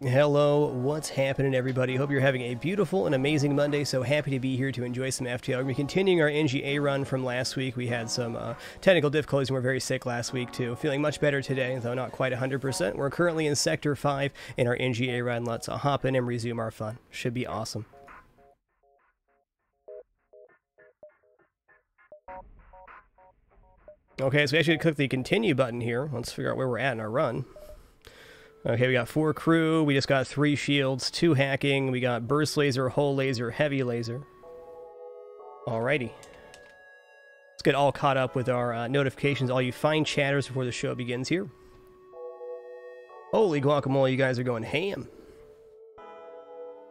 Hello, what's happening, everybody? Hope you're having a beautiful and amazing Monday. So happy to be here to enjoy some FTL. We're continuing our Engi A run from last week. We had some uh, technical difficulties and we're very sick last week, too. Feeling much better today, though not quite 100%. We're currently in Sector 5 in our Engi A run. Let's uh, hop in and resume our fun. Should be awesome. Okay, so we actually click the continue button here. Let's figure out where we're at in our run. Okay, we got four crew, we just got three shields, two hacking, we got burst laser, hull laser, heavy laser. Alrighty. Let's get all caught up with our uh, notifications, all you fine chatters before the show begins here. Holy guacamole, you guys are going ham.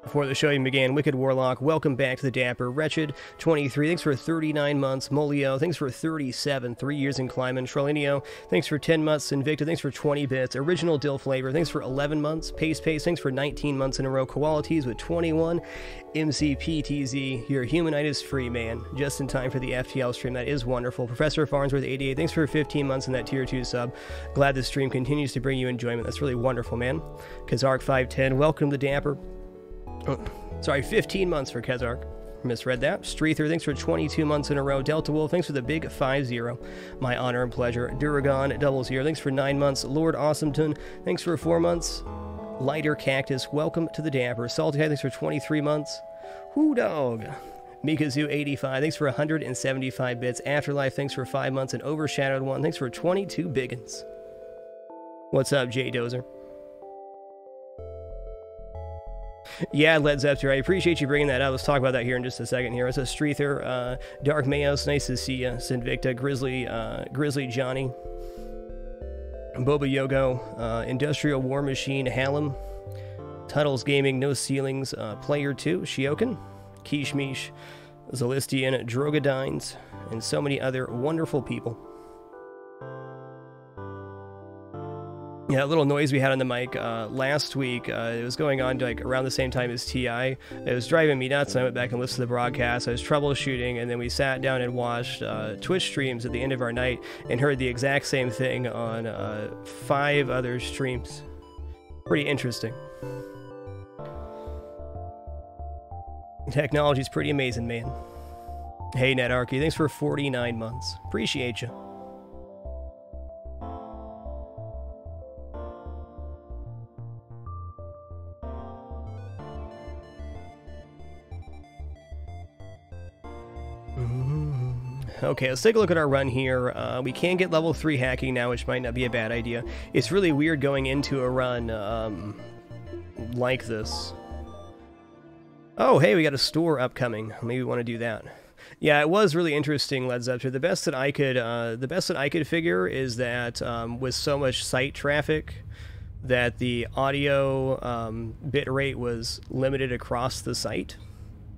Before the show even began, Wicked Warlock, welcome back to the Dapper. Wretched, 23, thanks for 39 months. Molio, thanks for 37, 3 years in climbing. Trolinio, thanks for 10 months. Invicta, thanks for 20 bits. Original Dill Flavor, thanks for 11 months. Pace Pace, thanks for 19 months in a row. Qualities with 21. MCPTZ, your humanitis free man. Just in time for the FTL stream, that is wonderful. Professor Farnsworth, 88, thanks for 15 months in that tier 2 sub. Glad the stream continues to bring you enjoyment. That's really wonderful, man. Kazark 510, welcome to the Dapper. Oh, sorry, 15 months for Kezark. Misread that. Streether, thanks for 22 months in a row. Delta Wolf, thanks for the big 5-0. My honor and pleasure. Duragon, doubles here. Thanks for 9 months. Lord Awesometon, thanks for 4 months. Lighter Cactus, welcome to the Dapper. Salty Head, thanks for 23 months. Whoo Dog. Mikazu 85, thanks for 175 bits. Afterlife, thanks for 5 months. And Overshadowed 1, thanks for 22 biggins. What's up, Jay Dozer? Yeah, Led Zepter, I appreciate you bringing that up. Let's talk about that here in just a second. Here, it's a Streether, uh, Dark Mayos, nice to see you. Sinvicta, Grizzly, uh, Grizzly Johnny, Boba Yogo, uh, Industrial War Machine, Hallam, Tuttles Gaming, No Ceilings, uh, Player 2, Shiokin, Kishmish, Zalistian, Drogadines, and so many other wonderful people. Yeah, that little noise we had on the mic uh, last week, uh, it was going on like around the same time as TI. It was driving me nuts, and I went back and listened to the broadcast. I was troubleshooting, and then we sat down and watched uh, Twitch streams at the end of our night and heard the exact same thing on uh, five other streams. Pretty interesting. Technology's pretty amazing, man. Hey, NetArchy, thanks for 49 months. Appreciate you. Okay, let's take a look at our run here. Uh, we can get level 3 hacking now, which might not be a bad idea. It's really weird going into a run um, like this. Oh, hey, we got a store upcoming. Maybe we want to do that. Yeah, it was really interesting, Led Zeppelin. The best that I could, uh, the best that I could figure is that um, with so much site traffic, that the audio um, bit rate was limited across the site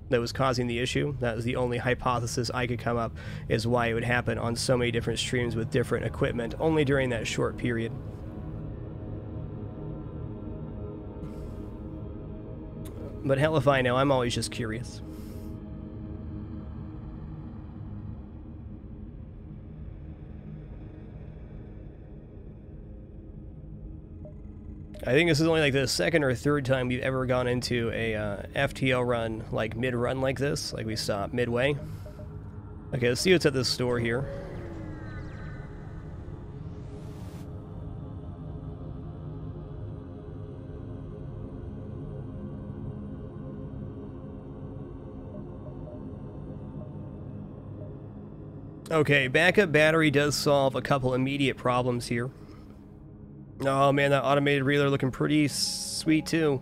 that was causing the issue. That was the only hypothesis I could come up is why it would happen on so many different streams with different equipment, only during that short period. But hell if I know, I'm always just curious. I think this is only like the second or third time we've ever gone into a uh, FTL run, like mid-run like this, like we stop midway. Okay, let's see what's at this store here. Okay, backup battery does solve a couple immediate problems here. Oh man, that automated reeler looking pretty sweet too.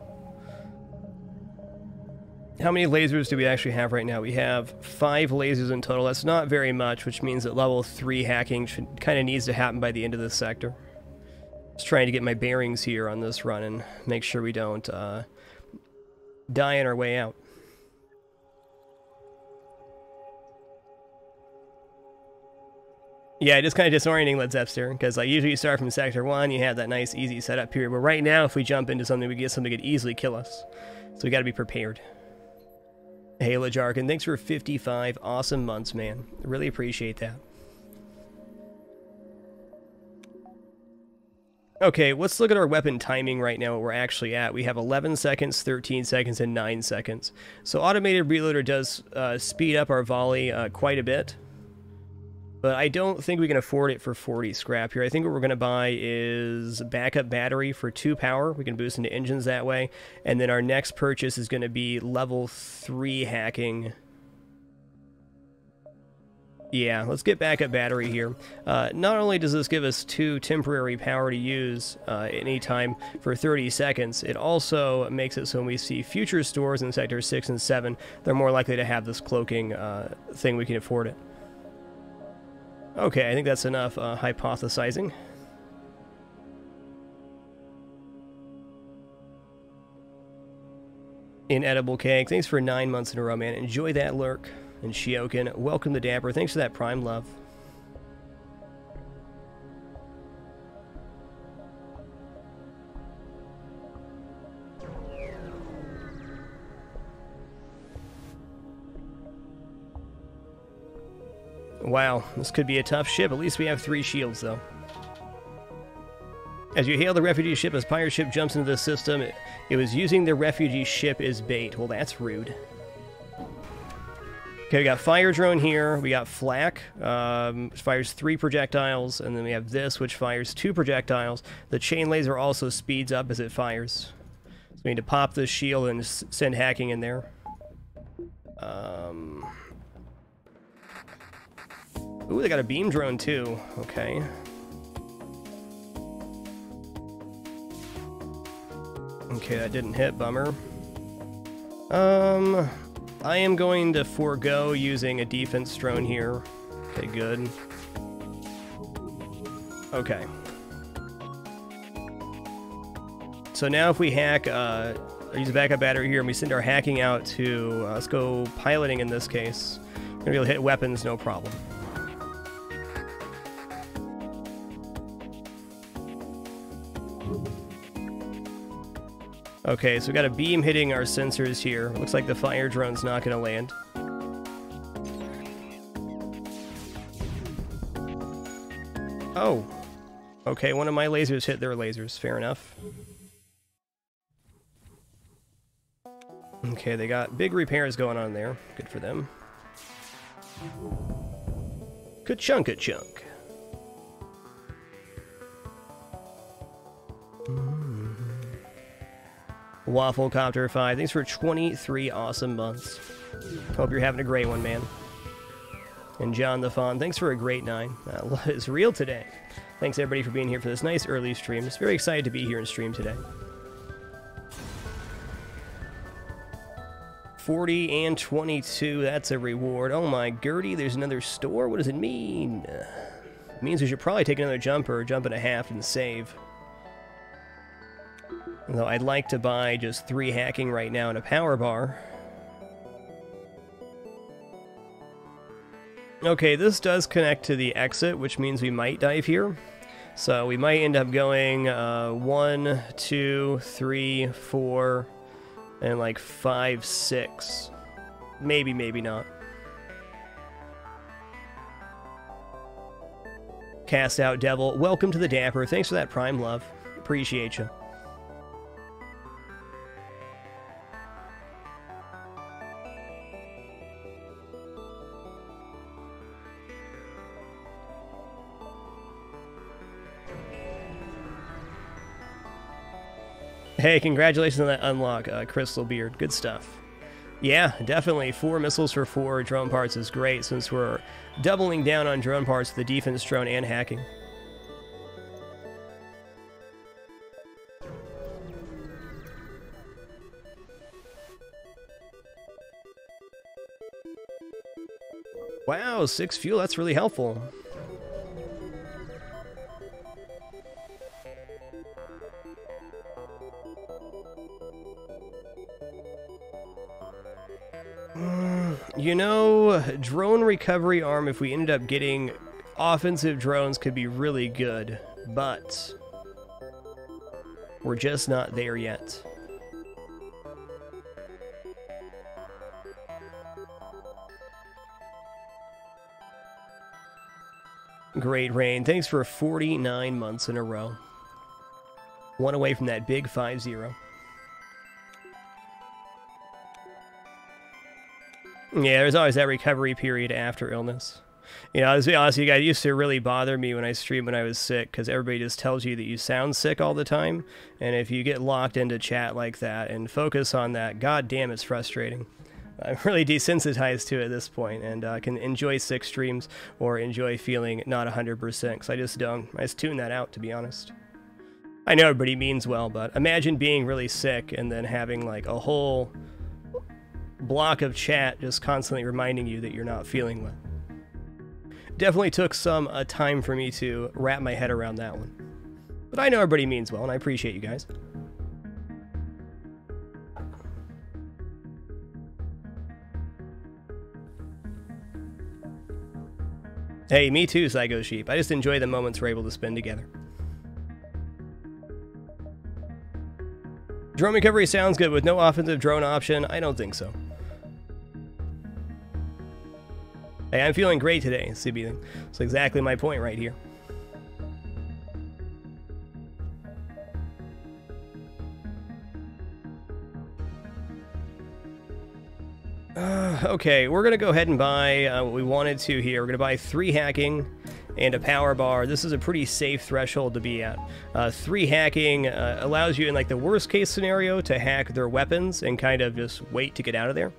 How many lasers do we actually have right now? We have five lasers in total. That's not very much, which means that level three hacking should kind of needs to happen by the end of this sector. Just trying to get my bearings here on this run and make sure we don't uh, die on our way out. Yeah, just kind of disorienting Led Zepster, because like usually you start from Sector 1, you have that nice easy setup period, but right now if we jump into something, we get something that could easily kill us. So we gotta be prepared. Hey, Lajarkin, thanks for 55 awesome months, man. Really appreciate that. Okay, let's look at our weapon timing right now, what we're actually at. We have 11 seconds, 13 seconds, and 9 seconds. So automated reloader does uh, speed up our volley uh, quite a bit. But I don't think we can afford it for 40 scrap here. I think what we're going to buy is backup battery for 2 power. We can boost into engines that way. And then our next purchase is going to be level 3 hacking yeah, let's get backup battery here. Uh, not only does this give us two temporary power to use uh, anytime for 30 seconds, it also makes it so when we see future stores in Sector 6 and 7, they're more likely to have this cloaking uh, thing we can afford it. Okay, I think that's enough uh, hypothesizing. Inedible cake. Thanks for nine months in a row, man. Enjoy that lurk. And Shiokin, welcome to Dapper. Thanks for that prime love. Wow, this could be a tough ship. At least we have three shields, though. As you hail the refugee ship, as pirate ship jumps into the system, it, it was using the refugee ship as bait. Well, that's rude. Okay, we got fire drone here. We got flak, um, which fires three projectiles, and then we have this, which fires two projectiles. The chain laser also speeds up as it fires. So we need to pop this shield and send hacking in there. Um, ooh, they got a beam drone too. Okay. Okay, that didn't hit. Bummer. Um, I am going to forego using a defense drone here. Okay, good. Okay. So now if we hack, uh, use a backup battery here, and we send our hacking out to, uh, let's go piloting in this case. We're gonna be able to hit weapons, no problem. Okay, so we got a beam hitting our sensors here. Looks like the fire drone's not to land. Oh. Okay, one of my lasers hit their lasers. Fair enough. Okay, they got big repairs going on there. Good for them. Ka-chunk-a-chunk. -chunk. Mm-hmm. Waffle Copter 5. Thanks for 23 awesome months. Hope you're having a great one, man. And John the Fawn, thanks for a great nine. Uh, is real today. Thanks everybody for being here for this nice early stream. Just very excited to be here and stream today. 40 and 22, that's a reward. Oh my Gertie, there's another store? What does it mean? It means we should probably take another jumper, jump and a half, and save. Though I'd like to buy just three hacking right now and a power bar. Okay, this does connect to the exit, which means we might dive here. So we might end up going uh, one, two, three, four, and like five, six. Maybe, maybe not. Cast out Devil, welcome to the Dapper. Thanks for that prime love. Appreciate you. Hey, congratulations on that unlock, uh, Crystal Beard. Good stuff. Yeah, definitely. Four missiles for four drone parts is great since we're doubling down on drone parts with the defense drone and hacking. Wow, six fuel, that's really helpful. You know, drone recovery arm, if we ended up getting offensive drones, could be really good, but we're just not there yet. Great Rain, thanks for 49 months in a row. One away from that big 5-0. Yeah, there's always that recovery period after illness. You know, to be honest, you guys used to really bother me when I streamed when I was sick because everybody just tells you that you sound sick all the time. And if you get locked into chat like that and focus on that, god damn, it's frustrating. I'm really desensitized to it at this point and uh, can enjoy sick streams or enjoy feeling not 100% because I just don't. I just tune that out, to be honest. I know everybody means well, but imagine being really sick and then having like a whole block of chat just constantly reminding you that you're not feeling well. Definitely took some uh, time for me to wrap my head around that one. But I know everybody means well, and I appreciate you guys. Hey, me too, Psycho Sheep. I just enjoy the moments we're able to spend together. Drone recovery sounds good with no offensive drone option. I don't think so. Hey, I'm feeling great today, CB. That's exactly my point right here. Uh, okay, we're going to go ahead and buy uh, what we wanted to here. We're going to buy three hacking and a power bar. This is a pretty safe threshold to be at. Uh, three hacking uh, allows you, in like the worst case scenario, to hack their weapons and kind of just wait to get out of there.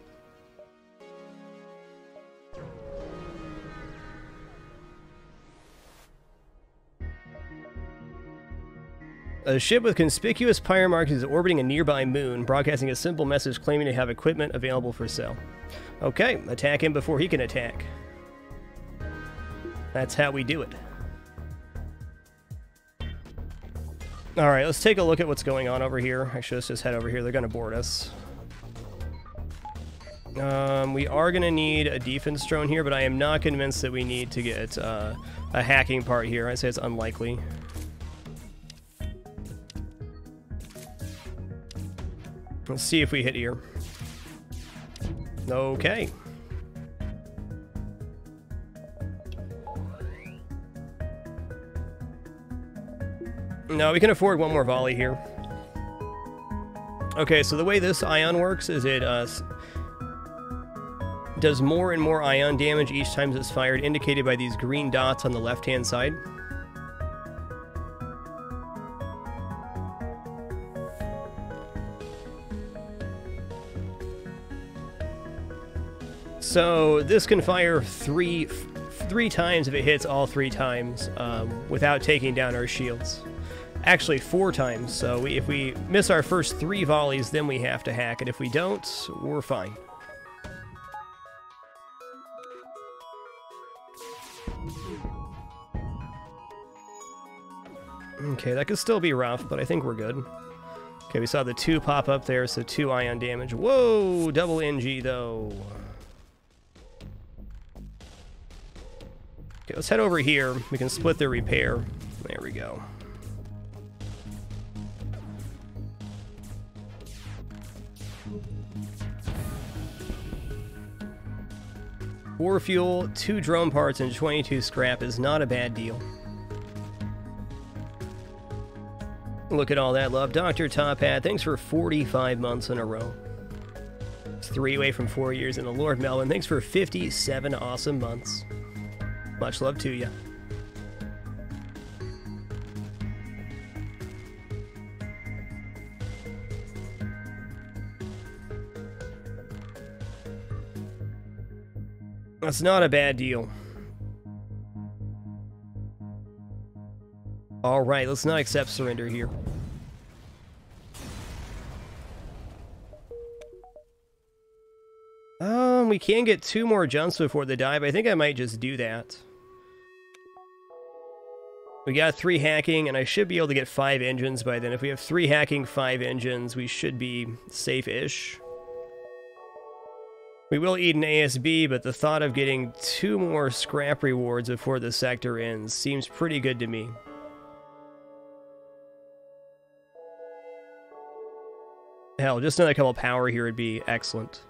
A ship with conspicuous pyre marks is orbiting a nearby moon, broadcasting a simple message claiming to have equipment available for sale. Okay, attack him before he can attack. That's how we do it. Alright, let's take a look at what's going on over here. Actually, let's just head over here. They're going to board us. Um, we are going to need a defense drone here, but I am not convinced that we need to get uh, a hacking part here. I say it's unlikely. Let's see if we hit here. Okay. No, we can afford one more volley here. Okay, so the way this ion works is it uh, does more and more ion damage each time it's fired, indicated by these green dots on the left-hand side. So this can fire three three times if it hits all three times um, without taking down our shields. Actually, four times. So we, if we miss our first three volleys, then we have to hack it. If we don't, we're fine. Okay, that could still be rough, but I think we're good. Okay, we saw the two pop up there, so two ion damage. Whoa, double NG though. Okay, let's head over here. We can split the repair. There we go. Four fuel, two drone parts, and 22 scrap is not a bad deal. Look at all that love. Dr. Top Hat, thanks for 45 months in a row. It's three away from four years in the Lord Melvin. Thanks for 57 awesome months. Much love to you. That's not a bad deal. Alright, let's not accept surrender here. Um, we can get two more jumps before the dive. I think I might just do that. We got three hacking, and I should be able to get five engines by then. If we have three hacking, five engines, we should be safe-ish. We will eat an ASB, but the thought of getting two more scrap rewards before the sector ends seems pretty good to me. Hell, just another couple power here would be excellent.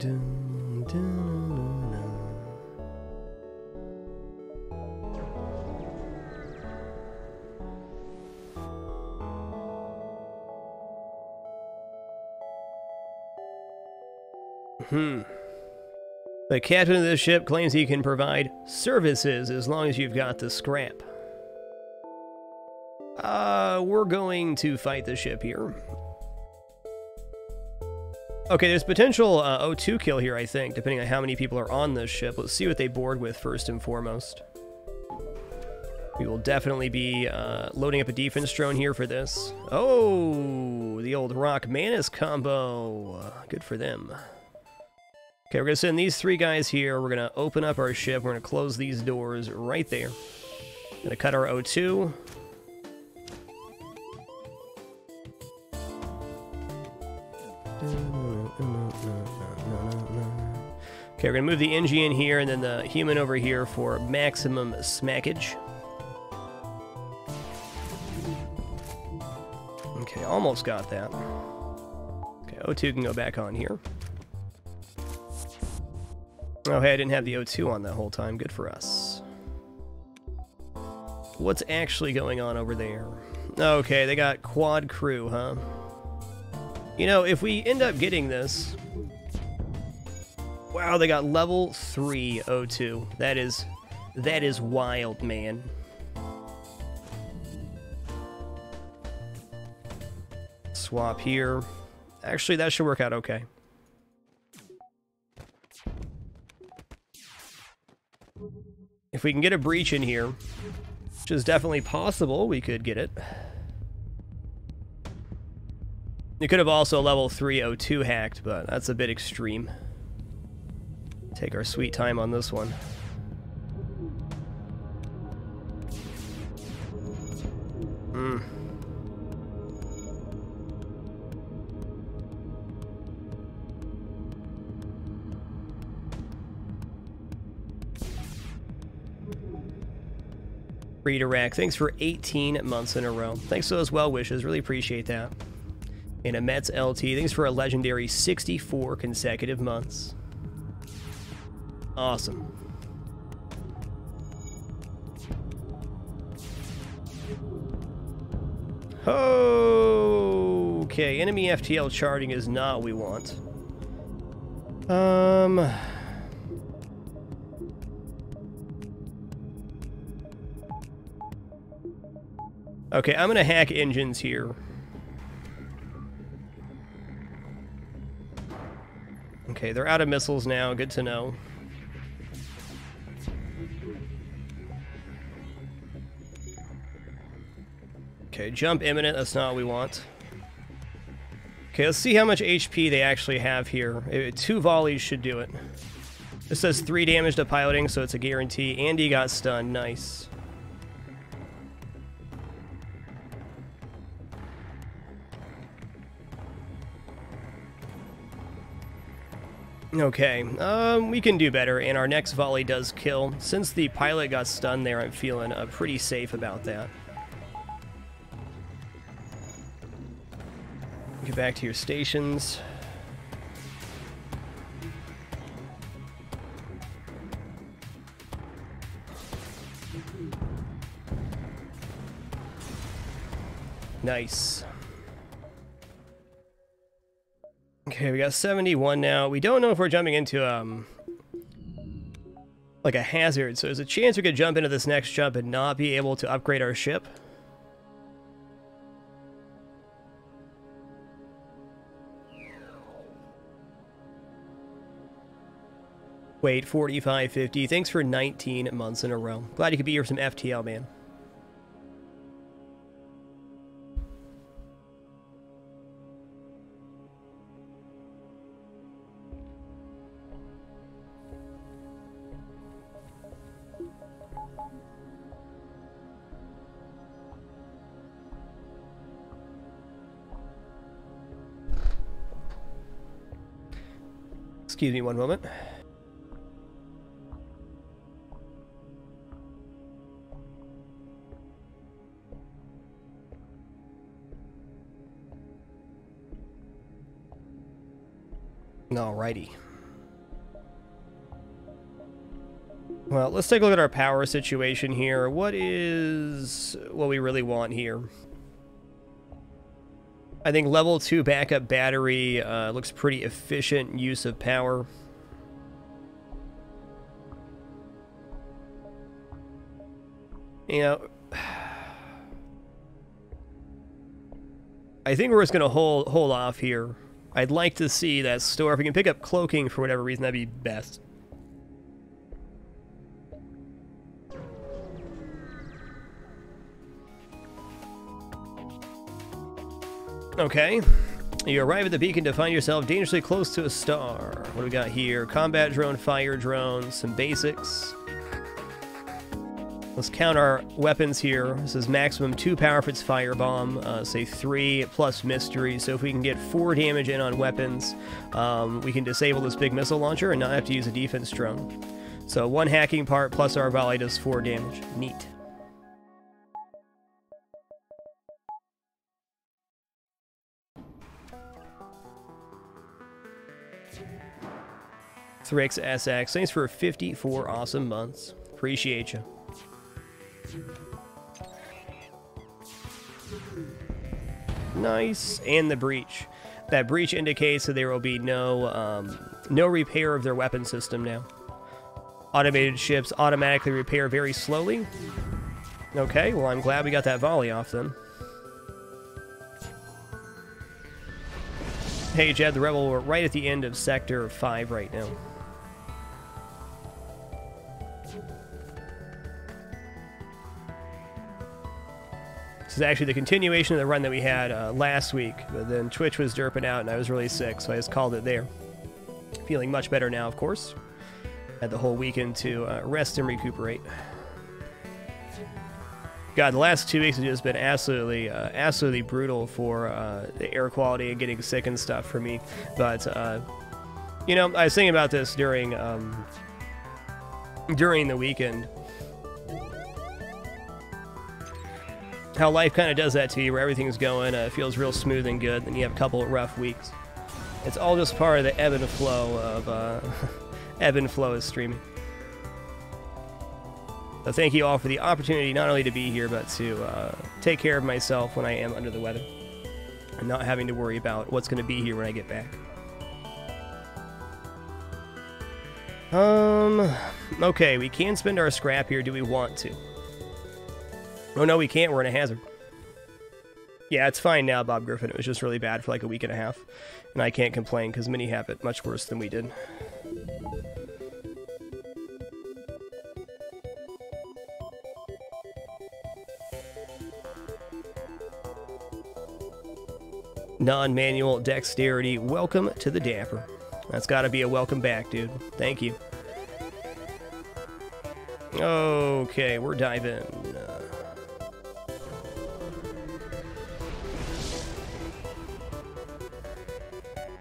Dun, dun, dun. Hmm. The captain of this ship claims he can provide services as long as you've got the scrap. Uh, we're going to fight the ship here. Okay, there's potential uh, O2 kill here, I think, depending on how many people are on this ship. Let's see what they board with first and foremost. We will definitely be uh, loading up a defense drone here for this. Oh, the old Rock Mantis combo. Good for them. Okay, we're going to send these three guys here. We're going to open up our ship. We're going to close these doors right there. Going to cut our O2. Okay, we're going to move the Engi in here and then the human over here for maximum smackage. Okay, almost got that. Okay, O2 can go back on here. Oh, hey, I didn't have the O2 on that whole time. Good for us. What's actually going on over there? Okay, they got quad crew, huh? You know, if we end up getting this... Wow, they got level 3 O2. That is... That is wild, man. Swap here. Actually, that should work out okay. If we can get a breach in here, which is definitely possible, we could get it. You could have also level 302 hacked, but that's a bit extreme. Take our sweet time on this one. Hmm. Redirect, thanks for 18 months in a row. Thanks for those well wishes, really appreciate that. And a Mets LT, thanks for a legendary 64 consecutive months. Awesome. Okay, enemy FTL charting is not what we want. Um... Okay, I'm gonna hack engines here. Okay, they're out of missiles now, good to know. Okay, jump imminent, that's not what we want. Okay, let's see how much HP they actually have here. Uh, two volleys should do it. This says three damage to piloting, so it's a guarantee. Andy got stunned, nice. Okay, um, we can do better, and our next volley does kill. Since the pilot got stunned there, I'm feeling uh, pretty safe about that. Get back to your stations. Nice. Okay, we got 71 now. We don't know if we're jumping into, um, like a hazard, so there's a chance we could jump into this next jump and not be able to upgrade our ship. Wait, 45, 50. Thanks for 19 months in a row. Glad you could be here for some FTL, man. Excuse me one moment. Alrighty. Well, let's take a look at our power situation here. What is what we really want here? I think level 2 backup battery uh, looks pretty efficient use of power. You know, I think we're just going to hold, hold off here. I'd like to see that store. If we can pick up cloaking for whatever reason, that'd be best. Okay. You arrive at the beacon to find yourself dangerously close to a star. What do we got here? Combat drone, fire drone, some basics. Let's count our weapons here. This is maximum 2 power for its firebomb, uh, say 3 plus mystery. So if we can get 4 damage in on weapons, um, we can disable this big missile launcher and not have to use a defense drone. So one hacking part plus our volley does 4 damage. Neat. Thrix SX, thanks for 54 awesome months. Appreciate you. Nice. And the breach. That breach indicates that there will be no um, no repair of their weapon system now. Automated ships automatically repair very slowly. Okay, well I'm glad we got that volley off then. Hey Jed, the Rebel, we're right at the end of Sector 5 right now. This is actually the continuation of the run that we had uh, last week, but then Twitch was derping out and I was really sick, so I just called it there. Feeling much better now, of course. Had the whole weekend to uh, rest and recuperate. God, the last two weeks have just been absolutely, uh, absolutely brutal for uh, the air quality and getting sick and stuff for me. But uh, you know, I was thinking about this during um, during the weekend. How life kind of does that to you, where everything's going, uh, feels real smooth and good, and you have a couple of rough weeks. It's all just part of the ebb and flow of uh, ebb and flow of streaming. So thank you all for the opportunity not only to be here, but to uh, take care of myself when I am under the weather, and not having to worry about what's going to be here when I get back. Um, okay, we can spend our scrap here. Do we want to? Oh, no, we can't. We're in a hazard. Yeah, it's fine now, Bob Griffin. It was just really bad for like a week and a half. And I can't complain because many have it much worse than we did. Non-manual dexterity. Welcome to the Dapper. That's got to be a welcome back, dude. Thank you. Okay, we're diving. Uh,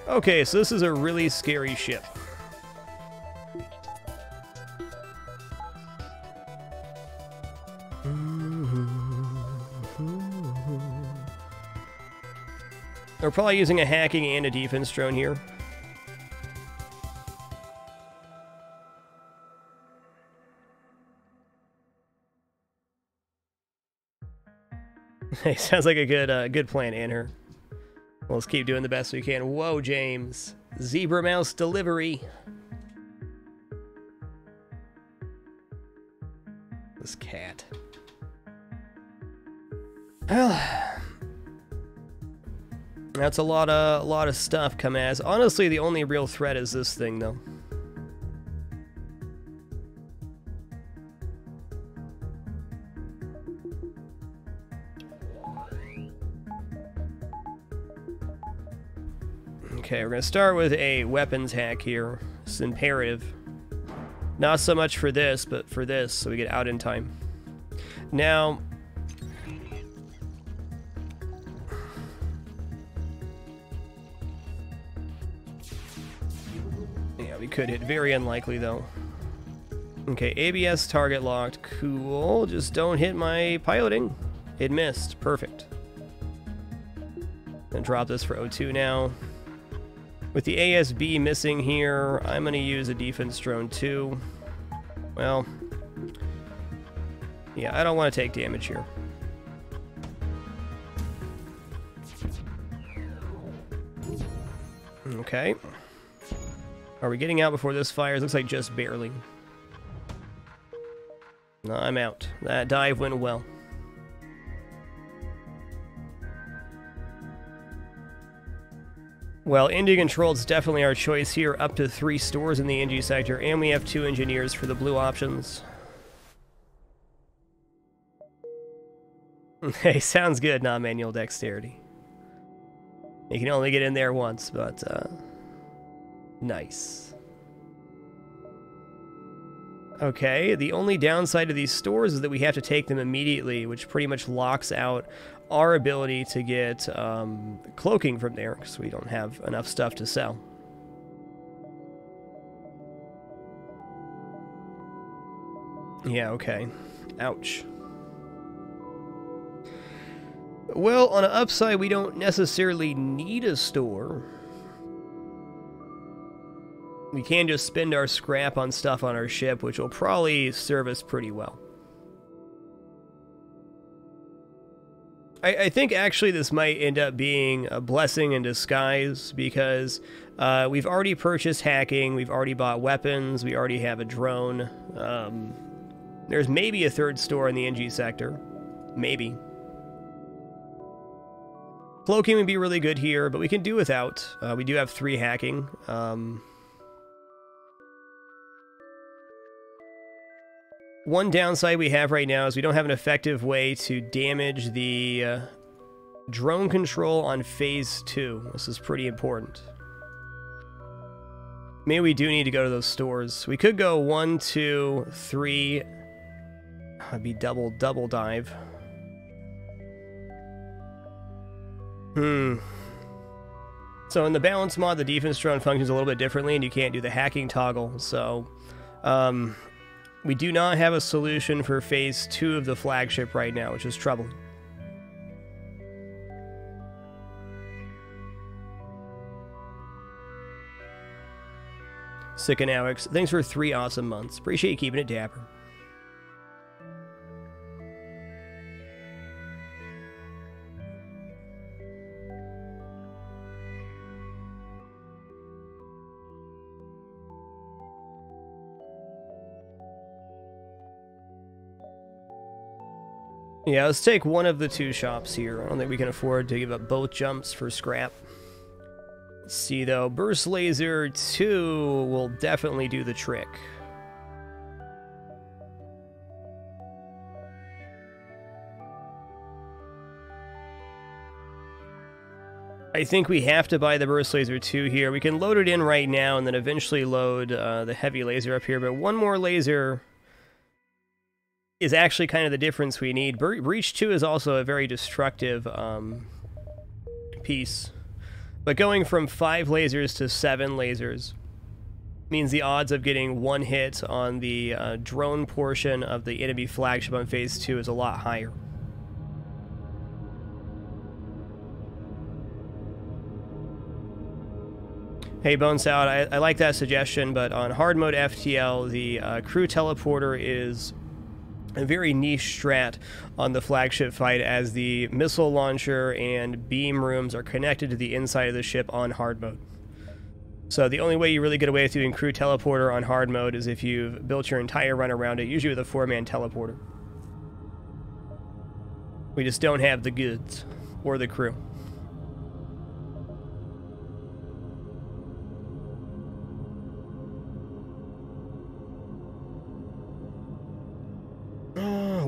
Okay, so this is a really scary ship. They're probably using a hacking and a defense drone here. Sounds like a good uh, good plan, Anher. Let's keep doing the best we can. Whoa, James. Zebra mouse delivery. This cat. Well, that's a lot of a lot of stuff coming as. Honestly, the only real threat is this thing, though. Okay, we're going to start with a weapons hack here. It's imperative. Not so much for this, but for this, so we get out in time. Now... Yeah, we could hit. Very unlikely, though. Okay, ASB target locked. Cool. Just don't hit my piloting. It missed. Perfect. And drop this for O2 now. With the ASB missing here, I'm going to use a defense drone too. Well, Yeah, I don't want to take damage here. Okay. Are we getting out before this fires? Looks like just barely. No, I'm out. That dive went well. Well, Engi Control's definitely our choice here. Up to three stores in the Engi sector, and we have two engineers for the blue options. hey, sounds good, non-manual dexterity. You can only get in there once, but, uh, nice. Okay, the only downside to these stores is that we have to take them immediately, which pretty much locks out our ability to get um, cloaking from there, because we don't have enough stuff to sell. Yeah, okay. Ouch. Well, on an upside, we don't necessarily need a store. We can just spend our scrap on stuff on our ship, which will probably serve us pretty well. I, I think actually this might end up being a blessing in disguise because uh, we've already purchased hacking, we've already bought weapons, we already have a drone. Um, there's maybe a third store in the Engi sector. Maybe. Cloaking would be really good here, but we can do without. Uh, we do have three hacking. Um, one downside we have right now is we don't have an effective way to damage the uh, drone control on phase two. This is pretty important. Maybe we do need to go to those stores. We could go one, two, three. That'd be double, double dive. Hmm. So in the balance mod, the defense drone functions a little bit differently, and you can't do the hacking toggle. So um, we do not have a solution for phase two of the flagship right now, which is troubling. Sick and Alex, thanks for three awesome months. Appreciate you keeping it dapper. Yeah, let's take one of the two shops here. I don't think we can afford to give up both jumps for scrap. Let's see, though. Burst Laser 2 will definitely do the trick. I think we have to buy the Burst Laser 2 here. We can load it in right now and then eventually load uh, the Heavy Laser up here, but one more laser is actually kind of the difference we need. Breach 2 is also a very destructive um, piece. But going from 5 lasers to 7 lasers means the odds of getting one hit on the uh, drone portion of the enemy flagship on Phase 2 is a lot higher. Hey, Bones out. I, I, like that suggestion, but on hard mode FTL, the uh, crew teleporter is a very niche strat on the flagship fight as the missile launcher and beam rooms are connected to the inside of the ship on hard mode. So the only way you really get away with doing crew teleporter on hard mode is if you've built your entire run around it, usually with a four-man teleporter. We just don't have the goods or the crew.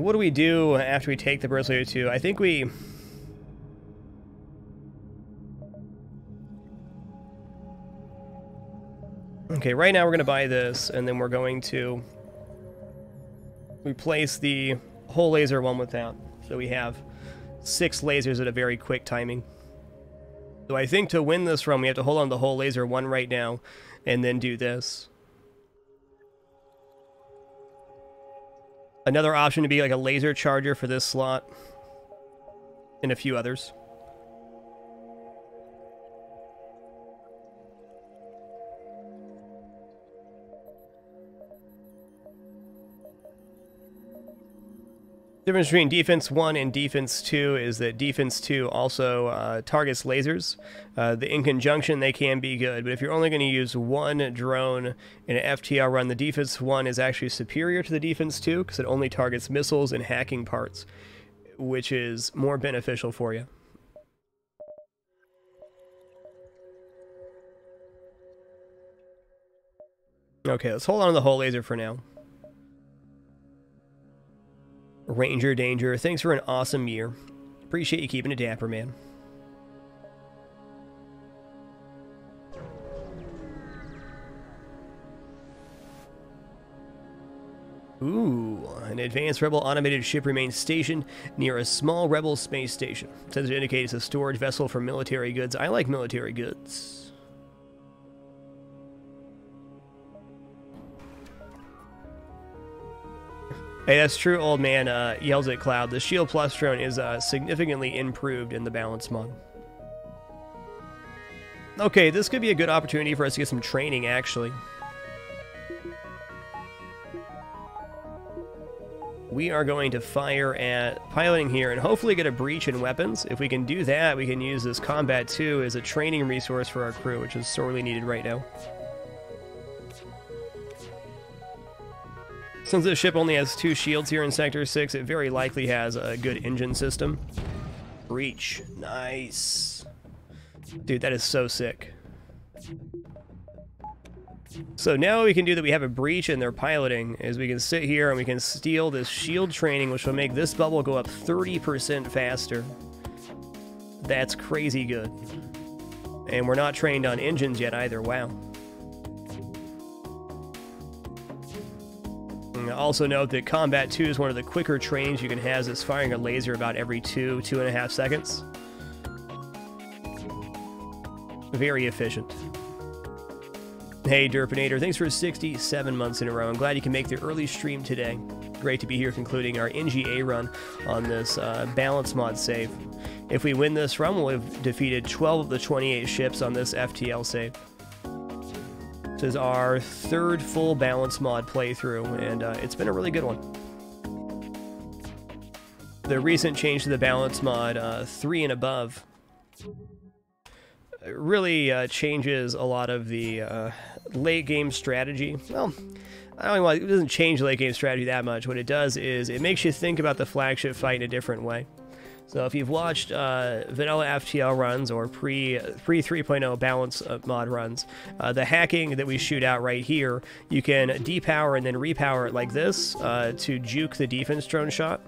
What do we do after we take the Laser 2? I think we... Okay, right now we're going to buy this, and then we're going to replace the hull laser one with that. So we have six lasers at a very quick timing. So I think to win this run, we have to hold on the hull laser one right now, and then do this. Another option to be like a laser charger for this slot. And a few others. Difference between defense 1 and defense 2 is that defense 2 also uh, targets lasers. Uh, the, in conjunction they can be good but if you're only going to use one drone in an ftl run the defense 1 is actually superior to the defense 2 because it only targets missiles and hacking parts which is more beneficial for you. Okay let's hold on to the hull laser for now Ranger Danger, thanks for an awesome year. Appreciate you keeping it dapper, man. Ooh, an advanced Rebel automated ship remains stationed near a small Rebel space station. It says it indicates a storage vessel for military goods. I like military goods. Hey, that's true, old man uh, yells at Cloud. The Shield Plus drone is uh, significantly improved in the balance mod. Okay, this could be a good opportunity for us to get some training, actually. We are going to fire at piloting here and hopefully get a breach in weapons. If we can do that, we can use this Combat 2 as a training resource for our crew, which is sorely needed right now. Since this ship only has two shields here in Sector 6, it very likely has a good engine system. Breach. Nice. Dude, that is so sick. So now we can do that we have a breach and they're piloting is we can sit here and we can steal this shield training which will make this bubble go up 30% faster. That's crazy good. And we're not trained on engines yet either, wow. Also note that Combat 2 is one of the quicker trains you can have as firing a laser about every two, two and a half seconds. Very efficient. Hey, Derpinator, thanks for 67 months in a row. I'm glad you can make the early stream today. Great to be here concluding our Engi A run on this uh, balance mod save. If we win this run, we'll have defeated 12 of the 28 ships on this FTL save. Is our third full balance mod playthrough, and uh, it's been a really good one. The recent change to the balance mod, uh, 3 and above, really uh, changes a lot of the uh, late game strategy. Well, I don't want, it doesn't change late game strategy that much. What it does is it makes you think about the flagship fight in a different way. So if you've watched uh, vanilla FTL runs or pre pre 3.0 balance mod runs, uh, the hacking that we shoot out right here, you can depower and then repower it like this uh, to juke the defense drone shot.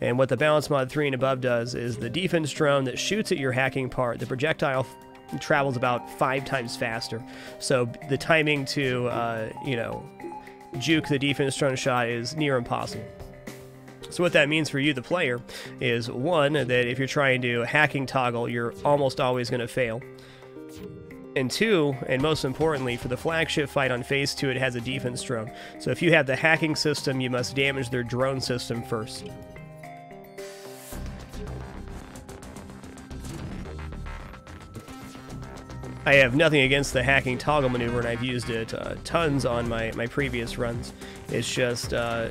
And what the balance mod 3 and above does is the defense drone that shoots at your hacking part, the projectile travels about five times faster. So the timing to, uh, you know, juke the defense drone shot is near impossible. So what that means for you, the player, is one, that if you're trying to hacking toggle, you're almost always going to fail. And two, and most importantly, for the flagship fight on Phase 2, it has a defense drone. So if you have the hacking system, you must damage their drone system first. I have nothing against the hacking toggle maneuver, and I've used it uh, tons on my, my previous runs. It's just, uh,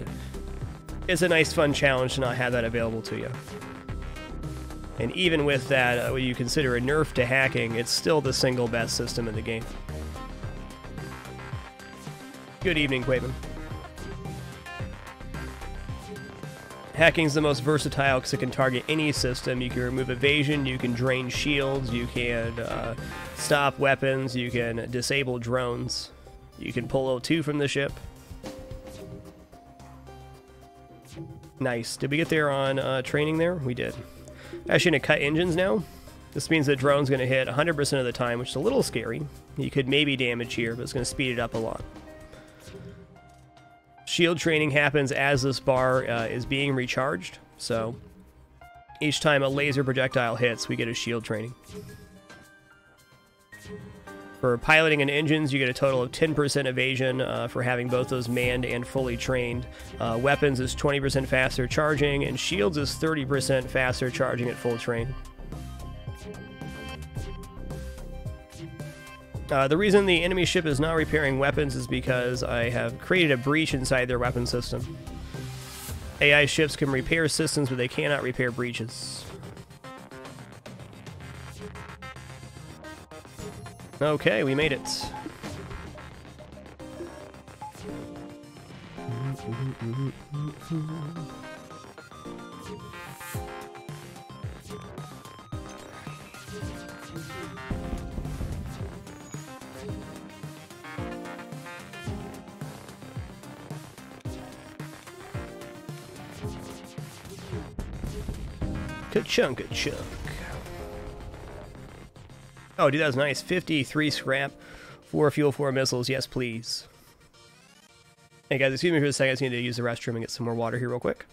it's a nice fun challenge to not have that available to you. And even with that, uh, what you consider a nerf to hacking, it's still the single best system in the game. Good evening, Quaven. Hacking's the most versatile because it can target any system. You can remove evasion, you can drain shields, you can uh, stop weapons, you can disable drones, you can pull O2 from the ship. Nice. Did we get there on uh, training there? We did. Actually going to cut engines now. This means the drone's going to hit 100% of the time, which is a little scary. You could maybe damage here, but it's going to speed it up a lot. Shield training happens as this bar uh, is being recharged, so each time a laser projectile hits, we get a shield training. For piloting and engines, you get a total of 10% evasion uh, for having both those manned and fully trained. Uh, weapons is 20% faster charging, and shields is 30% faster charging at full train. Uh, the reason the enemy ship is not repairing weapons is because I have created a breach inside their weapon system. AI ships can repair systems, but they cannot repair breaches. Okay, we made it. Ka-chunk, ka-chunk. Oh, dude, that was nice. 53 scrap, 4 fuel, 4 missiles. Yes, please. Hey, guys, excuse me for a second. I just need to use the restroom and get some more water here real quick.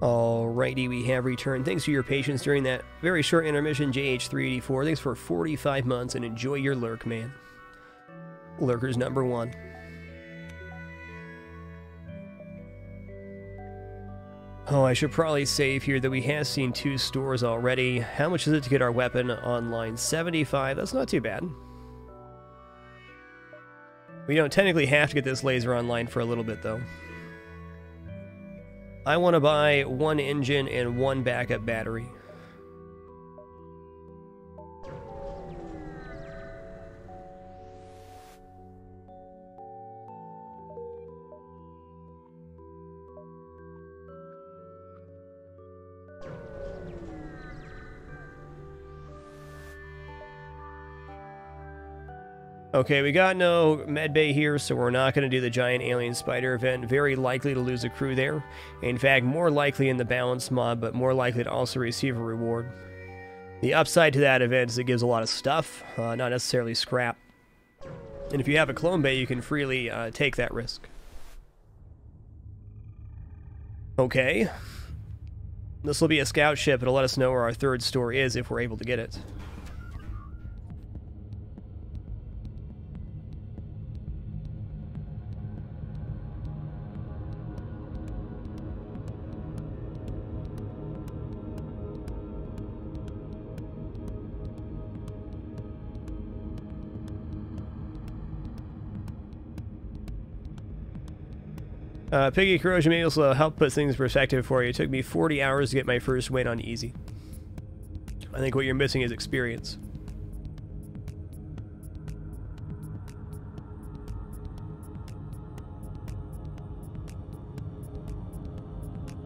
Alrighty, we have returned. Thanks for your patience during that very short intermission, JH384. Thanks for 45 months and enjoy your lurk, man. Lurker's number one. Oh, I should probably save here that we have seen two stores already. How much is it to get our weapon online? 75. That's not too bad. We don't technically have to get this laser online for a little bit, though. I want to buy one engine and one backup battery. Okay, we got no medbay here, so we're not going to do the giant alien spider event. Very likely to lose a crew there. In fact, more likely in the balance mod, but more likely to also receive a reward. The upside to that event is it gives a lot of stuff, uh, not necessarily scrap. And if you have a clone bay, you can freely uh, take that risk. Okay. This will be a scout ship. It'll let us know where our third store is if we're able to get it. Uh, Piggy Corrosion maybe will help put things in perspective for you. It took me 40 hours to get my first win on easy. I think what you're missing is experience.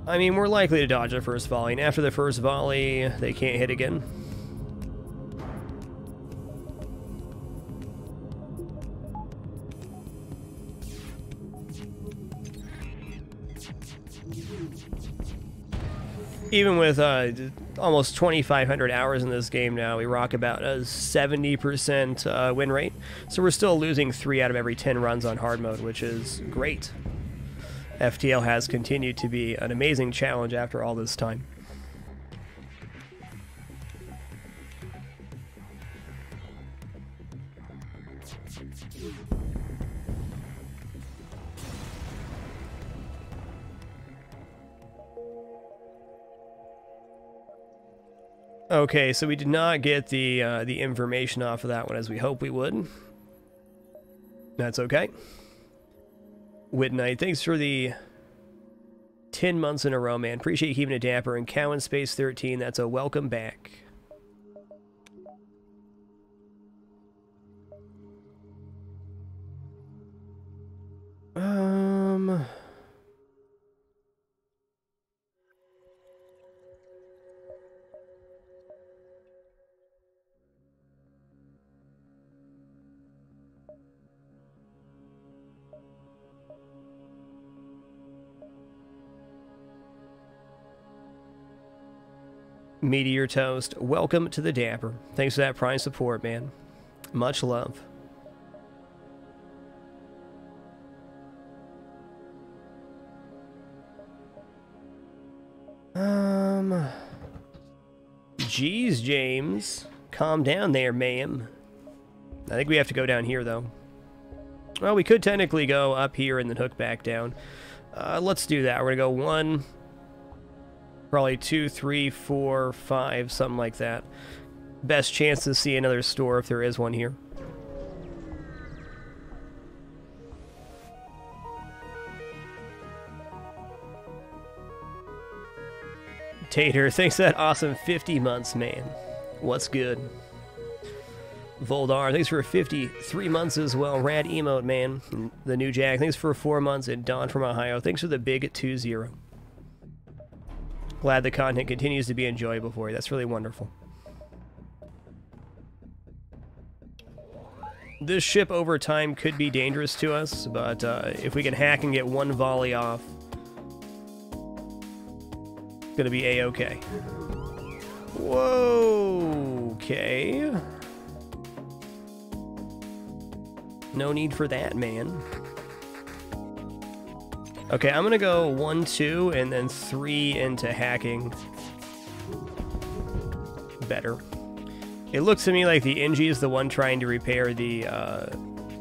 I mean, we're likely to dodge the first volley, and after the first volley, they can't hit again. Even with uh, almost 2,500 hours in this game now, we rock about a 70% uh, win rate. So we're still losing 3 out of every 10 runs on hard mode, which is great. FTL has continued to be an amazing challenge after all this time. Okay, so we did not get the uh, the information off of that one as we hope we would. That's okay. Whit Knight, thanks for the 10 months in a row, man. Appreciate you keeping it dapper. And Cow in Space 13, that's a welcome back. Um... Meteor Toast, welcome to the Dapper. Thanks for that prime support, man. Much love. Um. Jeez, James. Calm down there, ma'am. I think we have to go down here, though. Well, we could technically go up here and then hook back down. Uh, let's do that. We're going to go one, Probably two, three, four, five, something like that. Best chance to see another store if there is one here. Tater, thanks for that awesome 50 months, man. What's good? Voldar, thanks for 53 months as well. Rad emote, man. The new Jack, thanks for four months. And Don from Ohio, thanks for the big 2-0 glad the content continues to be enjoyable for you. That's really wonderful. This ship over time could be dangerous to us, but uh, if we can hack and get one volley off, it's gonna be a-okay. Whoa, okay. No need for that, man. Okay, I'm gonna go one, two, and then three into hacking. Better. It looks to me like the Engi is the one trying to repair the uh,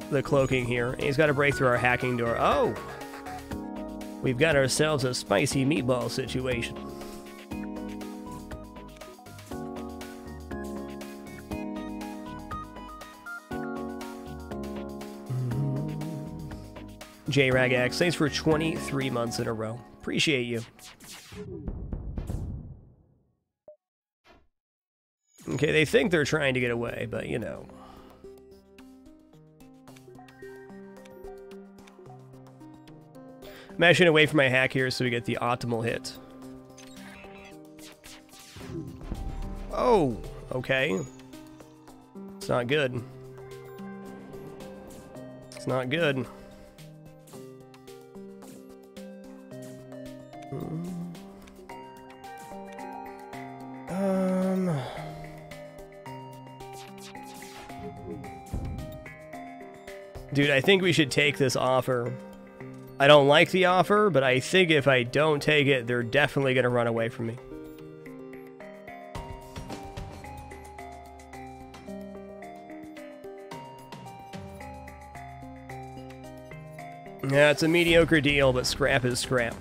the cloaking here. And he's got to break through our hacking door. Oh! We've got ourselves a spicy meatball situation. JRagX, thanks for 23 months in a row. Appreciate you. Okay, they think they're trying to get away, but you know. I'm actually away from my hack here so we get the optimal hit. Oh, okay. It's not good. It's not good. Um... Dude, I think we should take this offer. I don't like the offer, but I think if I don't take it, they're definitely going to run away from me. Yeah, it's a mediocre deal, but scrap is scrap.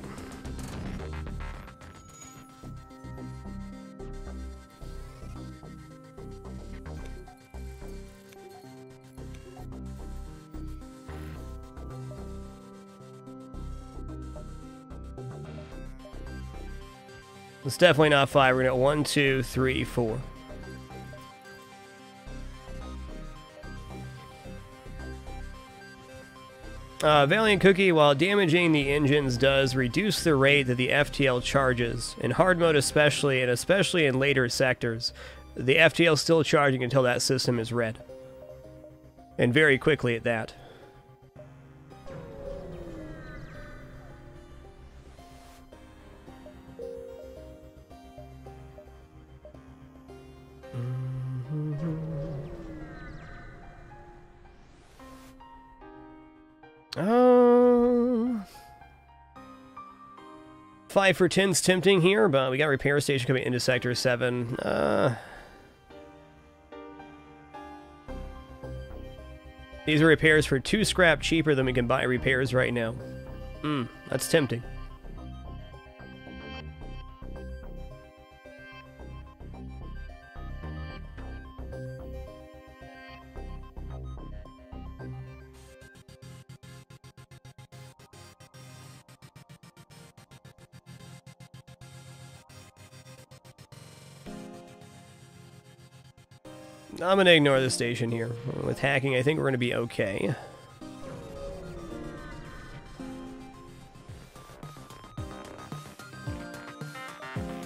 It's definitely not five. We're to one, two, three, four. Uh, Valiant Cookie, while damaging the engines, does reduce the rate that the FTL charges. In hard mode especially, and especially in later sectors, the FTL is still charging until that system is red. And very quickly at that. Um, five for ten's tempting here, but we got repair station coming into sector seven. Uh, These are repairs for two scrap cheaper than we can buy repairs right now. Hmm, that's tempting. I'm to ignore the station here. With hacking, I think we're to be okay.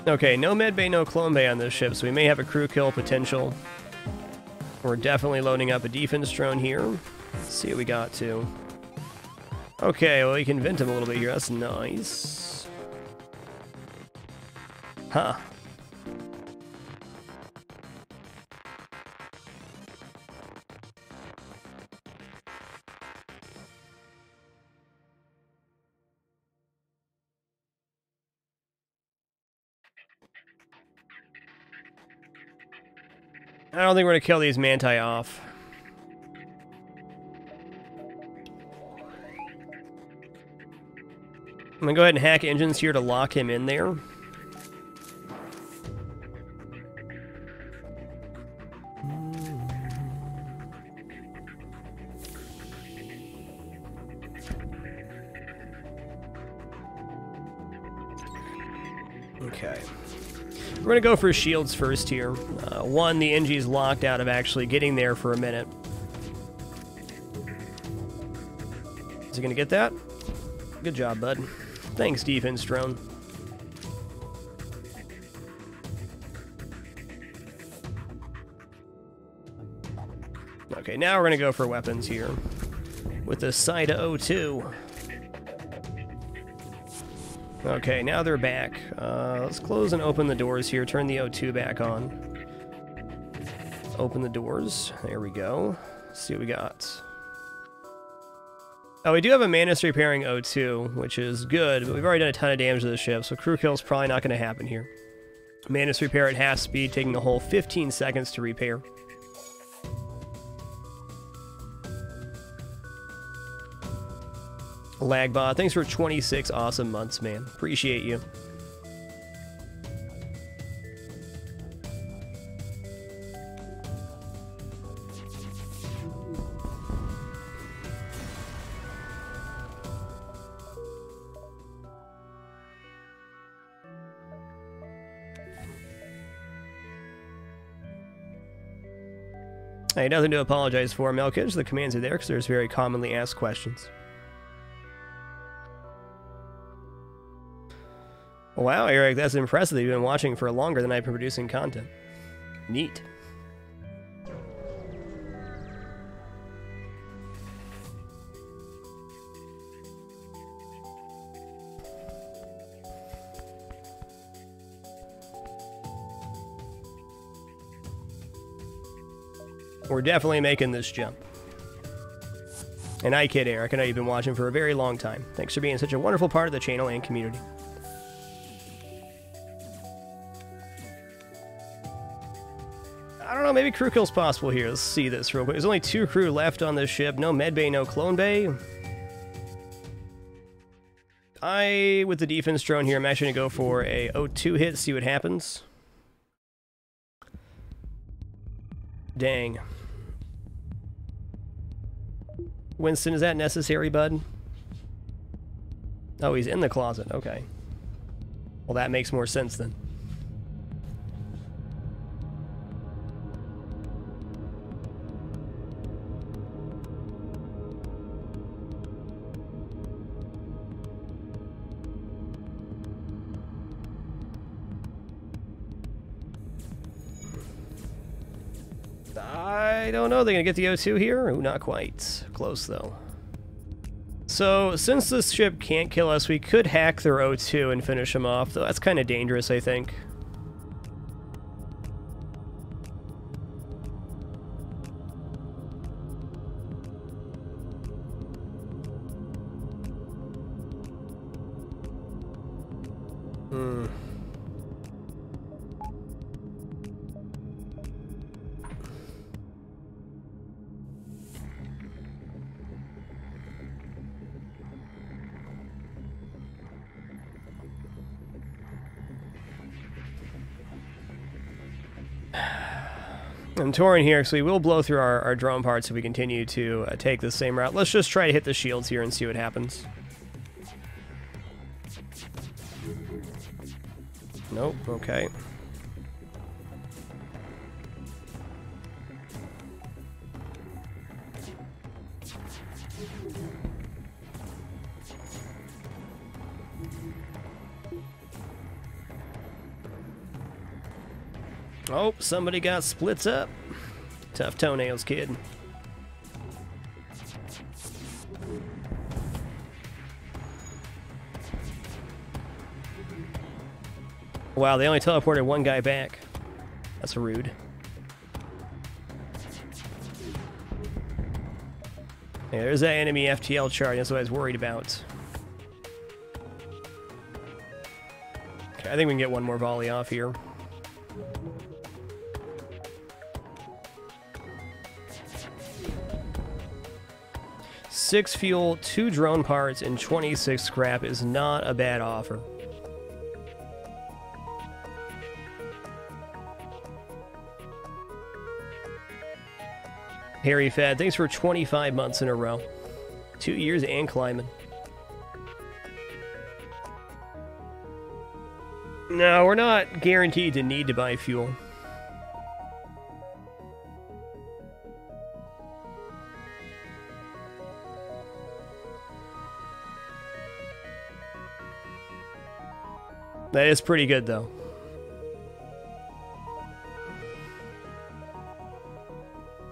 Okay, no medbay, no clone bay on this ship, so we may have a crew kill potential. We're definitely loading up a defense drone here. Let's see what we got to. Okay, well, we can vent him a little bit here. That's nice. Huh. I don't think we're to kill these Manti off. I'm to go ahead and hack engines here to lock him in there. We're going to go for shields first here. Uh, one, the Engi's locked out of actually getting there for a minute. Is he going to get that? Good job, bud. Thanks, defense drone. Okay, now we're going to go for weapons here. With the Sida O2. Okay, now they're back. Uh, let's close and open the doors here. Turn the O2 back on. Open the doors. There we go. Let's see what we got. Oh, we do have a Mantis repairing O2, which is good, but we've already done a ton of damage to the ship, so crew kill is probably not going to happen here. Mantis repair at half speed, taking the whole 15 seconds to repair. Lagbot, thanks for 26 awesome months, man. Appreciate you. Hey, nothing to apologize for, Melkage. The commands are there because there's very commonly asked questions. Wow, Eric, that's impressive that you've been watching for longer than I've been producing content. Neat. We're definitely making this jump. And I kid, Eric. I know you've been watching for a very long time. Thanks for being such a wonderful part of the channel and community. Maybe crew kill's possible here. Let's see this real quick. There's only two crew left on this ship. No medbay, no clone bay. I, with the defense drone here, I'm actually going to go for a O2 hit, see what happens. Dang. Winston, is that necessary, bud? Oh, he's in the closet. Okay. Well, that makes more sense then. Know. They're going to get the O2 here? Ooh, not quite. Close, though. So, since this ship can't kill us, we could hack their O2 and finish them off, though that's kind of dangerous, I think. I'm touring here, so we will blow through our, our drone parts if we continue to uh, take the same route. Let's just try to hit the shields here and see what happens. Nope, okay. Oh, somebody got splits up. Tough toenails, kid. Wow, they only teleported one guy back. That's rude. Yeah, there's that enemy FTL chart. That's what I was worried about. Okay, I think we can get one more volley off here. Six fuel, two drone parts, and 26 scrap is not a bad offer. Harry Fad, thanks for 25 months in a row. Two years and climbing. No, we're not guaranteed to need to buy fuel. That is pretty good, though.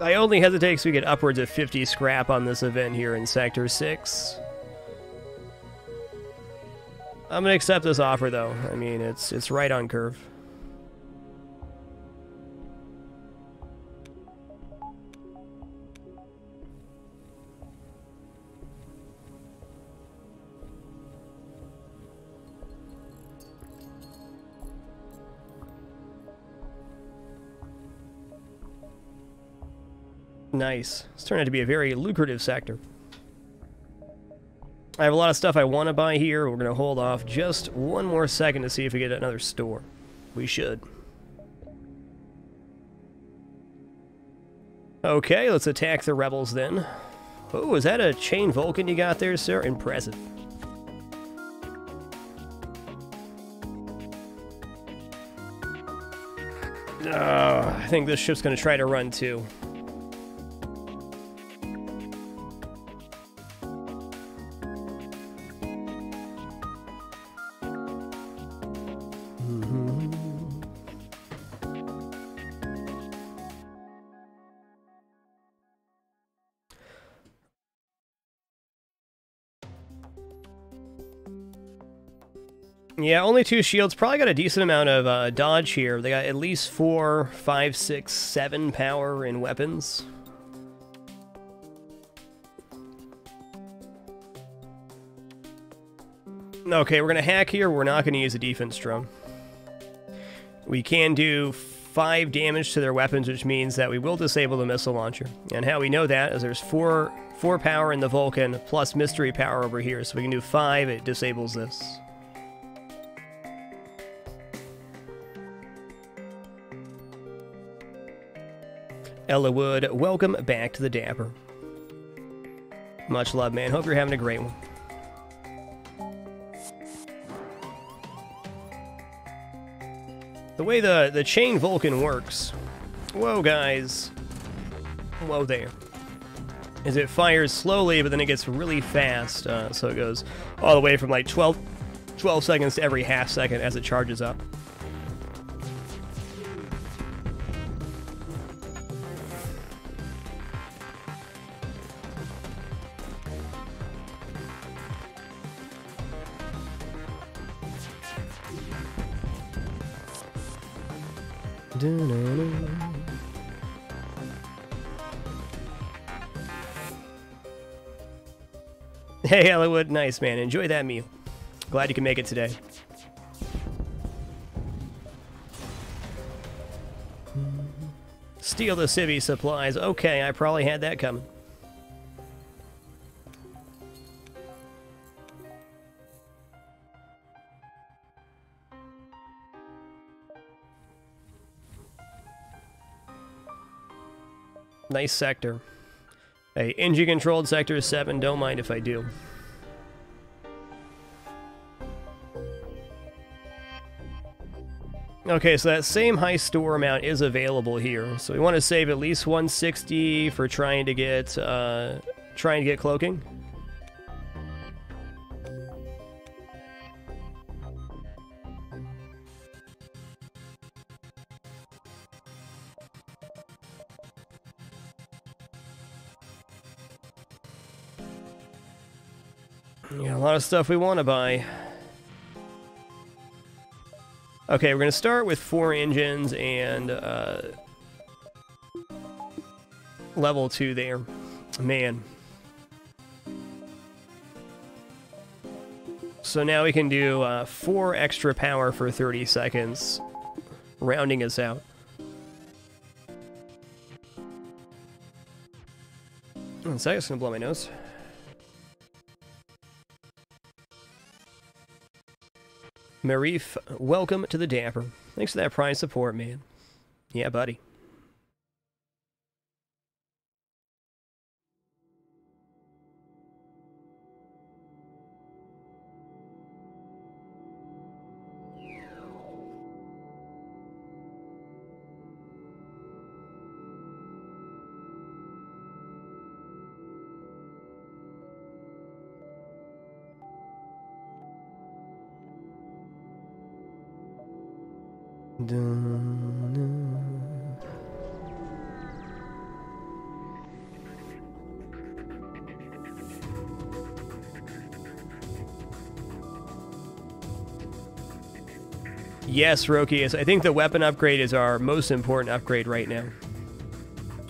I only hesitate because we get upwards of 50 scrap on this event here in Sector 6. I'm going to accept this offer, though. I mean, it's it's right on curve. Nice. It's turned out to be a very lucrative sector. I have a lot of stuff I want to buy here. We're going to hold off just one more second to see if we get another store. We should. Okay, let's attack the rebels then. Oh, is that a chain Vulcan you got there, sir? Impressive. Oh, I think this ship's going to try to run too. Yeah, only two shields. Probably got a decent amount of uh, dodge here. They got at least four, five, six, seven power in weapons. Okay, we're going to hack here. We're not going to use a defense drone. We can do five damage to their weapons, which means that we will disable the missile launcher. And how we know that is there's four, four power in the Vulcan plus mystery power over here. So we can do five, it disables this. Ella Wood, welcome back to the Dapper. Much love, man. Hope you're having a great one. The way the, the chain Vulcan works... Whoa, guys. Whoa there. Is it fires slowly, but then it gets really fast. Uh, so it goes all the way from like 12, 12 seconds to every half second as it charges up. Hey, Hollywood. Nice, man. Enjoy that meal. Glad you can make it today. Steal the civvy supplies. Okay, I probably had that coming. Nice sector. A engine controlled sector 7, don't mind if I do. Okay, so that same high store amount is available here. So we want to save at least 160 for trying to get uh, trying to get cloaking. A lot of stuff we want to buy. Okay, we're going to start with four engines and uh, level two there. Man. So now we can do uh, four extra power for 30 seconds, rounding us out. One second, it's going to blow my nose. Marif, welcome to the Dapper. Thanks for that prime support, man. Yeah, buddy. Yes, Roki. I think the weapon upgrade is our most important upgrade right now.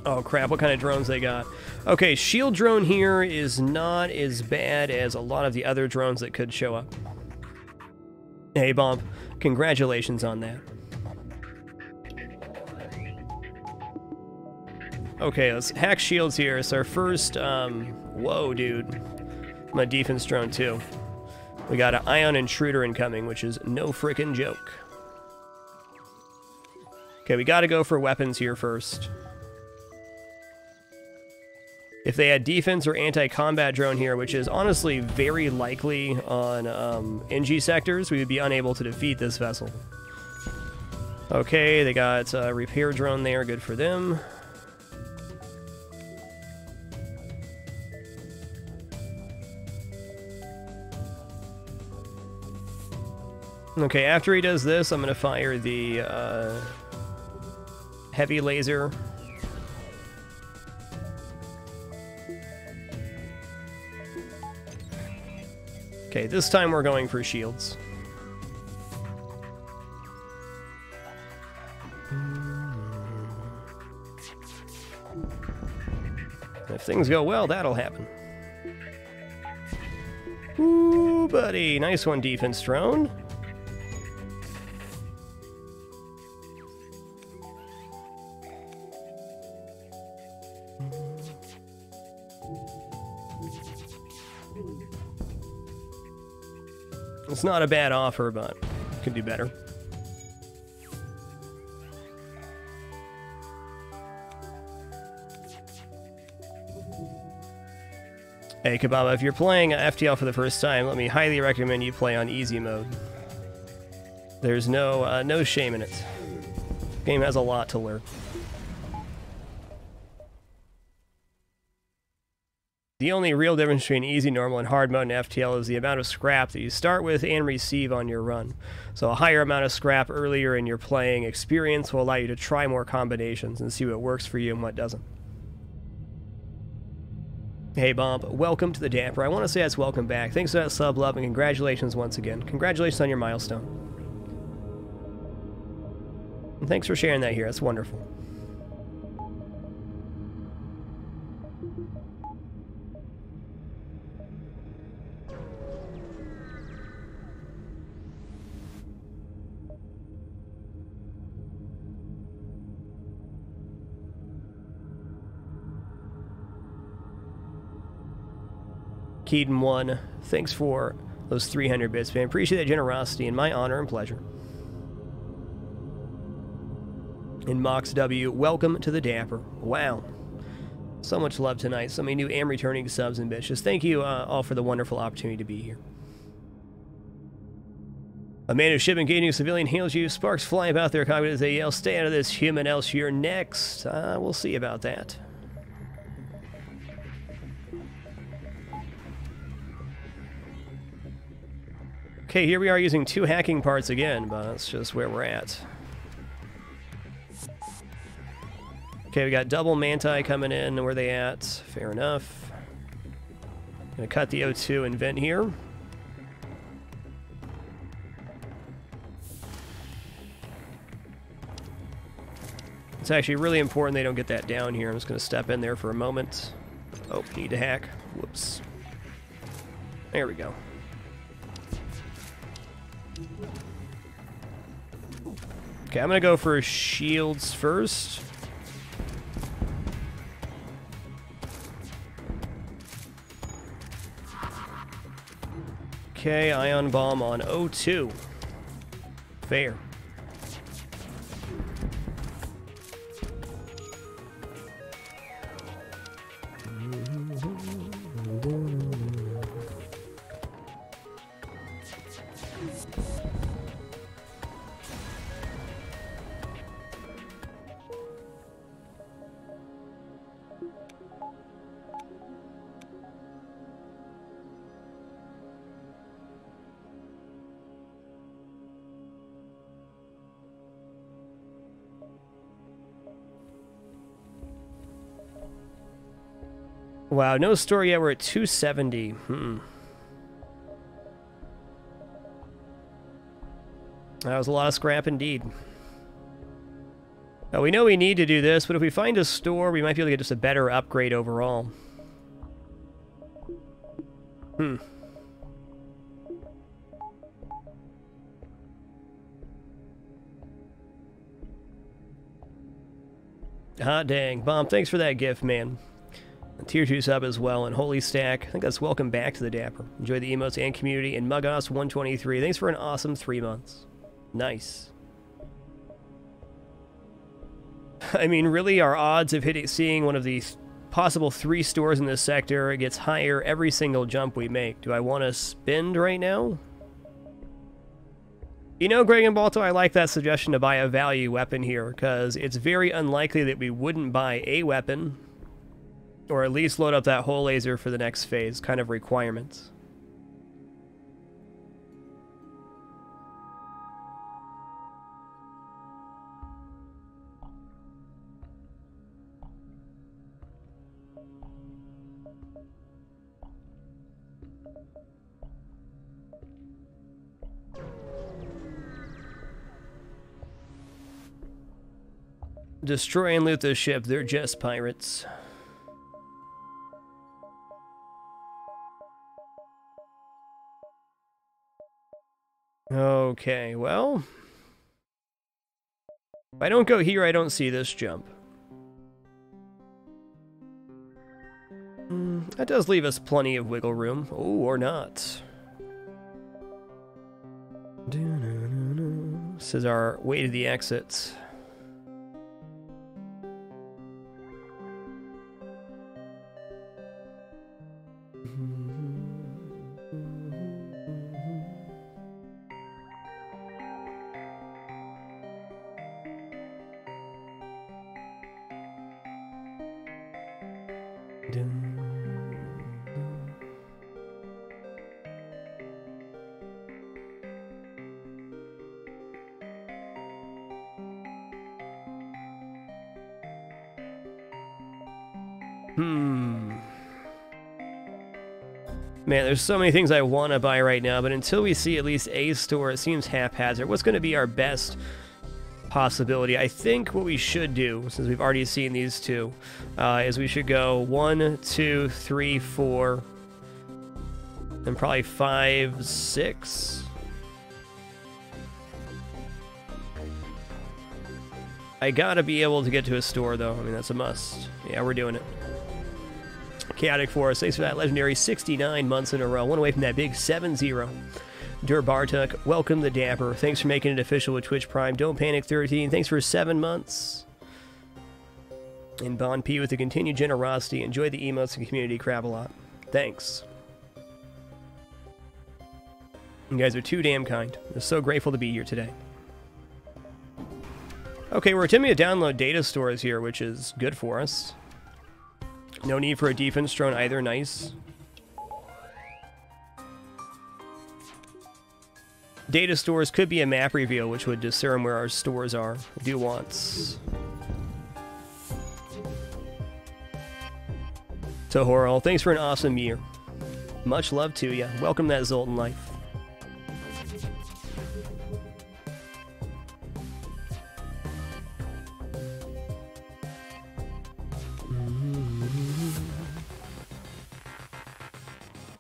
Oh crap, what kind of drones they got? Okay, shield drone here is not as bad as a lot of the other drones that could show up. Hey, Bomb, congratulations on that. Okay, let's hack shields here. It's our first, um, whoa, dude. My defense drone, too. We got an ion intruder incoming, which is no freaking joke. Okay, we gotta go for weapons here first. If they had defense or anti-combat drone here, which is honestly very likely on um, Engi sectors, we would be unable to defeat this vessel. Okay, they got a repair drone there, good for them. Okay, after he does this, I'm going to fire the uh, heavy laser. Okay, this time we're going for shields. If things go well, that'll happen. Ooh, buddy. Nice one, defense drone. It's not a bad offer, but could do better. Hey Kababa, if you're playing FTL for the first time, let me highly recommend you play on easy mode. There's no uh, no shame in it. Game has a lot to learn. The only real difference between easy, normal, and hard mode in FTL is the amount of scrap that you start with and receive on your run. So a higher amount of scrap earlier in your playing experience will allow you to try more combinations and see what works for you and what doesn't. Hey Bob, welcome to the Dapper. I want to say that's welcome back. Thanks for that sub love and congratulations once again. Congratulations on your milestone. And thanks for sharing that here. That's wonderful. Keaton one, thanks for those 300 bits, man. Appreciate that generosity and my honor and pleasure. And Mox W, welcome to the Dapper. Wow. So much love tonight. So many new and returning subs and bitches. Thank you uh, all for the wonderful opportunity to be here. A Mantis ship engaging civilian hails you. Sparks fly about their cockpit as they yell, Stay out of this, human, else you're next. Uh, we'll see about that. Okay, here we are using two hacking parts again, but that's just where we're at. Okay, we got double Manti coming in. Where they at? Fair enough. Gonna cut the O2 and vent here. It's actually really important they don't get that down here. I'm just gonna step in there for a moment. Oh, need to hack. Whoops. There we go. Okay, I'm gonna go for shields first. Okay, ion bomb on O2. Fair. Wow, no story yet. We're at 270. Hmm. That was a lot of scrap indeed. Now, we know we need to do this, but if we find a store, we might be able to get just a better upgrade overall. Hmm. Hot dang. Bomb, thanks for that gift, man. Tier 2 sub as well, and Holy Stack. I think that's welcome back to the Dapper. Enjoy the emotes and community. And Mugos123, thanks for an awesome three months. Nice. I mean, really, our odds of hitting, seeing one of these possible three stores in this sector gets higher every single jump we make. Do I want to spend right now? You know, Greg and Balto, I like that suggestion to buy a value weapon here, because it's very unlikely that we wouldn't buy a weapon or at least load up that hull laser for the next phase, kind of requirements. Destroy and loot the ship, they're just pirates. Okay, well... If I don't go here, I don't see this jump. Mm, that does leave us plenty of wiggle room. Oh, or not. This is our way to the exits. There's so many things I want to buy right now, but until we see at least a store, it seems haphazard. What's going to be our best possibility? I think what we should do, since we've already seen these two, uh, is we should go one, two, three, four, and probably five, six. I gotta be able to get to a store, though. I mean, that's a must. Yeah, we're doing it. Chaotic Force, thanks for that legendary 69 months in a row. One away from that big 7-0. Dur Bartuk, welcome the Dapper. Thanks for making it official with Twitch Prime. Don't Panic 13, thanks for seven months. And Bond P with the continued generosity. Enjoy the emotes and community crab a lot. Thanks. You guys are too damn kind. I'm so grateful to be here today. Okay, we're attempting to download data stores here, which is good for us. No need for a defense drone either, nice. Data stores could be a map reveal, which would discern where our stores are. Do once. Tohoro, thanks for an awesome year. Much love to you. Welcome that Zoltan life.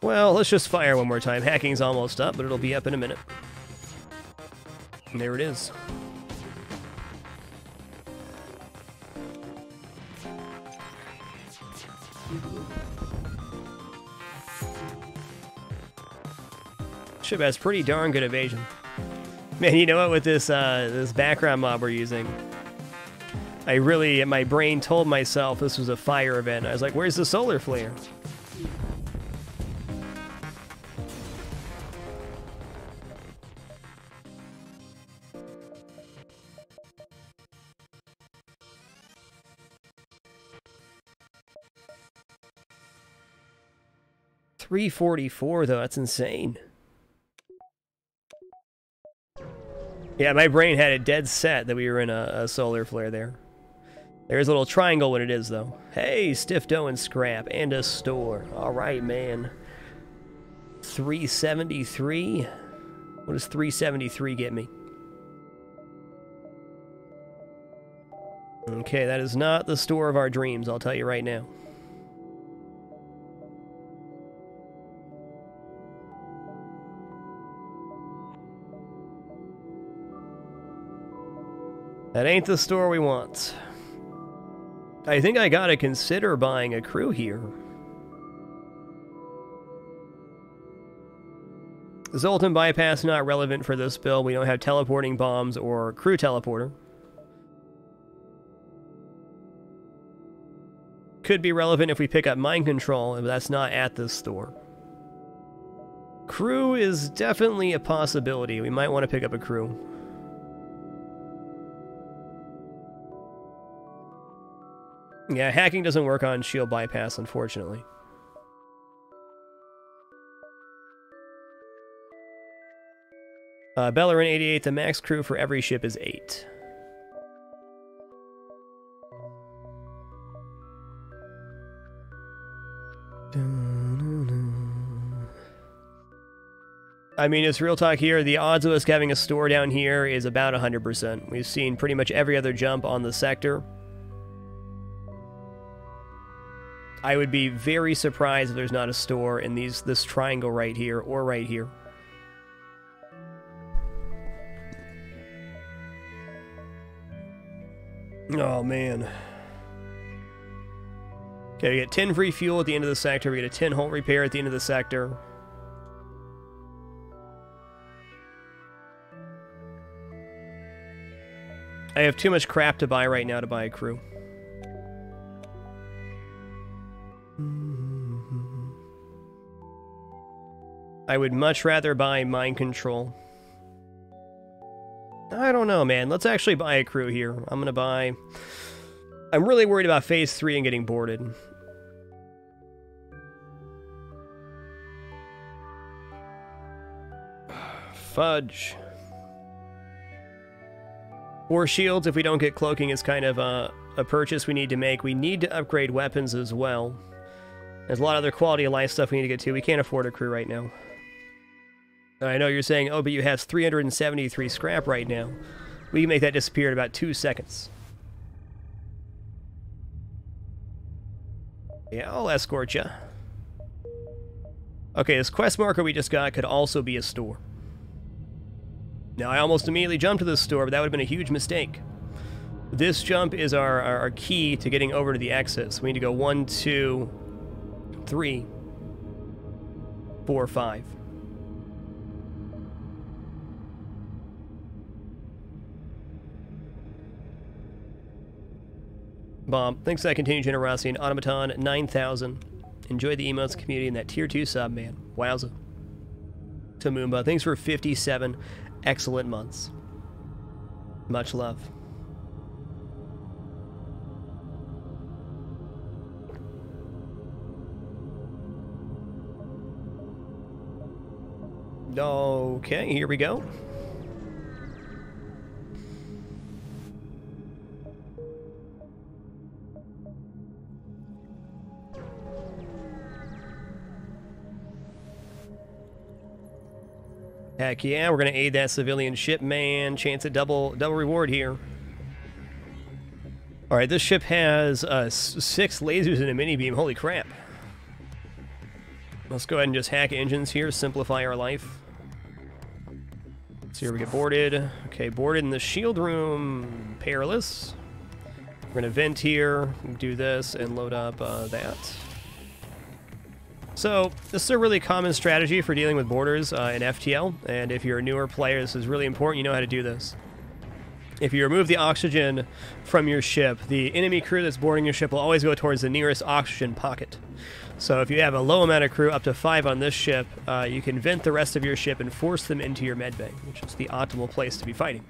Well, let's just fire one more time. Hacking's almost up, but it'll be up in a minute. And there it is. Ship has pretty darn good evasion. Man, you know what? With this uh, this background mod we're using, I really, my brain told myself this was a fire event. I was like, "Where's the solar flare?" Three forty-four though. That's insane. Yeah, my brain had it dead set that we were in a, a solar flare there. There's a little triangle when it is, though. Hey, stiff dough and scrap, and a store. All right, man. 373? What does 373 get me? Okay, that is not the store of our dreams, I'll tell you right now. That ain't the store we want. I think I gotta consider buying a crew here. Zoltan bypass not relevant for this build. We don't have teleporting bombs or crew teleporter. Could be relevant if we pick up mind control, but that's not at this store. Crew is definitely a possibility. We might want to pick up a crew. Yeah, hacking doesn't work on shield bypass, unfortunately. Uh, Bellerin 88, the max crew for every ship is 8. I mean, it's real talk here. The odds of us having a store down here is about 100%. We've seen pretty much every other jump on the sector. I would be very surprised if there's not a store in these this triangle right here or right here. Oh, man. Okay, we get 10 free fuel at the end of the sector. We get a 10 hull repair at the end of the sector. I have too much crap to buy right now to buy a crew. I would much rather buy mind control. I don't know, man. Let's actually buy a crew here. I'm gonna buy... I'm really worried about Phase 3 and getting boarded. Fudge. Four shields, if we don't get cloaking, is kind of a, a purchase we need to make. We need to upgrade weapons as well. There's a lot of other quality of life stuff we need to get to. We can't afford a crew right now. I know you're saying, oh, but you have 373 scrap right now. We can make that disappear in about two seconds. Yeah, I'll escort you. Okay, this quest marker we just got could also be a store. Now, I almost immediately jumped to this store, but that would have been a huge mistake. This jump is our, our, our key to getting over to the exit. So we need to go one, two, three, four, five. Bomb. Thanks for that continued generosity. And Automaton 9000. Enjoy the emotes community and that tier 2 sub, man. Wowza. To Moomba. Thanks for 57 excellent months. Much love. Okay, here we go. Heck yeah, we're gonna aid that civilian ship, man. Chance at double double reward here. All right, this ship has uh, six lasers and a mini beam. Holy crap! Let's go ahead and just hack engines here, simplify our life. So here we get boarded. Okay, boarded in the shield room. Perilous. We're gonna vent here, do this, and load up uh, that. So this is a really common strategy for dealing with boarders uh, in FTL, and if you're a newer player, this is really important. You know how to do this. If you remove the oxygen from your ship, the enemy crew that's boarding your ship will always go towards the nearest oxygen pocket. So if you have a low amount of crew, up to five on this ship, uh, you can vent the rest of your ship and force them into your medbay, which is the optimal place to be fighting.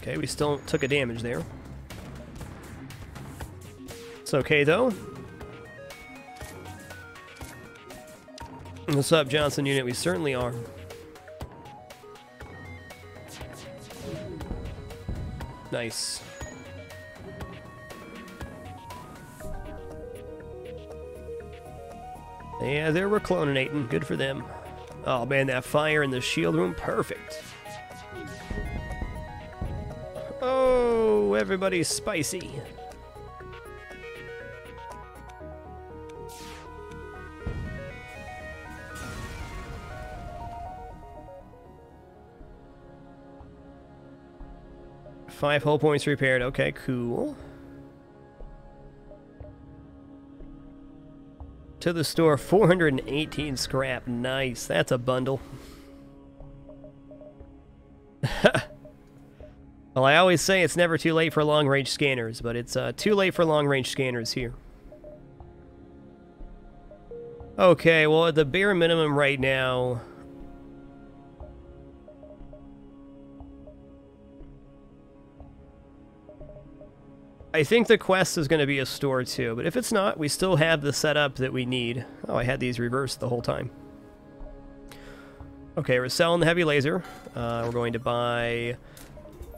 Okay, we still took a damage there. It's okay, though. What's up, Johnson Unit? We certainly are. Nice. Yeah, they were cloninating. Good for them. Oh man, that fire in the shield room, perfect. Oh, everybody's spicy. Five hull points repaired. Okay, cool. To the store, 418 scrap. Nice. That's a bundle. well, I always say it's never too late for long-range scanners, but it's uh, too late for long-range scanners here. Okay, well, at the bare minimum right now, I think the quest is going to be a store too, but if it's not, we still have the setup that we need. Oh, I had these reversed the whole time. Okay, we're selling the heavy laser. Uh, we're going to buy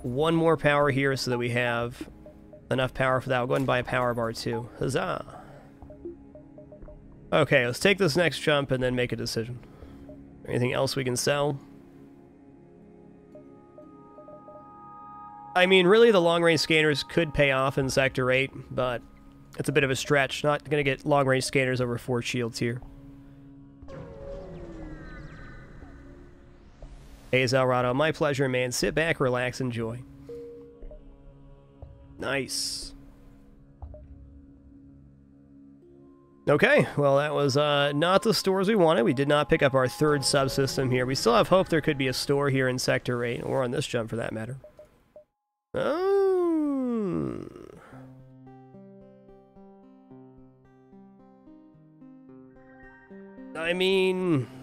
one more power here so that we have enough power for that. We'll go ahead and buy a power bar too. Huzzah! Okay, let's take this next jump and then make a decision. Anything else we can sell? I mean, really, the long-range scanners could pay off in Sector 8, but it's a bit of a stretch. Not going to get long-range scanners over four shields here. Hey, Zalrado, my pleasure, man. Sit back, relax, enjoy. Nice. Okay, well that was uh, not the stores we wanted. We did not pick up our third subsystem here. We still have hope there could be a store here in Sector 8, or on this jump for that matter. Oh. I mean...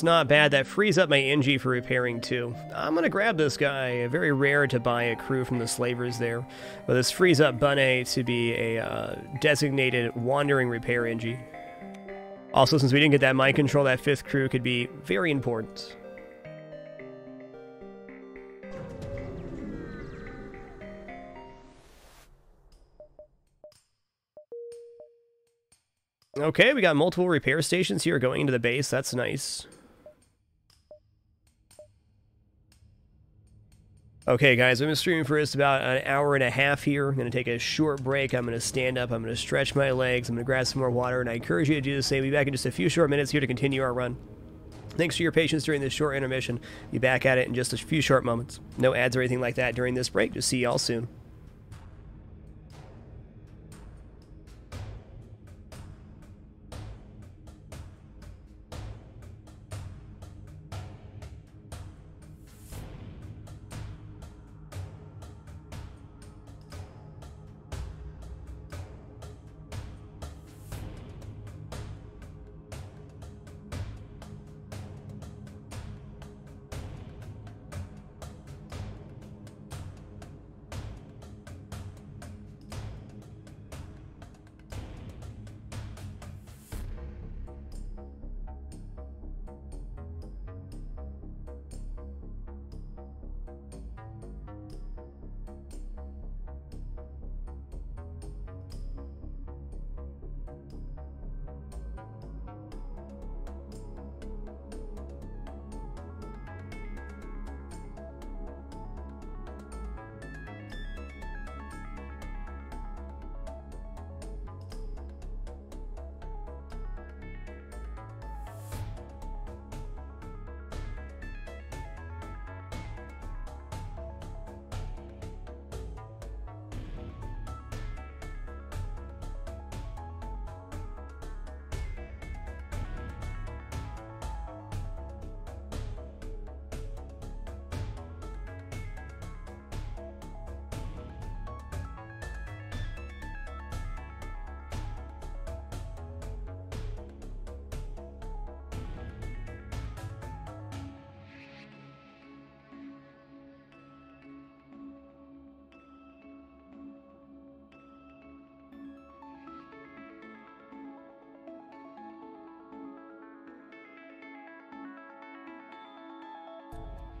It's not bad. That frees up my Engi for repairing too. I'm gonna grab this guy. Very rare to buy a crew from the slavers there. But this frees up Bunny to be a uh, designated wandering repair Engi. Also, since we didn't get that mind control, that fifth crew could be very important. Okay, we got multiple repair stations here going into the base. That's nice. Okay, guys, I've been streaming for just about an hour and a half here. I'm going to take a short break. I'm going to stand up. I'm going to stretch my legs. I'm going to grab some more water, and I encourage you to do the same. Be back in just a few short minutes here to continue our run. Thanks for your patience during this short intermission. Be back at it in just a few short moments. No ads or anything like that during this break. Just see y'all soon.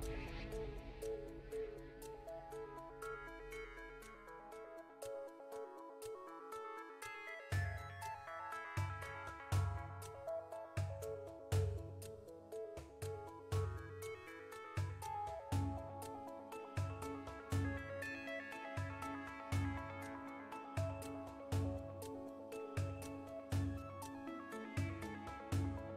Thank you.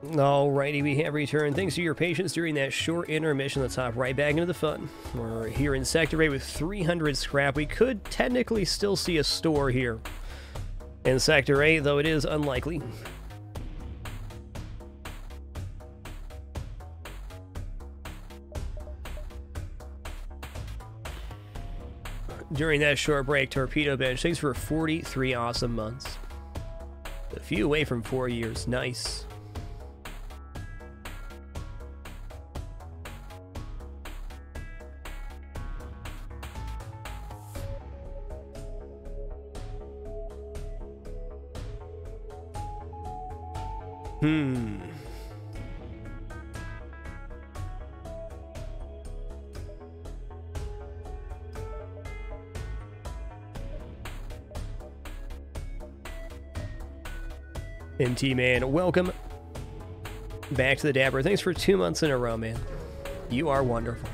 Alrighty, we have returned. Thanks for your patience during that short intermission. Let's hop right back into the fun. We're here in Sector 8 with 300 scrap. We could technically still see a store here in Sector 8, though it is unlikely. During that short break, Torpedo Bench, thanks for 43 awesome months. A few away from four years. Nice. NT Man, welcome back to the Dapper. Thanks for two months in a row, man. You are wonderful.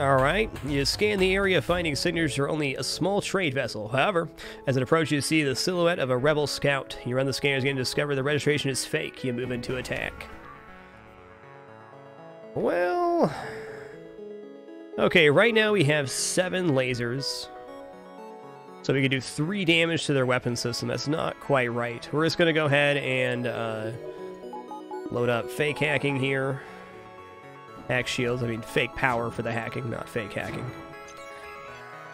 Alright, you scan the area finding signatures are only a small trade vessel. However, as it approaches you see the silhouette of a rebel scout. You run the scanners again to discover the registration is fake. You move into attack. Well... Okay, right now we have seven lasers. So we can do three damage to their weapon system. That's not quite right. We're just going to go ahead and uh, load up fake hacking here. Hack shields, I mean fake power for the hacking, not fake hacking.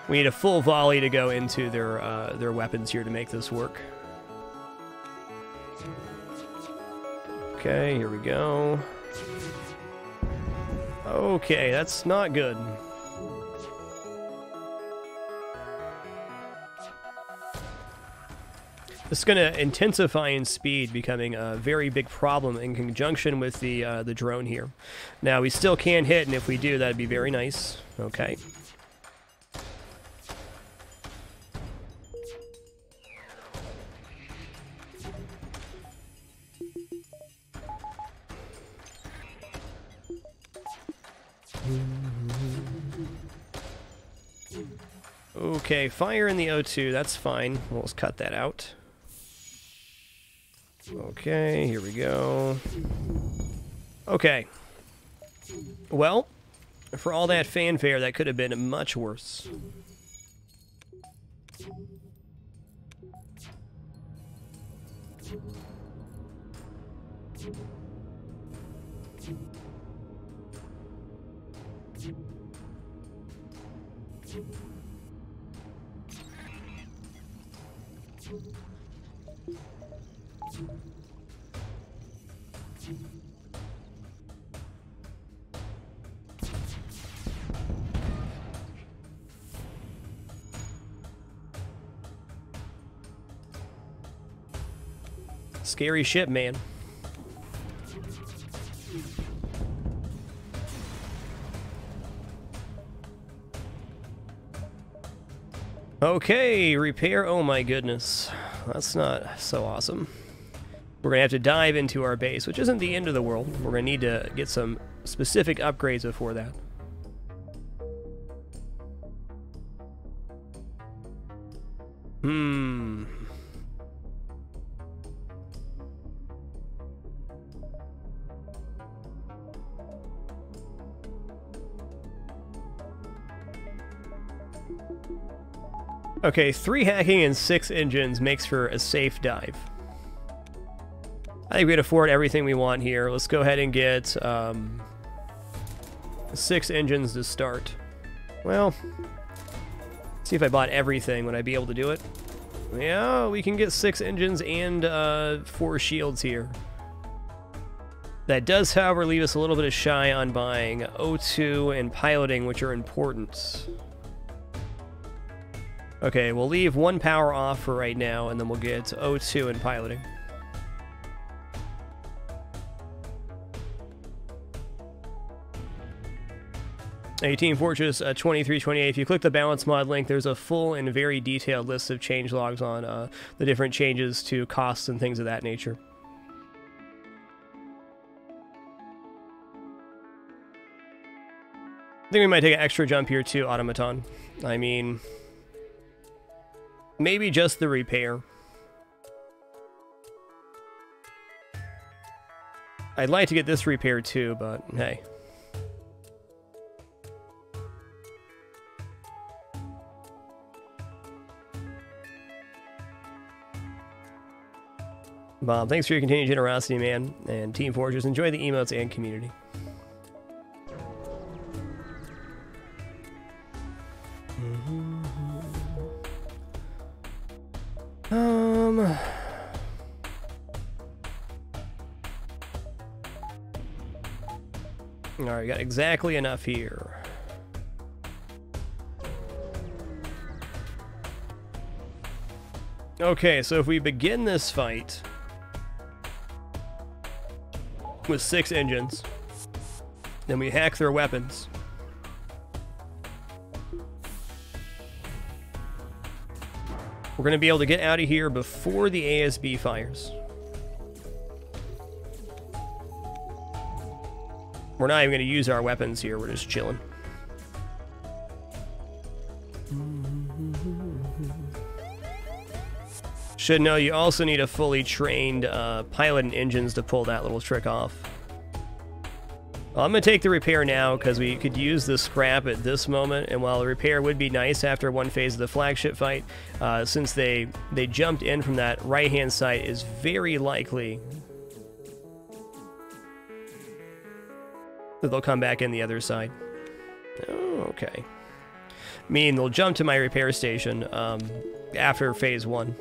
We need a full volley to go into their uh, their weapons here to make this work. Okay, here we go. Okay, that's not good. This is going to intensify in speed, becoming a very big problem in conjunction with the uh, the drone here. Now, we still can hit, and if we do, that'd be very nice. Okay. Okay, fire in the O2, that's fine. We'll just cut that out. Okay, here we go. Okay. Well, for all that fanfare, that could have been much worse. Scary ship, man. Okay, repair. Oh my goodness. That's not so awesome. We're going to have to dive into our base, which isn't the end of the world. We're going to need to get some specific upgrades before that. Hmm. Okay, three hacking and six engines makes for a safe dive. I think we can afford everything we want here. Let's go ahead and get um, six engines to start. Well, see if I bought everything, would I be able to do it? Yeah, we can get six engines and uh, four shields here. That does, however, leave us a little bit of shy on buying O2 and piloting, which are important. Okay, we'll leave one power off for right now, and then we'll get O2 and piloting. Team Fortress uh, 2328. If you click the balance mod link, there's a full and very detailed list of change logs on uh, the different changes to costs and things of that nature. I think we might take an extra jump here too, Automaton. I mean, Maybe just the repair. I'd like to get this repaired too, but hey. Bob, thanks for your continued generosity, man. And Team Fortress, enjoy the emotes and community. Um... Alright, got exactly enough here. Okay, so if we begin this fight with six engines, then we hack their weapons. We're going to be able to get out of here before the ASB fires. We're not even going to use our weapons here. We're just chilling. Should know you also need a fully trained uh, pilot and engines to pull that little trick off. Well, I'm going to take the repair now because we could use the scrap at this moment, and while the repair would be nice after one phase of the flagship fight, uh, since they, they jumped in from that right-hand side, is very likely that they'll come back in the other side. Oh, okay. Meaning they'll jump to my repair station um, after phase one.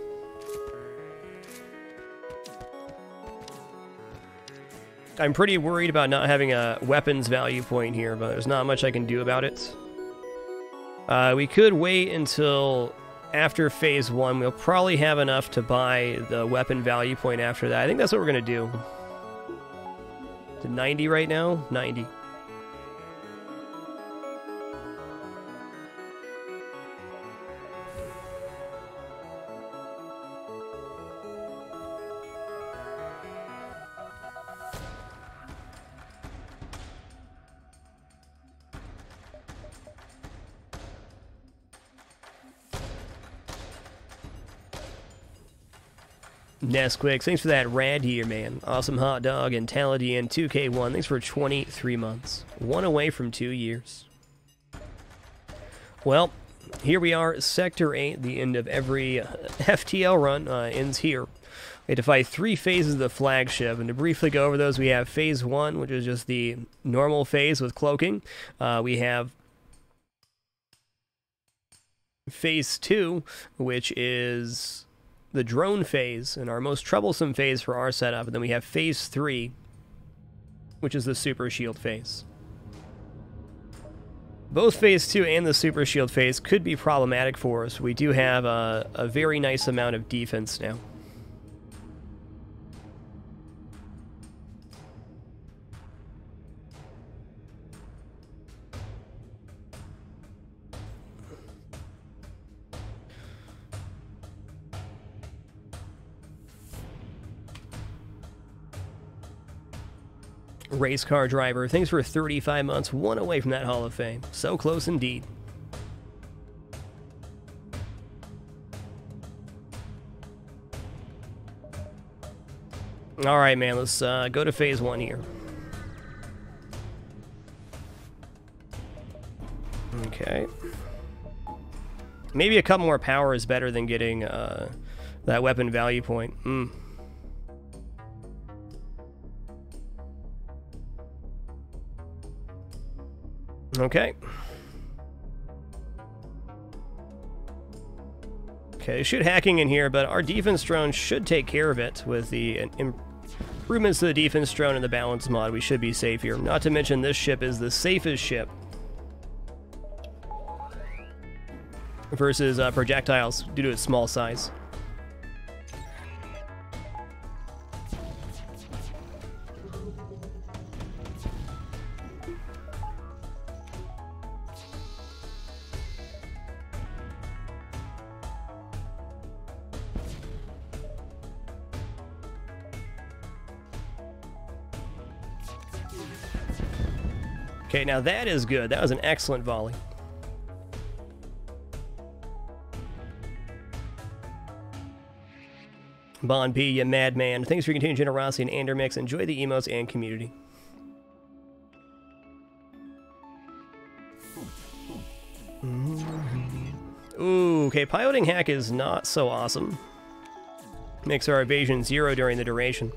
I'm pretty worried about not having a weapons value point here, but there's not much I can do about it. Uh, we could wait until after phase one. We'll probably have enough to buy the weapon value point after that. I think that's what we're going to do. To 90 right now? 90. Nesquik, thanks for that rad year, man. Awesome hot dog and Taladian 2K1, thanks for 23 months. One away from two years. Well, here we are, Sector 8, the end of every FTL run uh, ends here. We had to fight three phases of the flagship, and to briefly go over those, we have Phase 1, which is just the normal phase with cloaking. Uh, we have Phase 2, which is the drone phase and our most troublesome phase for our setup. And then we have phase three, which is the super shield phase. Both phase two and the super shield phase could be problematic for us. We do have a, a very nice amount of defense now. Race car driver. Thanks for 35 months, one away from that Hall of Fame. So close indeed. All right, man, let's uh, go to phase one here. Okay. Maybe a couple more power is better than getting uh, that weapon value point. Hmm. Okay. Okay, shoot hacking in here, but our defense drone should take care of it with the improvements to the defense drone and the balance mod. We should be safe here. Not to mention this ship is the safest ship versus uh, projectiles due to its small size. Okay, now that is good. That was an excellent volley. Bond P, you madman. Thanks for your continued generosity and Andermix. Enjoy the emotes and community. Mm-hmm. Ooh, okay, piloting hack is not so awesome. Makes our evasion zero during the duration.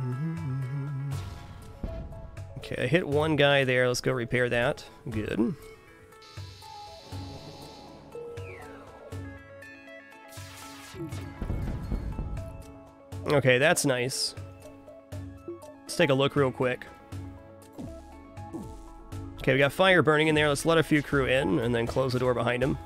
Mm-hmm, mm-hmm. Okay, I hit one guy there. Let's go repair that. Good. Okay, that's nice. Let's take a look real quick. Okay, we got fire burning in there. Let's let a few crew in and then close the door behind him.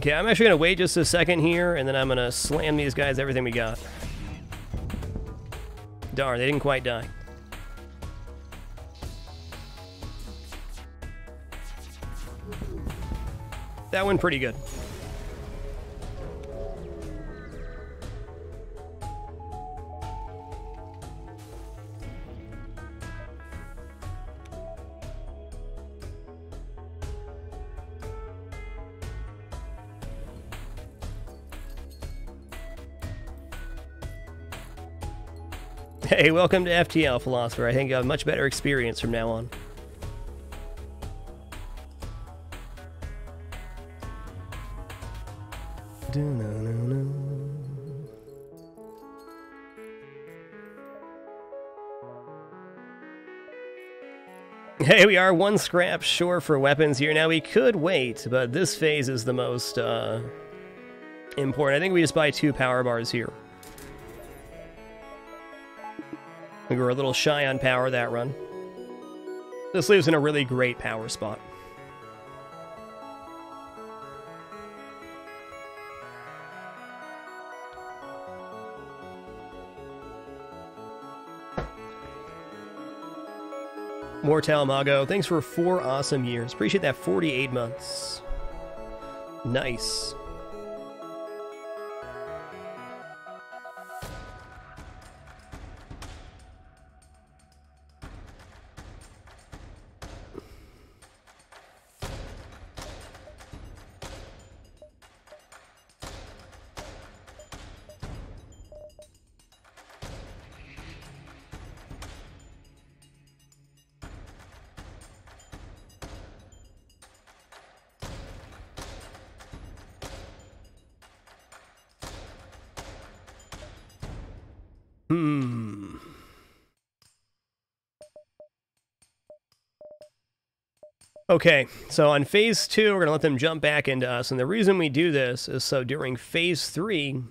Okay, I'm actually going to wait just a second here, and then I'm going to slam these guys everything we got. Darn, they didn't quite die. That went pretty good. Hey, welcome to FTL, Philosopher. I think you have a much better experience from now on. Hey, we are one scrap short for weapons here. Now, we could wait, but this phase is the most uh, important. I think we just buy two power bars here. We were a little shy on power that run. This leaves in a really great power spot. Mortal Mago, thanks for four awesome years. Appreciate that 48 months. Nice. Okay, so on phase two, we're going to let them jump back into us. And the reason we do this is so during phase three,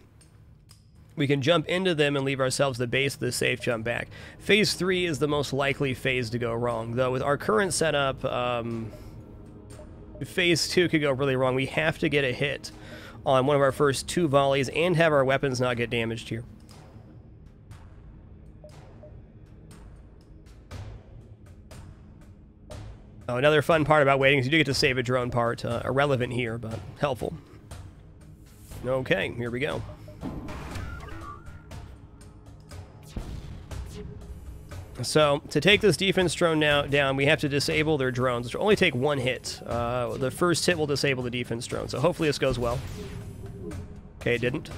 we can jump into them and leave ourselves the base of the safe jump back. Phase three is the most likely phase to go wrong. Though with our current setup, um, phase two could go really wrong. We have to get a hit on one of our first two volleys and have our weapons not get damaged here. Oh, another fun part about waiting is you do get to save a drone part. Uh, irrelevant here, but helpful. Okay, here we go. So, to take this defense drone now down, we have to disable their drones, which will only take one hit. Uh, the first hit will disable the defense drone, so hopefully this goes well. Okay, it didn't.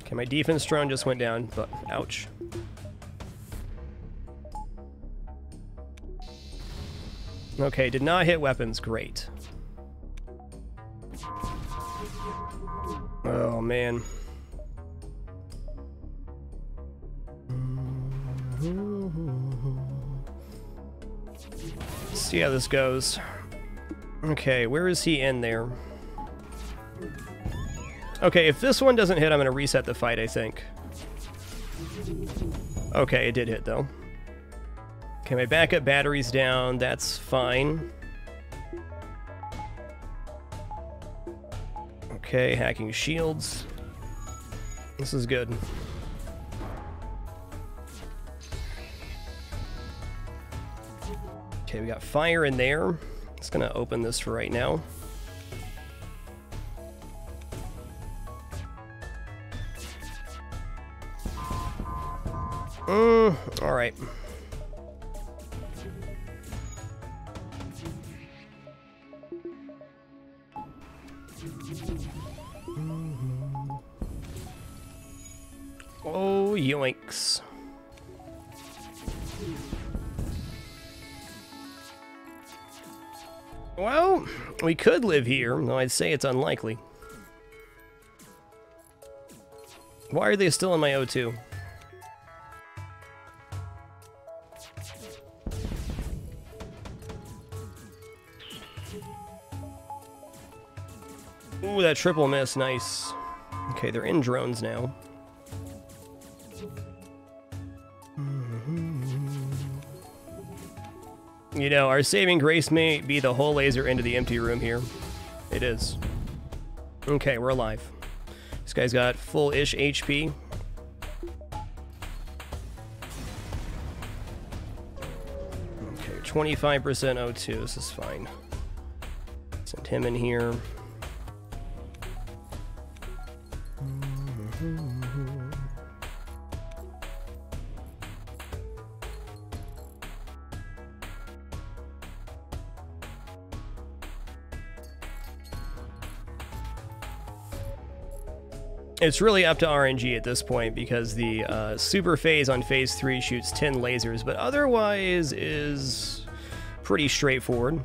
Okay, my defense drone just went down, but ouch. Okay, did not hit weapons. Great. Oh, man. Let's see how this goes. Okay, where is he in there? Okay, if this one doesn't hit, I'm going to reset the fight, I think. Okay, it did hit, though. Okay, my backup battery's down. That's fine. Okay, hacking shields. This is good. Okay, we got fire in there. Just gonna open this for right now. Mm, all right. Oh, yoinks. Well, we could live here, though I'd say it's unlikely. Why are they still in my O2? Ooh, that triple miss, nice. Okay, they're in drones now. You know, our saving grace may be the hull laser into the empty room here. It is. Okay, we're alive. This guy's got full-ish HP. Okay, 25% O2, this is fine. Send him in here. It's really up to RNG at this point because the uh, super phase on phase 3 shoots 10 lasers, but otherwise is pretty straightforward.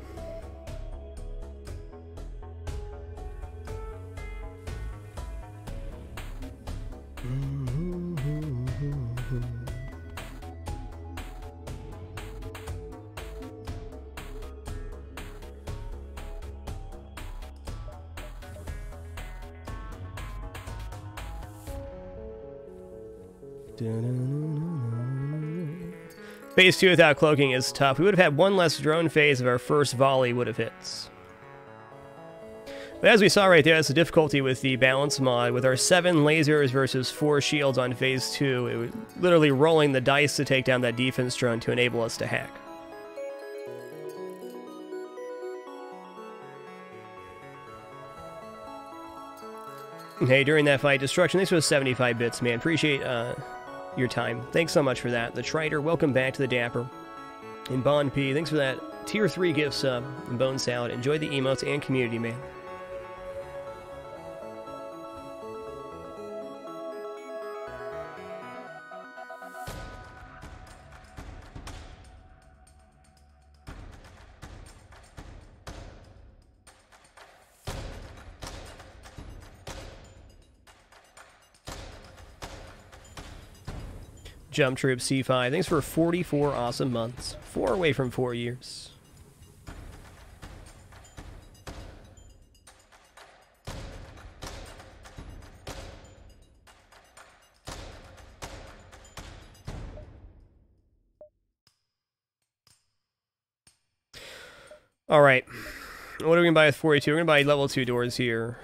Phase 2 without cloaking is tough. We would have had one less drone phase if our first volley would have hit. But as we saw right there, that's the difficulty with the balance mod. With our seven lasers versus four shields on phase two, it was literally rolling the dice to take down that defense drone to enable us to hack. Hey, during that fight, Destruction, thanks for the 75 bits, man. Appreciate uh, your time. Thanks so much for that. The Triter, welcome back to the Dapper. And Bond P, thanks for that tier 3 gift sub. Uh, and Bone Salad, enjoy the emotes and community, man. Jump Troop C5. Thanks for 44 awesome months. Four away from four years. All right. What are we going to buy with 42? We're going to buy level 2 doors here.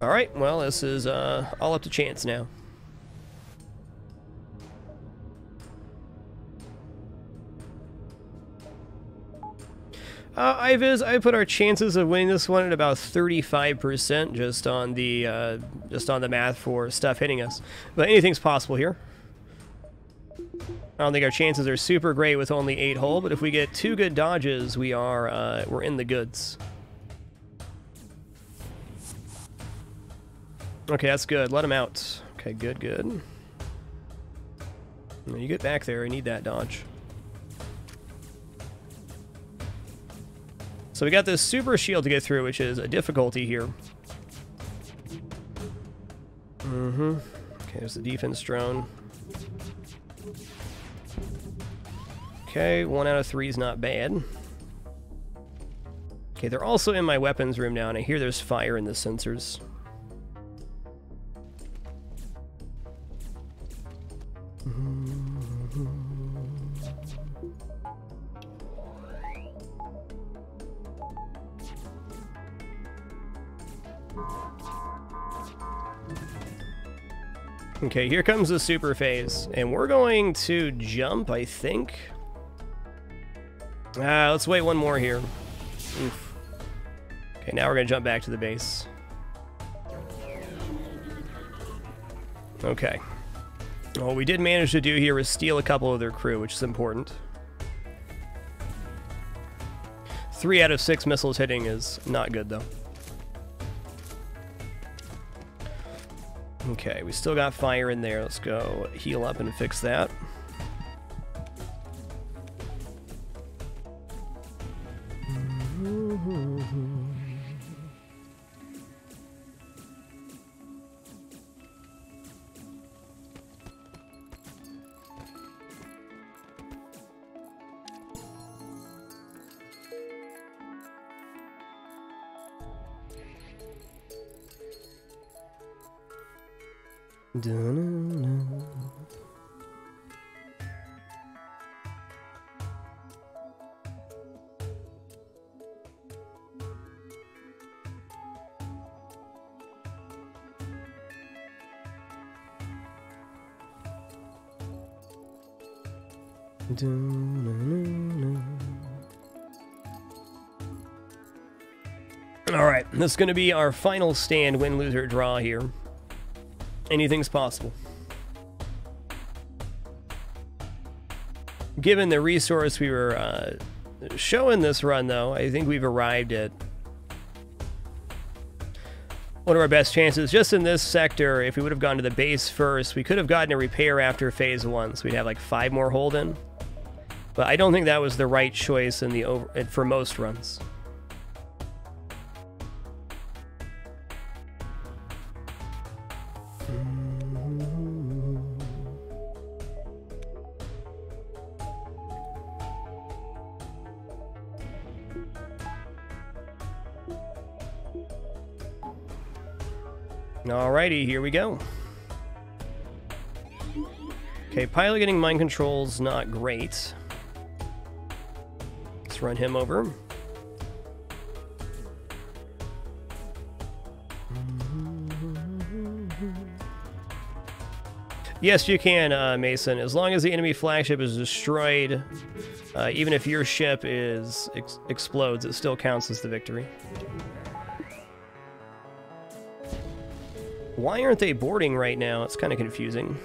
Alright, well, this is uh, all up to chance now. Uh, Iviz, I put our chances of winning this one at about 35% just on the uh, just on the math for stuff hitting us. But anything's possible here. I don't think our chances are super great with only 8 hull, but if we get two good dodges, we are uh, we're in the goods. Okay, that's good. Let him out. Okay, good, good. When you get back there, I need that dodge. So we got this super shield to get through, which is a difficulty here. Mm-hmm. Okay, there's the defense drone. Okay, one out of three is not bad. Okay, they're also in my weapons room now, and I hear there's fire in the sensors. Okay, here comes the super phase, and we're going to jump, I think. Ah, let's wait one more here. Oof. Okay, now we're gonna jump back to the base. Okay. What we did manage to do here is steal a couple of their crew, which is important. Three out of six missiles hitting is not good, though. Okay, we still got fire in there. Let's go heal up and fix that. Alright, this is going to be our final stand, win, lose, or draw here. Anything's possible. Given the resource we were uh, showing this run, though, I think we've arrived at one of our best chances. Just in this sector, if we would have gone to the base first, we could have gotten a repair after phase one, so we'd have like five more hold in. But I don't think that was the right choice in the over for most runs. Alrighty, here we go. Okay, pilot getting mind controls not great Let's run him over. Yes, you can, uh, Mason. As long as the enemy flagship is destroyed, uh, even if your ship is ex explodes, it still counts as the victory. Why aren't they boarding right now? It's kind of confusing.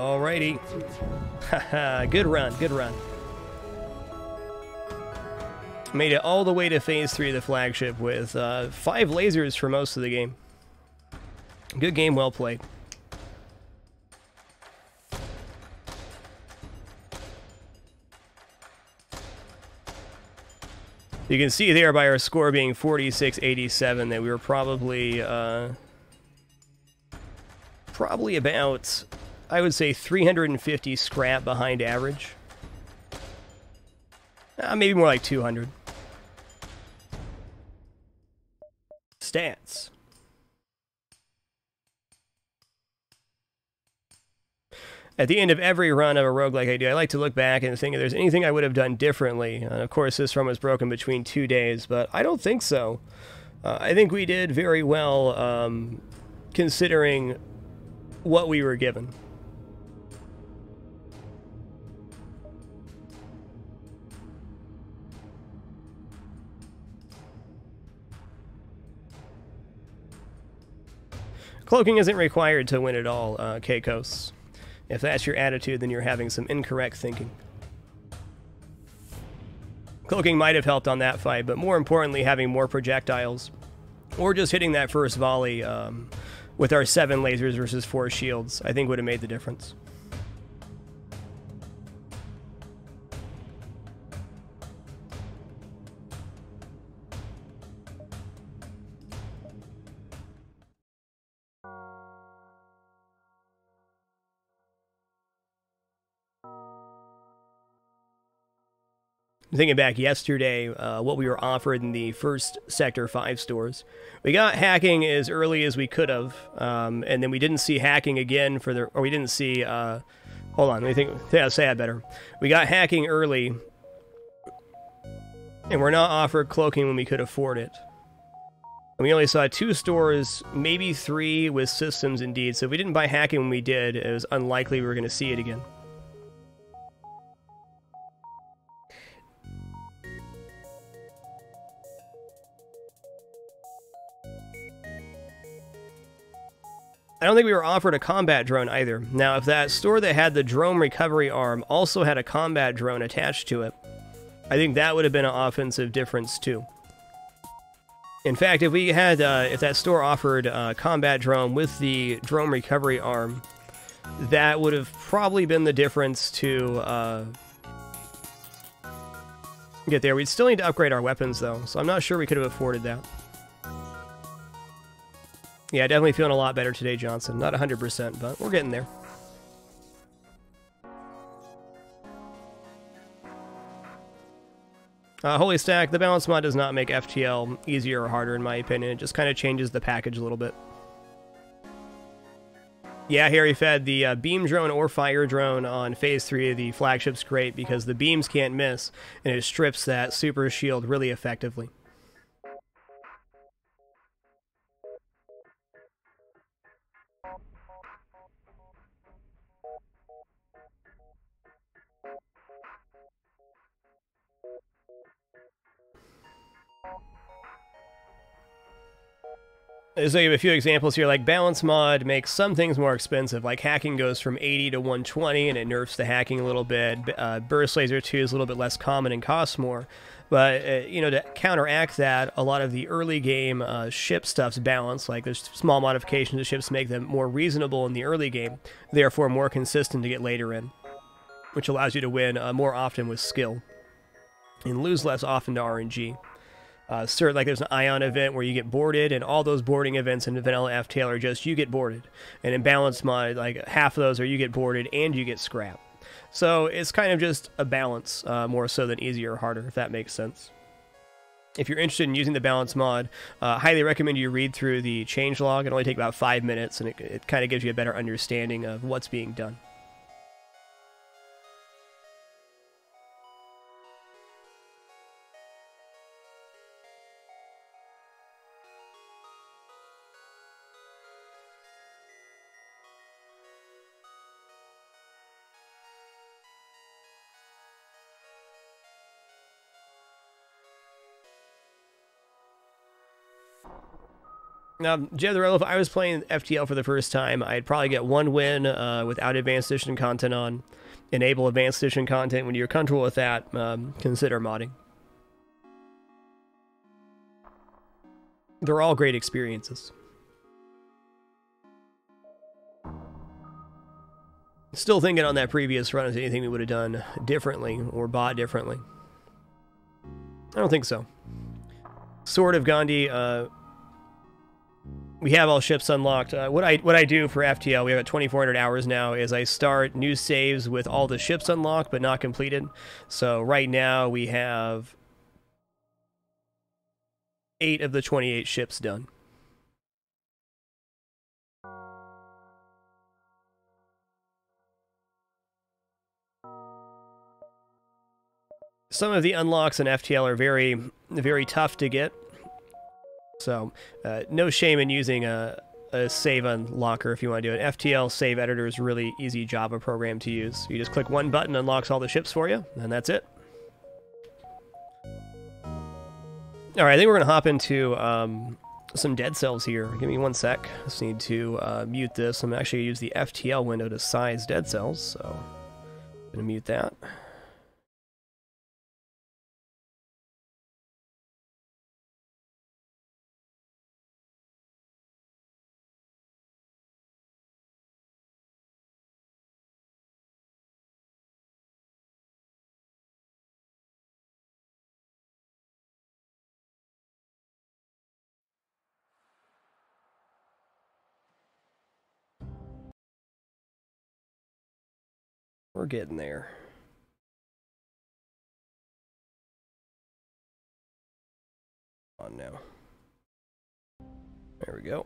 Alrighty. good run, good run. Made it all the way to Phase 3 of the flagship with uh, five lasers for most of the game. Good game, well played. You can see there by our score being 46-87 that we were probably uh, probably about I would say 350 scrap behind average. Uh, maybe more like 200. Stats. At the end of every run of a rogue like I do, I like to look back and think if there's anything I would have done differently. And of course, this run was broken between two days, but I don't think so. Uh, I think we did very well um, considering what we were given. Cloaking isn't required to win at all, uh, Keikos. If that's your attitude, then you're having some incorrect thinking. Cloaking might have helped on that fight, but more importantly, having more projectiles. Or just hitting that first volley um, with our seven lasers versus four shields, I think would have made the difference. Thinking back yesterday, uh, what we were offered in the first Sector 5 stores. We got hacking as early as we could have, um, and then we didn't see hacking again for the, or we didn't see, uh, hold on, let me think, yeah, say that better. We got hacking early, and we're not offered cloaking when we could afford it. And we only saw two stores, maybe three with systems indeed, so if we didn't buy hacking when we did, it was unlikely we were going to see it again. I don't think we were offered a combat drone either. Now, if that store that had the drone recovery arm also had a combat drone attached to it, I think that would have been an offensive difference too. In fact, if we had, uh, if that store offered a combat drone with the drone recovery arm, that would have probably been the difference to uh, get there. We'd still need to upgrade our weapons though, so I'm not sure we could have afforded that. Yeah, definitely feeling a lot better today, Johnson. Not 100%, but we're getting there. Uh, Holy Stack, the balance mod does not make FTL easier or harder in my opinion. It just kind of changes the package a little bit. Yeah, Harry Fed, the uh, beam drone or fire drone on Phase 3 of the flagship's great because the beams can't miss, and it strips that super shield really effectively. So have a few examples here, like Balance Mod makes some things more expensive, like hacking goes from 80 to 120 and it nerfs the hacking a little bit. Uh, Burst Laser 2 is a little bit less common and costs more. But, uh, you know, to counteract that, a lot of the early game uh, ship stuff's balanced. Like, there's small modifications to ships make them more reasonable in the early game, therefore more consistent to get later in, which allows you to win uh, more often with skill and lose less often to RNG. Uh, cert, like there's an ion event where you get boarded, and all those boarding events in vanilla FTL are just you get boarded. And in Balance mod, like half of those are you get boarded and you get scrap. So it's kind of just a balance, uh, more so than easier or harder, if that makes sense. If you're interested in using the balance mod, uh, highly recommend you read through the changelog. It only takes about five minutes, and it, it kind of gives you a better understanding of what's being done. Now, Jezreel, if I was playing FTL for the first time, I'd probably get one win uh, without Advanced Edition content on. Enable Advanced Edition content. When you're comfortable with that, um, consider modding. They're all great experiences. Still thinking on that previous run, is anything we would have done differently or bought differently? I don't think so. Sword of Gandhi, uh, we have all ships unlocked. Uh, what I what I do for FTL, we have at 2,400 hours now, is I start new saves with all the ships unlocked but not completed. So right now we have eight of the 28 ships done. Some of the unlocks in FTL are very, very tough to get. So, uh, no shame in using a, a save unlocker if you want to do it. FTL save editor is really easy Java program to use. You just click one button, unlocks all the ships for you, and that's it. All right, I think we're going to hop into um, some dead cells here. Give me one sec. I Just need to uh, mute this. I'm actually going to use the FTL window to size dead cells, so I'm going to mute that. Getting there. On now. There we go.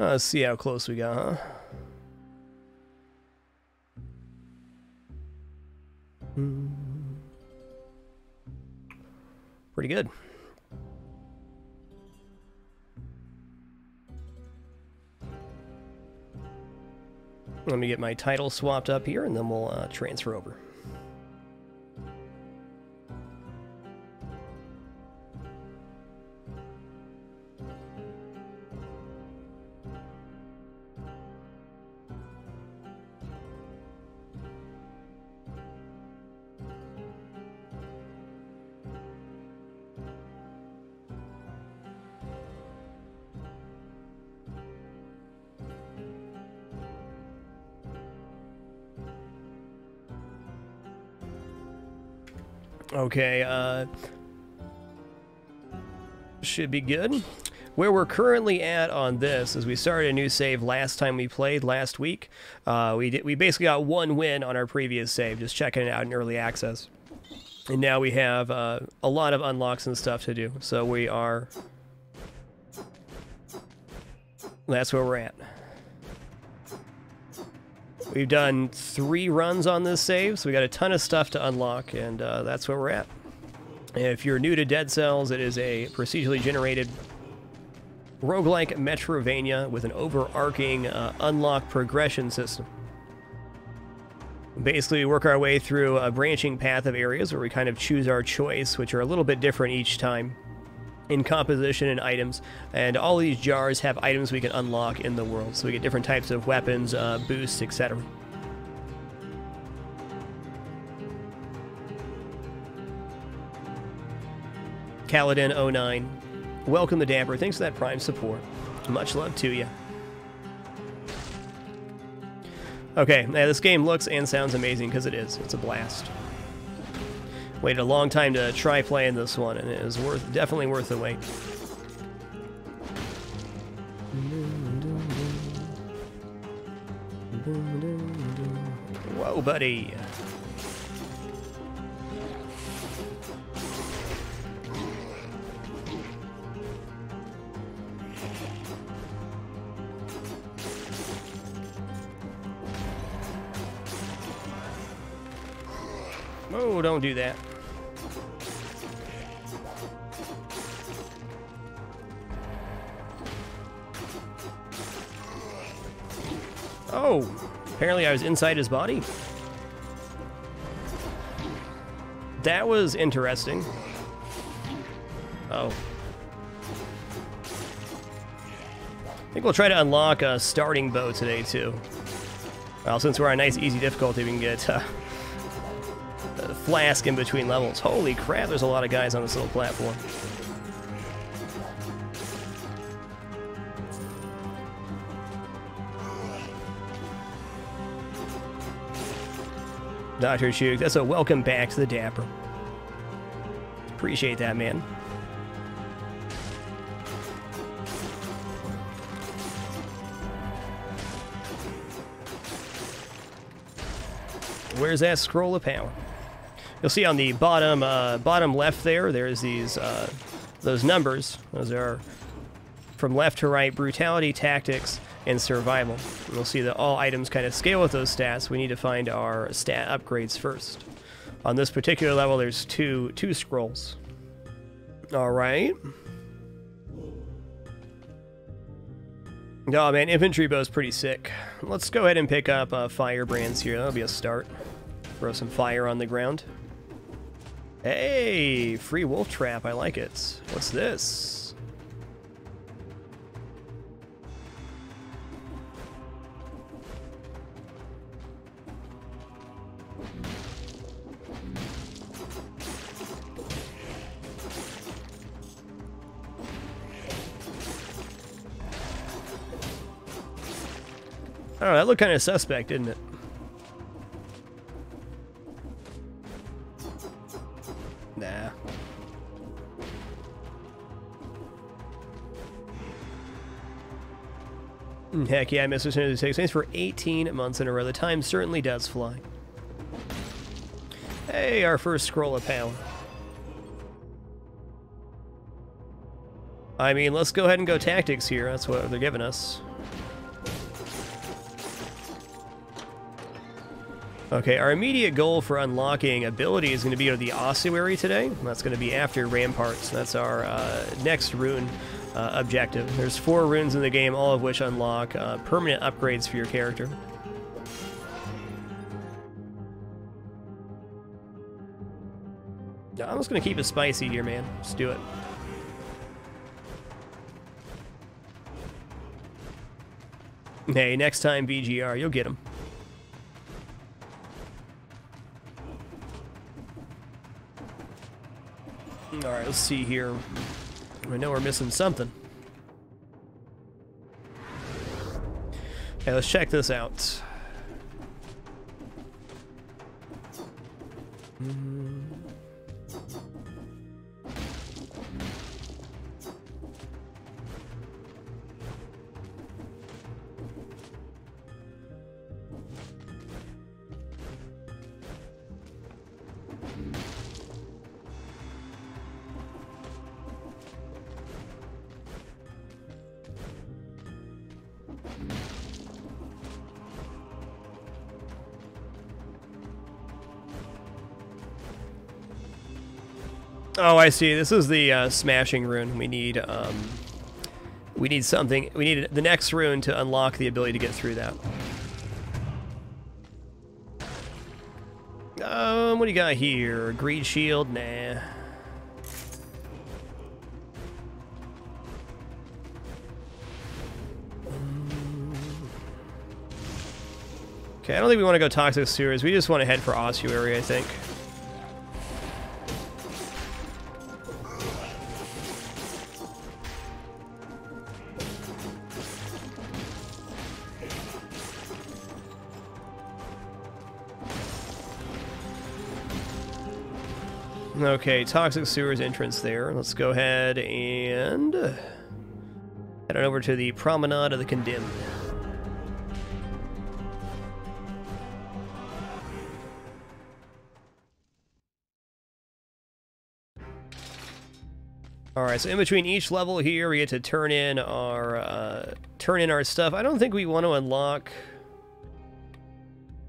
Uh, let's see how close we got, huh? Hmm. Pretty good. Let me get my title swapped up here, and then we'll uh, transfer over. Okay, uh, should be good. Where we're currently at on this is we started a new save last time we played last week. Uh, we did, we basically got one win on our previous save, just checking it out in early access. And now we have uh, a lot of unlocks and stuff to do. So we are... That's where we're at. We've done three runs on this save, so we got a ton of stuff to unlock, and uh, that's where we're at. If you're new to Dead Cells, it is a procedurally generated roguelike Metroidvania with an overarching uh, unlock progression system. Basically, we work our way through a branching path of areas where we kind of choose our choice, which are a little bit different each time in composition and items. And all these jars have items we can unlock in the world. So we get different types of weapons, uh, boosts, etc. Kaladin09. Welcome to Dapper. Thanks for that Prime support. Much love to you. Okay, now this game looks and sounds amazing because it is. It's a blast. Waited a long time to try playing this one, and it was worth definitely worth the wait. Whoa, buddy. Oh, don't do that. Oh, apparently I was inside his body. That was interesting. Oh. I think we'll try to unlock a starting bow today, too. Well, since we're on a nice, easy difficulty, we can get uh, a flask in between levels. Holy crap, there's a lot of guys on this little platform. Dr. Shook, that's a welcome back to the Dapper. Appreciate that, man. Where's that scroll of power? You'll see on the bottom uh, bottom left there, there's these uh, those numbers. Those are from left to right, brutality, tactics, and survival. You'll see that all items kind of scale with those stats. We need to find our stat upgrades first. On this particular level, there's two two scrolls. All right. Oh man, infantry bow's pretty sick. Let's go ahead and pick up uh, firebrands here. That'll be a start. Throw some fire on the ground. Hey, free wolf trap. I like it. What's this? Oh, that looked kind of suspect, didn't it? Nah. Hmm, heck yeah, Mr. Sinister Six. Thanks for 18 months in a row. The time certainly does fly. Hey, our first scroll of power. I mean, let's go ahead and go tactics here. That's what they're giving us. Okay, our immediate goal for unlocking ability is going to be the ossuary today. That's going to be after Ramparts. That's our uh, next rune uh, objective. There's four runes in the game, all of which unlock uh, permanent upgrades for your character. I'm just going to keep it spicy here, man. Let's do it. Hey, next time VGR, you'll get him. Alright, let's see here. I know we're missing something. Okay, let's check this out. Mm. Oh, I see. This is the uh, smashing rune. We need um, we need something. We need the next rune to unlock the ability to get through that. Um, what do you got here? Greed shield? Nah. Okay, I don't think we want to go Toxic Sewers. We just want to head for Ossuary, I think. Okay, Toxic Sewers entrance there. Let's go ahead and head on over to the Promenade of the Condemned. All right, so in between each level here, we get to turn in our uh, turn in our stuff. I don't think we want to unlock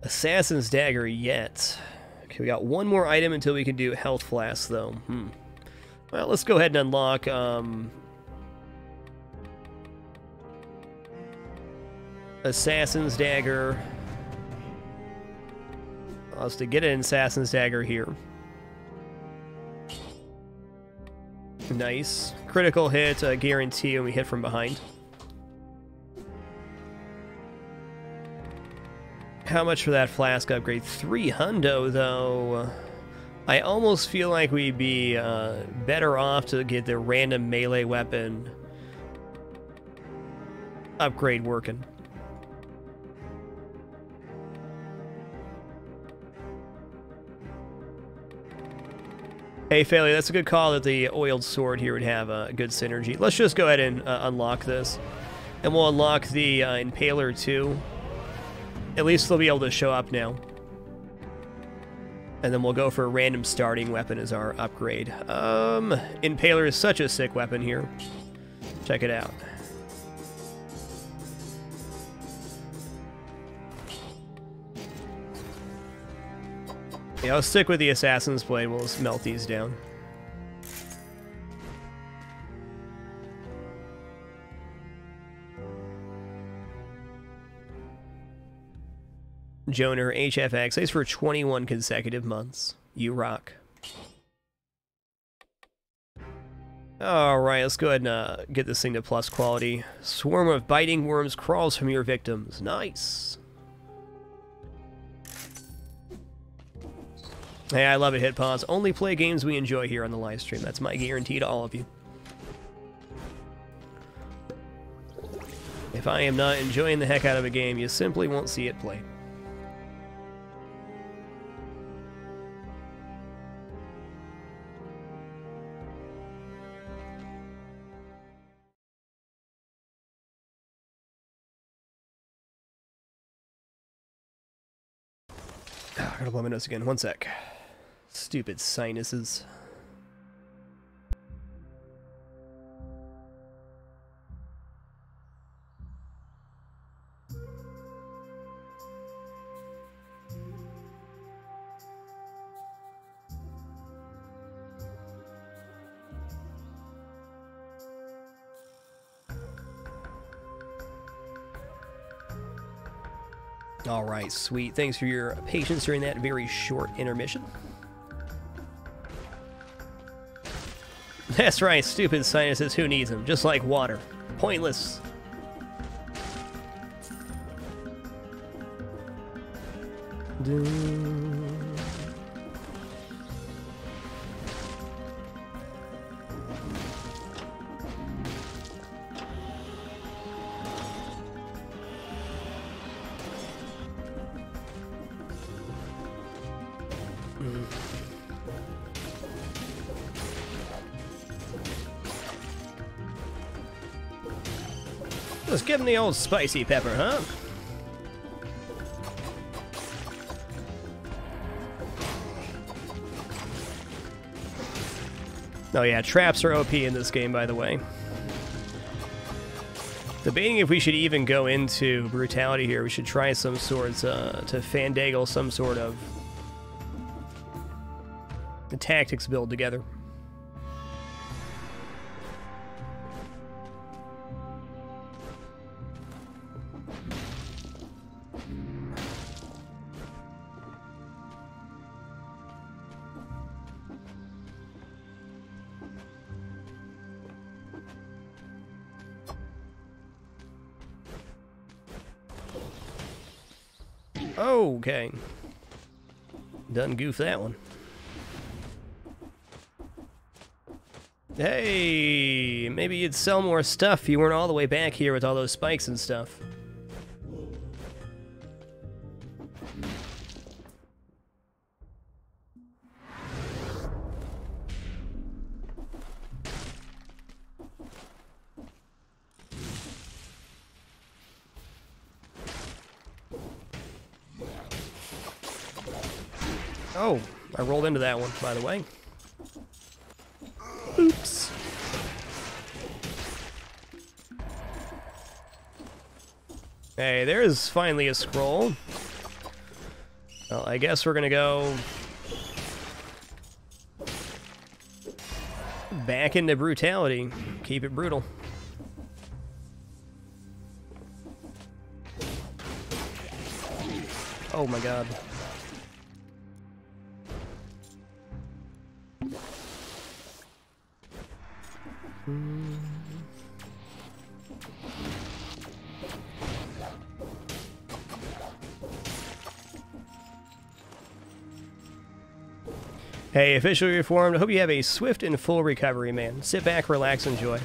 Assassin's Dagger yet. Okay, we got one more item until we can do Health Flask, though. Hmm. Well, let's go ahead and unlock. Um, Assassin's Dagger. Let's to get an Assassin's Dagger here. Nice. Critical hit, uh, guarantee when we hit from behind. How much for that flask upgrade? Three hundo, though. I almost feel like we'd be uh, better off to get the random melee weapon upgrade working. Hey, Failure, that's a good call that the oiled sword here would have a good synergy. Let's just go ahead and uh, unlock this. And we'll unlock the uh, Impaler too. At least they'll be able to show up now. And then we'll go for a random starting weapon as our upgrade. Um, Impaler is such a sick weapon here. Check it out. Yeah, I'll stick with the Assassin's Blade. We'll just melt these down. Joner HFX. Thanks for 21 consecutive months. You rock. Alright, let's go ahead and uh, get this thing to plus quality. Swarm of biting worms crawls from your victims. Nice. Hey, I love it, Hit Pause. Only play games we enjoy here on the live stream. That's my guarantee to all of you. If I am not enjoying the heck out of a game, you simply won't see it played. Gotta blow my nose again. One sec. Stupid sinuses. All right, sweet. Thanks for your patience during that very short intermission. That's right, stupid sinuses, who needs them? Just like water. Pointless. The old spicy pepper, huh? Oh yeah, traps are OP in this game, by the way. Debating if we should even go into brutality here. We should try some sorts uh, to fandagle some sort of the tactics build together. That one. Hey, maybe you'd sell more stuff. if You weren't all the way back here with all those spikes and stuff. Into that one, by the way. Oops. Hey, there's finally a scroll. Well, I guess we're gonna go back into brutality. Keep it brutal. Oh my god. Hey, officially reformed. Hope you have a swift and full recovery, man. Sit back, relax, enjoy.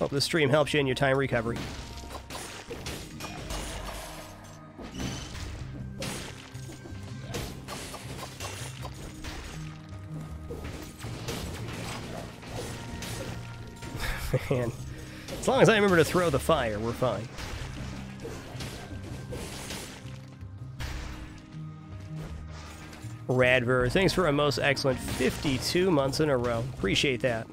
Hope the stream helps you in your time recovery. Man, as long as I remember to throw the fire, we're fine. Radver, thanks for a most excellent 52 months in a row. Appreciate that.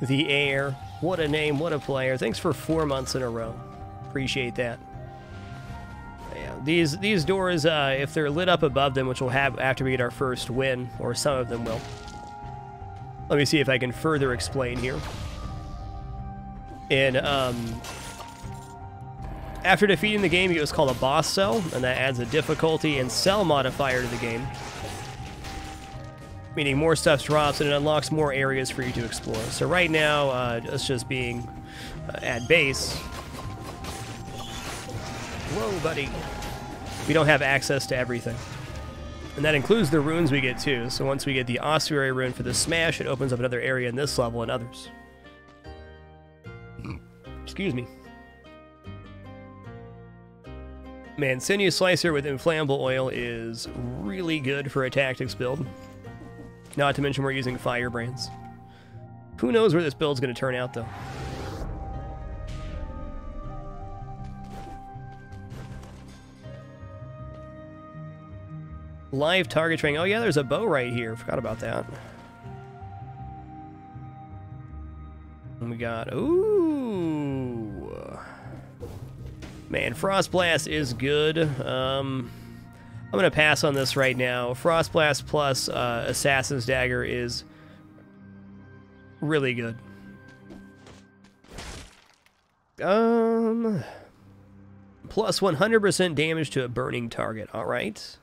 The Air. What a name, what a player. Thanks for four months in a row. Appreciate that. Yeah, these these doors, uh, if they're lit up above them, which will have after we get our first win, or some of them will. Let me see if I can further explain here. And um, after defeating the game, it was called a boss cell, and that adds a difficulty and cell modifier to the game meaning more stuff drops and it unlocks more areas for you to explore. So right now, uh, us just being uh, at base. Whoa, buddy. We don't have access to everything. And that includes the runes we get too. So once we get the ossuary rune for the smash, it opens up another area in this level and others. Excuse me. Man, Sinew Slicer with inflammable oil is really good for a tactics build. Not to mention we're using firebrands. Who knows where this build's going to turn out, though. Live target training. Oh, yeah, there's a bow right here. Forgot about that. And we got... Ooh. Man, Frost Blast is good. Um... I'm going to pass on this right now. Frost Blast plus uh, Assassin's Dagger is really good. Um, plus 100% damage to a burning target. All right.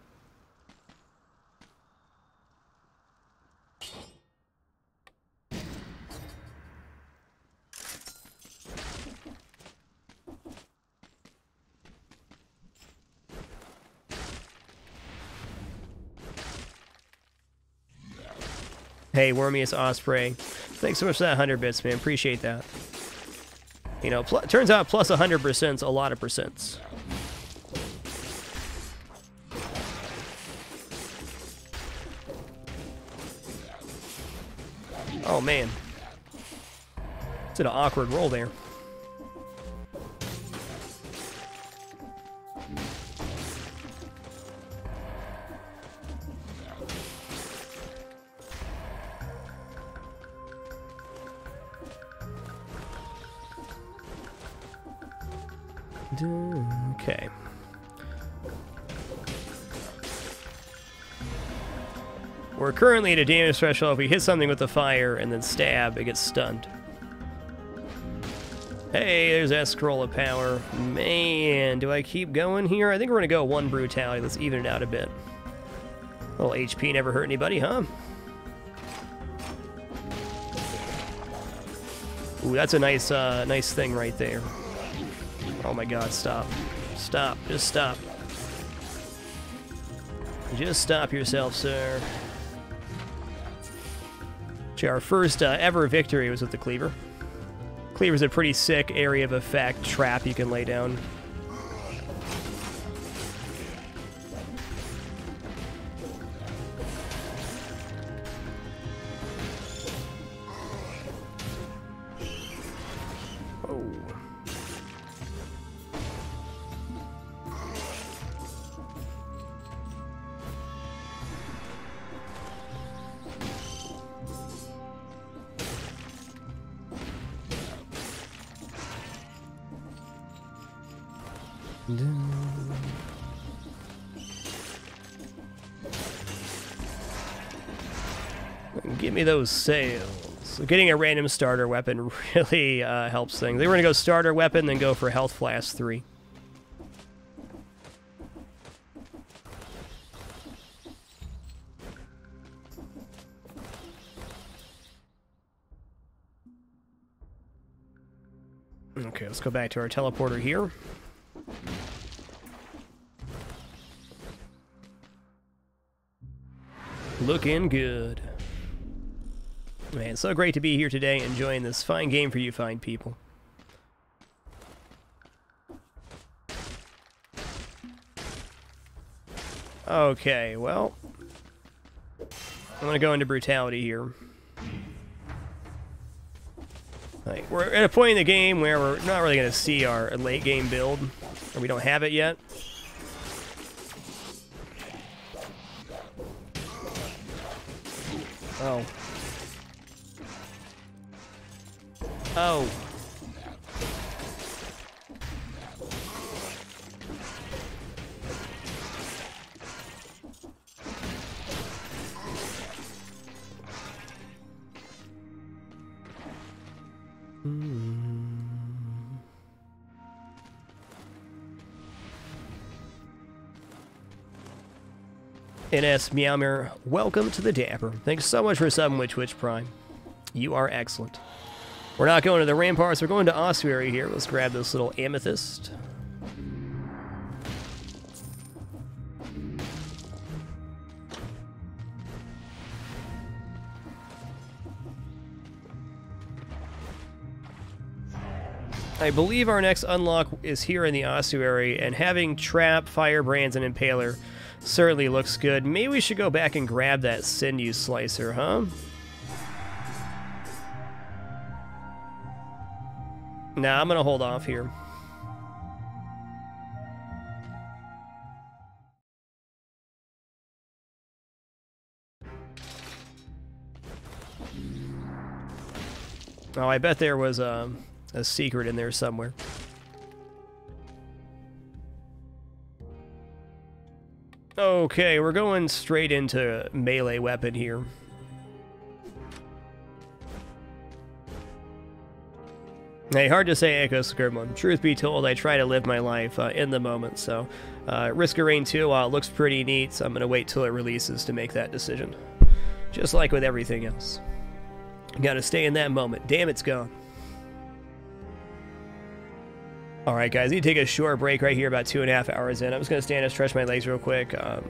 Hey, Wormius Osprey. Thanks so much for that 100 bits, man. Appreciate that. You know, turns out plus 100% is a lot of percents. Oh, man. It's an awkward roll there. Okay. We're currently at a damage threshold. If we hit something with the fire and then stab, it gets stunned. Hey, there's that scroll of power. Man, do I keep going here? I think we're to go one brutality. Let's even it out a bit. Well, HP never hurt anybody, huh? Ooh, that's a nice, uh, nice thing right there. Oh my god, stop. Stop. Just stop. Just stop yourself, sir. Our first uh, ever victory was with the Cleaver. Cleaver's a pretty sick area of effect trap you can lay down. Those sails. Getting a random starter weapon really uh, helps things. They were going to go starter weapon, then go for health flask 3. Okay, let's go back to our teleporter here. Looking good. Man, so great to be here today enjoying this fine game for you fine people. Okay, well... I'm gonna go into brutality here. We're at a point in the game where we're not really gonna see our late game build, or we don't have it yet. NS Meowmer, welcome to the Dapper. Thanks so much for subbing with Twitch Prime. You are excellent. We're not going to the ramparts, we're going to Ossuary here. Let's grab this little amethyst. I believe our next unlock is here in the ossuary, and having Trap, Firebrands, and Impaler certainly looks good. Maybe we should go back and grab that Sinew Slicer, huh? Nah, I'm gonna hold off here. Oh, I bet there was a, a secret in there somewhere. Okay, we're going straight into melee weapon here. Hey, hard to say Echo Skirmon. Truth be told, I try to live my life uh, in the moment, so uh, Risk of Rain 2, while it looks pretty neat, so I'm going to wait till it releases to make that decision. Just like with everything else. Gotta stay in that moment. Damn, it's gone. Alright guys, need to take a short break right here, about two and a half hours in. I'm just going to stand and stretch my legs real quick, um,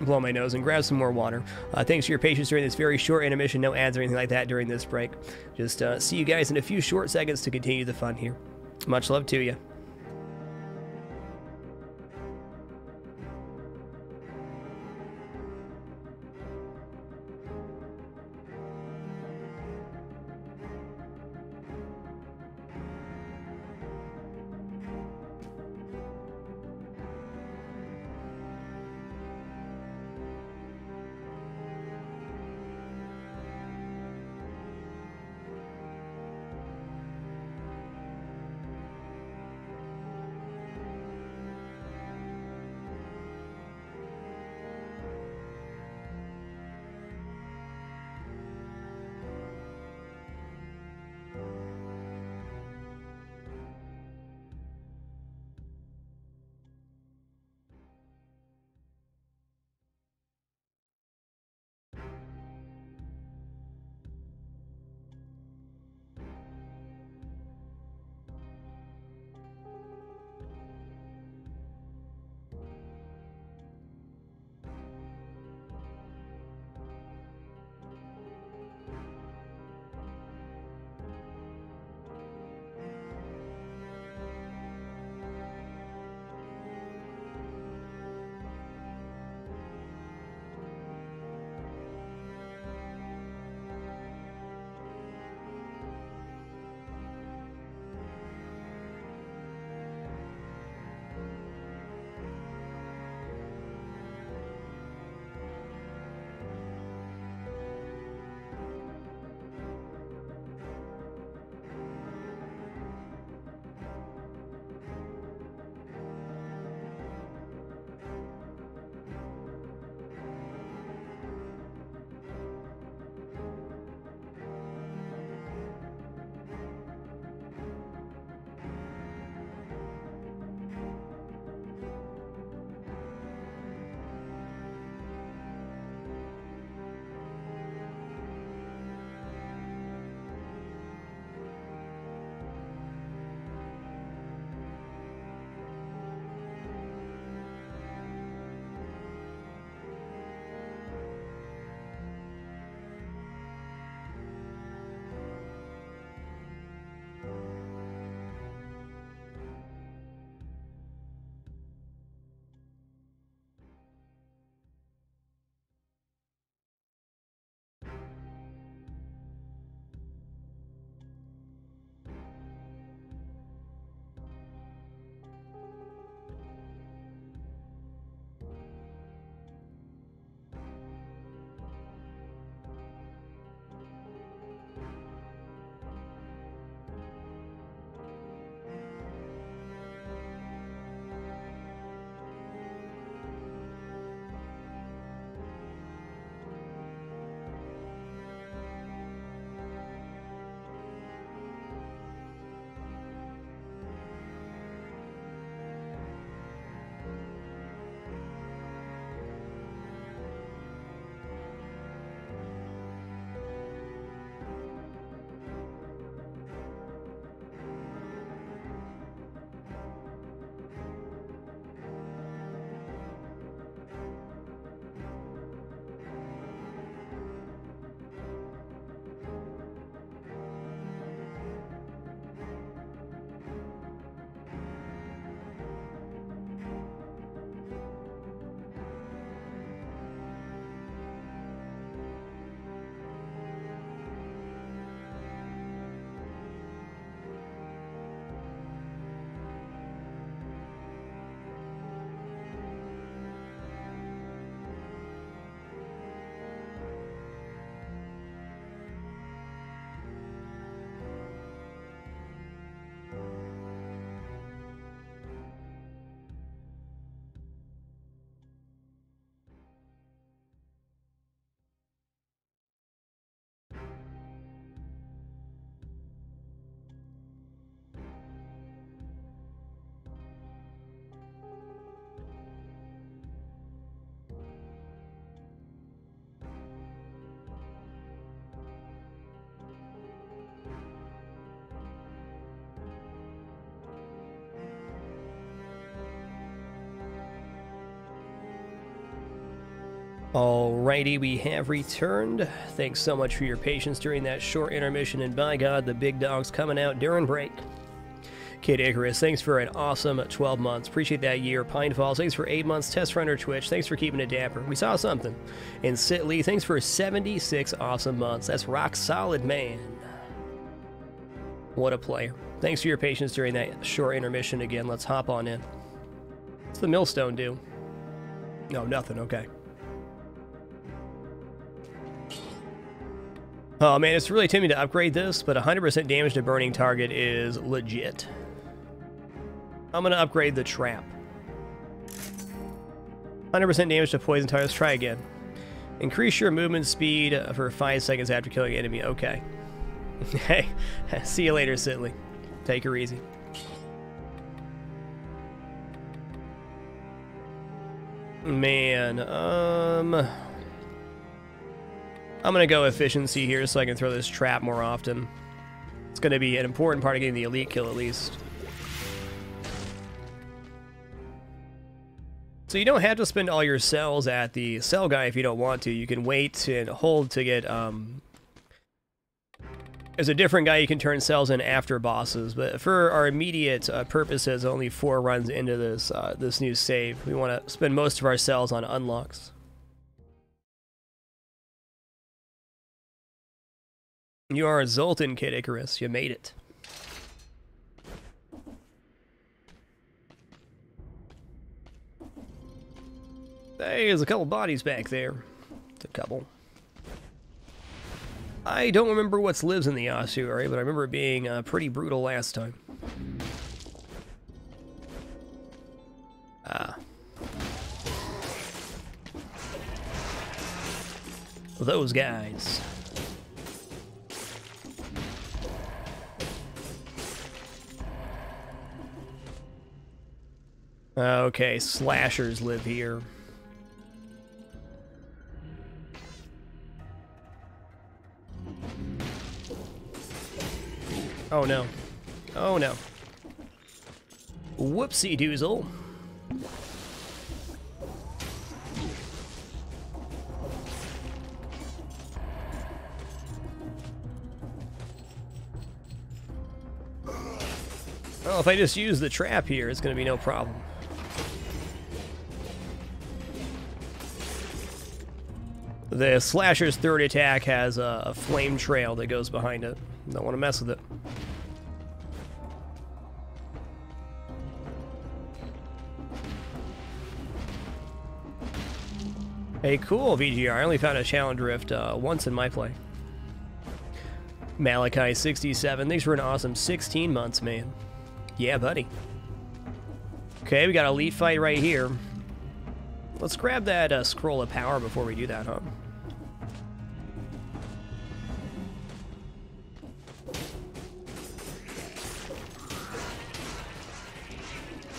blow my nose, and grab some more water. Uh, thanks for your patience during this very short intermission, no ads or anything like that during this break. Just uh, see you guys in a few short seconds to continue the fun here. Much love to you. Alrighty, we have returned. Thanks so much for your patience during that short intermission, and by God, the big dog's coming out during break. Kid Icarus, thanks for an awesome 12 months. Appreciate that year. Pine Falls, thanks for 8 months. Test Runner Twitch, thanks for keeping it dapper. We saw something. And Sit Lee, thanks for 76 awesome months. That's rock solid, man. What a player. Thanks for your patience during that short intermission again. Let's hop on in. What's the millstone do? No, nothing. Okay. Oh man, it's really tempting to upgrade this, but 100% damage to burning target is legit. I'm gonna upgrade the trap. 100% damage to poison target. Let's try again. Increase your movement speed for 5 seconds after killing an enemy. Okay. hey, see you later, Sitley. Take her easy. Man, um... I'm going to go efficiency here so I can throw this trap more often. It's going to be an important part of getting the elite kill at least. So you don't have to spend all your cells at the cell guy if you don't want to. You can wait and hold to get... Um, there's a different guy you can turn cells in after bosses, but for our immediate uh, purposes, only four runs into this uh, this new save. We want to spend most of our cells on unlocks. You are a Zoltan, Kid Icarus. You made it. Hey, there's a couple bodies back there. It's a couple. I don't remember what lives in the ossuary, but I remember it being uh, pretty brutal last time. Ah. Those guys. Okay, slashers live here. Oh no. Oh no. Whoopsie doozle. Well, if I just use the trap here, it's going to be no problem. The slasher's third attack has a, a flame trail that goes behind it. Don't want to mess with it. Hey, cool, VGR. I only found a challenge rift uh, once in my play. Malachi67, thanks for an awesome 16 months, man. Yeah, buddy. Okay, we got a elite fight right here. Let's grab that uh, scroll of power before we do that, huh?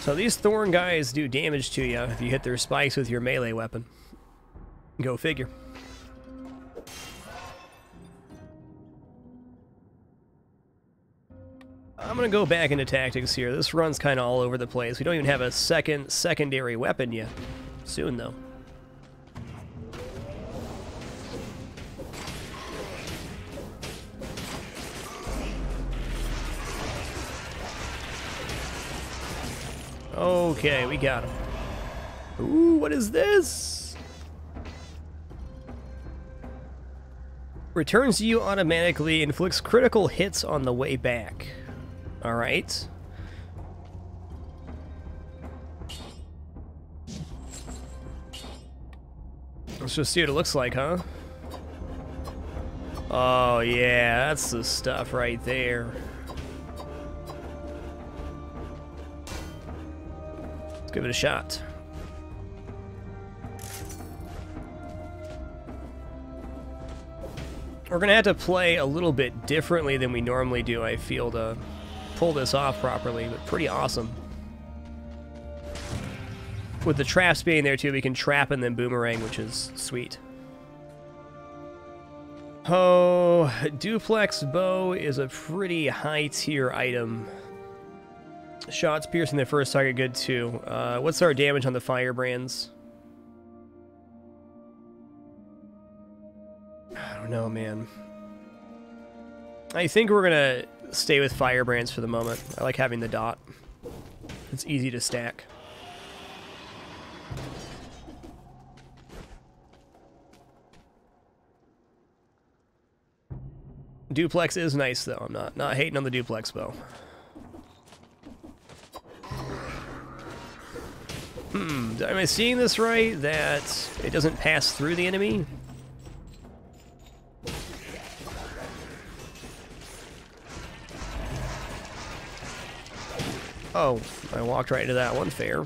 So these thorn guys do damage to you if you hit their spikes with your melee weapon. Go figure. I'm gonna go back into tactics here. This run's kind of all over the place. We don't even have a second secondary weapon yet. Soon, though. Okay, we got him. Ooh, what is this? Returns you automatically, inflicts critical hits on the way back. Alright. Let's just see what it looks like, huh? Oh, yeah, that's the stuff right there. Give it a shot. We're going to have to play a little bit differently than we normally do, I feel, to pull this off properly, but pretty awesome. With the traps being there, too, we can trap and then boomerang, which is sweet. Oh, Duplex Bow is a pretty high-tier item. Shots piercing the first target, good too. Uh, what's our damage on the firebrands? I don't know, man. I think we're gonna stay with firebrands for the moment. I like having the dot. It's easy to stack. Duplex is nice though. I'm not not hating on the duplex bow. Hmm, am I seeing this right? That it doesn't pass through the enemy? Oh, I walked right into that one. Fair.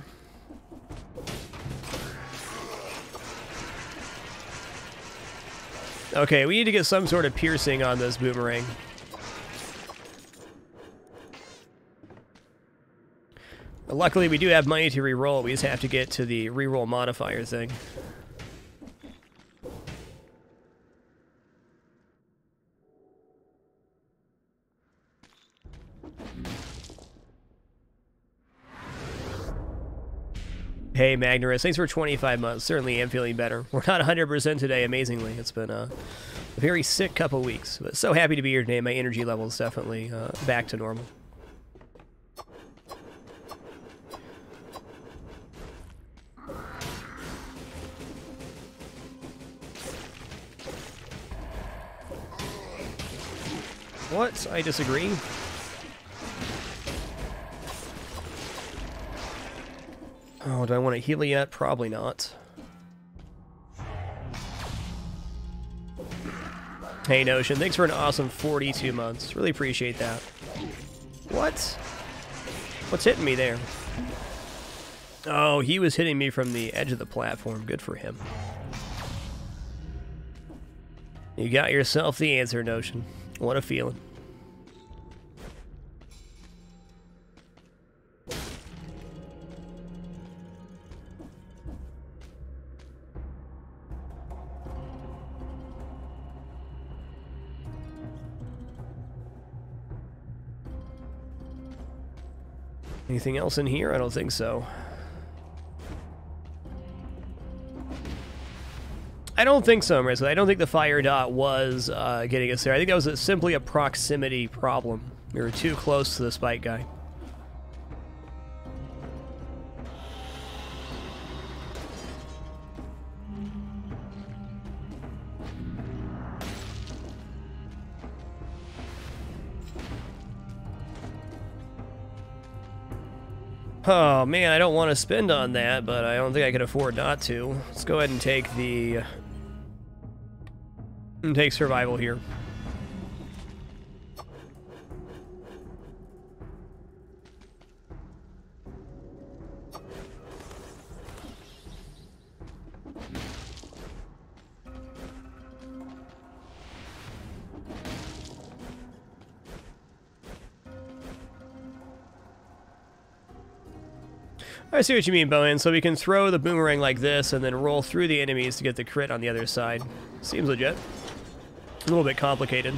Okay, we need to get some sort of piercing on this boomerang. Luckily, we do have money to reroll. We just have to get to the reroll modifier thing. Hey, Magnus, thanks for 25 months. Certainly am feeling better. We're not 100% today, amazingly. It's been a, a, very sick couple weeks, but so happy to be here today. My energy level is definitely uh, back to normal. What? I disagree. Oh, do I want to heal yet? Probably not. Hey, Notion, thanks for an awesome 42 months. Really appreciate that. What? What's hitting me there? Oh, he was hitting me from the edge of the platform. Good for him. You got yourself the answer, Notion. What a feeling. Anything else in here? I don't think so. I don't think so, Marissa. I don't think the fire dot was uh, getting us there. I think that was a, simply a proximity problem. We were too close to the spike guy. Oh man, I don't want to spend on that, but I don't think I can afford not to. Let's go ahead and take the... And take survival here. I see what you mean, Bowen. So we can throw the boomerang like this and then roll through the enemies to get the crit on the other side. Seems legit. A little bit complicated.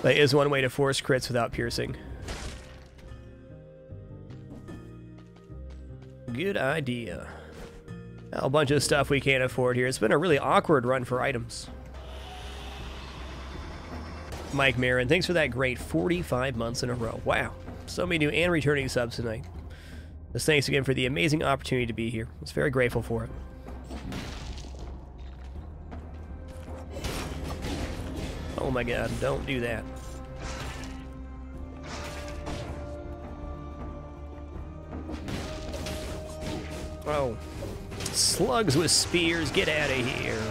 That is one way to force crits without piercing. Good idea. A bunch of stuff we can't afford here. It's been a really awkward run for items. Mike Marin, thanks for that great 45 months in a row. Wow. So many new and returning subs tonight. Just thanks again for the amazing opportunity to be here. I was very grateful for it. Oh my god, don't do that. Oh. Slugs with spears, get out of here.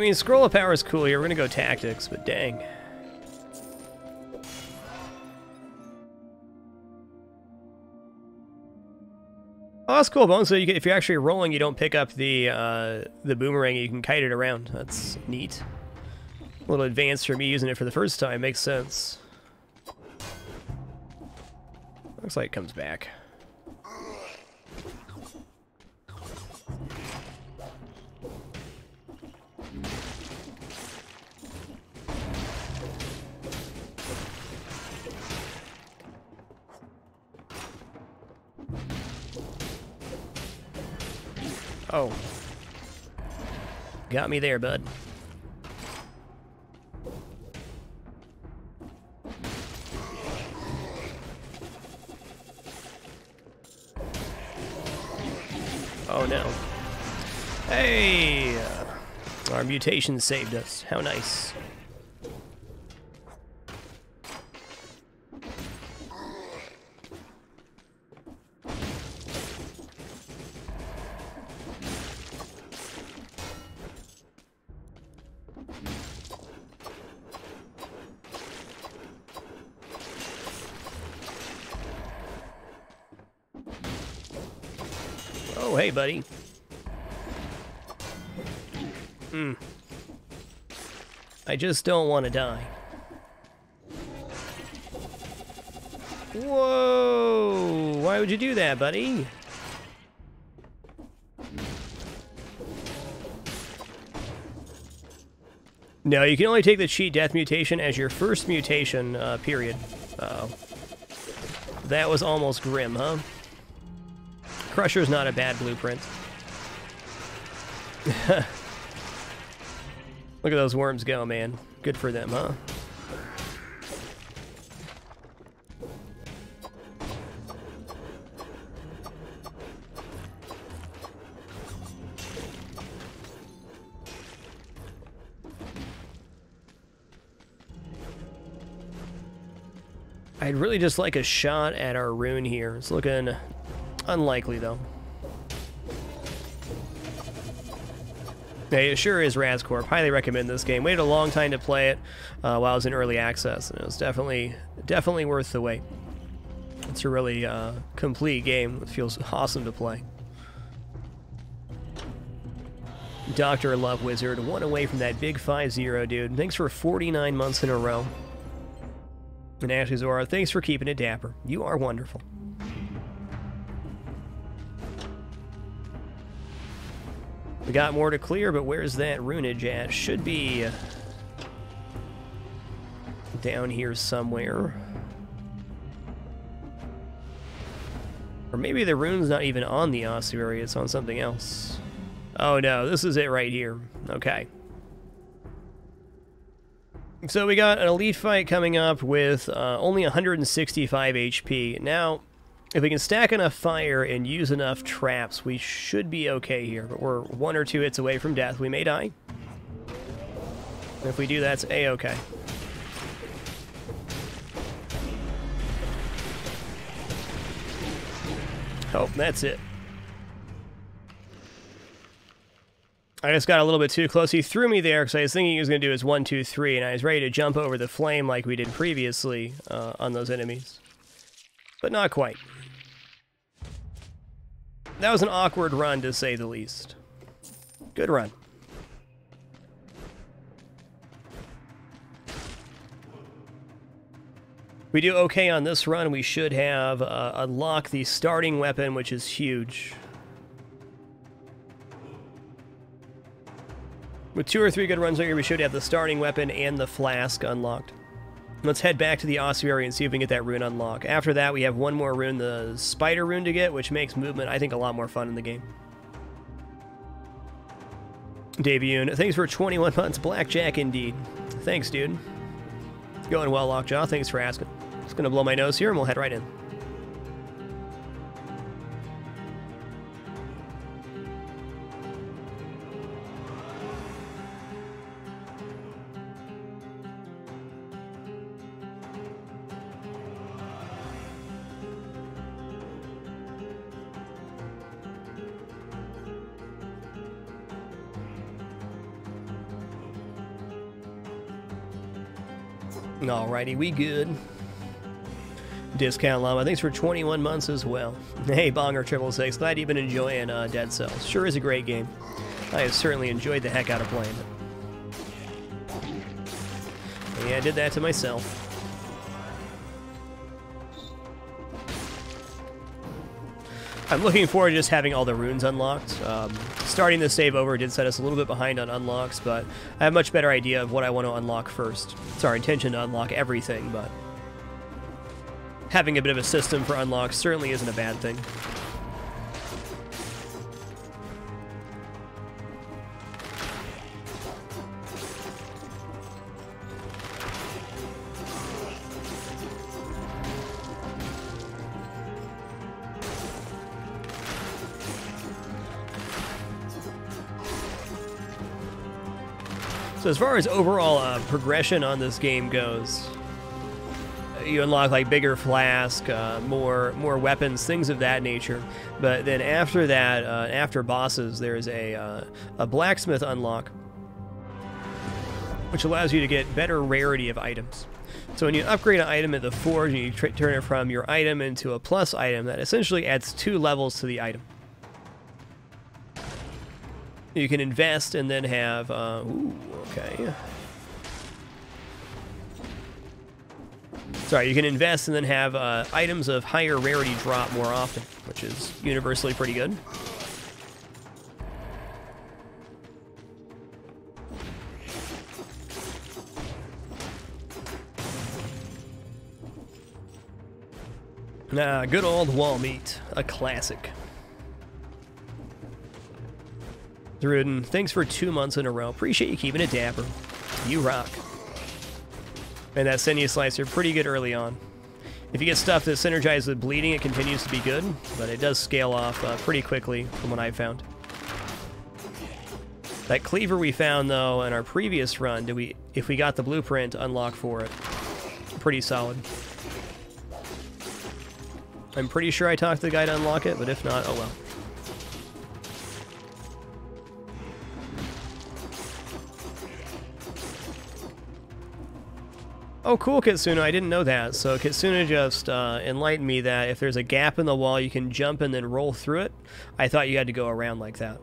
Mean, Scroll of Power is cool here. We're to go Tactics, but dang. Oh, that's cool, Bone. So you can, if you're actually rolling, you don't pick up the uh, the boomerang. You can kite it around. That's neat. A little advanced for me using it for the first time. Makes sense. Looks like it comes back. Oh. Got me there, bud. Oh no. Hey! Our mutation saved us. How nice. Buddy. Hmm. I just don't want to die. Whoa! Why would you do that, buddy? No, you can only take the cheat death mutation as your first mutation, uh, period. Uh oh That was almost grim, huh? Crusher's not a bad blueprint. Look at those worms go, man. Good for them, huh? I'd really just like a shot at our rune here. It's looking unlikely, though. Yeah, it sure is Razcorp. Highly recommend this game. Waited a long time to play it uh, while I was in early access, and it was definitely, definitely worth the wait. It's a really uh, complete game. It feels awesome to play. Dr. Love Wizard, one away from that big 5-0, dude. Thanks for 49 months in a row. And Ashley Zora, thanks for keeping it dapper. You are wonderful. We got more to clear, but where's that runage at? Should be down here somewhere. Or maybe the rune's not even on the ossuary, it's on something else. Oh no, this is it right here. Okay. So we got an elite fight coming up with uh, only 165 HP. Now, if we can stack enough fire and use enough traps, we should be okay here. But we're one or two hits away from death. We may die. If we do, that's a-okay. Oh, that's it. I just got a little bit too close. He threw me there because I was thinking he was going to do his one, two, three, and I was ready to jump over the flame like we did previously uh, on those enemies. But not quite that was an awkward run, to say the least. Good run. We do okay on this run. We should have uh, the starting weapon, which is huge. With two or three good runs right here, we should have the starting weapon and the flask unlocked. Let's head back to the ossuary and see if we can get that rune unlock. After that, we have one more rune, the spider rune to get, which makes movement, I think, a lot more fun in the game. Debut. Thanks for 21 months. Blackjack, indeed. Thanks, dude. Going well, Lockjaw. Thanks for asking. Just gonna blow my nose here, and we'll head right in. Alrighty, we good. Discount Llama, thanks for 21 months as well. Hey, Bonger Triple Six, glad you've been enjoying uh, Dead Cells. Sure is a great game. I have certainly enjoyed the heck out of playing it. Yeah, I did that to myself. I'm looking forward to just having all the runes unlocked. Um, starting the save over did set us a little bit behind on unlocks, but I have a much better idea of what I want to unlock first. It's our intention to unlock everything, but having a bit of a system for unlocks certainly isn't a bad thing. So as far as overall uh, progression on this game goes, you unlock like bigger flask, uh, more more weapons, things of that nature. But then after that, uh, after bosses, there's a uh, a blacksmith unlock, which allows you to get better rarity of items. So when you upgrade an item at the forge and you turn it from your item into a plus item, that essentially adds two levels to the item. You can invest and then have, uh, ooh, okay. Sorry, you can invest and then have uh, items of higher rarity drop more often, which is universally pretty good. Nah, good old wall meat, a classic. Thruden, thanks for two months in a row. Appreciate you keeping it dapper. You rock. And that sinew slicer, pretty good early on. If you get stuff that synergizes with bleeding, it continues to be good, but it does scale off uh, pretty quickly from what I've found. That cleaver we found, though, in our previous run, did we, if we got the blueprint unlock for it, pretty solid. I'm pretty sure I talked to the guy to unlock it, but if not, oh well. Oh, cool, Kitsuna. I didn't know that. So Kitsuna just uh, enlightened me that if there's a gap in the wall, you can jump and then roll through it. I thought you had to go around like that.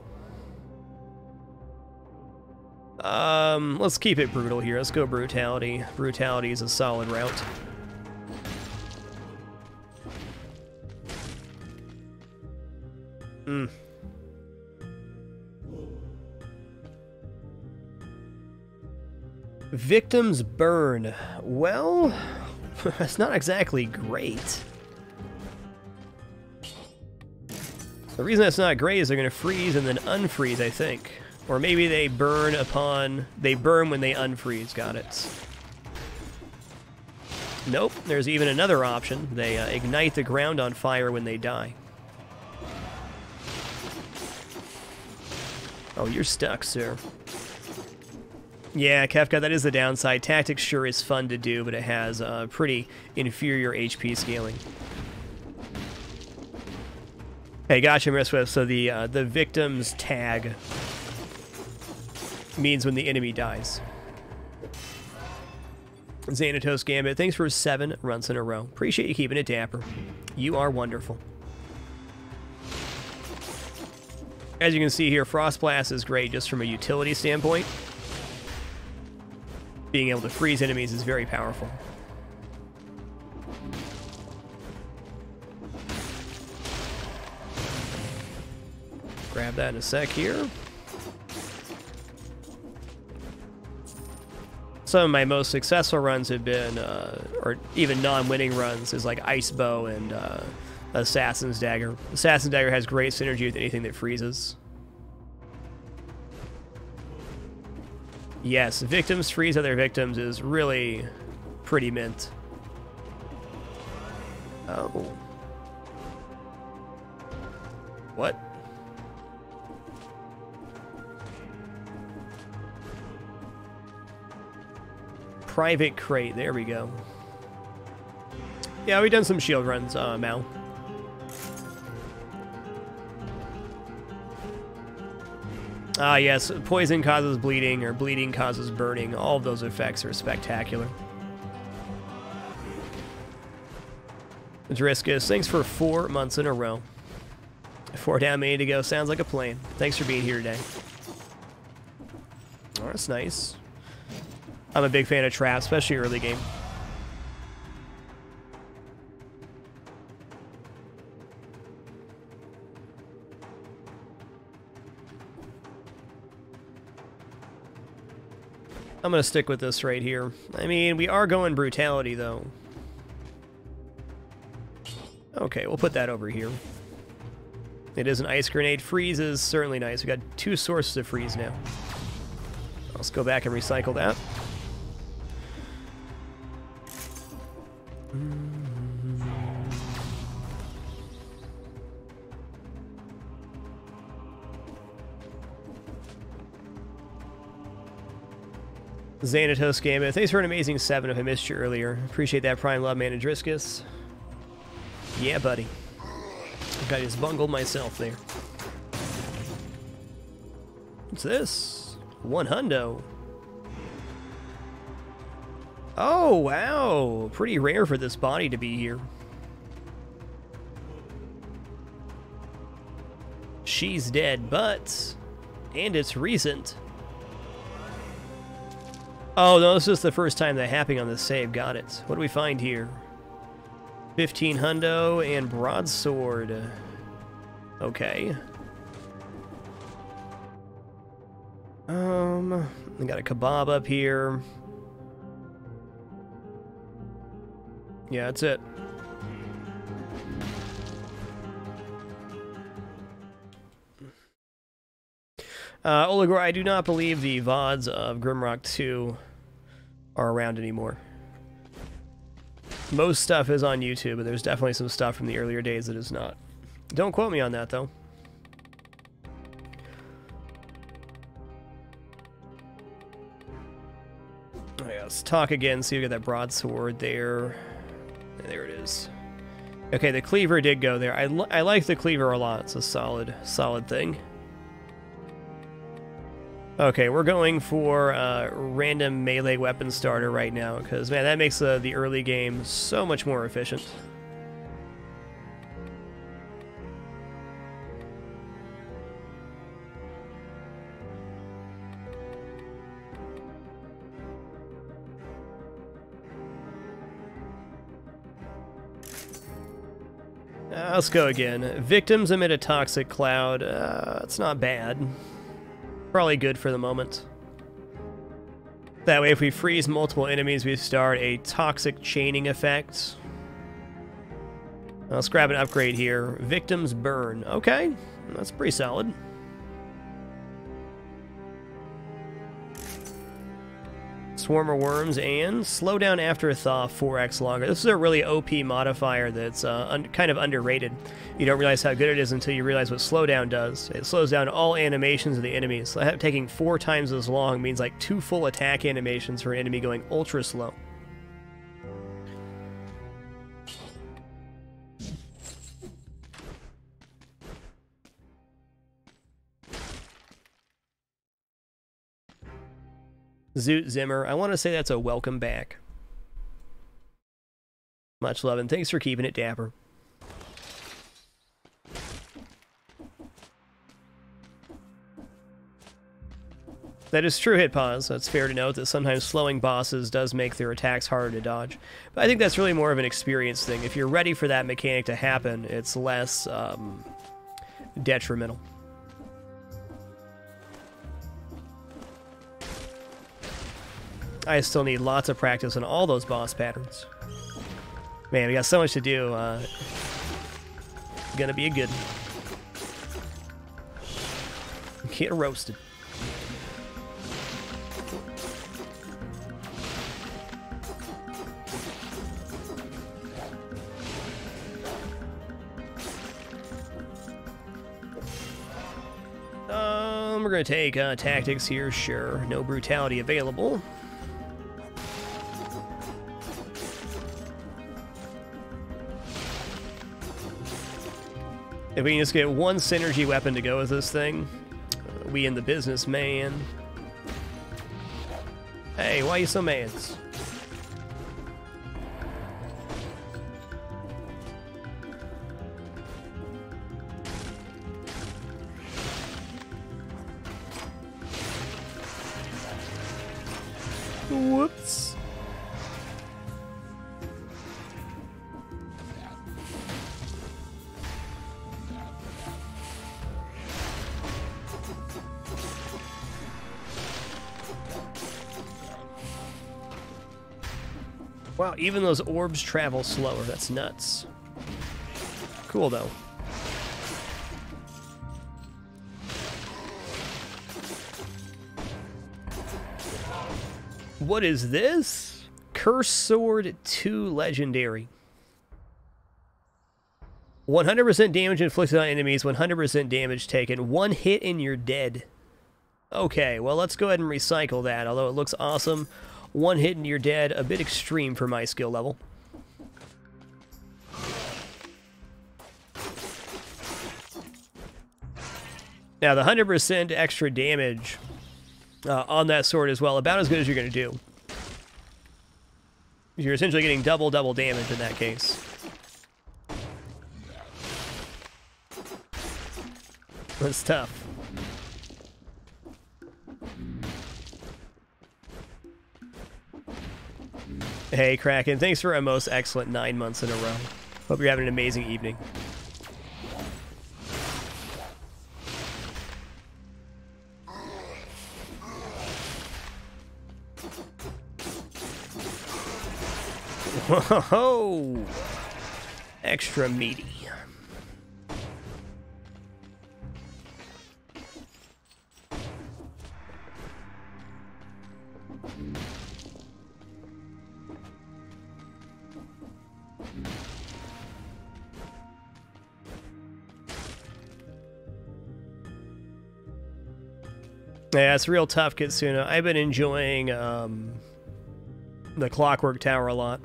Um, let's keep it brutal here. Let's go brutality. Brutality is a solid route. Hmm. Victims burn. Well, that's not exactly great. The reason that's not great is they're going to freeze and then unfreeze, I think. Or maybe they burn upon... They burn when they unfreeze. Got it. Nope. There's even another option. They uh, ignite the ground on fire when they die. Oh, you're stuck, sir. Yeah, Kefka, that is the downside. Tactics sure is fun to do, but it has uh, pretty inferior HP scaling. Hey, gotcha, Miriswift. So the uh, the victim's tag means when the enemy dies. Xanatos Gambit, thanks for seven runs in a row. Appreciate you keeping it dapper. You are wonderful. As you can see here, Frost Blast is great just from a utility standpoint being able to freeze enemies is very powerful. Grab that in a sec here. Some of my most successful runs have been, uh, or even non-winning runs, is like Ice Bow and uh, Assassin's Dagger. Assassin's Dagger has great synergy with anything that freezes. Yes, victims freeze other victims is really pretty mint. Oh. What? Private crate, there we go. Yeah, we've done some shield runs, uh, Mal. Ah, yes, poison causes bleeding, or bleeding causes burning. All of those effects are spectacular. Driscus, thanks for four months in a row. Four down, many to go. Sounds like a plane. Thanks for being here today. Oh, that's nice. I'm a big fan of traps, especially early game. I'm to stick with this right here. I mean, we are going brutality, though. Okay, we'll put that over here. It is an ice grenade. Freeze is certainly nice. we got two sources of freeze now. Let's go back and recycle that. Hmm. Xanatos Gambit, thanks for an amazing 7 if I missed you earlier. Appreciate that Prime Love, man, and. Yeah, buddy. I just bungled myself there. What's this? One hundo. Oh, wow. Pretty rare for this body to be here. She's dead, but... And it's recent. Oh, no, this is the first time that happening on this save. Got it. What do we find here? 15 hundo and broadsword. Okay. Um, we got a kebab up here. Yeah, that's it. Uh, I do not believe the VODs of Grimrock 2 are around anymore. Most stuff is on YouTube, but there's definitely some stuff from the earlier days that is not. Don't quote me on that, though. Let's talk again, see if we got that broadsword there. There it is. Okay, the cleaver did go there. I, I like the cleaver a lot. It's a solid, solid thing. Okay, we're going for a random melee weapon starter right now, because, man, that makes uh, the early game so much more efficient. Uh, let's go again. Victims emit a toxic cloud. Uh, it's not bad. Probably good for the moment. That way, if we freeze multiple enemies, we start a toxic chaining effect. Let's grab an upgrade here. Victims burn. Okay, that's pretty solid. Swarmer Worms, and slow down after a thaw 4x longer. This is a really OP modifier that's uh, kind of underrated. You don't realize how good it is until you realize what slowdown does. It slows down all animations of the enemies. Taking four times as long means like two full attack animations for an enemy going ultra slow. Zoot Zimmer. I want to say that's a welcome back. Much love and thanks for keeping it dapper. That is true, hit pause. It's fair to note that sometimes slowing bosses does make their attacks harder to dodge. But I think that's really more of an experience thing. If you're ready for that mechanic to happen, it's less um, detrimental. I still need lots of practice on all those boss patterns. Man, we got so much to do. Uh, gonna be a good Get roasted. Um, we're gonna take uh, tactics here, sure. No brutality available. If we can just get one synergy weapon to go with this thing, we in the business, man. Hey, why are you so mad? Whoops. Even those orbs travel slower. That's nuts. Cool, though. What is this? Curse Sword 2 Legendary. 100% damage inflicted on enemies, 100% damage taken. One hit and you're dead. Okay, well, let's go ahead and recycle that, although it looks awesome. One hit and you're dead, a bit extreme for my skill level. Now, the 100% extra damage uh, on that sword as well, about as good as you're going to do. You're essentially getting double, double damage in that case. That's tough. Hey, Kraken, thanks for a most excellent nine months in a row. Hope you're having an amazing evening. Whoa! Extra meaty. Yeah, it's real tough, Kitsuna. I've been enjoying um, the Clockwork Tower a lot.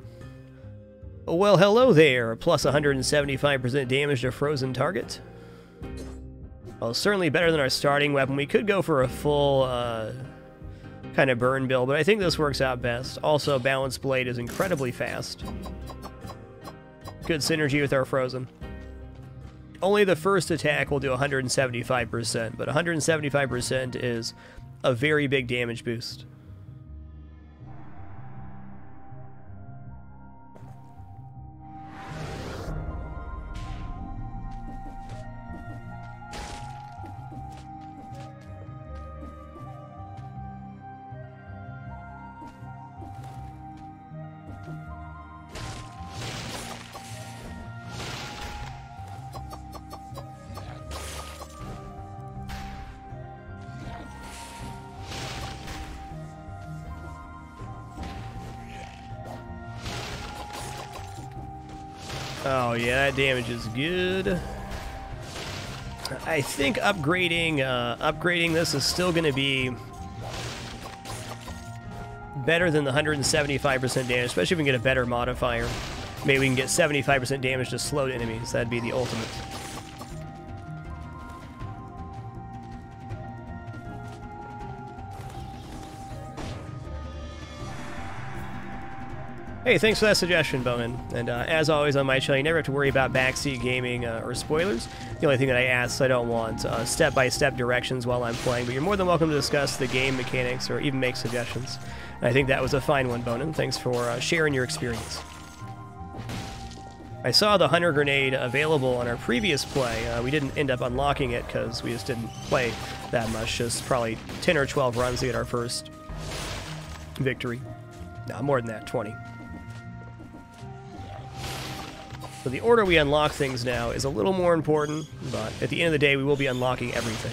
Well, hello there. Plus 175% damage to frozen target. Well, certainly better than our starting weapon. We could go for a full uh, kind of burn build, but I think this works out best. Also, Balanced Blade is incredibly fast. Good synergy with our frozen. Only the first attack will do 175%, but 175% is a very big damage boost. Oh yeah, that damage is good. I think upgrading uh, upgrading this is still going to be better than the 175% damage, especially if we can get a better modifier. Maybe we can get 75% damage to slowed enemies. That'd be the ultimate. Hey, thanks for that suggestion, Bowman. And uh, as always on my channel, you never have to worry about backseat gaming uh, or spoilers. The only thing that I ask, is I don't want uh, step-by-step -step directions while I'm playing, but you're more than welcome to discuss the game mechanics or even make suggestions. And I think that was a fine one, Bonin. Thanks for uh, sharing your experience. I saw the Hunter Grenade available on our previous play. Uh, we didn't end up unlocking it because we just didn't play that much, just probably 10 or 12 runs to get our first victory. No, more than that, 20. So the order we unlock things now is a little more important, but at the end of the day, we will be unlocking everything.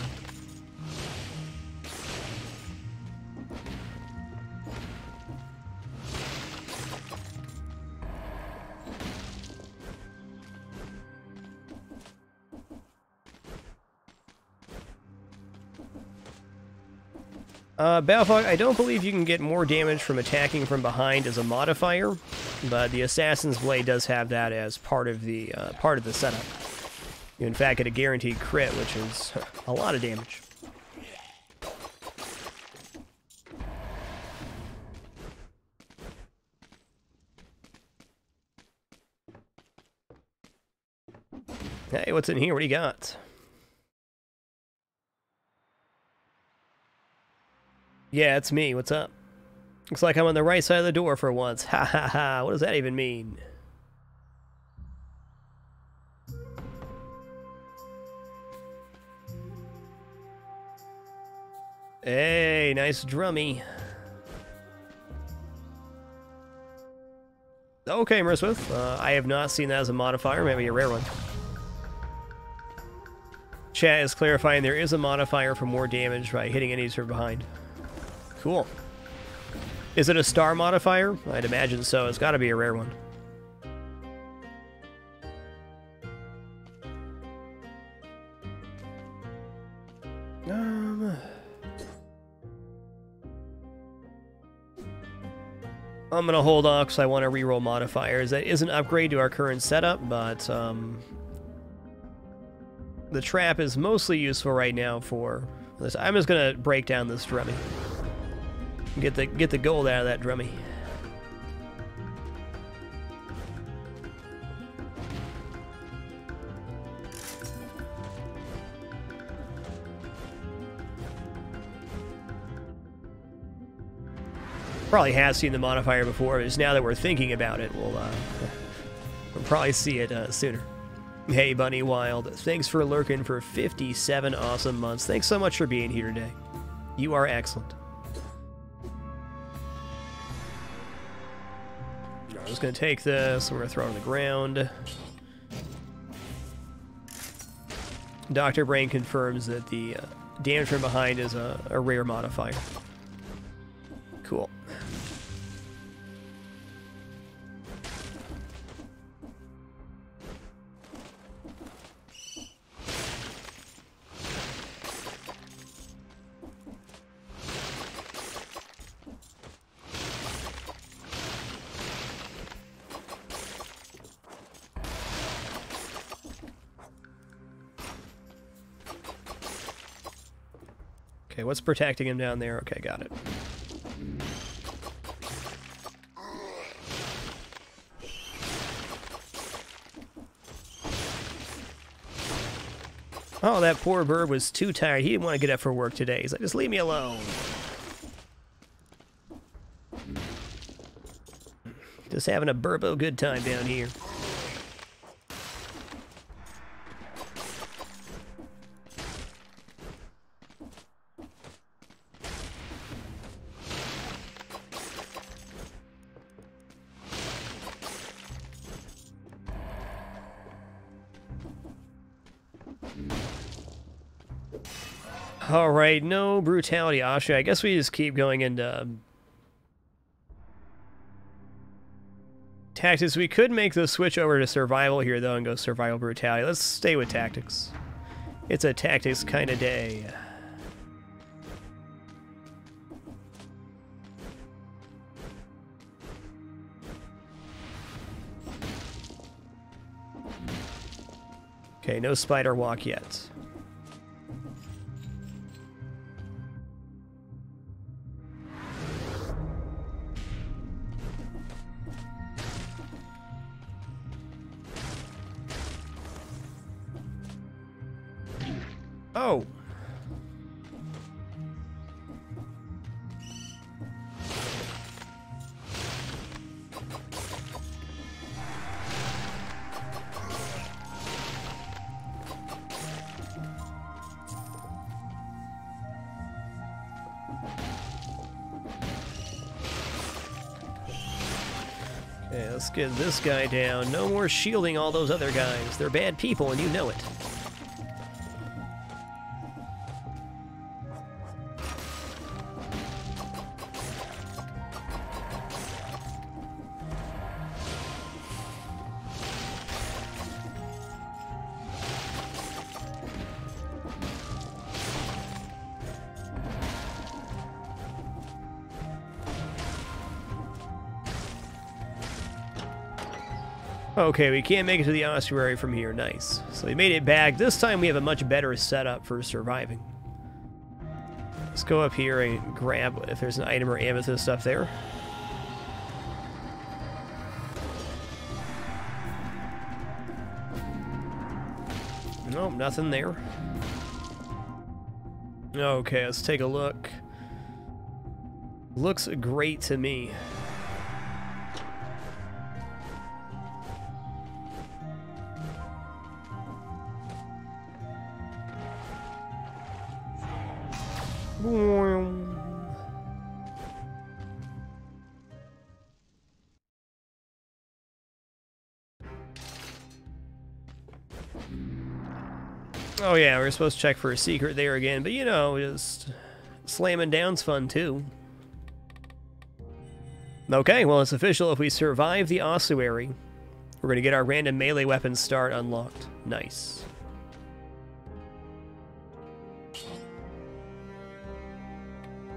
Uh, I don't believe you can get more damage from attacking from behind as a modifier, but the Assassin's Blade does have that as part of the uh, part of the setup. You in fact get a guaranteed crit, which is a lot of damage. Hey, what's in here? What do you got? Yeah, it's me. What's up? Looks like I'm on the right side of the door for once. Ha ha ha. What does that even mean? Hey, nice drummy. Okay, Merswith. Uh, I have not seen that as a modifier. Maybe a rare one. Chat is clarifying there is a modifier for more damage by hitting enemies from behind. Cool. Is it a star modifier? I'd imagine so. It's got to be a rare one. Um, I'm going to hold off because I want to reroll modifiers. That is an upgrade to our current setup, but um, the trap is mostly useful right now for this. I'm just going to break down this drumming. Get the, get the gold out of that drummy. probably has seen the modifier before, just now that we're thinking about it, we'll, uh, we'll probably see it uh, sooner. Hey, Bunny Wild, thanks for lurking for 57 awesome months. Thanks so much for being here today. You are excellent. Just going to take this, we're to throw it on the ground. Dr. Brain confirms that the uh, damage from behind is a, a rare modifier. Cool. What's protecting him down there? Okay, got it. Oh, that poor bird was too tired. He didn't want to get up for work today. He's like, just leave me alone. Just having a burbo good time down here. Alright, no brutality Austria. I guess we just keep going into... Um, tactics. We could make the switch over to survival here, though, and go survival brutality. Let's stay with tactics. It's a tactics kind of day. Okay, no spider walk yet. This guy down. No more shielding all those other guys. They're bad people and you know it. Okay, we can't make it to the ossuary from here. Nice. So we made it back. This time we have a much better setup for surviving. Let's go up here and grab if there's an item or amethyst stuff there. Nope, nothing there. Okay, let's take a look. Looks great to me. Yeah, we are supposed to check for a secret there again, but you know, just slamming down's fun too. Okay, well it's official. If we survive the ossuary, we're to get our random melee weapon start unlocked. Nice.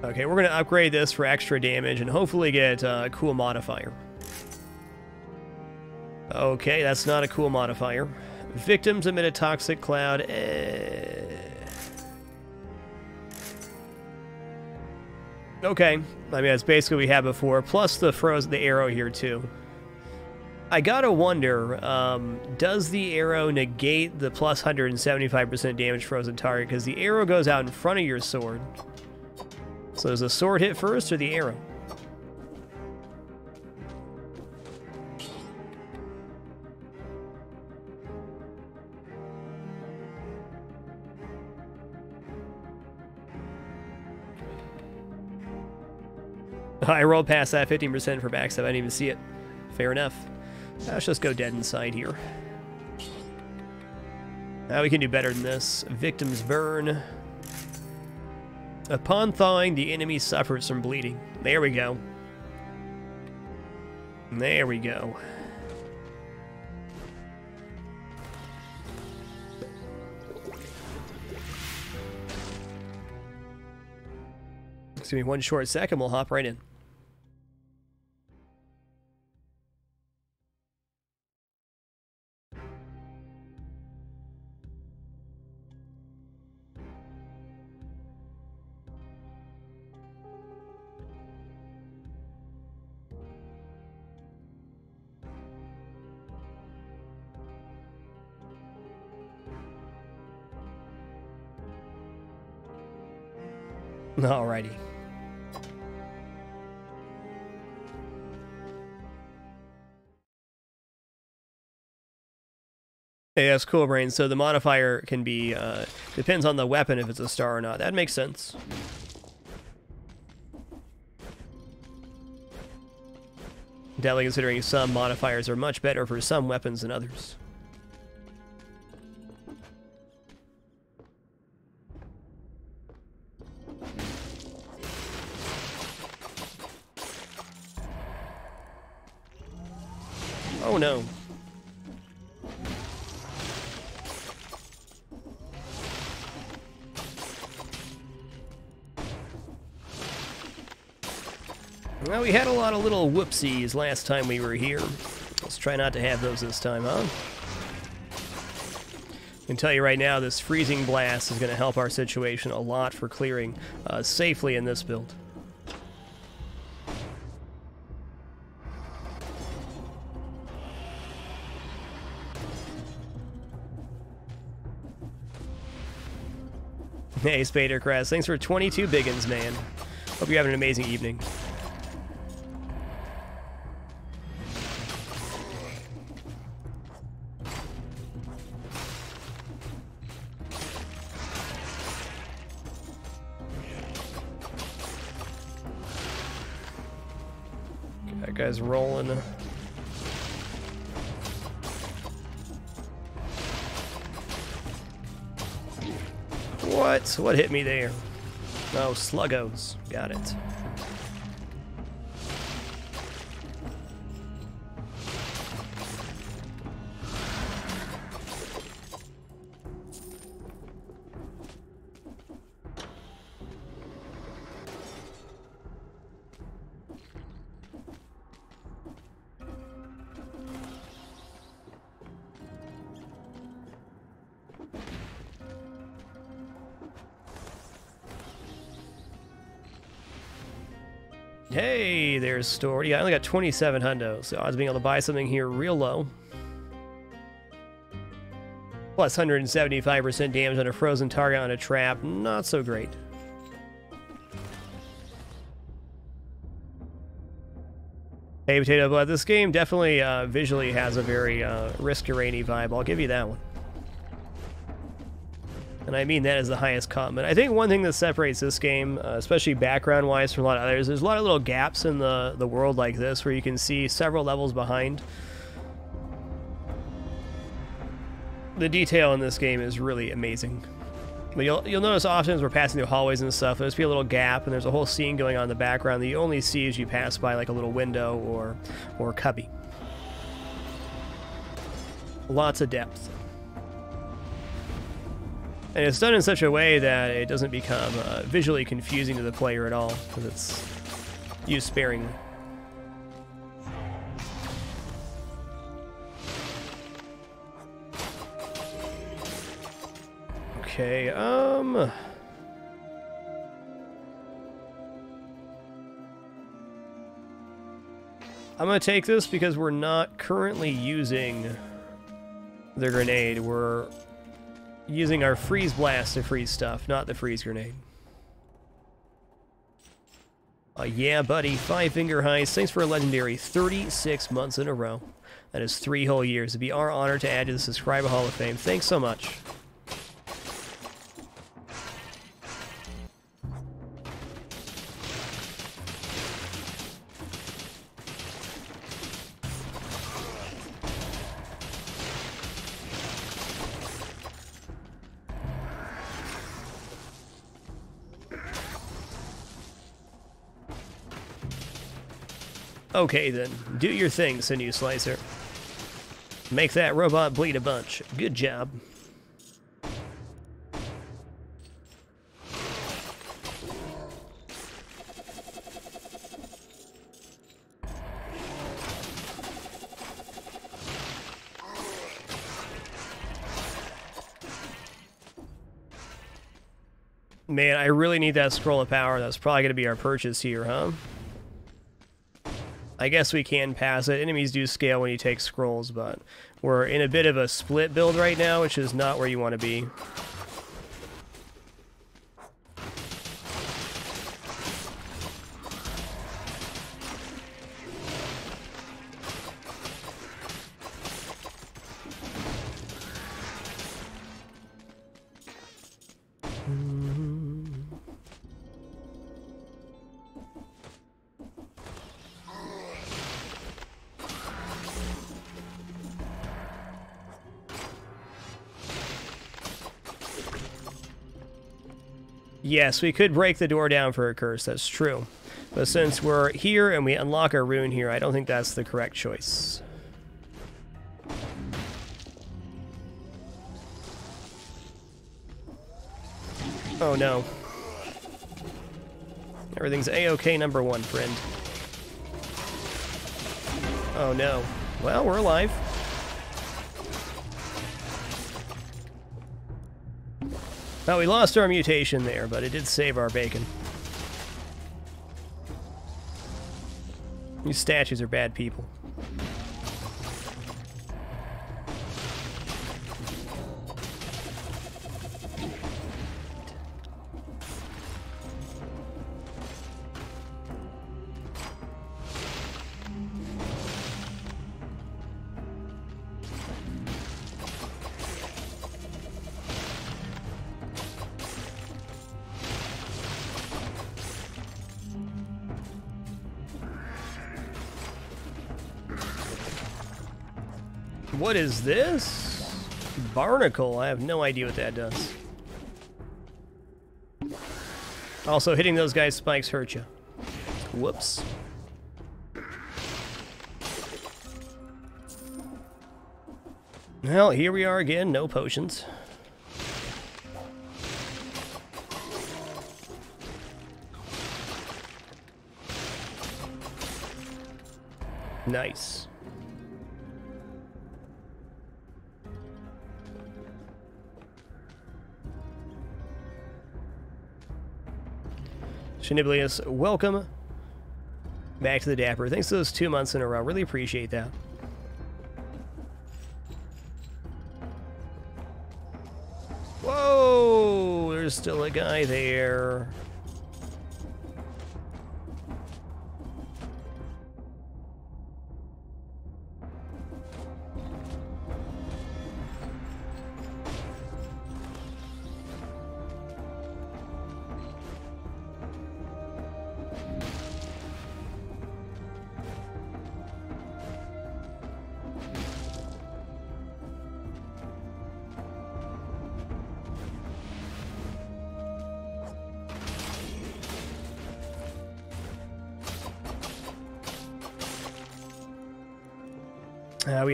Okay, we're to upgrade this for extra damage and hopefully get uh, a cool modifier. Okay, that's not a cool modifier. Victims emit a toxic cloud. Eh. Okay, I mean, that's basically what we had before, plus the froze the arrow here, too. I gotta wonder, um, does the arrow negate the plus 175% damage frozen target? Because the arrow goes out in front of your sword. So does the sword hit first or the arrow? I rolled past that 15% for backstab. I didn't even see it. Fair enough. Let's just go dead inside here. Now we can do better than this. Victims burn. Upon thawing, the enemy suffers from bleeding. There we go. There we go. Excuse me one short second, we'll hop right in. Cool, Brain. So the modifier can be, uh, depends on the weapon if it's a star or not. That makes sense. Definitely considering some modifiers are much better for some weapons than others. Oh no. Lot of little whoopsies last time we were here. Let's try not to have those this time, huh? I can tell you right now, this freezing blast is going to help our situation a lot for clearing uh, safely in this build. Hey, Spader Crest, thanks for 22 biggins, man. Hope you're having an amazing evening. Guy's rolling. What? What hit me there? Oh, sluggos. Got it. Stored. Yeah, I only got 27 hundo, so odds of being able to buy something here real low. Plus 175% damage on a frozen target on a trap, not so great. Hey, Potato, but this game definitely uh, visually has a very uh, Risk-A-Rainy vibe. I'll give you that one. And I mean that as the highest compliment. I think one thing that separates this game, uh, especially background-wise from a lot of others, there's a lot of little gaps in the, the world like this where you can see several levels behind. The detail in this game is really amazing. But you'll, you'll notice often as we're passing through hallways and stuff, there's be a little gap and there's a whole scene going on in the background that you only see as you pass by like a little window or, or cubby. Lots of depth. And it's done in such a way that it doesn't become uh, visually confusing to the player at all, because it's used sparingly. Okay, um... I'm to take this because we're not currently using the grenade. We're using our freeze blast to freeze stuff, not the freeze grenade. Uh, yeah, buddy. Five finger heist. Thanks for a legendary 36 months in a row. That is three whole years. It'd be our honor to add to the Subscriber Hall of Fame. Thanks so much. Okay then, do your thing, Sinew Slicer. Make that robot bleed a bunch. Good job. Man, I really need that scroll of power. That's probably going to be our purchase here, huh? I guess we can pass it. Enemies do scale when you take scrolls, but we're in a bit of a split build right now, which is not where you want to be. Yes, we could break the door down for a curse, that's true. But since we're here and we unlock our rune here, I don't think that's the correct choice. Oh no. Everything's a-okay number one, friend. Oh no. Well, we're alive. Well, we lost our mutation there, but it did save our bacon. These statues are bad people. This? Barnacle. I have no idea what that does. Also, hitting those guys' spikes hurt you. Whoops. Well, here we are again, no potions. Nice. Shaniblius, welcome back to the Dapper. Thanks for those two months in a row. Really appreciate that. Whoa! There's still a guy there.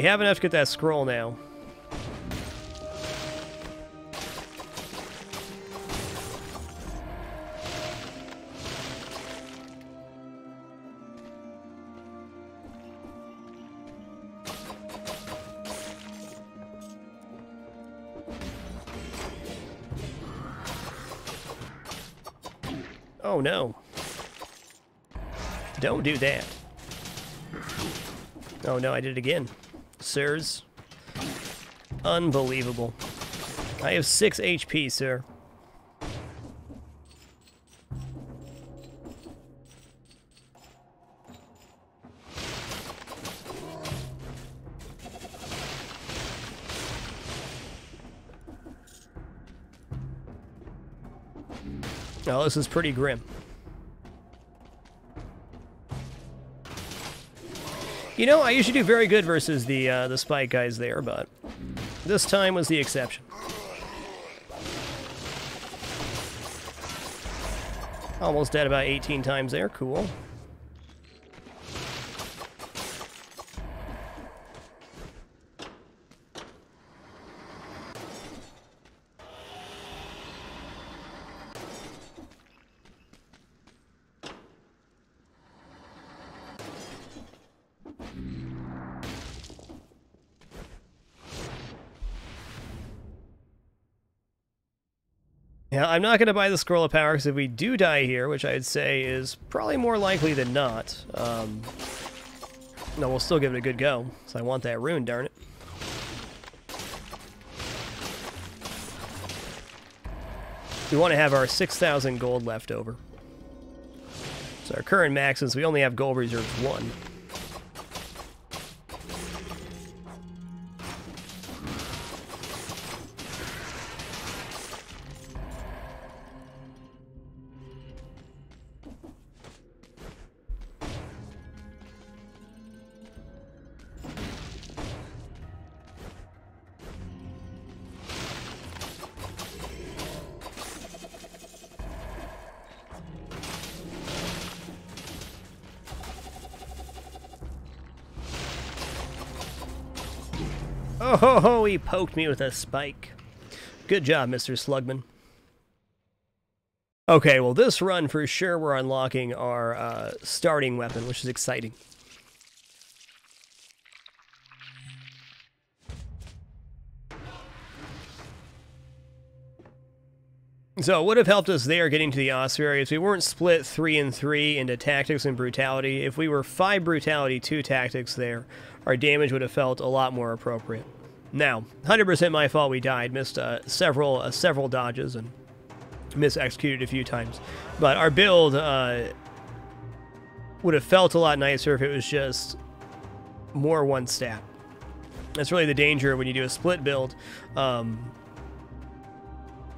have enough to get that scroll now. Oh no. Don't do that. Oh no, I did it again. Sirs. Unbelievable. I have 6 HP, sir. Oh, this is pretty grim. You know, I usually do very good versus the uh, the spike guys there, but this time was the exception. Almost dead about 18 times there. Cool. Yeah, I'm not going to buy the Scroll of Power because if we do die here, which I'd say is probably more likely than not, um, no, we'll still give it a good go. So I want that rune, darn it. We want to have our 6,000 gold left over. So our current max is we only have gold reserves 1. Oh, he poked me with a spike. Good job, Mr. Slugman. Okay, well, this run for sure we're unlocking our uh, starting weapon, which is exciting. So it would have helped us there getting to the ossuary if we weren't split three and three into tactics and brutality. If we were five brutality, two tactics there, our damage would have felt a lot more appropriate. Now, 100% my fault we died, missed uh, several uh, several dodges and mis-executed a few times. But our build uh, would have felt a lot nicer if it was just more one stat. That's really the danger when you do a split build. Um,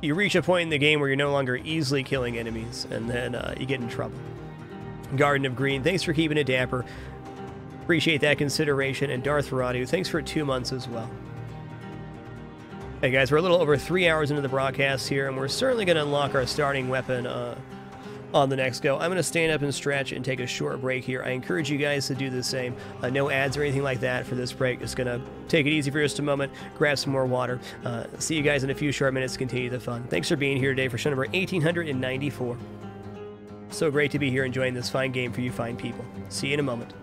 you reach a point in the game where you're no longer easily killing enemies, and then uh, you get in trouble. Garden of Green, thanks for keeping it dapper. Appreciate that consideration. And Darth Radu, thanks for two months as well. Hey guys, we're a little over three hours into the broadcast here, and we're certainly going to unlock our starting weapon uh, on the next go. I'm going to stand up and stretch and take a short break here. I encourage you guys to do the same. Uh, no ads or anything like that for this break. Just going to take it easy for just a moment, grab some more water. Uh, see you guys in a few short minutes continue the fun. Thanks for being here today for show number 1894. So great to be here enjoying this fine game for you fine people. See you in a moment.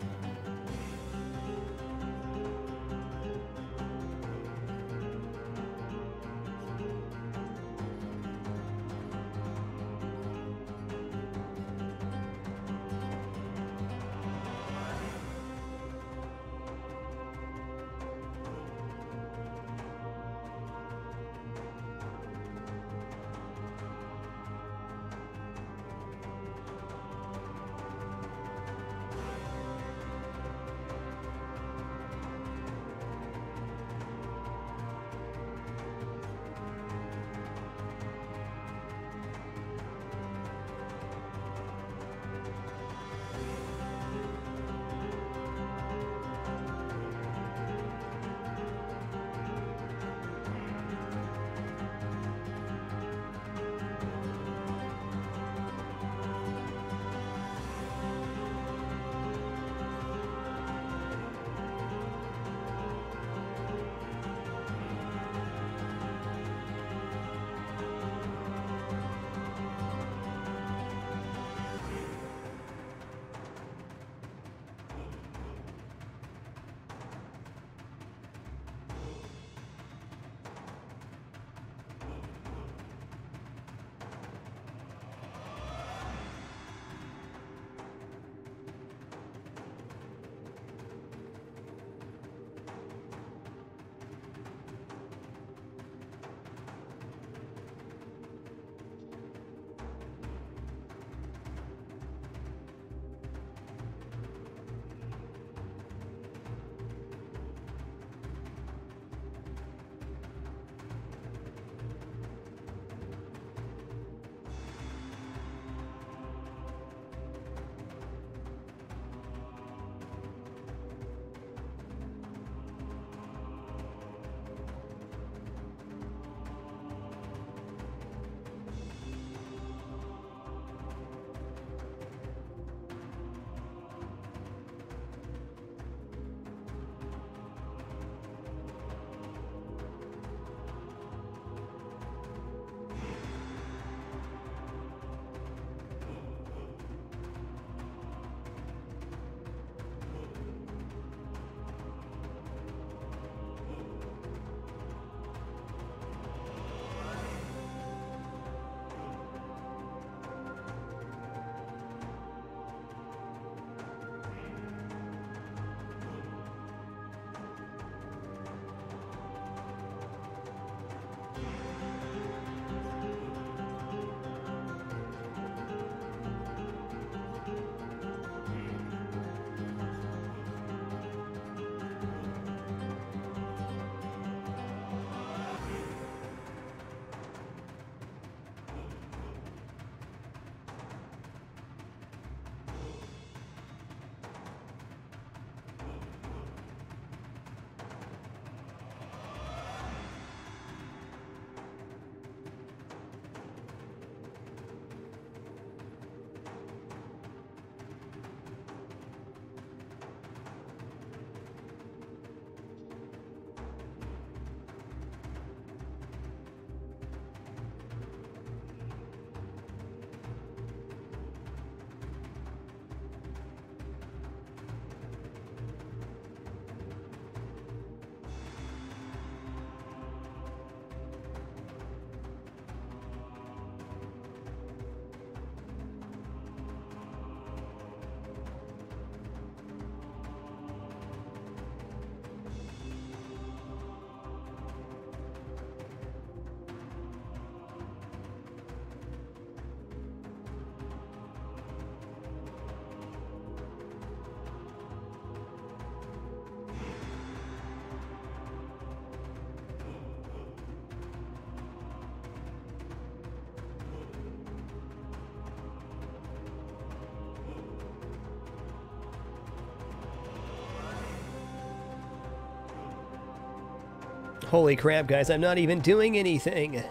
Holy crap, guys, I'm not even doing anything.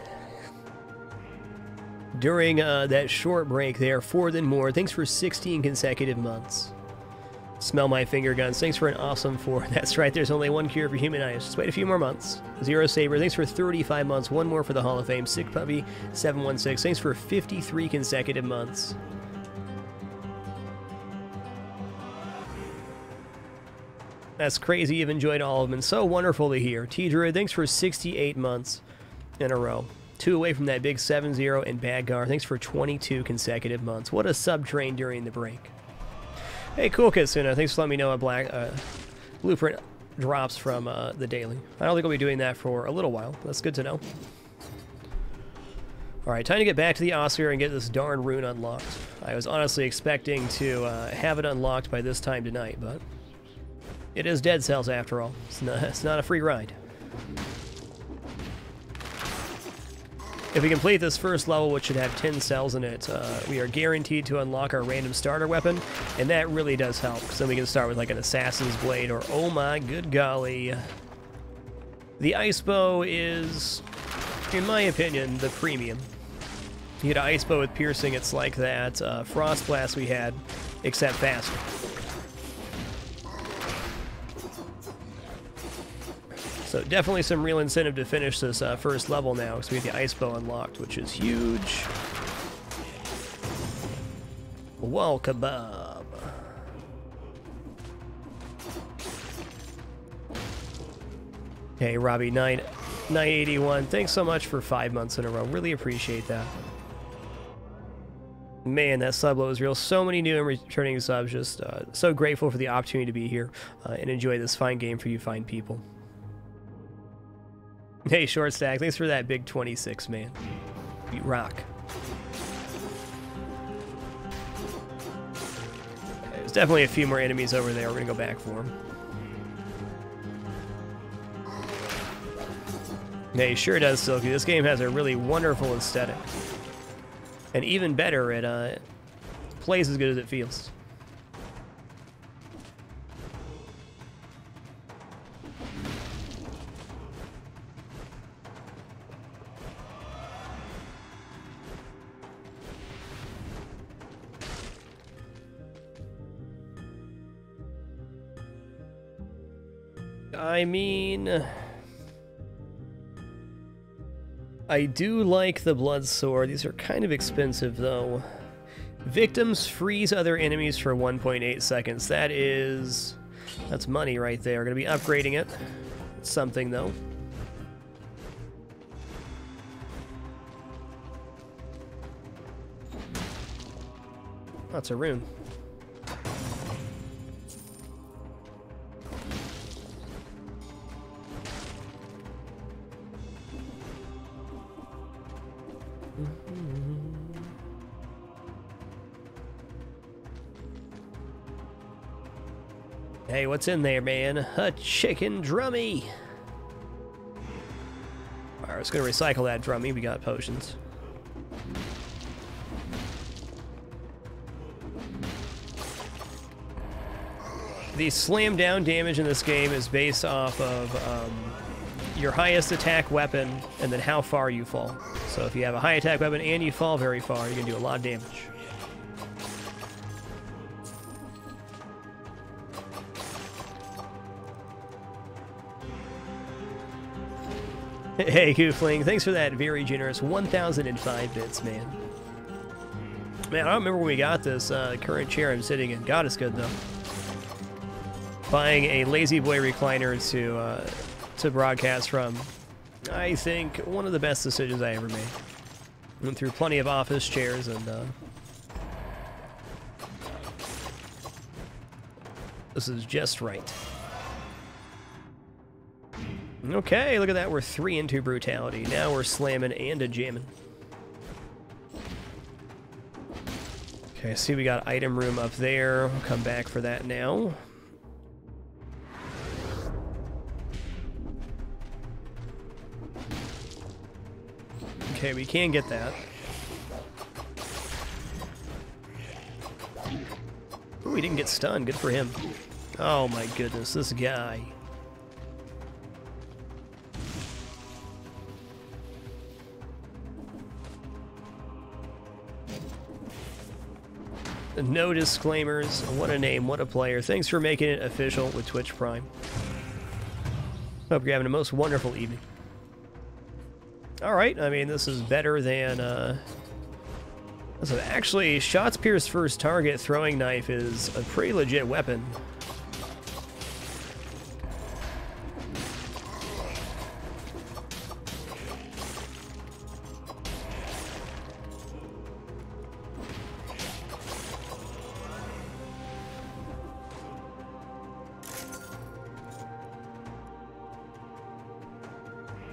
During uh, that short break there, Four Than More, thanks for 16 consecutive months. Smell my finger guns. Thanks for an awesome four. That's right, there's only one cure for human eyes. Just wait a few more months. Zero Saber, thanks for 35 months. One more for the Hall of Fame. Sick Puppy, 716, thanks for 53 consecutive months. That's crazy you've enjoyed all of them, so wonderful to hear. T-Druid, thanks for 68 months in a row. Two away from that big 7-0, and Badgar, thanks for 22 consecutive months. What a sub-train during the break. Hey, cool Katsuna, thanks for letting me know a black uh, blueprint drops from uh, the daily. I don't think I'll be doing that for a little while. That's good to know. Alright, time to get back to the Oscar and get this darn rune unlocked. I was honestly expecting to uh, have it unlocked by this time tonight, but... It is Dead Cells after all. It's not, it's not a free ride. If we complete this first level, which should have 10 cells in it, uh, we are guaranteed to unlock our random starter weapon, and that really does help, because then we can start with like an Assassin's Blade, or oh my good golly. The Ice Bow is, in my opinion, the premium. You get an Ice Bow with piercing, it's like that uh, Frost Blast we had, except faster. So definitely some real incentive to finish this uh, first level now, because we have the Ice Bow unlocked, which is huge. Wall kebab. Hey, Robbie, 9, 981, thanks so much for five months in a row. Really appreciate that. Man, that sub was real. So many new and returning subs. Just uh, so grateful for the opportunity to be here uh, and enjoy this fine game for you fine people. Hey, short stack, thanks for that big 26, man. You rock. There's definitely a few more enemies over there. We're gonna go back for them. Hey, sure does, Silky. This game has a really wonderful aesthetic. And even better, it uh, plays as good as it feels. I mean... I do like the Blood Sword. These are kind of expensive, though. Victims freeze other enemies for 1.8 seconds. That is... That's money right there. Gonna be upgrading it. It's something, though. That's a rune. Hey, what's in there, man? A chicken drummy! Alright, let's go recycle that drummy. We got potions. The slam down damage in this game is based off of um, your highest attack weapon and then how far you fall. So if you have a high attack weapon and you fall very far, you can do a lot of damage. Hey, Goofling, thanks for that very generous 1,005 bits, man. Man, I don't remember when we got this uh, current chair I'm sitting in. God, it's good, though. Buying a La-Z-Boy recliner to, uh, to broadcast from, I think, one of the best decisions I ever made. Went through plenty of office chairs, and uh, this is just right. Okay, look at that. We're three into brutality. Now we're slamming and a jamming. Okay, see we got item room up there. We'll come back for that now. Okay, we can get that. Ooh, he didn't get stunned. Good for him. Oh my goodness, this guy. No disclaimers. What a name, what a player. Thanks for making it official with Twitch Prime. Hope you're having a most wonderful evening. Alright, I mean, this is better than, uh... So actually, Shots Pierce first target throwing knife is a pretty legit weapon.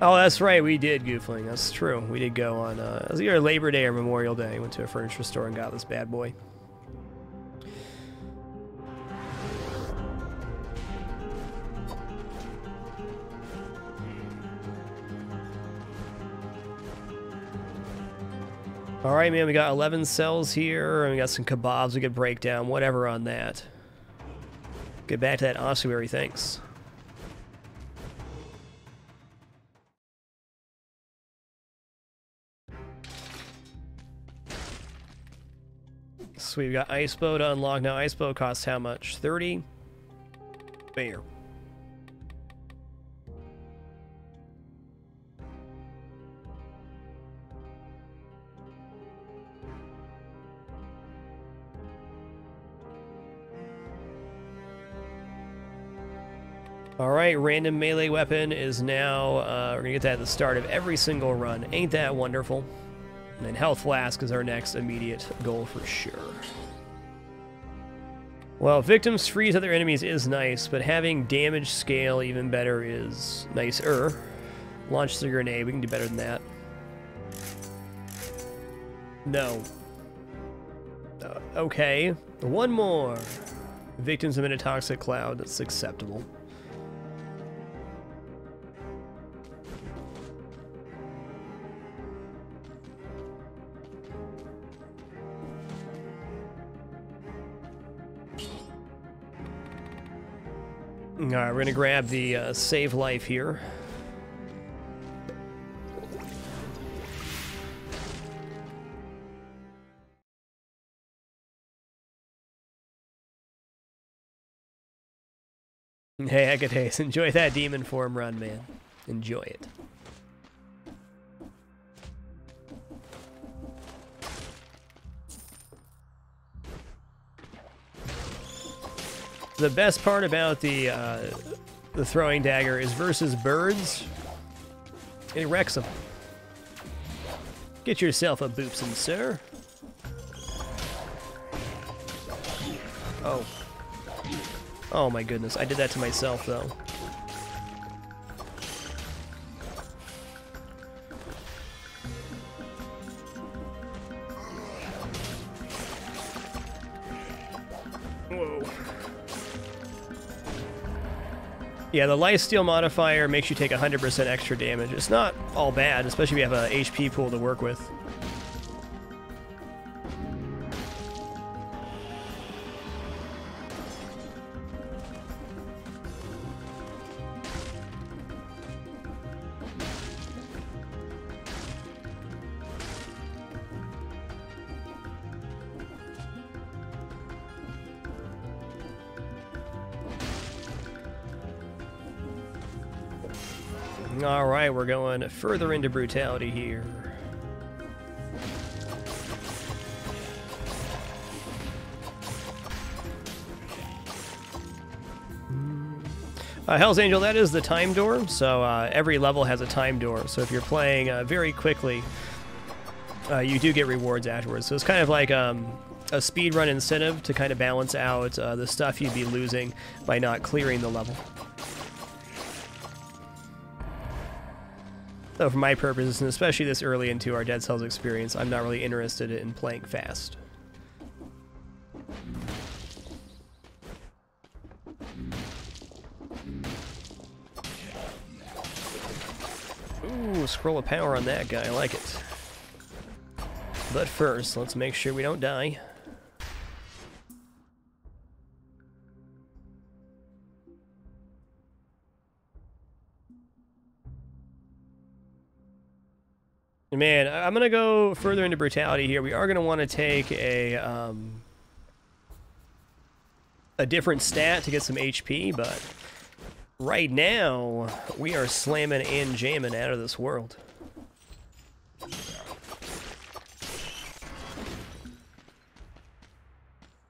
Oh, that's right, we did, Goofling. That's true. We did go on, uh, it was either Labor Day or Memorial Day. Went to a furniture store and got this bad boy. All right, man, we got 11 cells here, and we got some kebabs we could break down, whatever on that. Get back to that ossuary, thanks. Sweet, we got Ice Bow to unlock. Now, Ice Bow costs how much? 30? Bear. Alright, random melee weapon is now, uh, we're gonna get that at the start of every single run. Ain't that wonderful? And then Health Flask is our next immediate goal for sure. Well, victims freeze other enemies is nice, but having damage scale even better is nicer. Launch the grenade, we can do better than that. No. Uh, okay, one more. Victims emit a toxic cloud, that's acceptable. Alright, we're gonna grab the uh, save life here. Hey, Hecatace, enjoy that demon form run, man. Enjoy it. The best part about the uh, the throwing dagger is versus birds, it wrecks them. Get yourself a boopsin, sir. Oh. Oh my goodness, I did that to myself though. Yeah, the lifesteal modifier makes you take 100% extra damage. It's not all bad, especially if you have a HP pool to work with. We're going further into brutality here. Uh, Hell's Angel, that is the time door, so uh, every level has a time door. So if you're playing uh, very quickly, uh, you do get rewards afterwards. So it's kind of like um, a speed run incentive to kind of balance out uh, the stuff you'd be losing by not clearing the level. Though for my purposes, and especially this early into our Dead Cells experience, I'm not really interested in playing fast. Ooh, scroll of power on that guy, I like it. But first, let's make sure we don't die. Man, I'm going to go further into brutality here. We are going to want to take a, um, a different stat to get some HP, but right now we are slamming and jamming out of this world.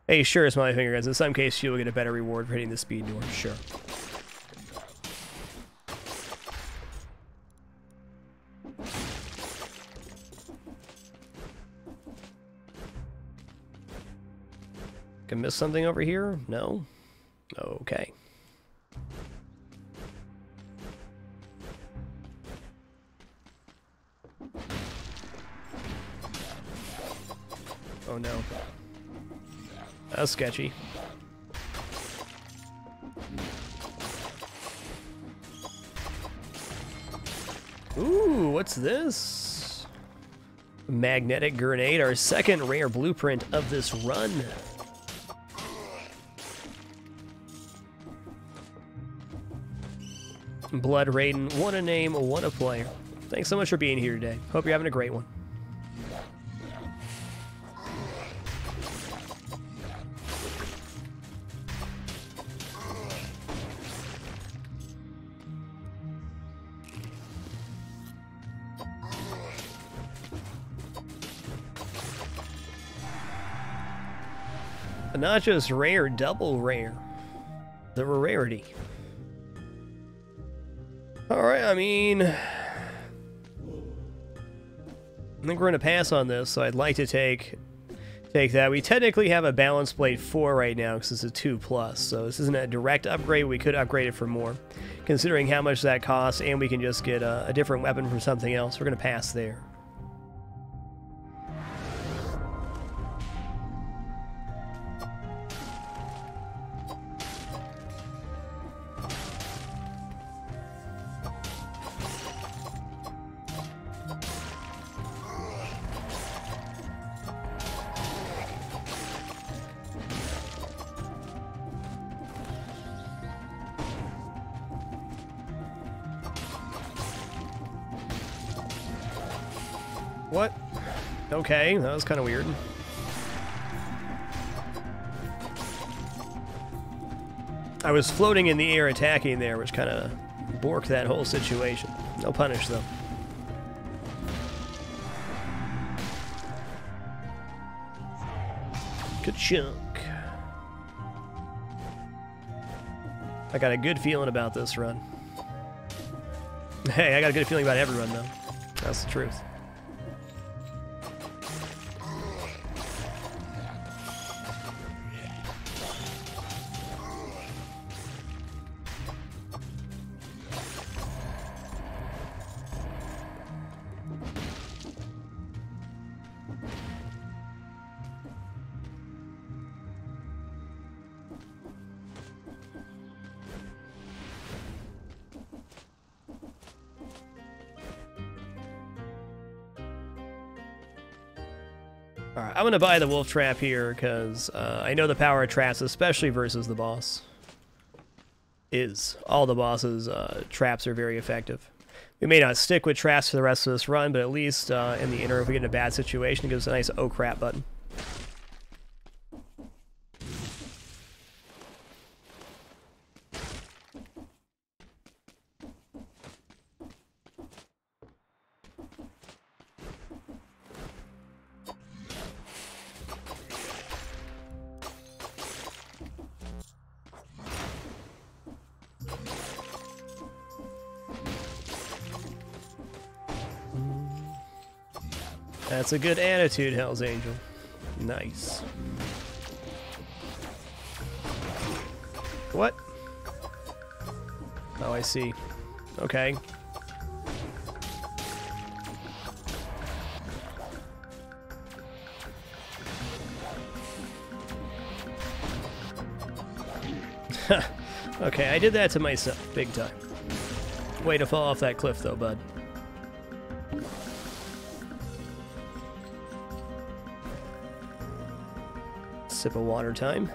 Hey, sure, it's my finger guys. In some cases, you'll get a better reward for hitting the speed door. Sure. Can miss something over here? No? Okay. Oh no. That's sketchy. Ooh, what's this? Magnetic grenade, our second rare blueprint of this run. Blood Raiden, what a name, what a player. Thanks so much for being here today. Hope you're having a great one. not just rare, double rare. The rarity. Alright, I mean... I think we're going to pass on this, so I'd like to take take that. We technically have a balanced blade 4 right now because it's a 2 plus, so this isn't a direct upgrade. We could upgrade it for more. Considering how much that costs, and we can just get a, a different weapon from something else, we're going to pass there. That was kind of weird. I was floating in the air attacking there, which kind of borked that whole situation. No punish, though. Good chunk. I got a good feeling about this run. Hey, I got a good feeling about every run, though. That's the truth. Gonna buy the wolf trap here, because uh, I know the power of traps, especially versus the boss, is. All the bosses' uh, traps are very effective. We may not stick with traps for the rest of this run, but at least uh, in the interim, if we get in a bad situation, it gives us a nice oh crap button. That's a good attitude, Hell's Angel. Nice. What? Oh, I see. Okay. okay, I did that to myself, big time. Way to fall off that cliff, though, bud. Sip of water time.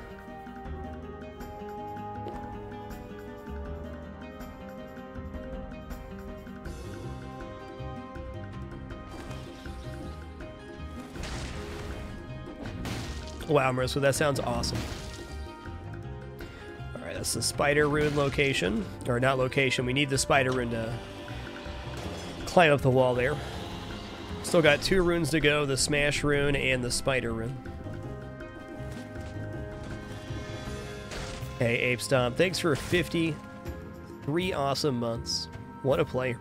Wow, Marissa, that sounds awesome. Yes, the spider rune location. Or not location, we need the spider rune to climb up the wall there. Still got two runes to go, the smash rune and the spider rune. Hey, Ape Stomp, thanks for 53 awesome months. What a player.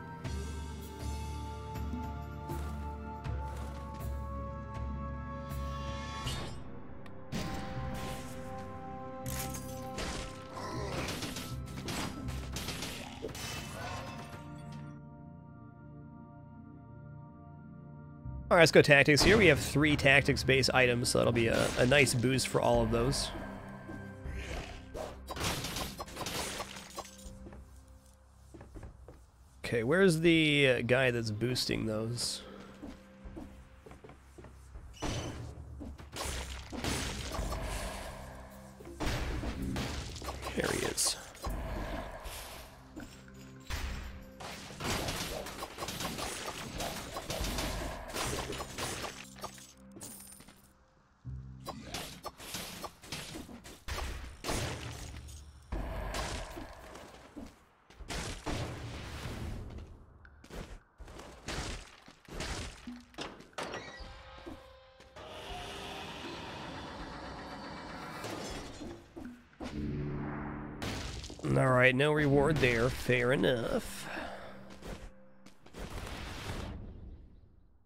Alright, let's go tactics. Here we have three tactics-based items, so that'll be a, a nice boost for all of those. Okay, where's the uh, guy that's boosting those? No reward there. Fair enough.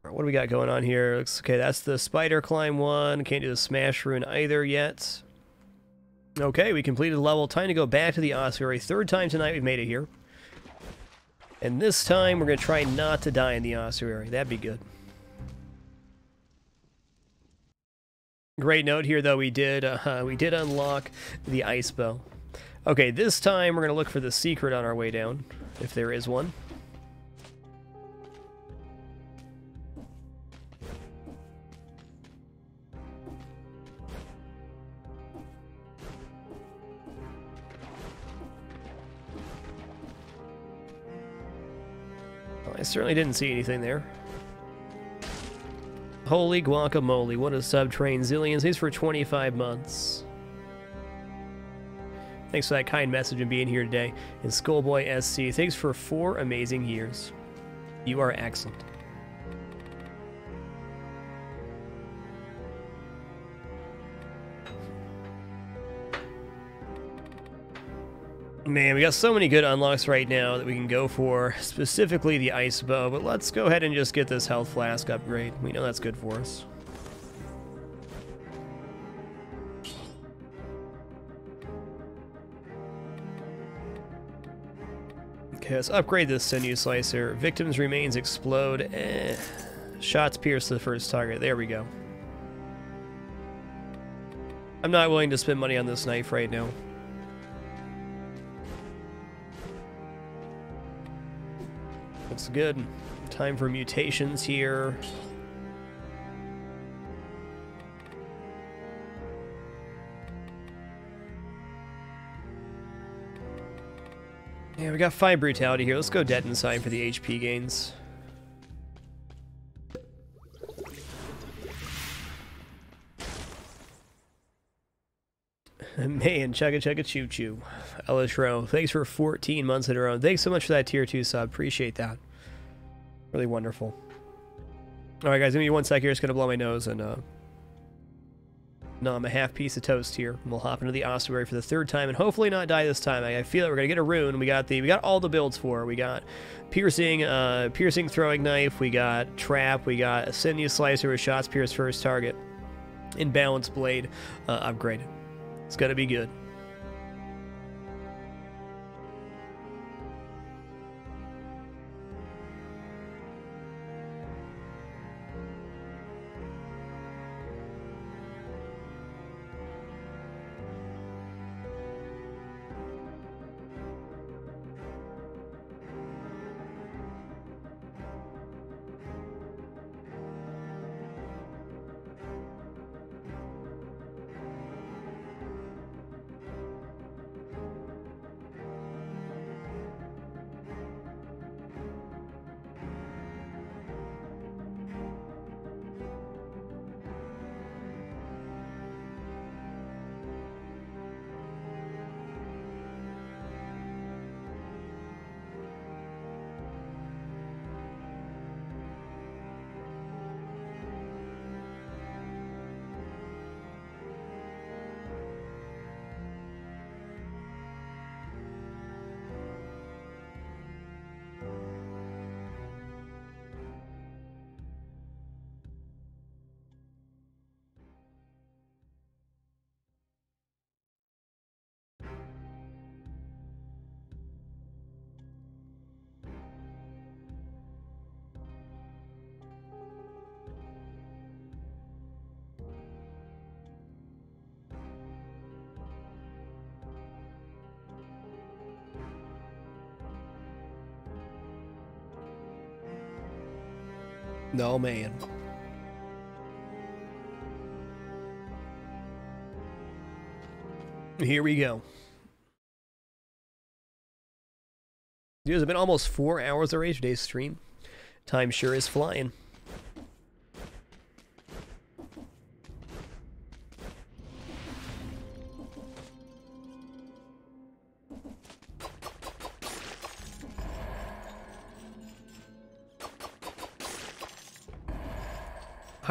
What do we got going on here? Looks okay, that's the spider climb one. Can't do the smash rune either yet. Okay, we completed the level. Time to go back to the ossuary. Third time tonight we've made it here. And this time we're going to try not to die in the ossuary. That'd be good. Great note here, though. We did uh, we did unlock the ice bow. Okay, this time we're going to look for the secret on our way down, if there is one. Well, I certainly didn't see anything there. Holy guacamole, what a sub-train zillions. These for 25 months. Thanks for that kind message and being here today. And Schoolboy SC, thanks for four amazing years. You are excellent. Man, we got so many good unlocks right now that we can go for, specifically the Ice Bow, but let's go ahead and just get this Health Flask upgrade. We know that's good for us. Okay, let's upgrade this sinew slicer. Victims remains explode. Eh. Shots pierce the first target. There we go. I'm not willing to spend money on this knife right now. Looks good. Time for mutations here. Yeah, we got 5 Brutality here. Let's go Dead Inside for the HP gains. Man, chugga chugga choo choo. Ellis Rowe, thanks for 14 months in a row. Thanks so much for that tier 2 sub. Appreciate that. Really wonderful. Alright, guys, give me one sec here. Just gonna blow my nose and uh, no, I'm a half piece of toast here. We'll hop into the ossuary for the third time and hopefully not die this time. I, feel like we're gonna get a rune. We got the we got all the builds for. We got piercing, uh, piercing throwing knife. We got trap. We got a sinew slicer with shots pierce first target. In balance blade uh, upgrade. It's gonna be good. Man. Here we go. Dude, it's been almost four hours already today's stream. Time sure is flying.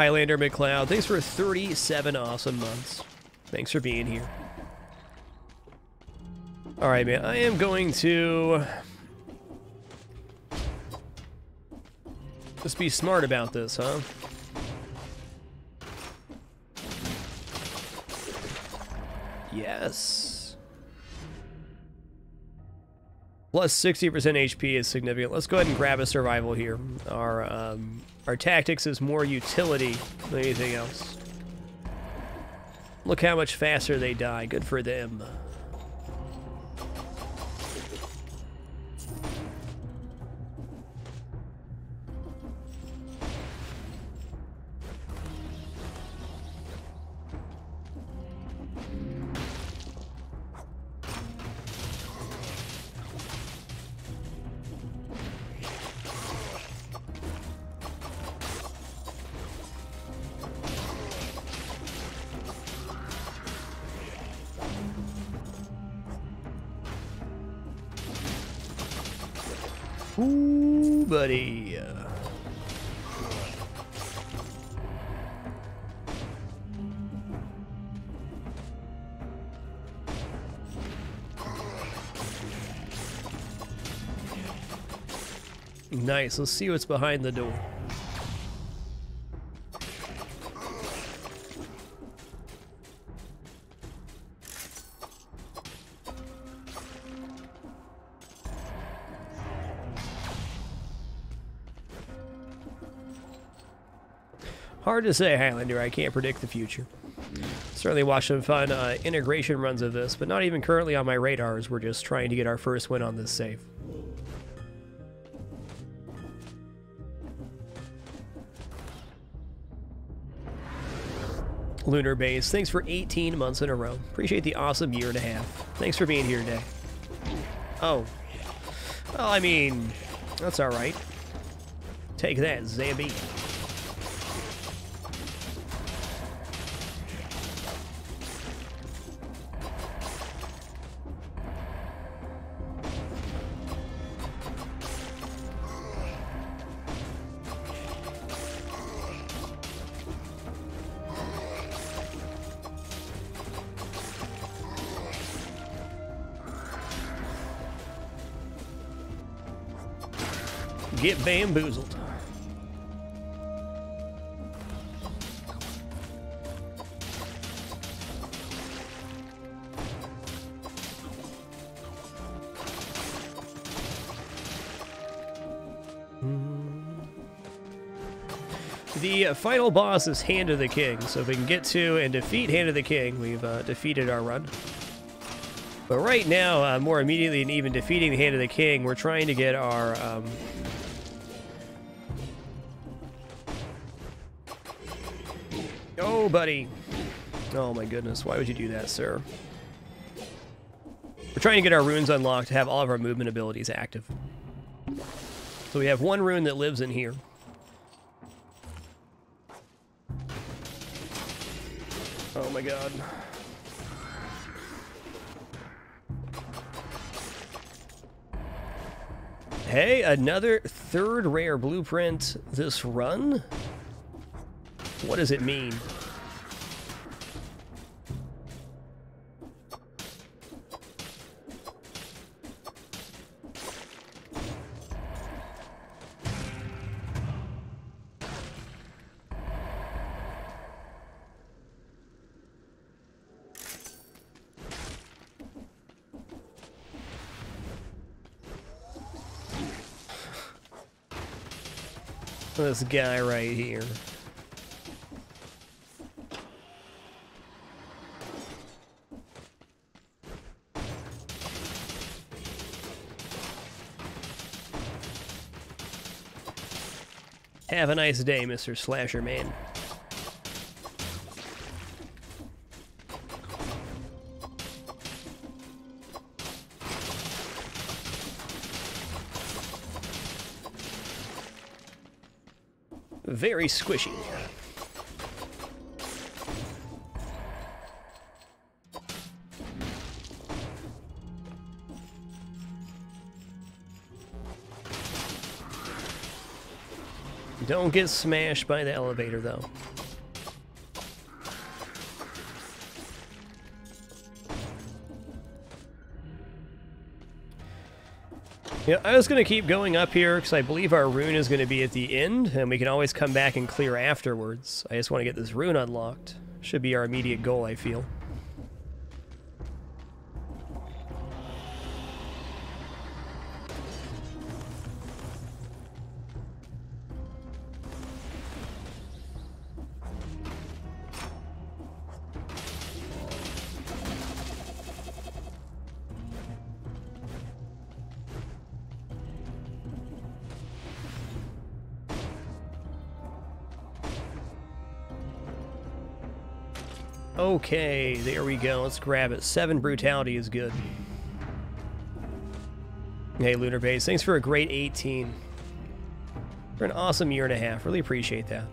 Highlander McLeod, thanks for 37 awesome months. Thanks for being here. Alright, man, I am going to... Just be smart about this, huh? Yes. Plus 60% HP is significant. Let's go ahead and grab a survival here. Our um, our tactics is more utility than anything else. Look how much faster they die. Good for them. Nice, let's see what's behind the door. Hard to say, Highlander. I can't predict the future. Certainly watch some fun uh, integration runs of this, but not even currently on my radars. We're just trying to get our first win on this save. Lunar Base, thanks for 18 months in a row. Appreciate the awesome year and a half. Thanks for being here today. Oh. Well, I mean, that's alright. Take that, Zambi. Bamboozled. The final boss is Hand of the King, so if we can get to and defeat Hand of the King, we've uh, defeated our run. But right now, uh, more immediately than even defeating the Hand of the King, we're trying to get our um, buddy. Oh my goodness, why would you do that, sir? We're trying to get our runes unlocked to have all of our movement abilities active. So we have one rune that lives in here. Oh my god. Hey, another third rare blueprint this run? What does it mean? This guy right here. Have a nice day, Mr. Slasher Man. Very squishy. Don't get smashed by the elevator, though. I was going to keep going up here because I believe our rune is going to be at the end, and we can always come back and clear afterwards. I just want to get this rune unlocked. Should be our immediate goal, I feel. Okay, there we go. Let's grab it. Seven brutality is good. Hey, Lunar Base, thanks for a great 18. For an awesome year and a half. Really appreciate that.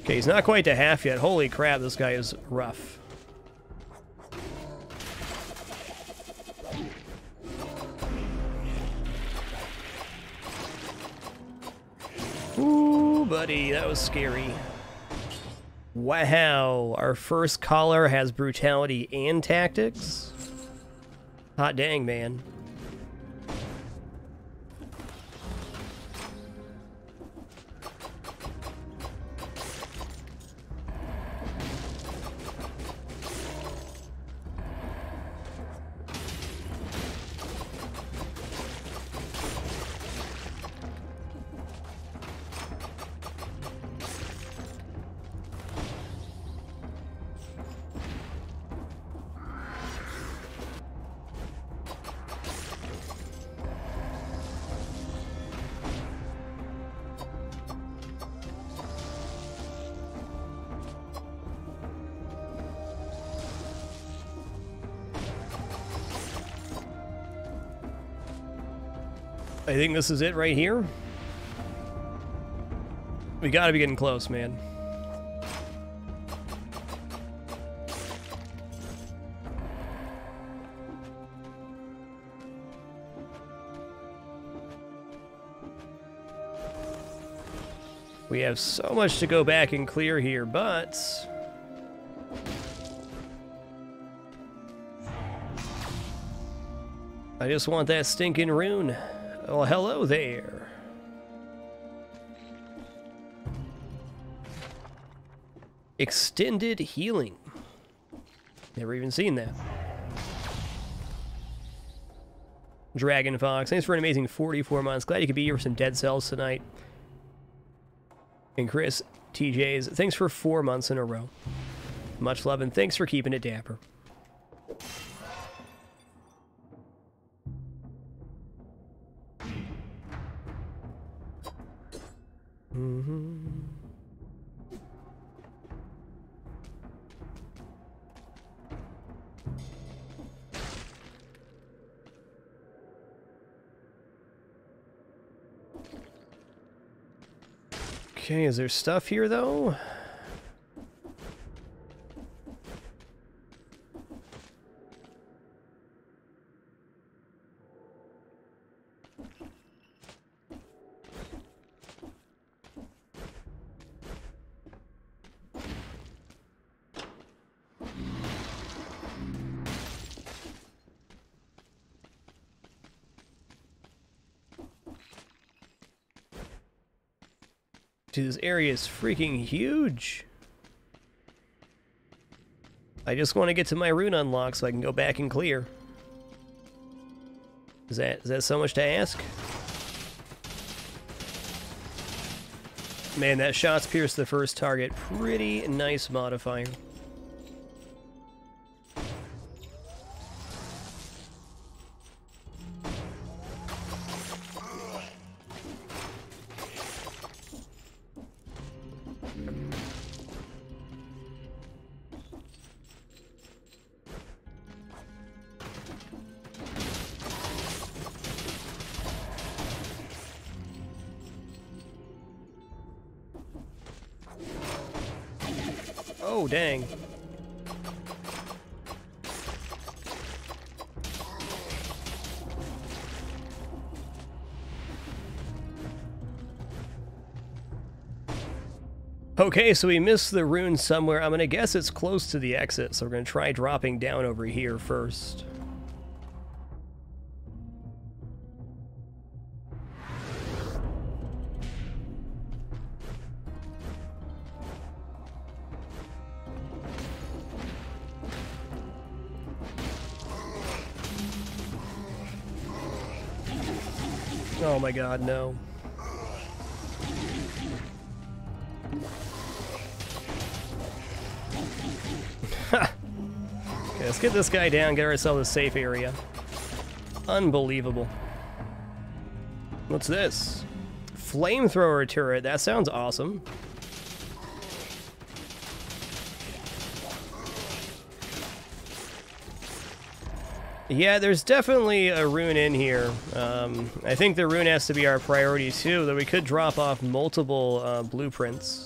Okay, he's not quite to half yet. Holy crap, this guy is rough. Buddy. That was scary. Wow. Our first caller has brutality and tactics? Hot dang, man. Think this is it right here. We gotta be getting close, man. We have so much to go back and clear here, but... I just want that stinking rune. Oh, hello there. Extended healing. Never even seen that. Dragon Fox, thanks for an amazing 44 months. Glad you could be here for some Dead Cells tonight. And Chris, TJ's, thanks for four months in a row. Much love and thanks for keeping it dapper. Is there stuff here though? Area is freaking huge. I just want to get to my rune unlock so I can go back and clear. Is that is that so much to ask? Man, that shots pierce the first target. Pretty nice modifier. Okay, so we missed the rune somewhere. I'm going to guess it's close to the exit, so we're going to try dropping down over here first. Oh my god, no. Let's get this guy down, get ourselves a safe area. Unbelievable. What's this? Flamethrower turret, that sounds awesome. Yeah, there's definitely a rune in here. Um, I think the rune has to be our priority too, though we could drop off multiple uh, blueprints.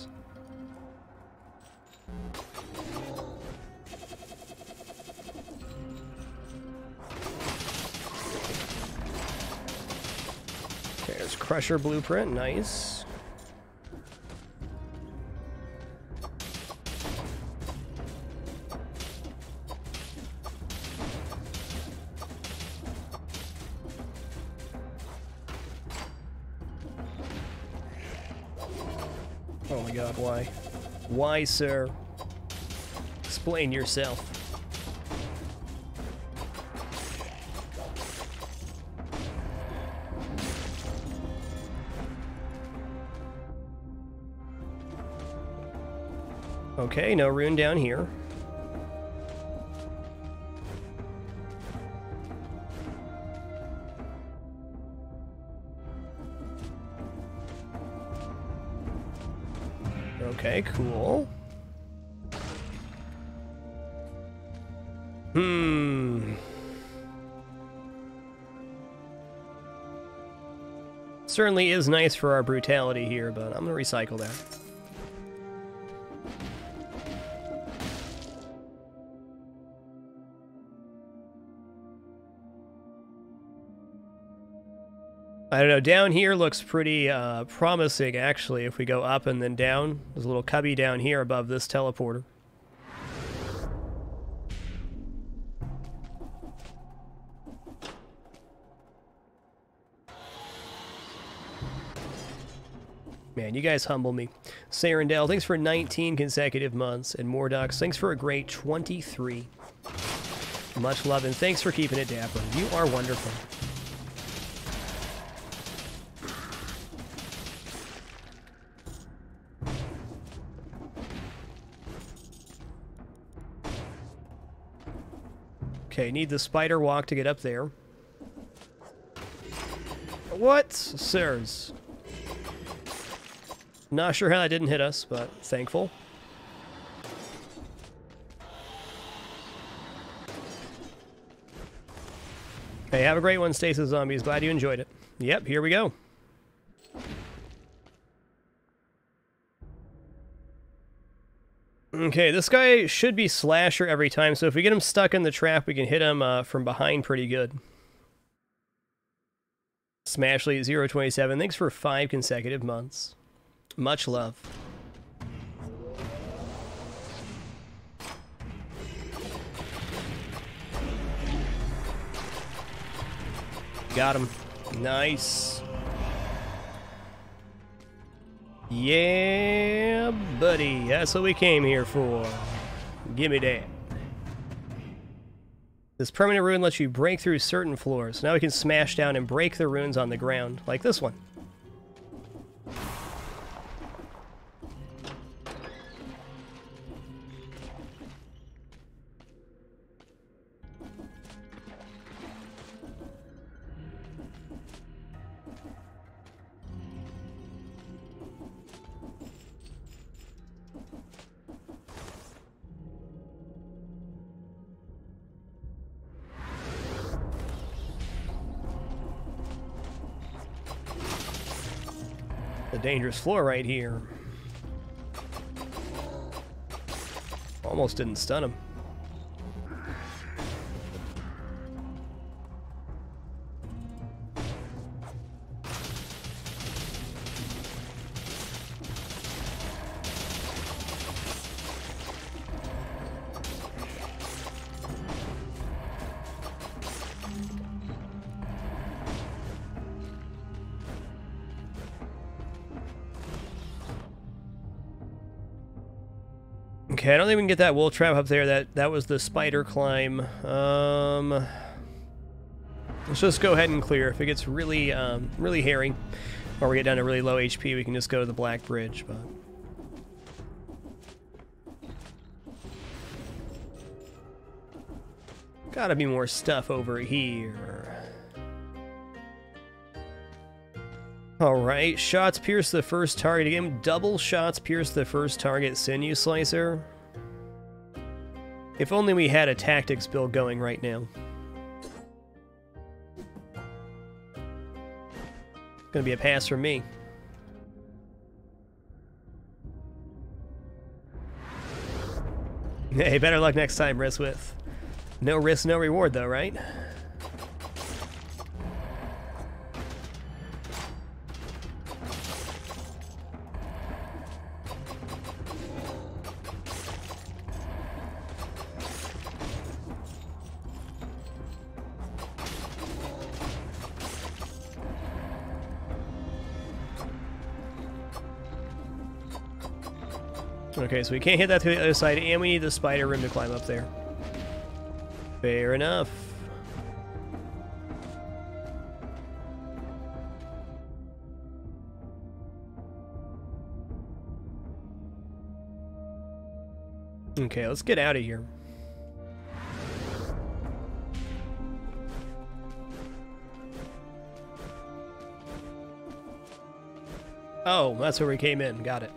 Crusher blueprint, nice. Oh my god, why? Why, sir? Explain yourself. Okay, no rune down here. Okay, cool. Hmm. Certainly is nice for our brutality here, but I'm going to recycle that. I don't know, down here looks pretty uh, promising, actually, if we go up and then down. There's a little cubby down here above this teleporter. Man, you guys humble me. Sarandel, thanks for 19 consecutive months. And Mordox, thanks for a great 23. Much love, and thanks for keeping it dapper. You are wonderful. Okay, need the spider walk to get up there. What? Sirs. Not sure how that didn't hit us, but thankful. Hey, have a great one, Stasis Zombies. Glad you enjoyed it. Yep, here we go. Okay, this guy should be slasher every time, so if we get him stuck in the trap, we can hit him uh, from behind pretty good. Smashley 027, thanks for five consecutive months. Much love. Got him. Nice. Yeah, buddy. That's what we came here for. Give me that. This permanent rune lets you break through certain floors. Now we can smash down and break the runes on the ground, like this one. Dangerous floor right here. Almost didn't stun him. Okay, I don't think we can get that wolf trap up there. That that was the spider climb. Um, let's just go ahead and clear. If it gets really um, really hairy, or we get down to really low HP, we can just go to the Black Bridge. But gotta be more stuff over here. Alright, shots pierce the first target. Again, double shots pierce the first target, Sinew Slicer. If only we had a tactics build going right now. It's Gonna be a pass for me. Hey, better luck next time, with. No risk, no reward though, right? Okay, so we can't hit that to the other side, and we need the spider rune to climb up there. Fair enough. Okay, let's get out of here. Oh, that's where we came in. Got it.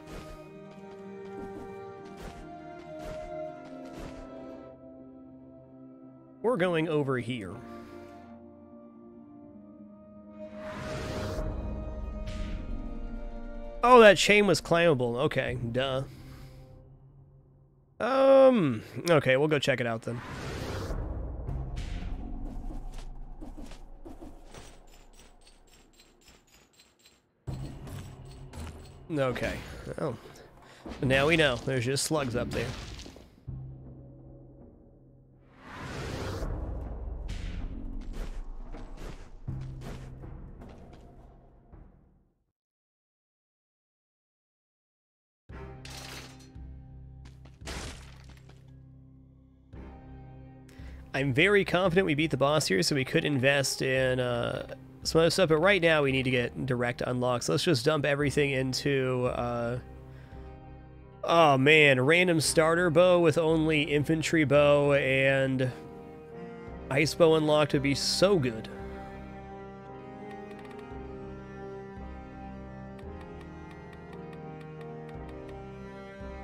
We're going over here. Oh, that chain was climbable. Okay, duh. Um, okay, we'll go check it out then. Okay. Oh. Now we know. There's just slugs up there. I'm very confident we beat the boss here, so we could invest in uh, some other stuff. But right now, we need to get direct unlocks. let's just dump everything into... Uh, oh, man. Random starter bow with only infantry bow and ice bow unlocked would be so good.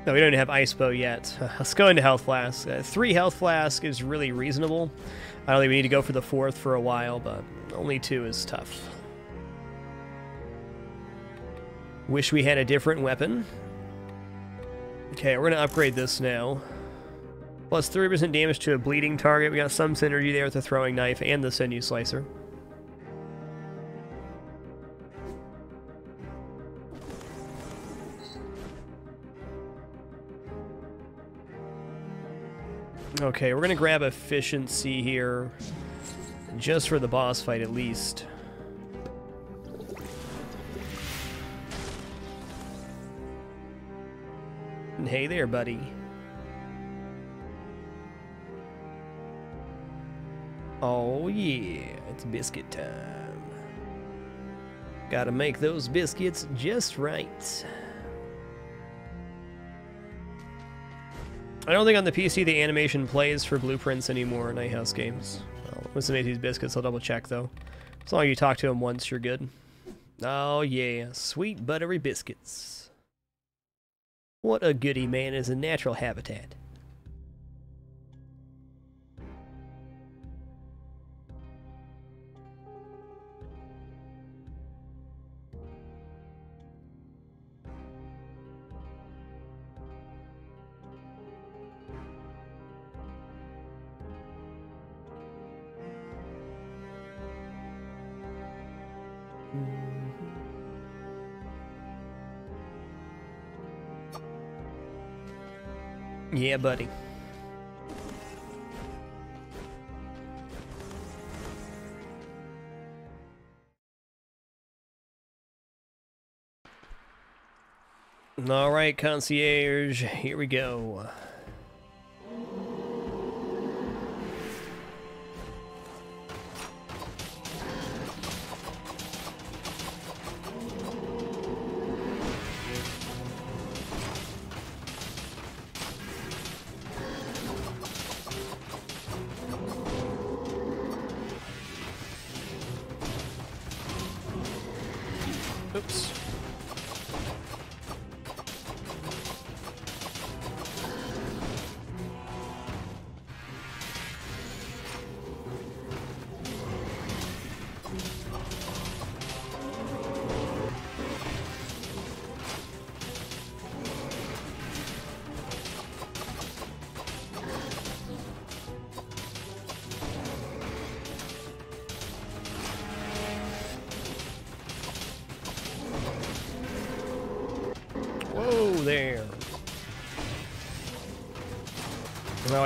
No, we don't have Ice Bow yet. Let's go into Health Flask. Uh, three Health Flask is really reasonable. I don't think we need to go for the fourth for a while, but only two is tough. Wish we had a different weapon. Okay, we're going to upgrade this now. Plus 3% damage to a bleeding target. We got some synergy there with the throwing knife and the sinew slicer. Okay, we're gonna grab efficiency here. Just for the boss fight, at least. hey there, buddy. Oh yeah, it's biscuit time. Gotta make those biscuits just right. I don't think on the PC the animation plays for blueprints anymore in Nighthouse games. Well, to these biscuits, I'll double check though. As long as you talk to him once, you're good. Oh yeah, sweet buttery biscuits. What a goody man is a natural habitat. Yeah, buddy. All right, concierge, here we go.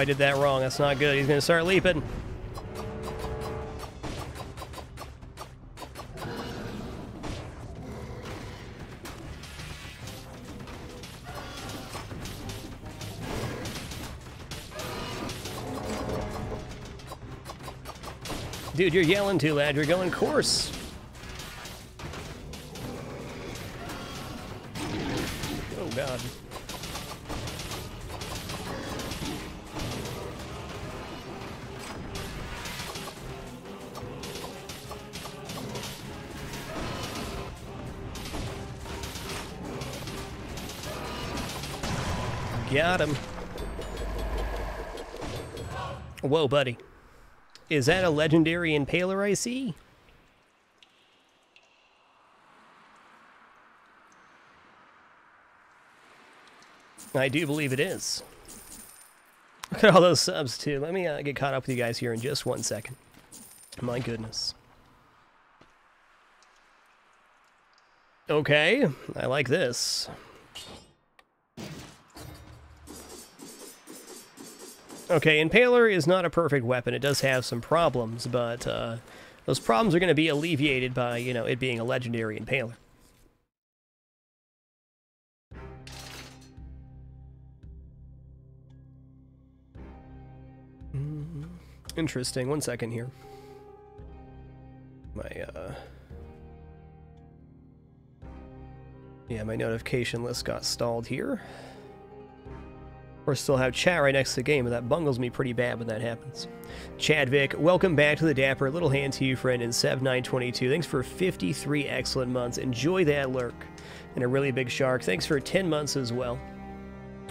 I did that wrong. That's not good. He's going to start leaping. Dude, you're yelling too loud. You're going coarse. Whoa, buddy. Is that a legendary impaler I see? I do believe it is. Look at all those subs, too. Let me uh, get caught up with you guys here in just one second. My goodness. Okay, I like this. Okay, Impaler is not a perfect weapon. It does have some problems, but uh, those problems are going to be alleviated by, you know, it being a legendary Impaler. Mm, Interesting. One second here. My, uh... Yeah, my notification list got stalled here. Or still have chat right next to the game, and that bungles me pretty bad when that happens. Chadvick, welcome back to the Dapper. Little hand to you, friend, in Sev922. Thanks for 53 excellent months. Enjoy that lurk. And a really big shark. Thanks for 10 months as well.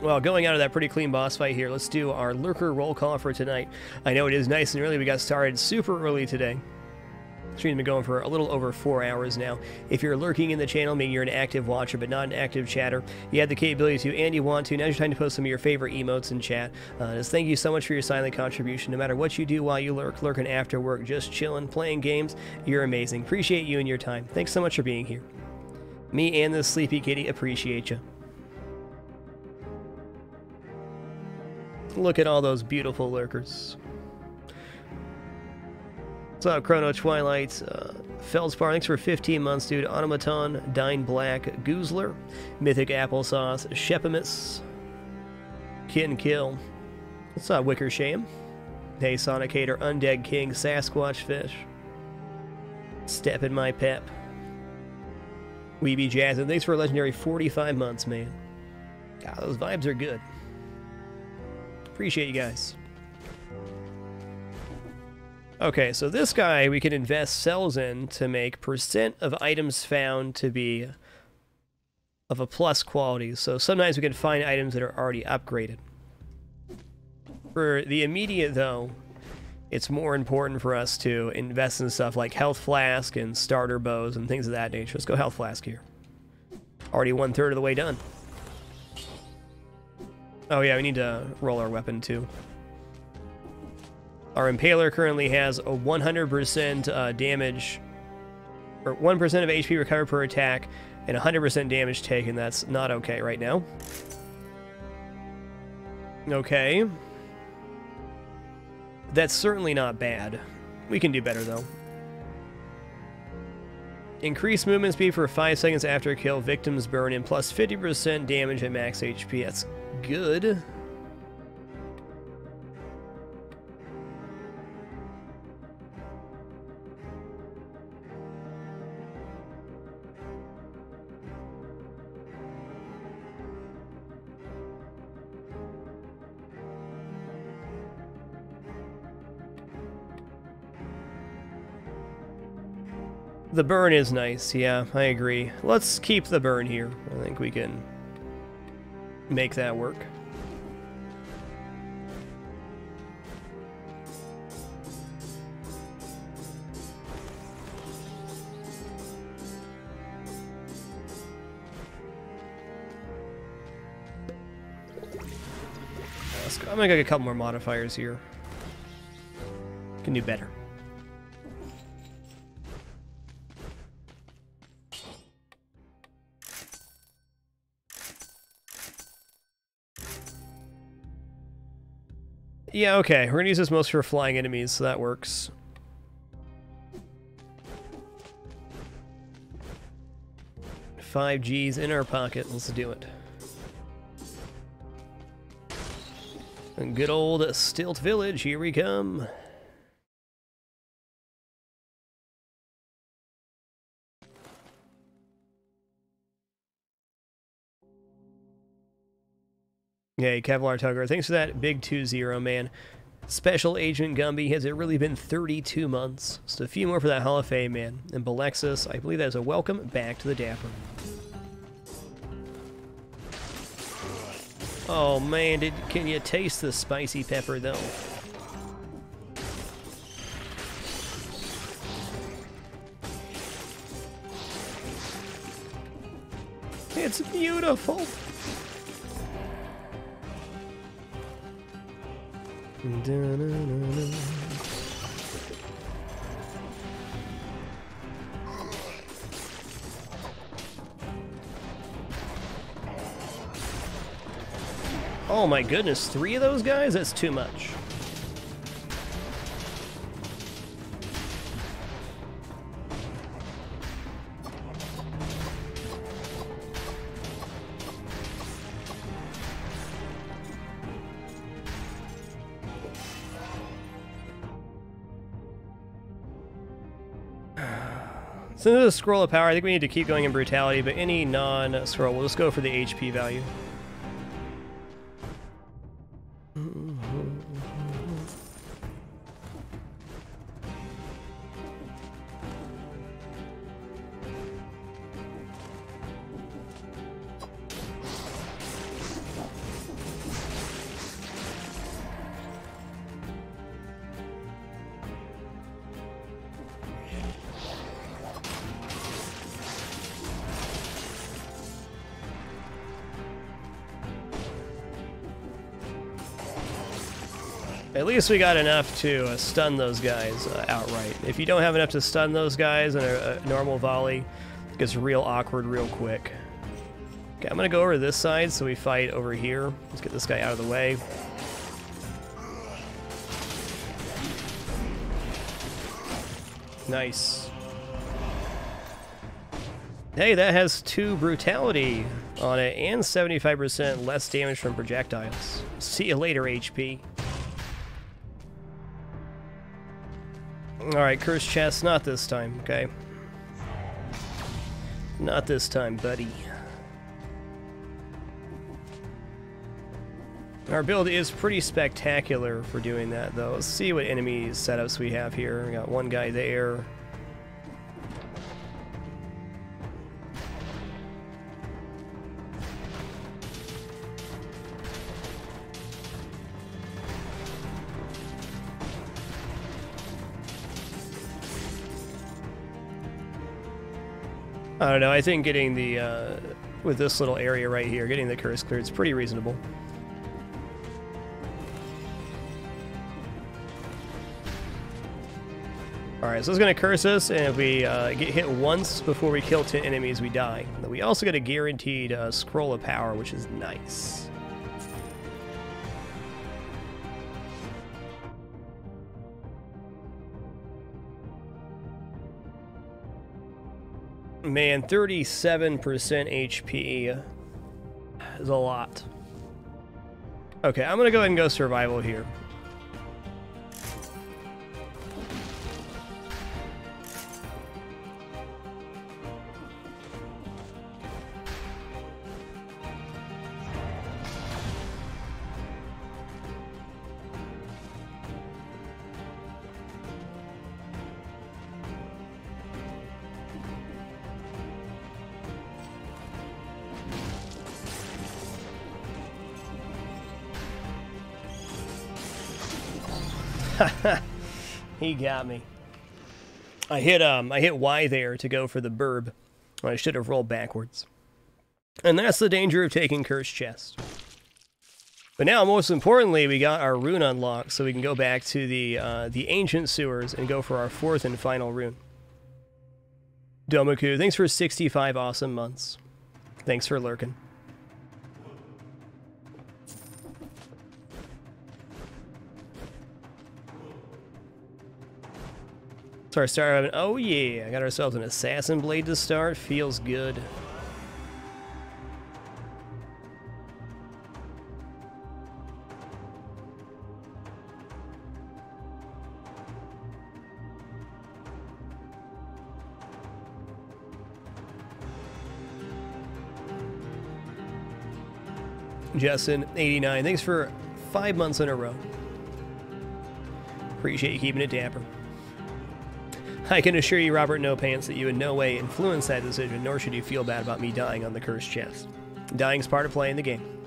Well, going out of that pretty clean boss fight here, let's do our lurker roll call for tonight. I know it is nice and early. We got started super early today. Stream's been going for a little over four hours now. If you're lurking in the channel, meaning you're an active watcher but not an active chatter, you have the capability to, and you want to. Now's your time to post some of your favorite emotes in chat. Uh, just thank you so much for your silent contribution. No matter what you do while you lurk, lurking after work, just chilling, playing games, you're amazing. Appreciate you and your time. Thanks so much for being here. Me and the sleepy kitty appreciate you. Look at all those beautiful lurkers. What's up, Chrono Twilight? Uh, Feldspar, thanks for 15 months, dude. Automaton, Dine Black, Goozler, Mythic Applesauce, Shepimus, Kin Kill. What's up, Wicker Shame? Hey, Sonicator, Undead King, Sasquatch Fish. Step in my pep. Weeby Jazzin, thanks for a legendary 45 months, man. God, those vibes are good. Appreciate you guys. Okay, so this guy we can invest cells in to make percent of items found to be of a plus quality. So sometimes we can find items that are already upgraded. For the immediate, though, it's more important for us to invest in stuff like health flask and starter bows and things of that nature. Let's go health flask here. Already one third of the way done. Oh yeah, we need to roll our weapon too. Our Impaler currently has a 100% uh, damage, or 1% of HP recovered per attack, and 100% damage taken. That's not okay right now. Okay. That's certainly not bad. We can do better, though. Increase movement speed for 5 seconds after kill. Victims burn in plus 50% damage at max HP. That's good. The burn is nice, yeah, I agree. Let's keep the burn here. I think we can make that work. I'm gonna get a couple more modifiers here. Can do better. Yeah, okay. We're gonna use this most for flying enemies, so that works. Five G's in our pocket. Let's do it. And good old Stilt Village, here we come. Hey, Kevlar Tugger, thanks for that big 2-0, man. Special Agent Gumby, has it really been 32 months? Just a few more for that Hall of Fame, man. And Belexis, I believe that is a welcome back to the Dapper. Oh man, did can you taste the spicy pepper though? It's beautiful. Oh my goodness, three of those guys? That's too much. So this is a scroll of power. I think we need to keep going in brutality, but any non-scroll, we'll just go for the HP value. Least we got enough to uh, stun those guys uh, outright. If you don't have enough to stun those guys in a, a, normal volley, it gets real awkward real quick. Okay, I'm gonna go over this side so we fight over here. Let's get this guy out of the way. Nice. Hey, that has two brutality on it and 75% less damage from projectiles. See you later, HP. Alright, Curse Chest, not this time, okay? Not this time, buddy. Our build is pretty spectacular for doing that, though. Let's see what enemy setups we have here. We got one guy there. I don't know, I think getting the, uh, with this little area right here, getting the curse cleared is pretty reasonable. Alright, so it's to curse us, and if we uh, get hit once before we kill 10 enemies, we die. But we also get a guaranteed uh, Scroll of Power, which is nice. Man, 37% HP is a lot. Okay, I'm gonna go ahead and go survival here. Got me. I hit um I hit Y there to go for the burb. I should have rolled backwards. And that's the danger of taking Cursed Chest. But now, most importantly, we got our rune unlocked, so we can go back to the uh, the ancient sewers and go for our fourth and final rune. Domaku, thanks for 65 awesome months. Thanks for lurking. So our start oh yeah, I got ourselves an assassin blade to start. Feels good. Justin, 89. Thanks for five months in a row. Appreciate you keeping it dapper. I can assure you, Robert No Pants, that you in no way influenced that decision, nor should you feel bad about me dying on the cursed chest. Dying's part of playing the game.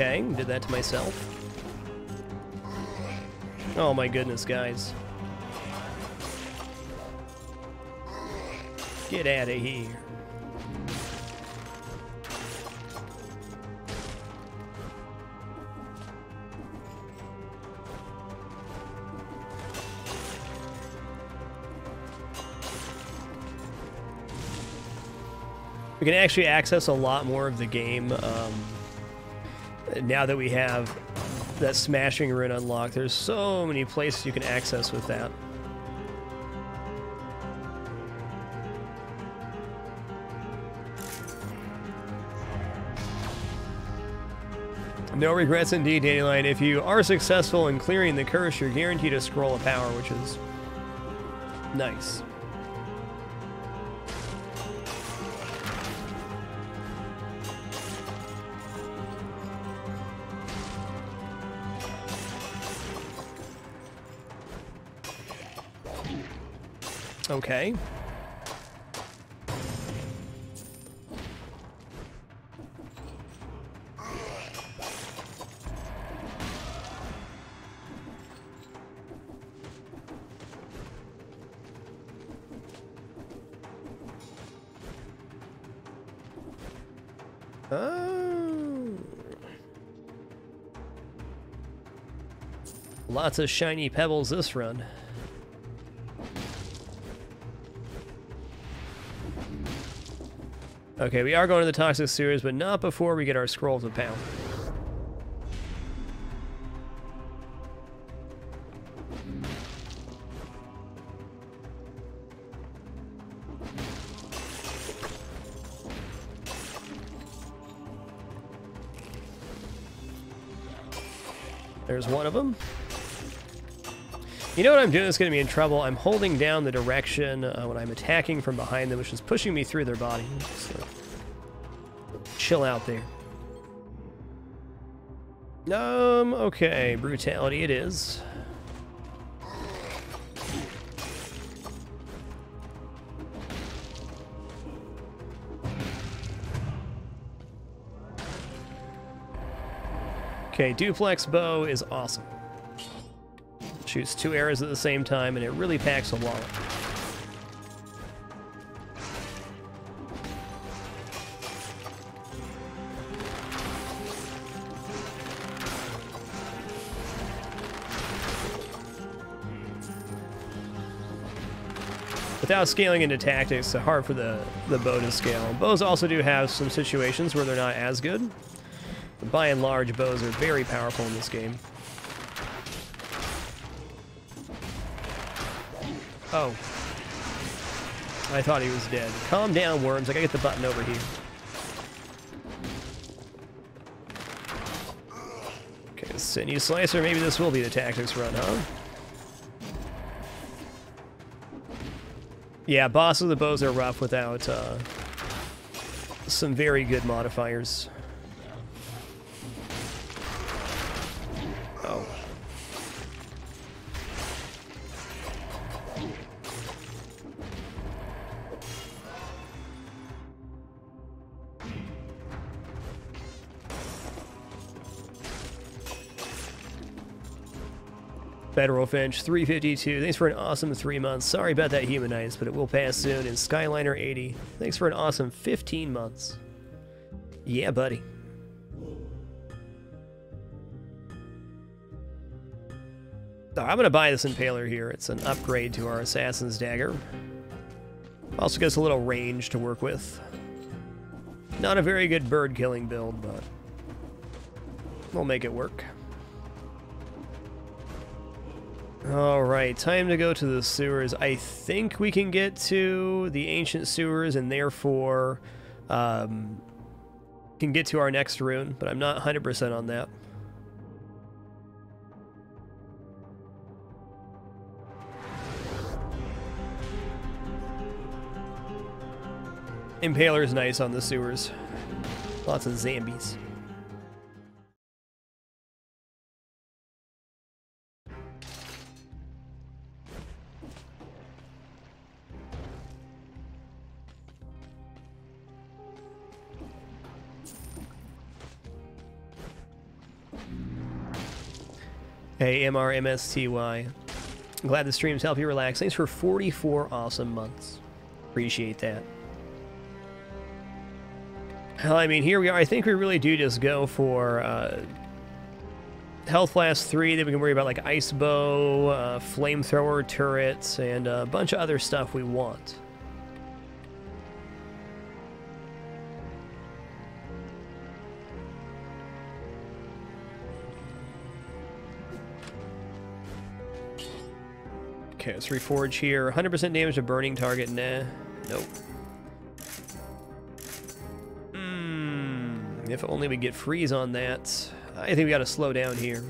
Okay, did that to myself. Oh my goodness, guys. Get out of here. We can actually access a lot more of the game um, now that we have that smashing rune unlocked, there's so many places you can access with that. No regrets indeed, Dandelion. If you are successful in clearing the curse, you're guaranteed a scroll of power, which is nice. Okay. Oh. Lots of shiny pebbles this run. Okay, we are going to the Toxic Sewers, but not before we get our Scrolls of Power. You know what I'm doing that's going to be in trouble? I'm holding down the direction uh, when I'm attacking from behind them, which is pushing me through their body. So chill out there. Um, okay, brutality it is. Okay, duplex bow is awesome shoots two arrows at the same time, and it really packs a wallop. without scaling into tactics, it's hard for the, the bow to scale. Bows also do have some situations where they're not as good. But by and large, bows are very powerful in this game. Oh. I thought he was dead. Calm down, worms. I gotta get the button over here. Okay, Sinew Slicer. Maybe this will be the tactics run, huh? Yeah, Boss of the Bows are rough without uh, some very good modifiers. Finch, 352. Thanks for an awesome three months. Sorry about that humanized, but it will pass soon. And Skyliner 80. Thanks for an awesome 15 months. Yeah, buddy. So I'm going to buy this Impaler here. It's an upgrade to our Assassin's Dagger. Also gives a little range to work with. Not a very good bird killing build, but we'll make it work. Alright, time to go to the sewers. I think we can get to the ancient sewers and therefore um, can get to our next rune, but I'm not 100% on that. Impaler's nice on the sewers. Lots of zombies. Hey, MRMSTY. Glad the streams help you relax. Thanks for 44 awesome months. Appreciate that. Hell, I mean, here we are. I think we really do just go for uh, Health Flask 3. Then we can worry about like Ice Bow, uh, Flamethrower turrets, and a bunch of other stuff we want. Okay, let's reforge here. 100% damage to burning target. Nah. Nope. Hmm. If only we get freeze on that. I think we gotta slow down here.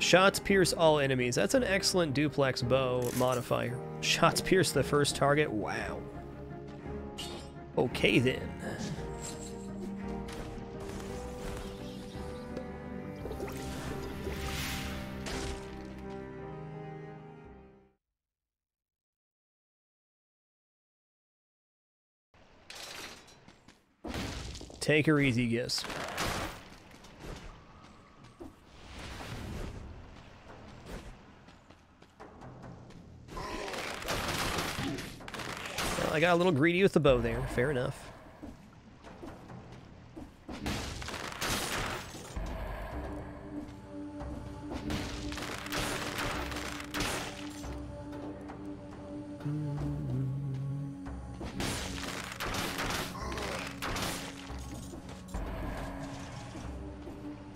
Shots pierce all enemies. That's an excellent duplex bow modifier. Shots pierce the first target. Wow. Okay then. Take her easy, Gis. Well, I got a little greedy with the bow there. Fair enough.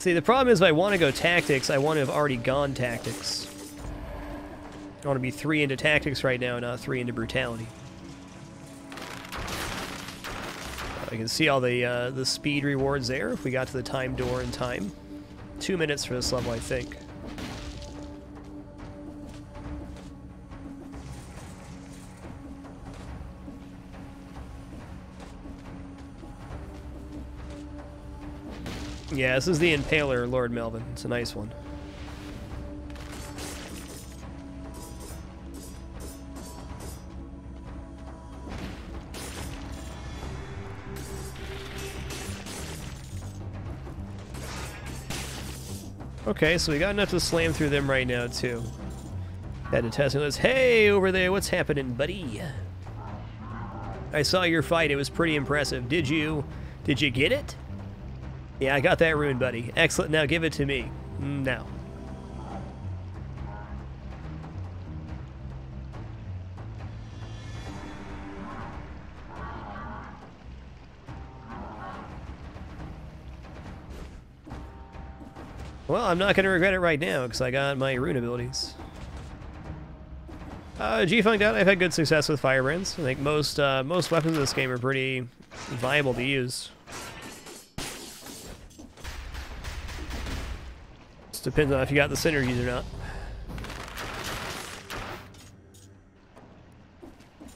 See, the problem is if I want to go tactics, I want to have already gone tactics. I want to be three into tactics right now, not three into brutality. I can see all the uh, the speed rewards there if we got to the time door in time. Two minutes for this level, I think. Yeah, this is the Impaler, Lord Melvin. It's a nice one. Okay, so we got enough to slam through them right now, too. To test this. Hey, over there, what's happening, buddy? I saw your fight. It was pretty impressive. Did you... Did you get it? Yeah, I got that rune, buddy. Excellent. Now give it to me. Mm, now. Well, I'm not going to regret it right now because I got my rune abilities. Uh, G-Funk out, I've had good success with firebrands. I think most uh, most weapons in this game are pretty viable to use. Depends on if you got the synergies or not.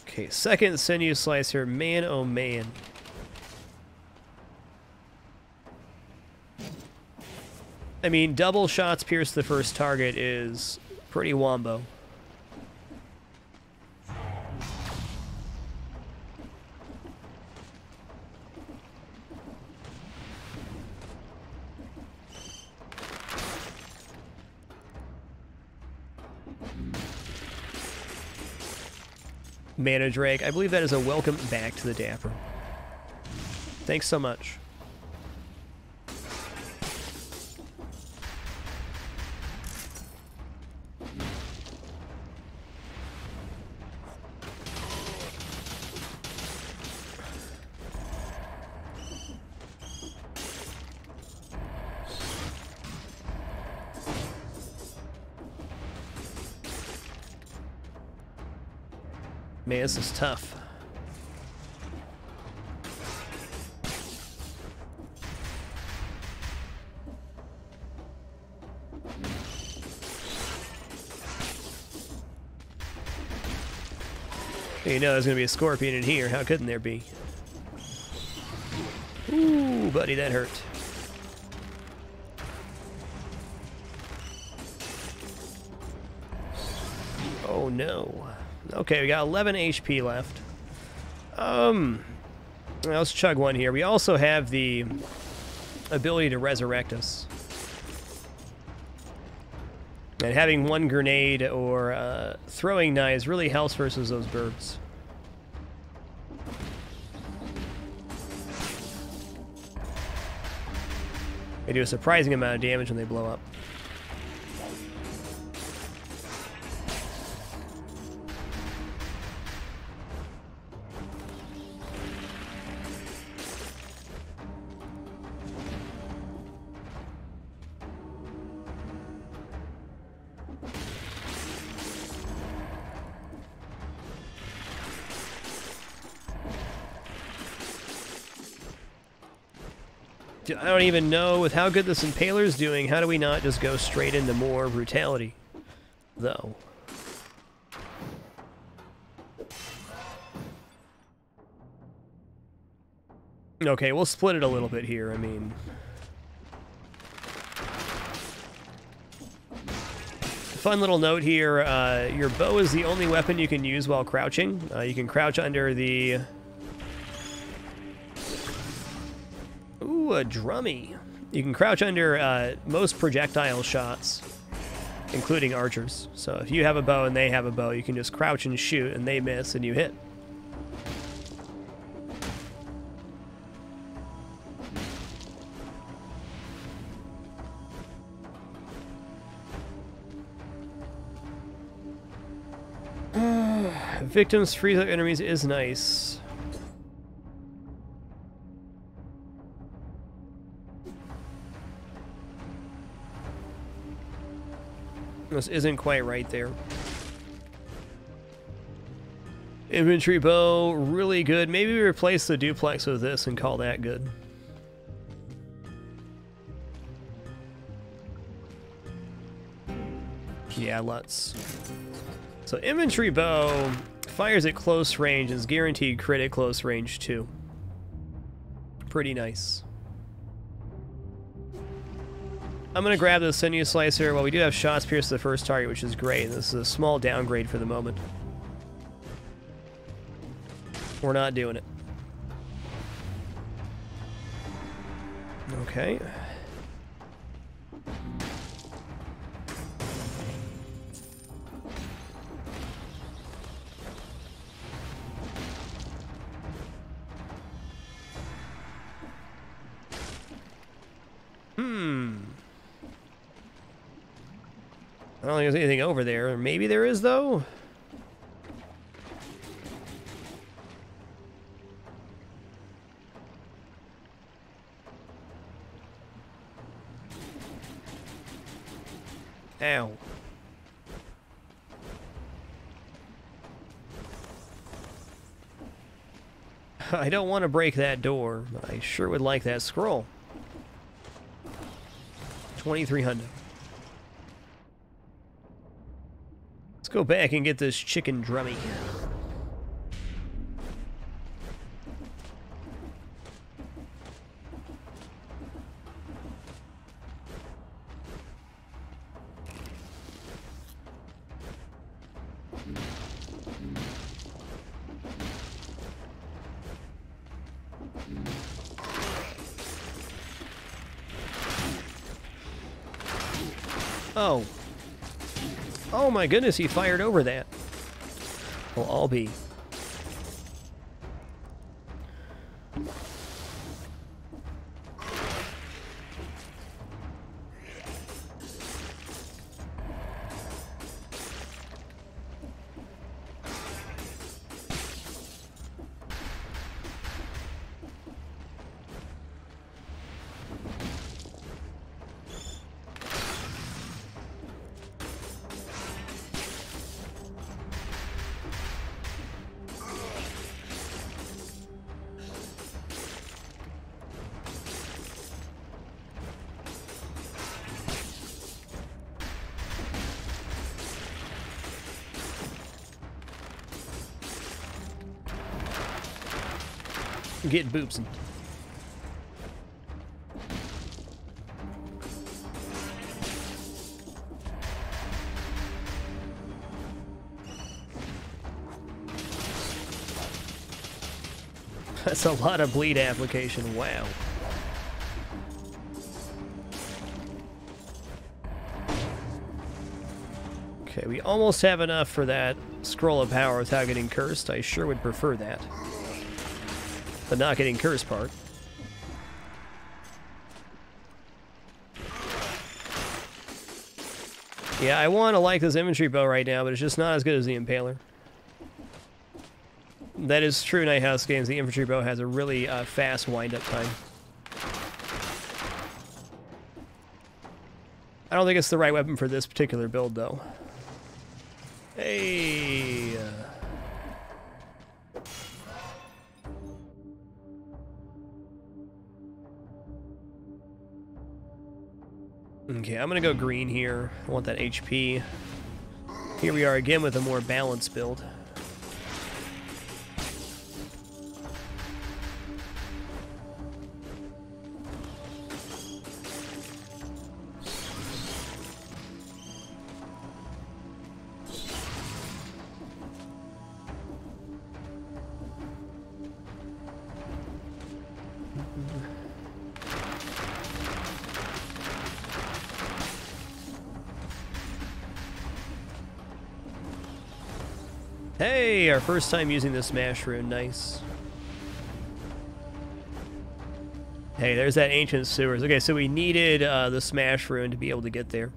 Okay, second sinew slicer. Man, oh man. I mean, double shots pierce the first target is pretty wombo. Mana Drake. I believe that is a welcome back to the Dapper. Thanks so much. Man, this is tough. You know there's going to be a scorpion in here. How couldn't there be? Ooh, buddy, that hurt. Oh, no. Okay, we got 11 HP left. Um, let's chug one here. We also have the ability to resurrect us. And having one grenade or uh, throwing knives really helps versus those birds. They do a surprising amount of damage when they blow up. I don't even know, with how good this Impaler's doing, how do we not just go straight into more brutality, though? Okay, we'll split it a little bit here, I mean... Fun little note here, uh, your bow is the only weapon you can use while crouching. Uh, you can crouch under the A drummy. You can crouch under uh, most projectile shots, including archers. So if you have a bow and they have a bow, you can just crouch and shoot, and they miss, and you hit. Victims freeze up enemies is nice. This isn't quite right there. Infantry bow, really good. Maybe we replace the duplex with this and call that good. Yeah, let's. So infantry bow fires at close range and is guaranteed crit at close range too. Pretty nice. I'm going to grab the sinew slicer. Well, we do have shots pierce the first target, which is great. This is a small downgrade for the moment. We're not doing it. Okay. Think there's anything over there. Maybe there is, though? Ow. I don't want to break that door, but I sure would like that scroll. 2300. Let's go back and get this chicken drummy. Oh my goodness, he fired over that. Well, I'll be. Get boopsy. That's a lot of bleed application, wow. Okay, we almost have enough for that scroll of power without getting cursed. I sure would prefer that the not getting cursed part. Yeah, I want to like this infantry bow right now, but it's just not as good as the Impaler. That is true in House games. The infantry bow has a really uh, fast wind-up time. I don't think it's the right weapon for this particular build, though. Hey... Okay, I'm gonna go green here. I want that HP. Here we are again with a more balanced build. Our first time using the Smash Rune, nice. Hey, there's that Ancient Sewers. Okay, so we needed uh, the Smash Rune to be able to get there.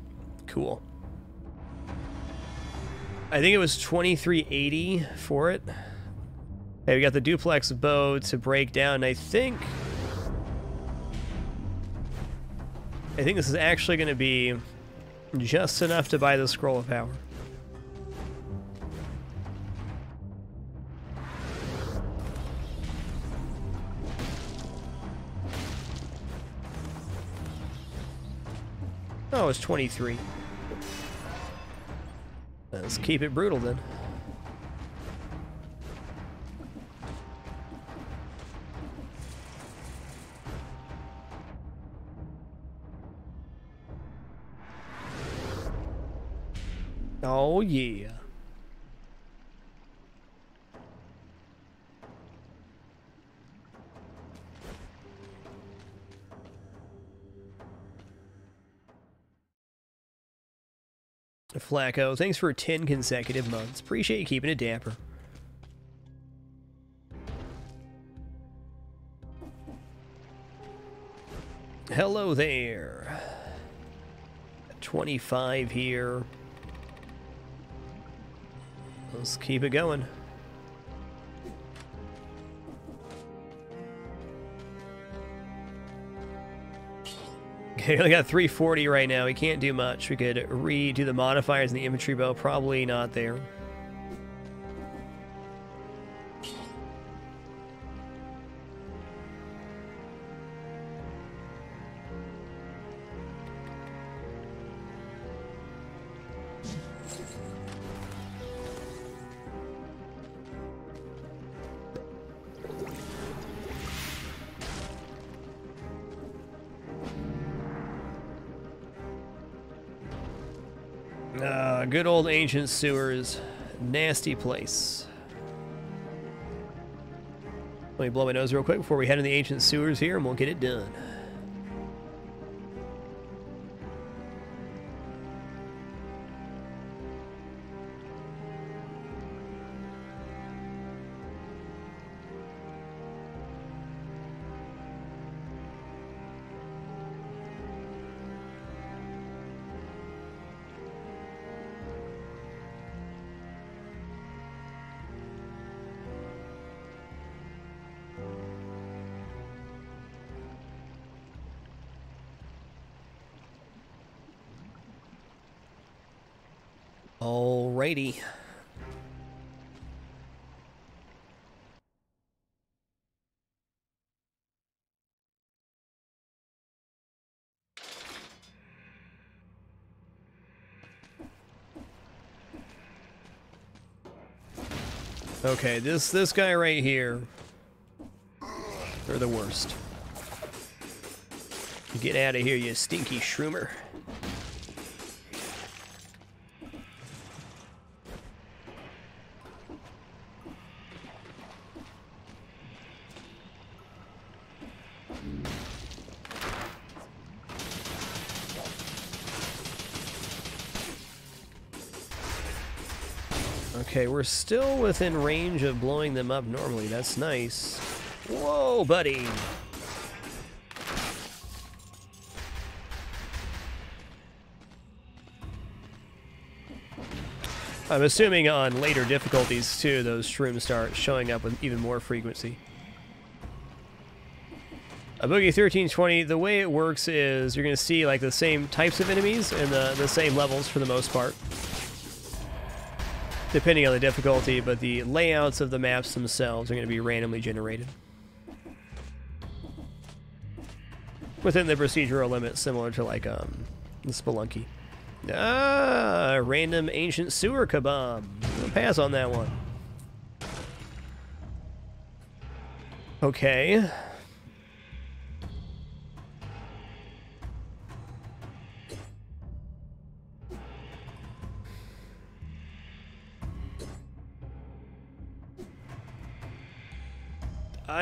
Cool. I think it was 2380 for it. Hey, we got the duplex bow to break down. I think... I think this is actually going to be just enough to buy the Scroll of Power. Oh, it's 23. Let's keep it brutal then. Oh yeah. Flacco, thanks for 10 consecutive months. Appreciate you keeping it dapper. Hello there. 25 here. Let's keep it going. Okay, we got 340 right now. We can't do much. We could redo the modifiers in the infantry bow. Probably not there. Good old ancient sewers. Nasty place. Let me blow my nose real quick before we head in the ancient sewers here and we'll get it done. Okay, this this guy right here. They're the worst. Get out of here, you stinky shroomer. Okay, we're still within range of blowing them up normally. That's nice. Whoa, buddy. I'm assuming on later difficulties, too, those shrooms start showing up with even more frequency. A Boogie 1320, the way it works is you're going to see like the same types of enemies and the, the same levels for the most part depending on the difficulty, but the layouts of the maps themselves are going to be randomly generated. Within the procedural limit, similar to like um, the Spelunky. Ah, random ancient sewer kebab. I'll pass on that one. Okay.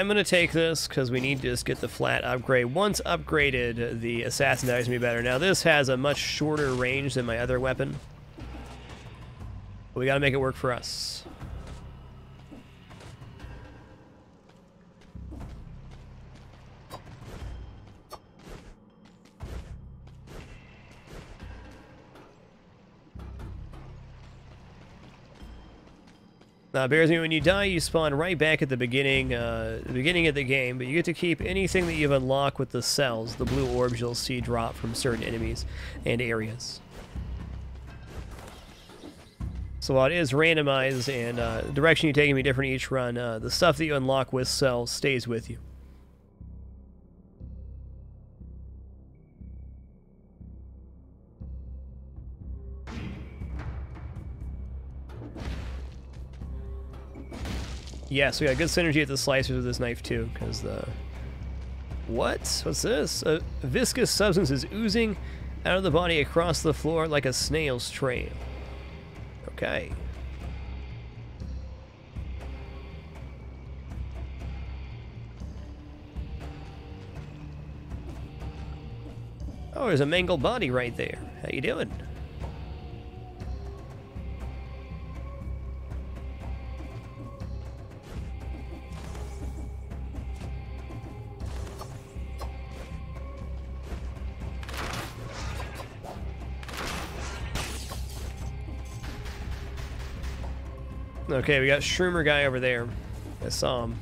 I'm to take this because we need to just get the flat upgrade. Once upgraded, the Assassin to be better. Now, this has a much shorter range than my other weapon. But we got to make it work for us. Now, bears me, when you die, you spawn right back at the beginning, uh, the beginning of the game, but you get to keep anything that you've unlocked with the cells, the blue orbs you'll see drop from certain enemies and areas. So while it is randomized and uh, the direction you take can be different each run, uh, the stuff that you unlock with cells stays with you. Yeah, so we got good synergy at the slicers with this knife too, because the... What? What's this? A viscous substance is oozing out of the body across the floor like a snail's trail. Okay. Oh, there's a mangled body right there. How you doing? Okay, we got Shroomer guy over there. I saw him.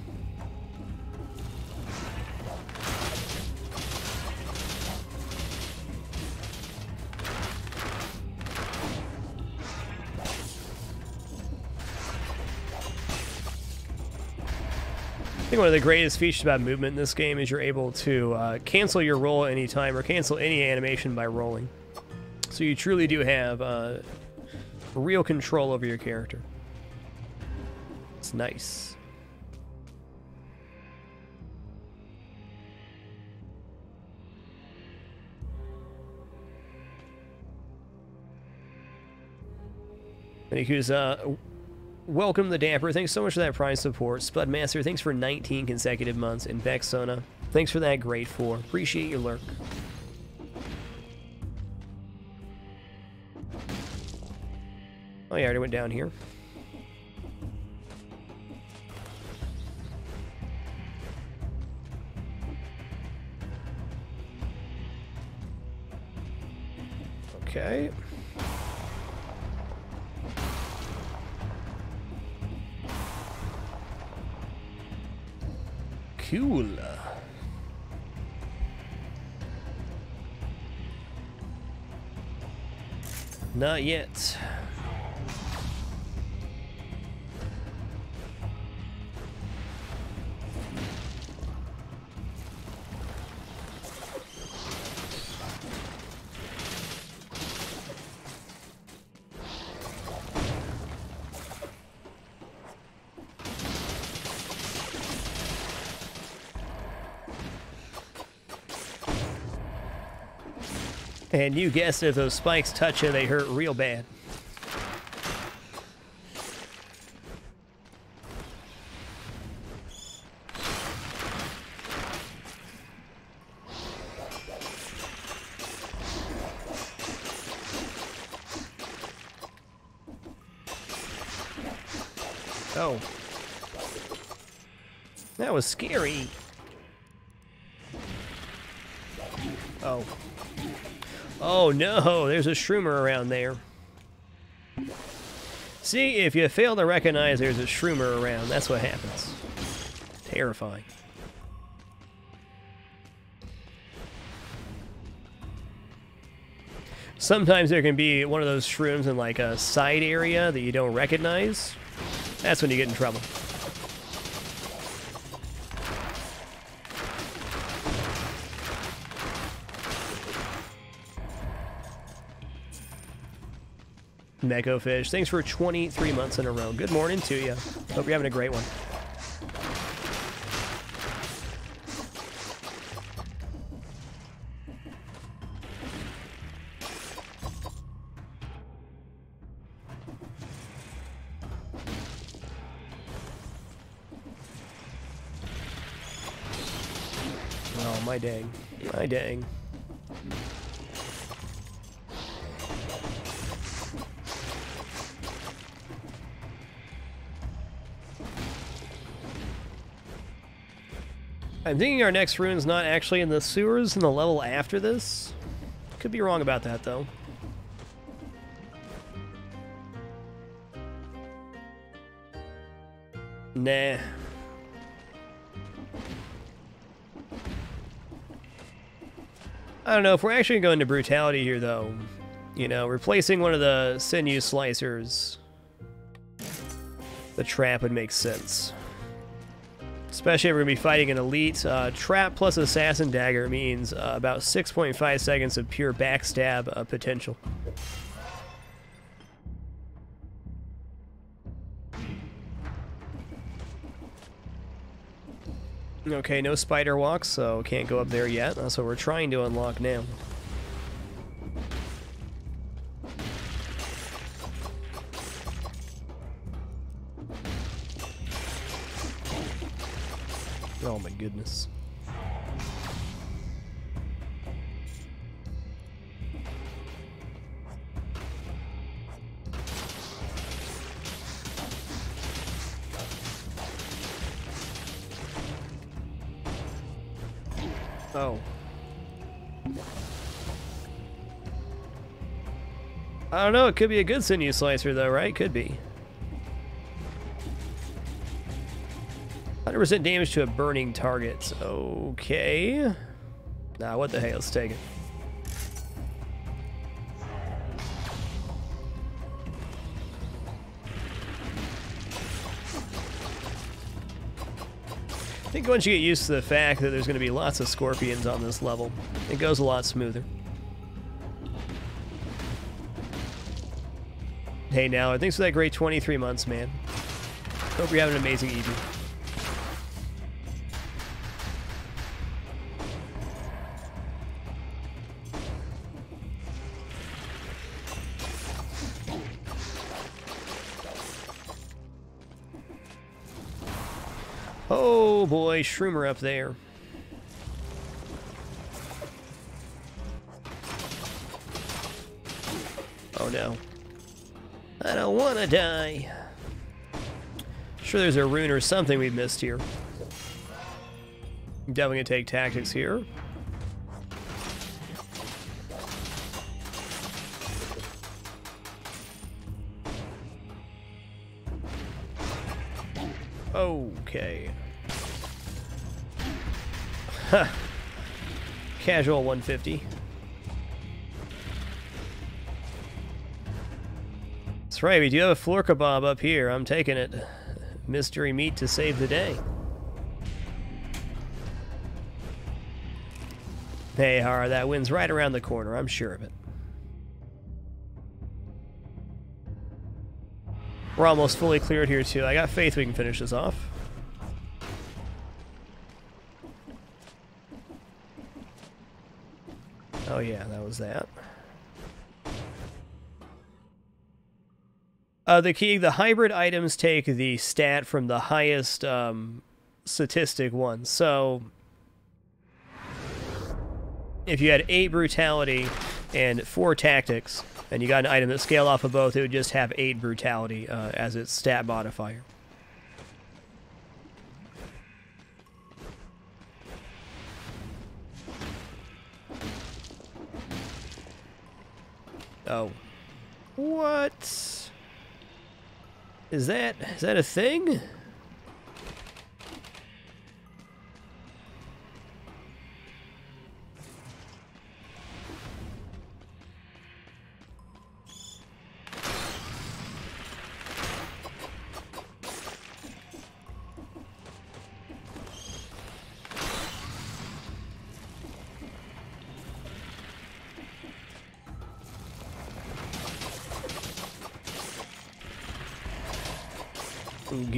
I think one of the greatest features about movement in this game is you're able to uh, cancel your roll anytime any time or cancel any animation by rolling. So you truly do have uh, real control over your character. It's nice. Aniku's uh, welcome the Dapper. Thanks so much for that prize support. Spudmaster, thanks for 19 consecutive months. And Vexona, thanks for that great four. Appreciate your lurk. Oh yeah, I already went down here. Okay. Cool. Not yet. And you guessed it, if those spikes touch you, they hurt real bad. Oh. That was scary. Oh no, there's a shroomer around there. See, if you fail to recognize there's a shroomer around, that's what happens. Terrifying. Sometimes there can be one of those shrooms in like a side area that you don't recognize. That's when you get in trouble. Fish, thanks for 23 months in a row. Good morning to you. Hope you're having a great one. Oh, my dang. My dang. I'm thinking our next rune's not actually in the sewers in the level after this. Could be wrong about that, though. Nah. I don't know, if we're actually going to brutality here, though, you know, replacing one of the sinew slicers, the trap would make sense. Especially if we're going to be fighting an elite. Uh, trap plus assassin dagger means uh, about 6.5 seconds of pure backstab uh, potential. Okay, no spider walks, so can't go up there yet. That's what we're trying to unlock now. Goodness. Oh. I don't know, it could be a good sinew slicer though, right? Could be. 100% damage to a burning target. Okay. Nah, what the hell? Let's take it. I think once you get used to the fact that there's going to be lots of scorpions on this level, it goes a lot smoother. Hey now, thanks for that great 23 months, man. Hope you're having an amazing evening. Boy, Shroomer up there. Oh no. I don't want to die. Sure there's a rune or something we missed here. Definitely gonna take tactics here. Okay. Casual 150. That's right, we do have a floor kebab up here. I'm taking it. Mystery meat to save the day. Hey, Har, that wind's right around the corner. I'm sure of it. We're almost fully cleared here, too. I got faith we can finish this off. Oh yeah, that was that. Uh, the key, the hybrid items take the stat from the highest um, statistic one. So if you had eight brutality and four tactics, and you got an item that scaled off of both, it would just have eight brutality uh, as its stat modifier. Oh. What? Is that... is that a thing?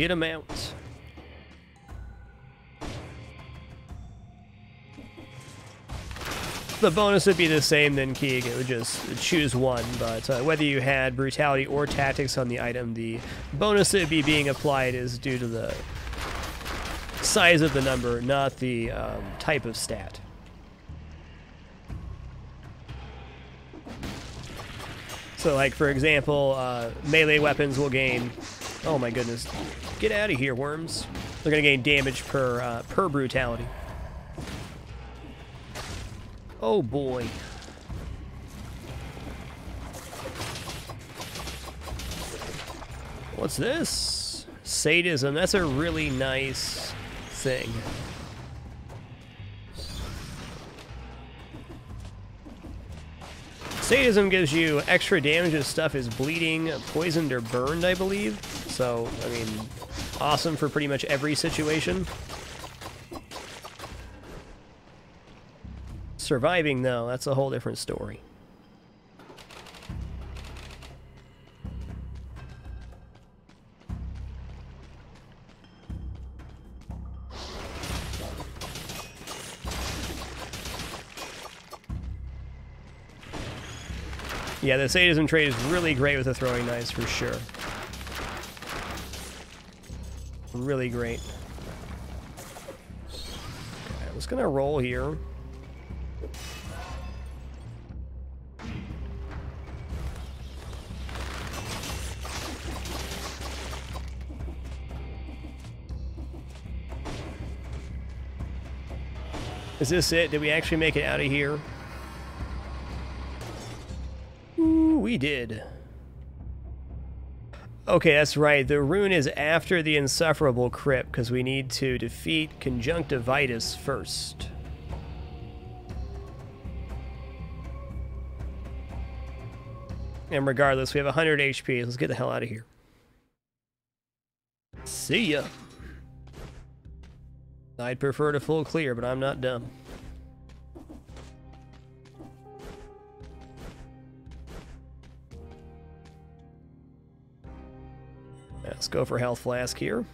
Get him out. The bonus would be the same then Keeg, it would just choose one, but uh, whether you had Brutality or Tactics on the item, the bonus that would be being applied is due to the size of the number, not the um, type of stat. So like, for example, uh, melee weapons will gain Oh my goodness. Get out of here, worms. They're gonna gain damage per, uh, per brutality. Oh boy. What's this? Sadism. That's a really nice thing. Sadism gives you extra damage if stuff is bleeding, poisoned, or burned, I believe. So, I mean, awesome for pretty much every situation. Surviving, though, that's a whole different story. Yeah, the sadism trait is really great with the throwing knives for sure. Really great. Okay, I'm just gonna roll here. Is this it? Did we actually make it out of here? We did. Okay, that's right. The rune is after the Insufferable Crypt, because we need to defeat Conjunctivitis first. And regardless, we have 100 HP. Let's get the hell out of here. See ya. I'd prefer to full clear, but I'm not dumb. Let's go for health flask here.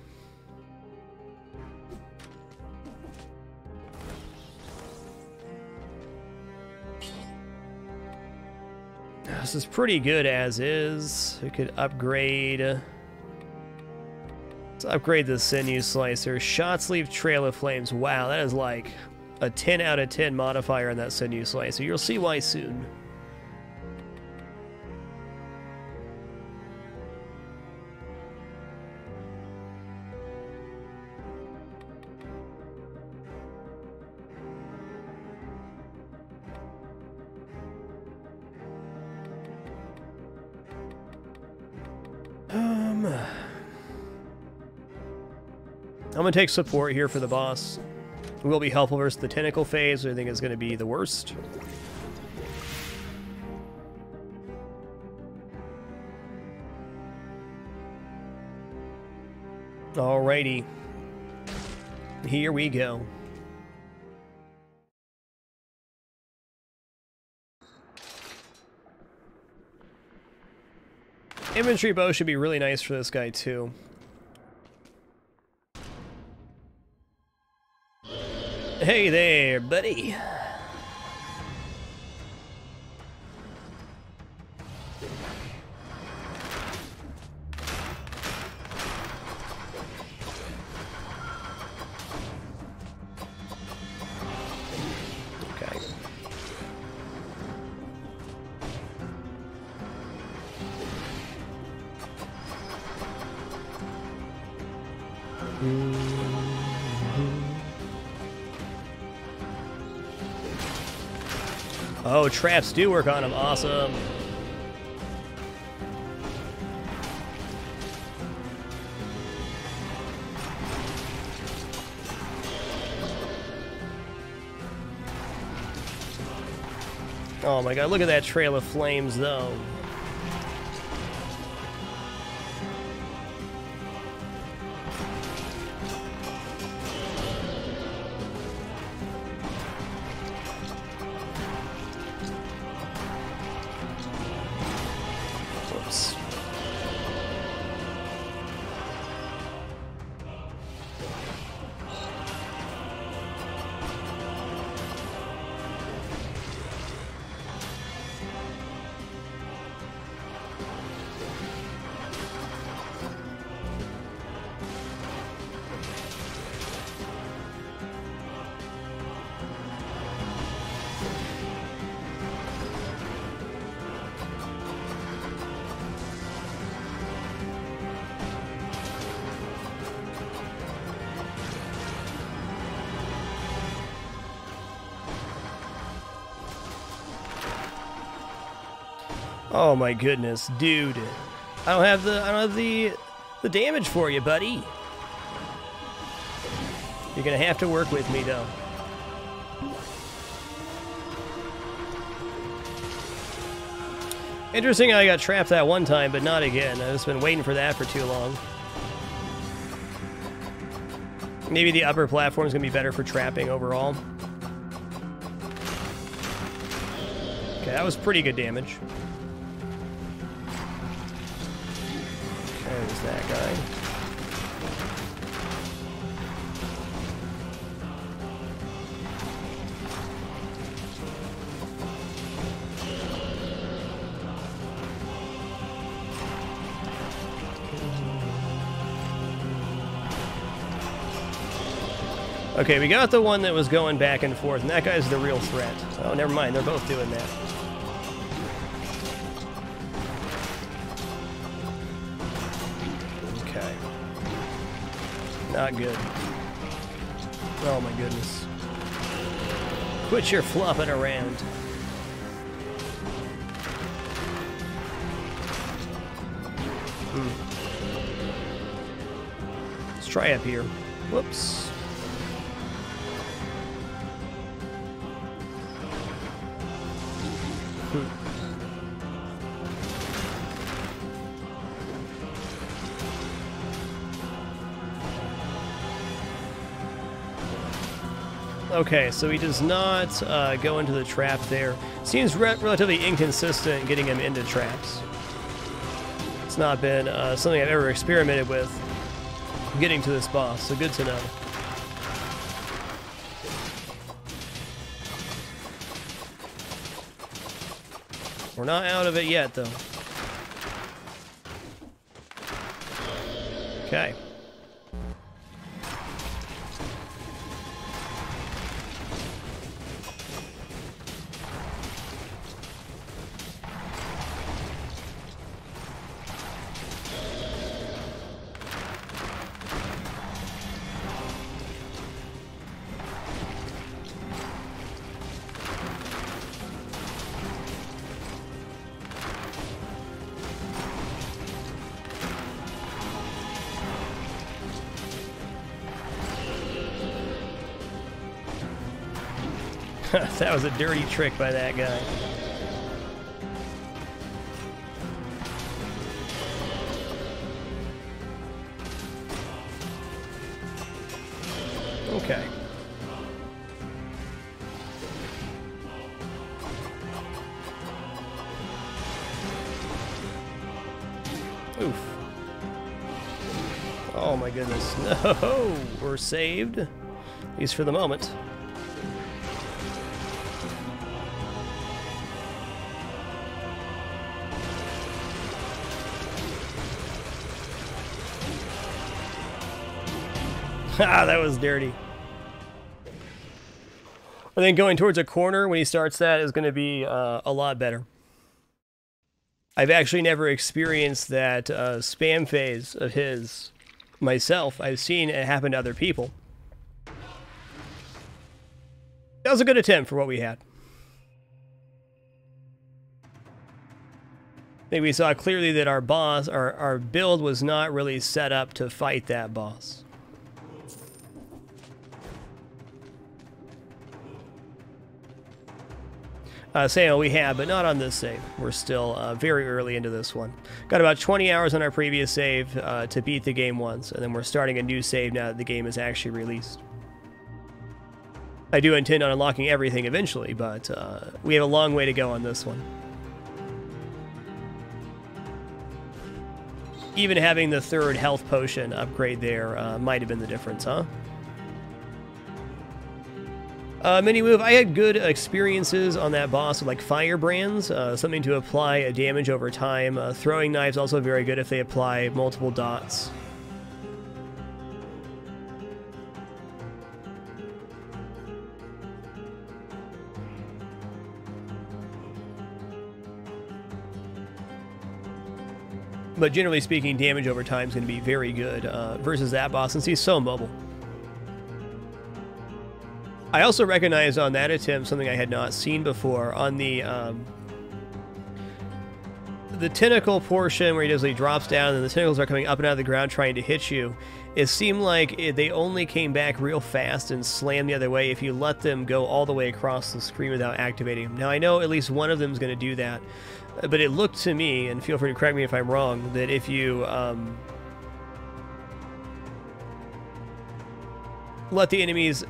This is pretty good as is. We could upgrade. Uh, let's upgrade the sinew slicer. Shot sleeve trail of flames. Wow, that is like a 10 out of 10 modifier on that sinew slicer. You'll see why soon. To take support here for the boss. It will be helpful versus the tentacle phase, I think is going to be the worst. Alrighty. Here we go. Infantry bow should be really nice for this guy too. Hey there, buddy. Traps do work on him. Awesome. Oh my god, look at that trail of flames, though. Oh my goodness, dude. I don't have the I don't have the the damage for you, buddy. You're gonna have to work with me though. Interesting I got trapped that one time, but not again. I've just been waiting for that for too long. Maybe the upper platform's gonna be better for trapping overall. Okay, that was pretty good damage. That guy. Okay, we got the one that was going back and forth, and that guy's the real threat. Oh, never mind, they're both doing that. Not good. Oh my goodness. Quit your flopping around. Hmm. Let's try up here. Whoops. Okay, so he does not uh, go into the trap there. Seems re relatively inconsistent getting him into traps. It's not been uh, something I've ever experimented with getting to this boss, so good to know. We're not out of it yet, though. Okay. Was a dirty trick by that guy. Okay. Oof. Oh my goodness. No! We're saved. At least for the moment. Ah, that was dirty. I think going towards a corner when he starts that is going to be uh, a lot better. I've actually never experienced that uh, spam phase of his myself. I've seen it happen to other people. That was a good attempt for what we had. I think we saw clearly that our boss, our, our build was not really set up to fight that boss. Uh, we have, but not on this save. We're still uh, very early into this one. Got about 20 hours on our previous save uh, to beat the game once, and then we're starting a new save now that the game is actually released. I do intend on unlocking everything eventually, but uh, we have a long way to go on this one. Even having the third health potion upgrade there uh, might have been the difference, huh? Uh, mini move, I had good experiences on that boss with like firebrands, uh, something to apply a damage over time. Uh, throwing knives also very good if they apply multiple dots. But generally speaking, damage over time is going to be very good uh, versus that boss since he's so mobile. I also recognized on that attempt something I had not seen before on the um, the tentacle portion where he does he drops down and the tentacles are coming up and out of the ground trying to hit you. It seemed like it, they only came back real fast and slammed the other way if you let them go all the way across the screen without activating them. Now I know at least one of them is going to do that, but it looked to me, and feel free to correct me if I'm wrong, that if you um, let the enemies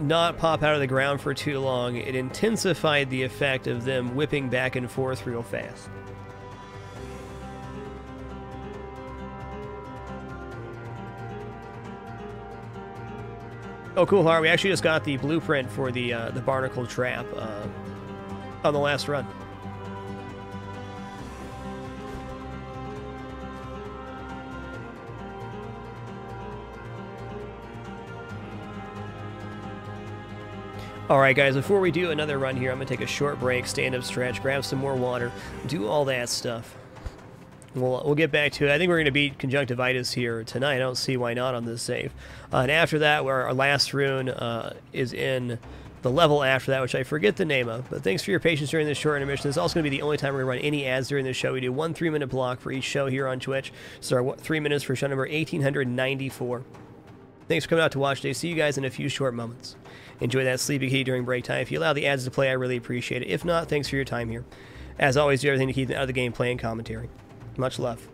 not pop out of the ground for too long, it intensified the effect of them whipping back and forth real fast. Oh, cool, Har. We actually just got the blueprint for the uh, the barnacle trap uh, on the last run. Alright guys, before we do another run here, I'm going to take a short break, stand up stretch, grab some more water, do all that stuff. We'll, we'll get back to it. I think we're going to beat conjunctivitis here tonight. I don't see why not on this save. Uh, and after that, where our last rune uh, is in the level after that, which I forget the name of. But thanks for your patience during this short intermission. This is also going to be the only time we're going to run any ads during this show. We do one three-minute block for each show here on Twitch. So our three minutes for show number 1894. Thanks for coming out to watch today. See you guys in a few short moments. Enjoy that sleepy kitty during break time. If you allow the ads to play, I really appreciate it. If not, thanks for your time here. As always, do everything to keep the other the gameplay and commentary. Much love.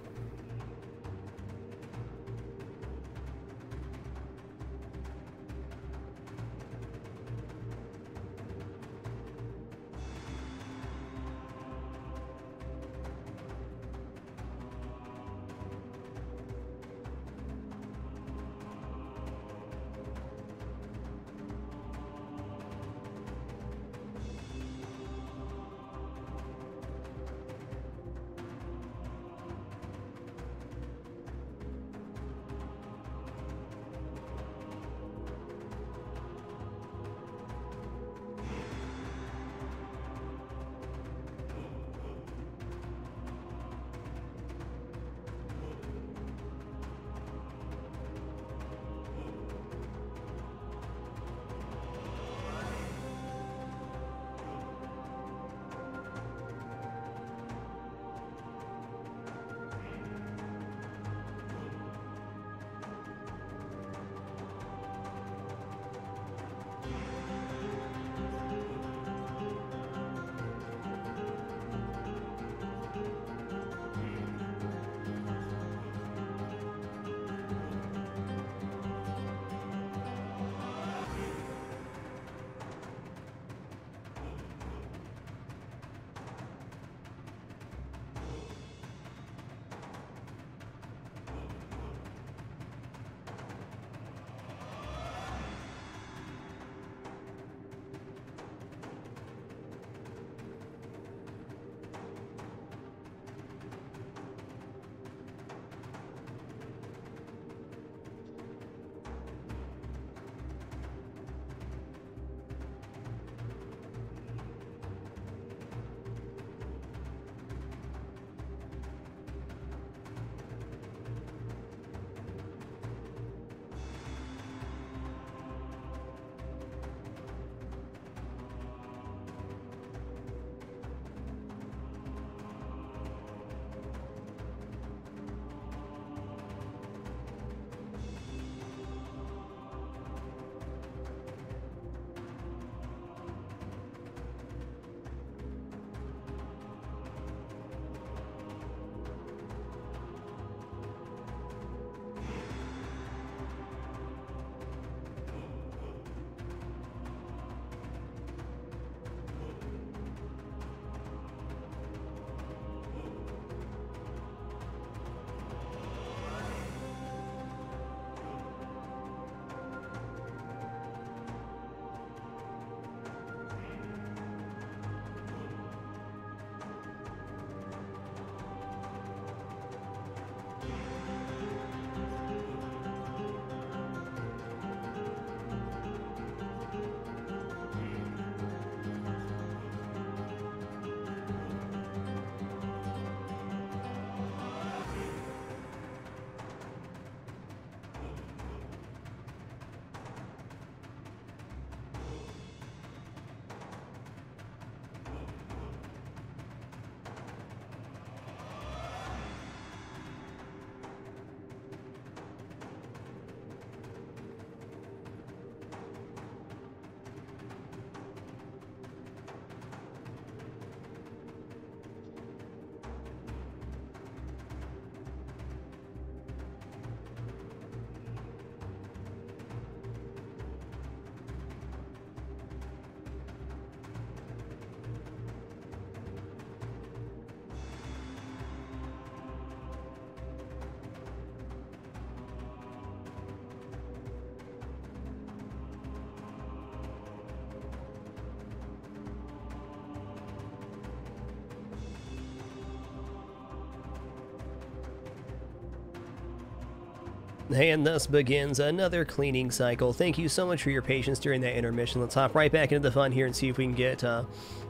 And thus begins another cleaning cycle. Thank you so much for your patience during that intermission. Let's hop right back into the fun here and see if we can get uh,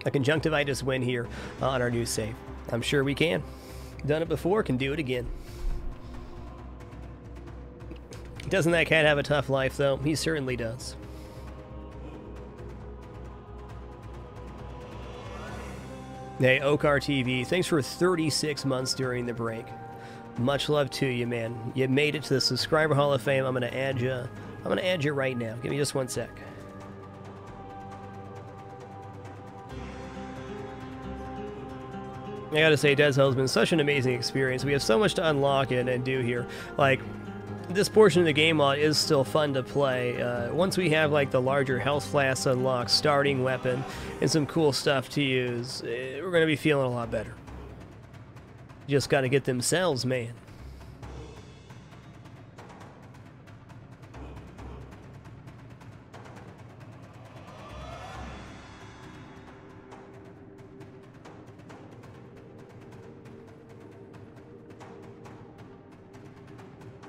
a conjunctivitis win here on our new save. I'm sure we can. Done it before, can do it again. Doesn't that cat have a tough life, though? He certainly does. Hey, Okar TV, thanks for 36 months during the break. Much love to you, man. You made it to the Subscriber Hall of Fame. I'm gonna add you. I'm gonna add you right now. Give me just one sec. I gotta say, Dead Cells has been such an amazing experience. We have so much to unlock and, and do here. Like, this portion of the game mod is still fun to play. Uh, once we have like the larger health flasks unlocked, starting weapon, and some cool stuff to use, eh, we're gonna be feeling a lot better. Just gotta get themselves, man.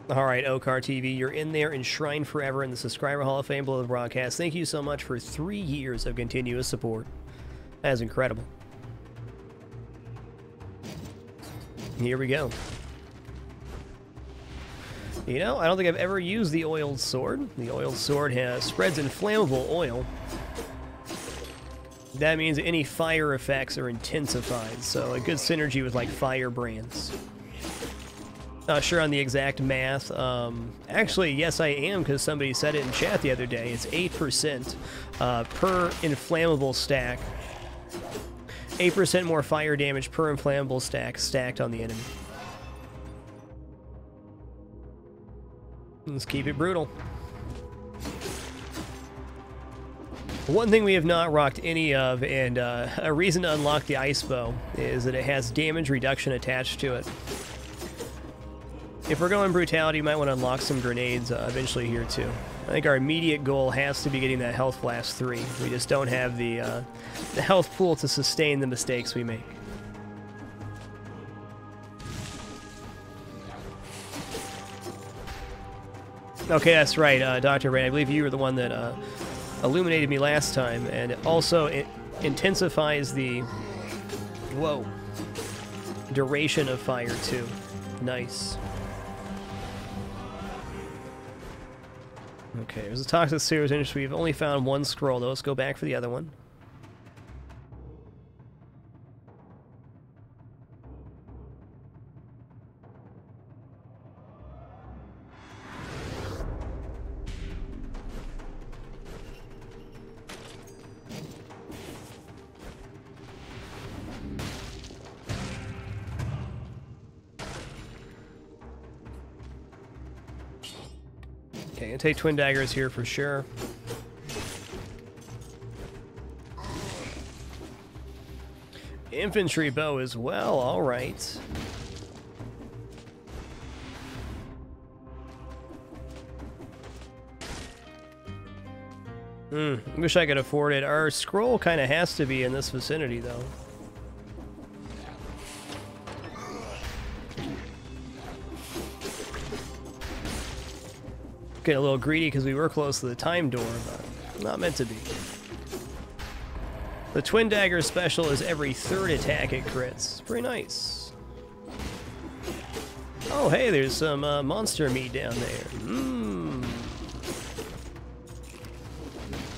All right, Okar TV, you're in there, enshrined forever in the Subscriber Hall of Fame below the broadcast. Thank you so much for three years of continuous support. That is incredible. Here we go. You know, I don't think I've ever used the oiled sword. The oiled sword has spreads inflammable oil. That means any fire effects are intensified, so a good synergy with like fire brands. Not sure on the exact math. Um, actually, yes, I am because somebody said it in chat the other day. It's 8% uh, per inflammable stack. 8% more fire damage per inflammable stack stacked on the enemy. Let's keep it brutal. One thing we have not rocked any of, and uh, a reason to unlock the ice bow, is that it has damage reduction attached to it. If we're going brutality, you might want to unlock some grenades uh, eventually here too. I think our immediate goal has to be getting that health flask 3. We just don't have the, uh, the health pool to sustain the mistakes we make. Okay, that's right, uh, Dr. Ray. I believe you were the one that uh, illuminated me last time, and it also it intensifies the... Whoa. Duration of fire, too. Nice. Okay, there's a toxic sewers industry. We've only found one scroll, though. Let's go back for the other one. Take twin daggers here for sure. Infantry bow as well, alright. Hmm, wish I could afford it. Our scroll kind of has to be in this vicinity, though. Getting a little greedy because we were close to the time door, but not meant to be. The Twin Dagger special is every third attack it crits. Pretty nice. Oh, hey, there's some uh, monster meat down there. Mmm.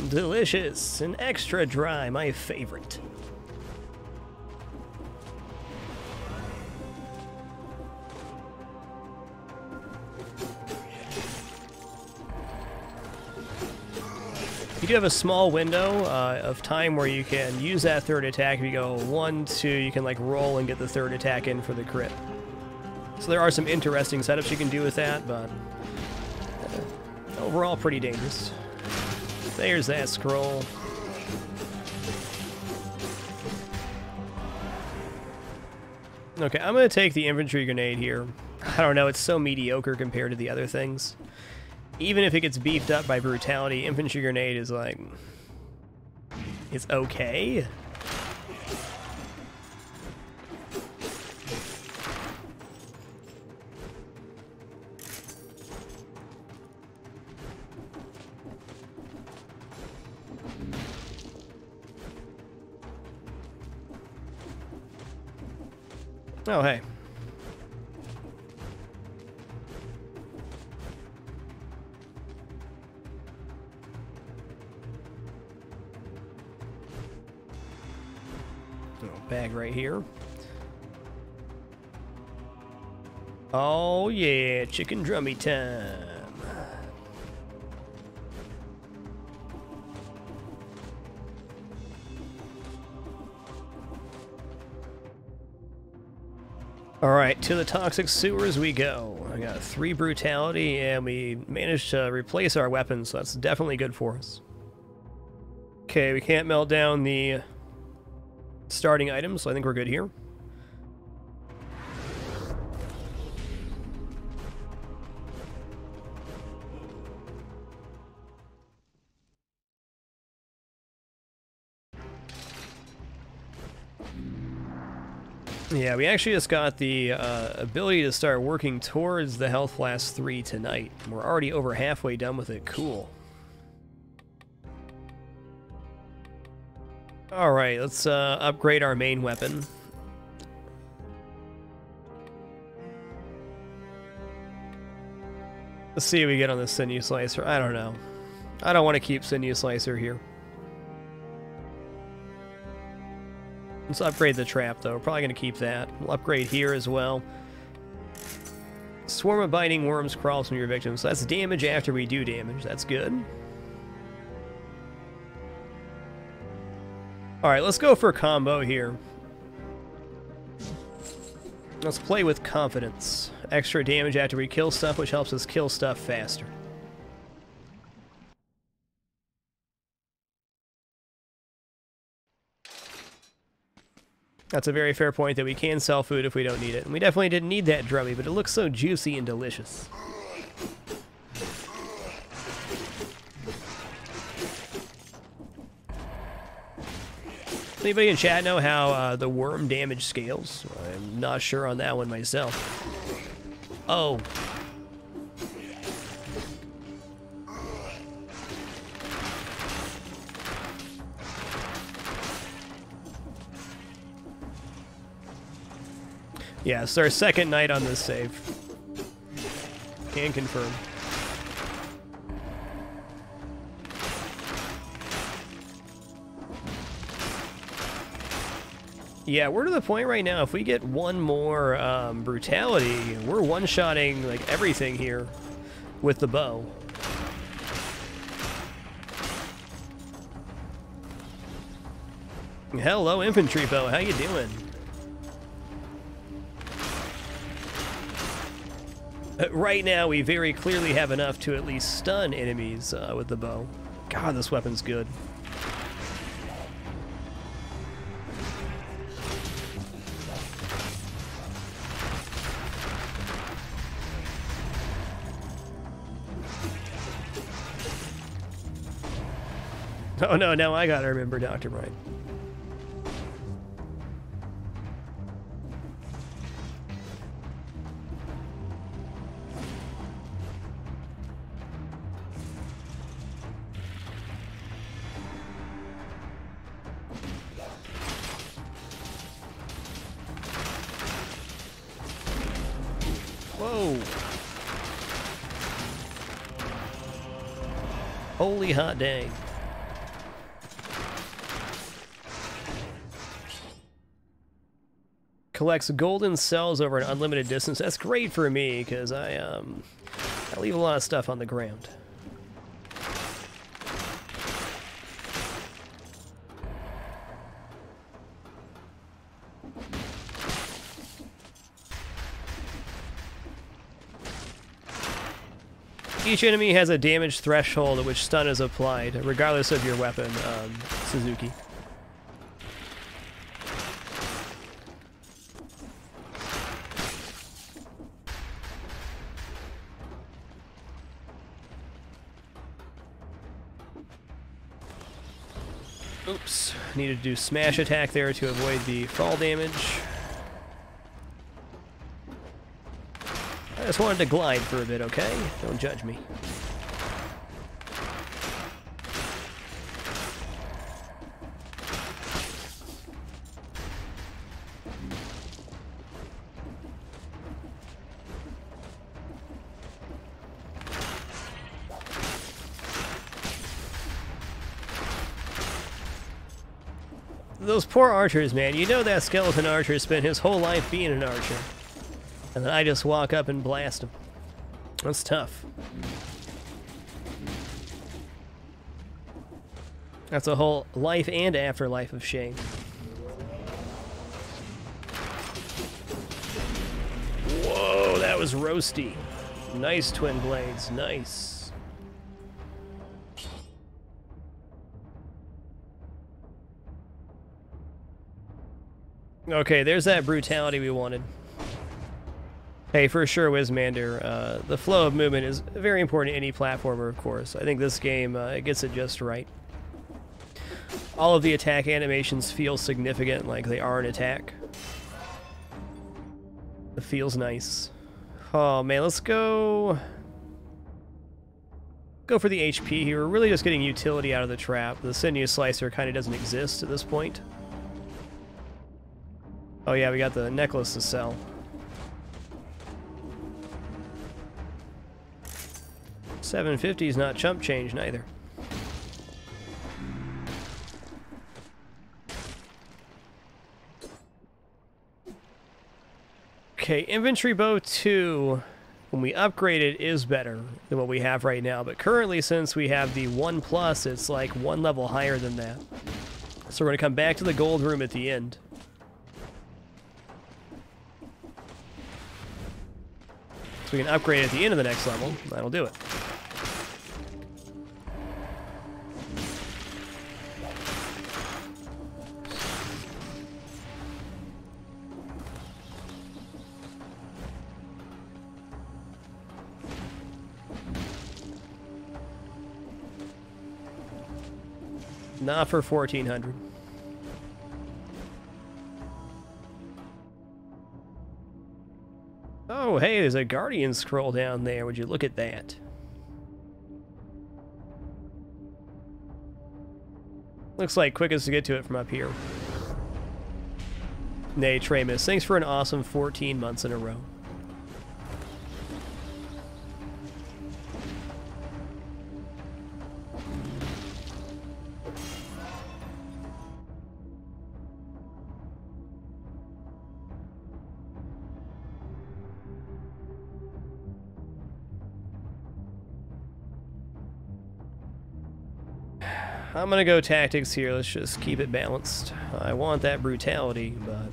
Delicious and extra dry, my favorite. Do have a small window uh, of time where you can use that third attack. If you go one, two, you can like roll and get the third attack in for the crit. So there are some interesting setups you can do with that, but uh, overall pretty dangerous. There's that scroll. Okay, I'm going to take the infantry grenade here. I don't know, it's so mediocre compared to the other things even if it gets beefed up by brutality, infantry grenade is like it's okay. Oh, hey. Bag right here. Oh yeah, chicken drummy time. Alright, to the toxic sewers we go. I got three brutality and we managed to replace our weapons, so that's definitely good for us. Okay, we can't melt down the starting items, so I think we're good here. Yeah, we actually just got the uh, ability to start working towards the Health Flask 3 tonight. We're already over halfway done with it. Cool. Alright, let's uh, upgrade our main weapon. Let's see what we get on the Sinew Slicer. I don't know. I don't want to keep Sinew Slicer here. Let's upgrade the trap, though. We're probably going to keep that. We'll upgrade here as well. Swarm of biting worms crawls from your victims. So that's damage after we do damage. That's good. Alright, let's go for a combo here. Let's play with confidence. Extra damage after we kill stuff, which helps us kill stuff faster. That's a very fair point that we can sell food if we don't need it. And we definitely didn't need that drummy, but it looks so juicy and delicious. Anybody in chat know how uh, the worm damage scales? I'm not sure on that one myself. Oh, Yeah, it's our second night on this save. Can confirm. Yeah, we're to the point right now, if we get one more um, brutality, we're one-shotting like everything here with the bow. Hello, infantry bow. How you doing? right now, we very clearly have enough to at least stun enemies uh, with the bow. God, this weapon's good. Oh no, now I gotta remember Dr. Bright. Holy hot dang. Collects golden cells over an unlimited distance. That's great for me, because I, um, I leave a lot of stuff on the ground. Each enemy has a damage threshold at which stun is applied, regardless of your weapon, um, Suzuki. Needed to do smash attack there to avoid the fall damage. I just wanted to glide for a bit, okay? Don't judge me. Those poor archers, man. You know that skeleton archer spent his whole life being an archer. And then I just walk up and blast him. That's tough. That's a whole life and afterlife of shame. Whoa, that was roasty. Nice twin blades, nice. Okay, there's that brutality we wanted. Hey, for sure, Wizmander, uh, the flow of movement is very important to any platformer, of course. I think this game uh, gets it just right. All of the attack animations feel significant, like they are an attack. It feels nice. Oh man, let's go... Go for the HP here. We're really just getting utility out of the trap. The sinew slicer kind of doesn't exist at this point. Oh yeah, we got the necklace to sell. Seven fifty is not chump change neither. Okay, Infantry Bow 2, when we upgrade it, is better than what we have right now. But currently, since we have the 1 Plus, it's like one level higher than that. So we're going to come back to the gold room at the end. So we can upgrade at the end of the next level. That'll do it. Not for 1400. Oh, hey, there's a Guardian scroll down there. Would you look at that? Looks like quickest to get to it from up here. Nay, Tremus, thanks for an awesome 14 months in a row. I'm gonna go tactics here. Let's just keep it balanced. I want that brutality, but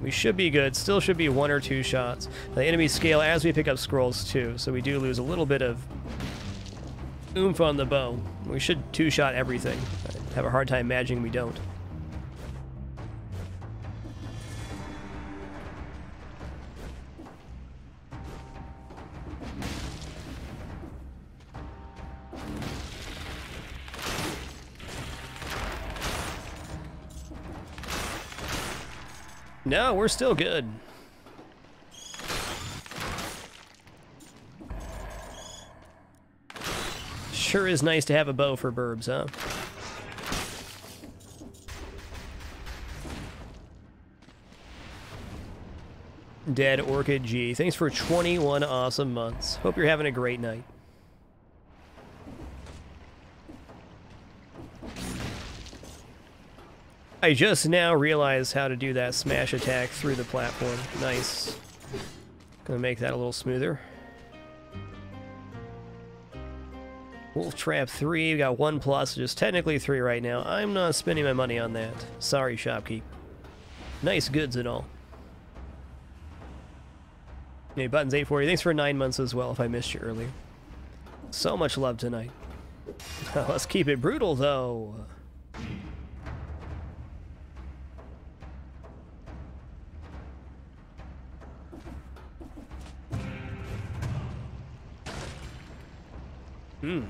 we should be good. Still should be one or two shots. The enemy scale as we pick up scrolls too, so we do lose a little bit of oomph on the bow. We should two-shot everything. I have a hard time imagining we don't. No, we're still good. Sure is nice to have a bow for burbs, huh? Dead Orchid G. Thanks for 21 awesome months. Hope you're having a great night. I just now realized how to do that smash attack through the platform. Nice. Gonna make that a little smoother. Wolf Trap 3, we got 1 plus, just technically 3 right now. I'm not spending my money on that. Sorry, shopkeep. Nice goods and all. Hey, Buttons 840, thanks for 9 months as well if I missed you earlier. So much love tonight. Let's keep it brutal, though. Hmm.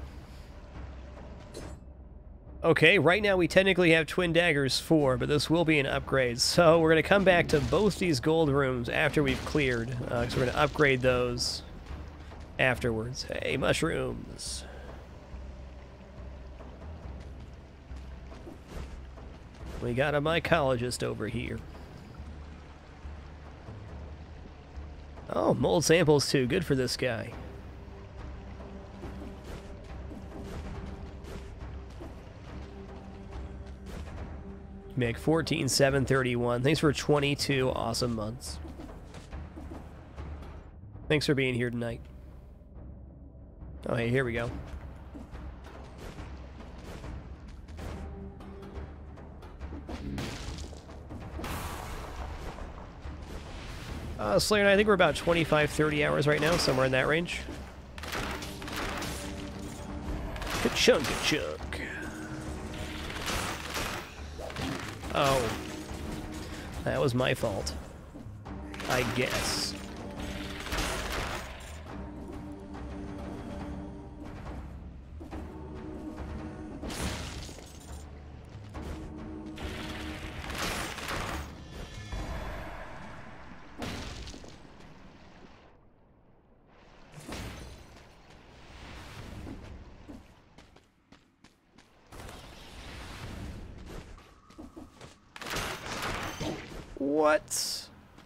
Okay, right now we technically have Twin Daggers 4, but this will be an upgrade. So we're going to come back to both these gold rooms after we've cleared. Uh, so we're going to upgrade those afterwards. Hey, mushrooms. We got a mycologist over here. Oh, mold samples too. Good for this guy. Mick, 14, 731. Thanks for 22 awesome months. Thanks for being here tonight. Oh, hey, here we go. Uh, Slayer I, think we're about 25, 30 hours right now, somewhere in that range. Good chunk, Oh. That was my fault. I guess.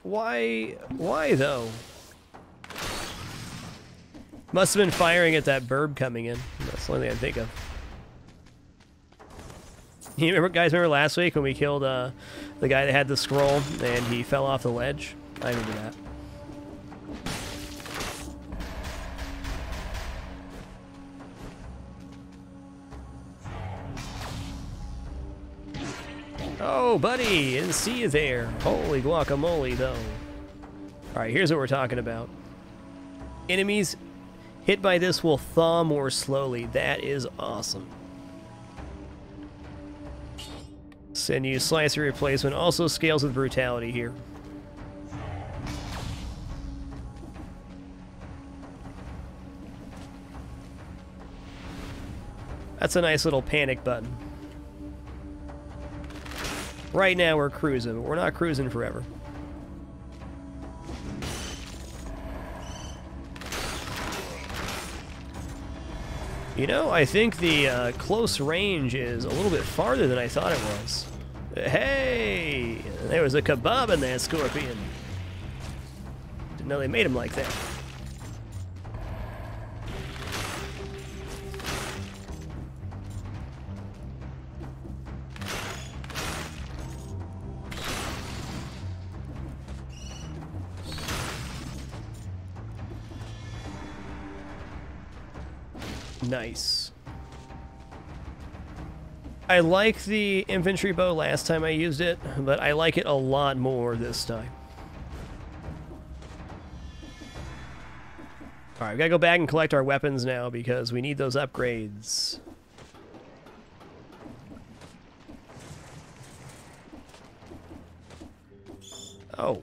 Why? Why though? Must have been firing at that burb coming in. That's the only thing I think of. You remember, guys? Remember last week when we killed uh, the guy that had the scroll and he fell off the ledge? I remember that. Oh, buddy, didn't see you there. Holy guacamole, though. All right, here's what we're talking about. Enemies hit by this will thaw more slowly. That is awesome. Sinew Slicer replacement also scales with brutality here. That's a nice little panic button. Right now we're cruising, but we're not cruising forever. You know, I think the uh, close range is a little bit farther than I thought it was. Hey! There was a kebab in that scorpion. Didn't know they made him like that. Nice. I like the infantry bow last time I used it, but I like it a lot more this time. Alright, we gotta go back and collect our weapons now because we need those upgrades. Oh.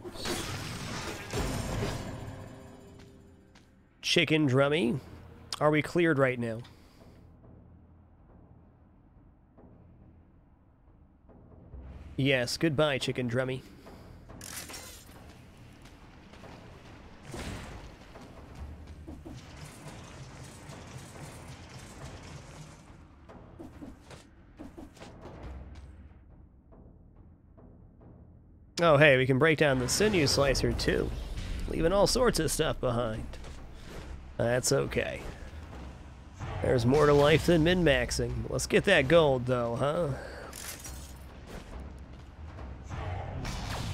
Chicken drummy. Are we cleared right now? Yes, goodbye, chicken drummy. Oh, hey, we can break down the sinew slicer, too. Leaving all sorts of stuff behind. That's okay. There's more to life than min-maxing. Let's get that gold, though, huh?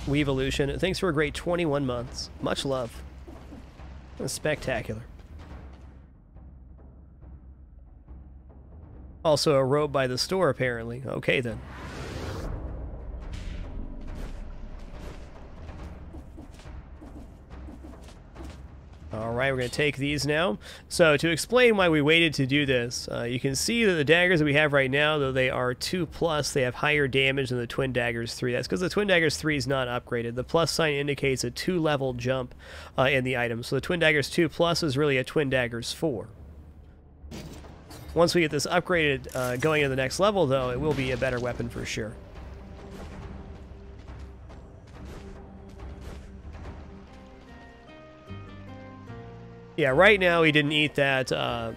Weevolution, thanks for a great 21 months. Much love. Spectacular. Also a robe by the store, apparently. Okay, then. All right, we're going to take these now. So to explain why we waited to do this, uh, you can see that the daggers that we have right now, though they are 2 plus, they have higher damage than the Twin Daggers 3. That's because the Twin Daggers 3 is not upgraded. The plus sign indicates a 2-level jump uh, in the item. So the Twin Daggers 2 plus is really a Twin Daggers 4. Once we get this upgraded uh, going to the next level, though, it will be a better weapon for sure. Yeah, right now we didn't eat that uh,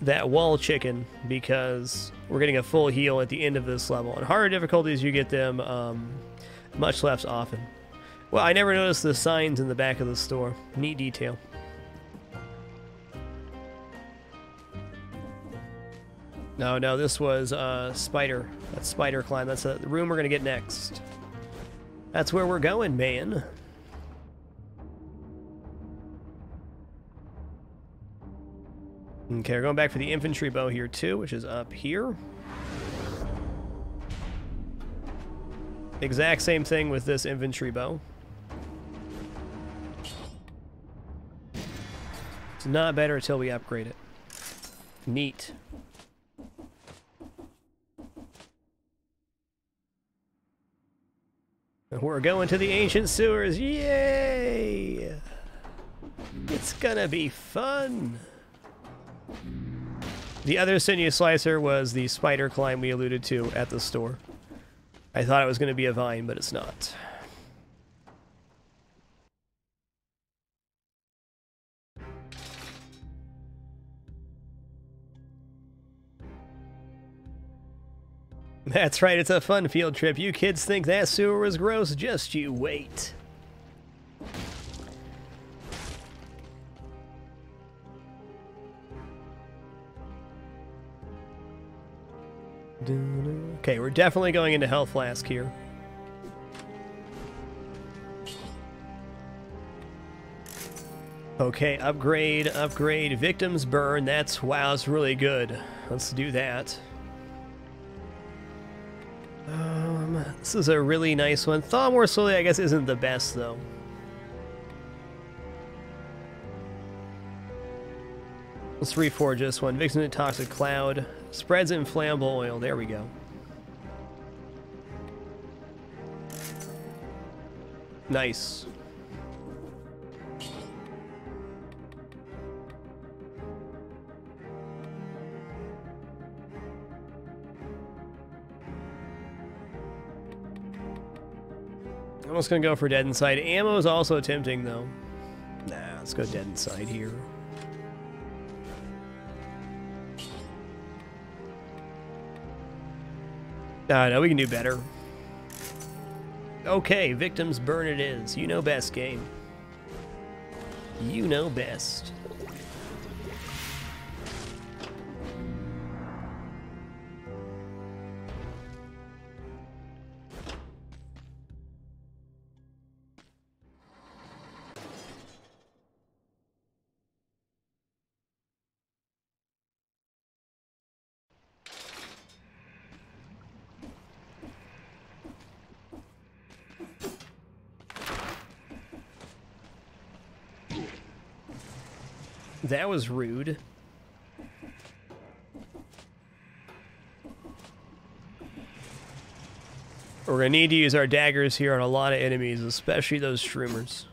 that wall chicken because we're getting a full heal at the end of this level. On harder difficulties, you get them um, much less often. Well, I never noticed the signs in the back of the store. Neat detail. No, no, this was uh, Spider. That's Spider Climb. That's the room we're going to get next. That's where we're going, man. Okay, we're going back for the infantry bow here too, which is up here. Exact same thing with this infantry bow. It's not better until we upgrade it. Neat. We're going to the ancient sewers. Yay! It's gonna be fun. The other sinew slicer was the spider climb we alluded to at the store. I thought it was going to be a vine, but it's not. That's right, it's a fun field trip. You kids think that sewer was gross, just you wait. Okay, we're definitely going into Health Flask here. Okay, upgrade, upgrade, victims burn. That's, wow, that's really good. Let's do that. Um, this is a really nice one. Thaw more slowly, I guess, isn't the best, though. Let's reforge this one. Vixen to Toxic Cloud. Spreads inflammable oil. There we go. Nice. I'm just gonna go for Dead Inside. Ammo is also tempting, though. Nah, let's go Dead Inside here. Uh, no, we can do better. Okay, victims burn it is. You know best, game. You know best. That was rude. We're to need to use our daggers here on a lot of enemies, especially those shroomers.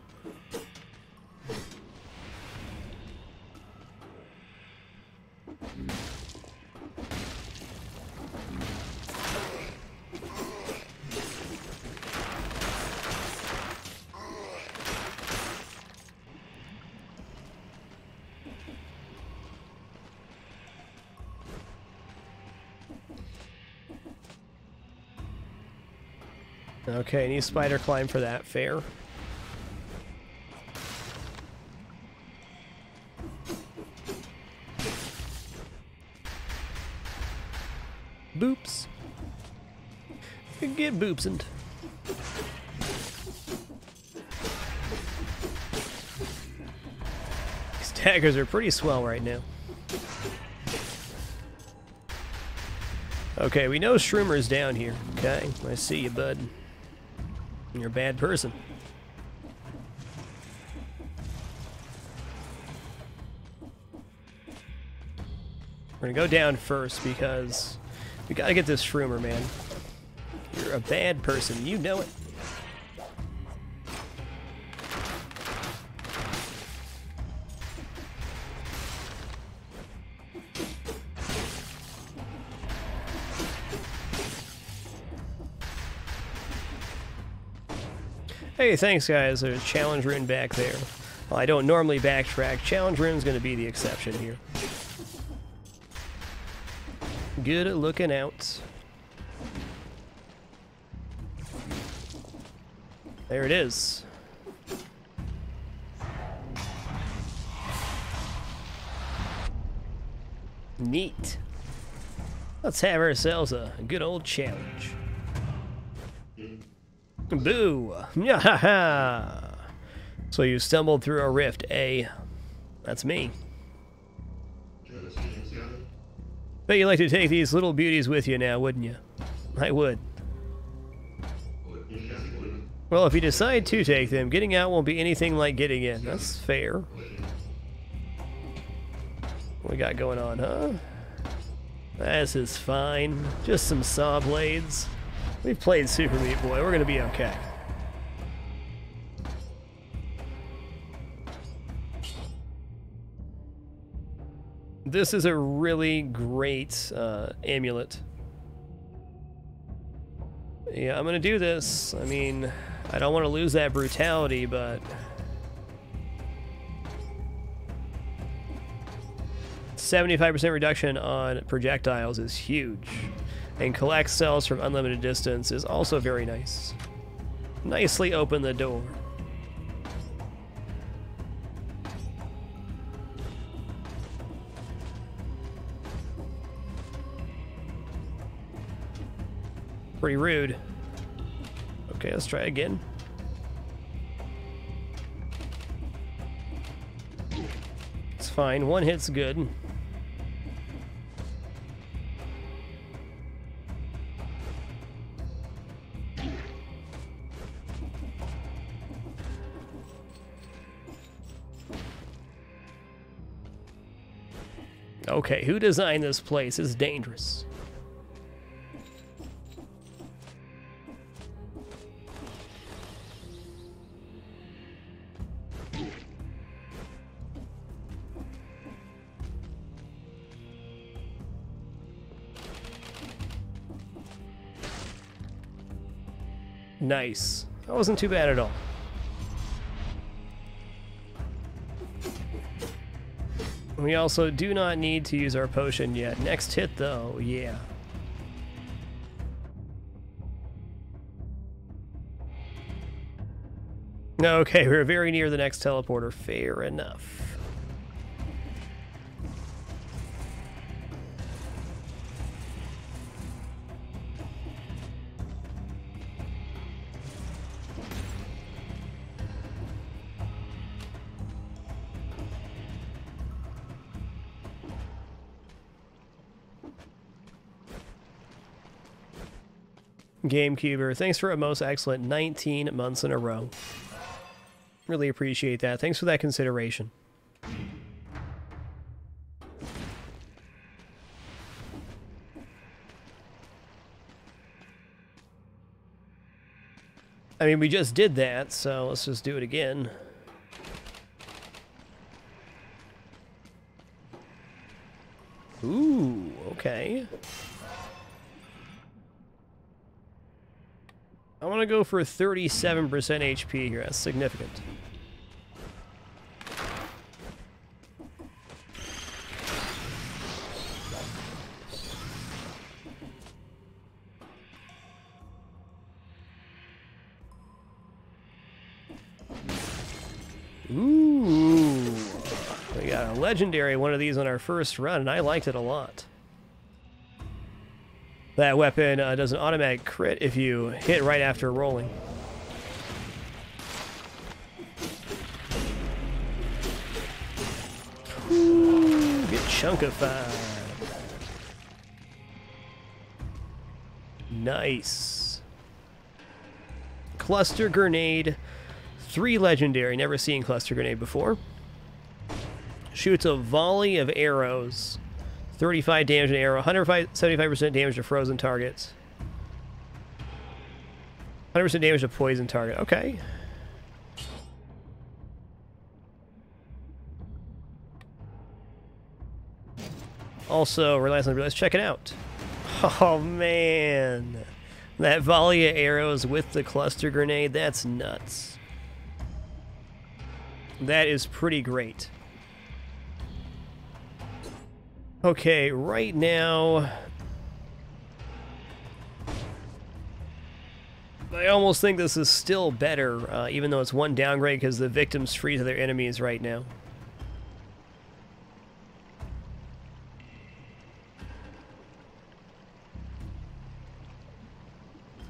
Okay, need spider climb for that. Fair. Boops. Get boopsed. These daggers are pretty swell right now. Okay, we know Shroomer's down here. Okay, I see you, bud. You're a bad person. We're gonna go down first because we gotta get this Shroomer, man. You're a bad person, you know it. Hey, thanks guys, there's a challenge rune back there. Well, I don't normally backtrack, challenge rune's gonna be the exception here. Good looking out. There it is. Neat. Let's have ourselves a good old challenge. Boo! So you stumbled through a rift, eh? That's me. Bet you'd like to take these little beauties with you now, wouldn't you? I would. Well, if you decide to take them, getting out won't be anything like getting in. That's fair. What we got going on, huh? This is fine. Just some saw blades. We've played Super Meat Boy. We're going to be okay. This is a really great uh, amulet. Yeah, I'm going to do this. I mean, I don't want to lose that brutality, but... 75% reduction on projectiles is huge. And collect cells from unlimited distance is also very nice. Nicely open the door. Pretty rude. Okay, let's try again. It's fine. One hit's good. Okay, who designed this place? It's dangerous. Nice. That wasn't too bad at all. We also do not need to use our potion yet. Next hit, though, yeah. Okay, we're very near the next teleporter. Fair enough. GameCuber, thanks for a most excellent 19 months in a row. Really appreciate that. Thanks for that consideration. I mean, we just did that, so let's just do it again. Ooh, okay. I want to go for 37% HP here. That's significant. Ooh. We got a legendary one of these on our first run, and I liked it a lot. That weapon uh, does an automatic crit if you hit right after rolling. Ooh, get chunkified. Nice. Cluster Grenade. Three legendary. Never seen Cluster Grenade before. Shoots a volley of arrows 35 damage an arrow, 175% damage to frozen targets. 100% damage to poison target. Okay. Also, relies on let's check it out. Oh man. That volley of arrows with the cluster grenade, that's nuts. That is pretty great. Okay, right now... I almost think this is still better, uh, even though it's one downgrade because the victim's free to their enemies right now.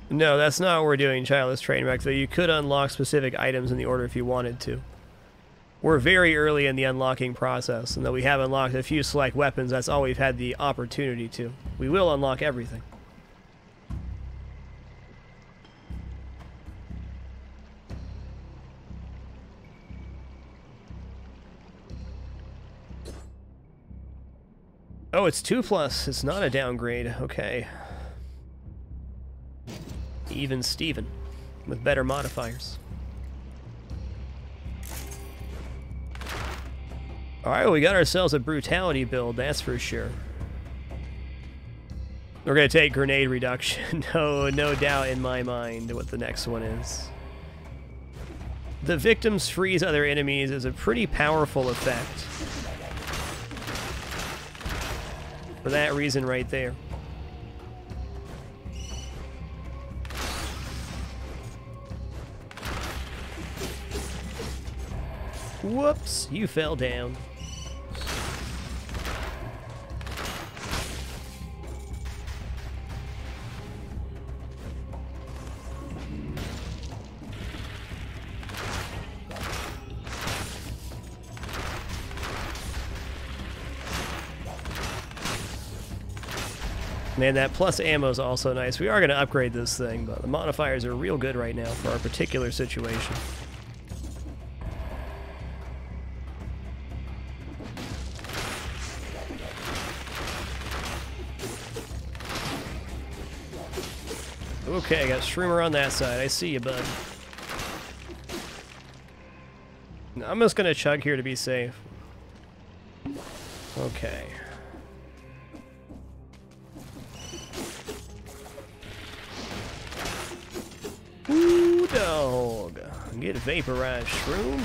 No, that's not what we're doing, Childless Trainwreck, though you could unlock specific items in the order if you wanted to. We're very early in the unlocking process, and though we have unlocked a few select weapons, that's all we've had the opportunity to. We will unlock everything. Oh, it's 2 plus. It's not a downgrade. Okay. Even Steven. With better modifiers. Alright, we got ourselves a brutality build, that's for sure. We're gonna take grenade reduction. no, no doubt in my mind what the next one is. The victims freeze other enemies is a pretty powerful effect. For that reason right there. Whoops, you fell down. Man, that plus ammo is also nice. We are going to upgrade this thing, but the modifiers are real good right now for our particular situation. Okay, I got Shroomer on that side. I see you, bud. I'm just going to chug here to be safe. Okay. Ooh, dog. Get vaporized, shroom.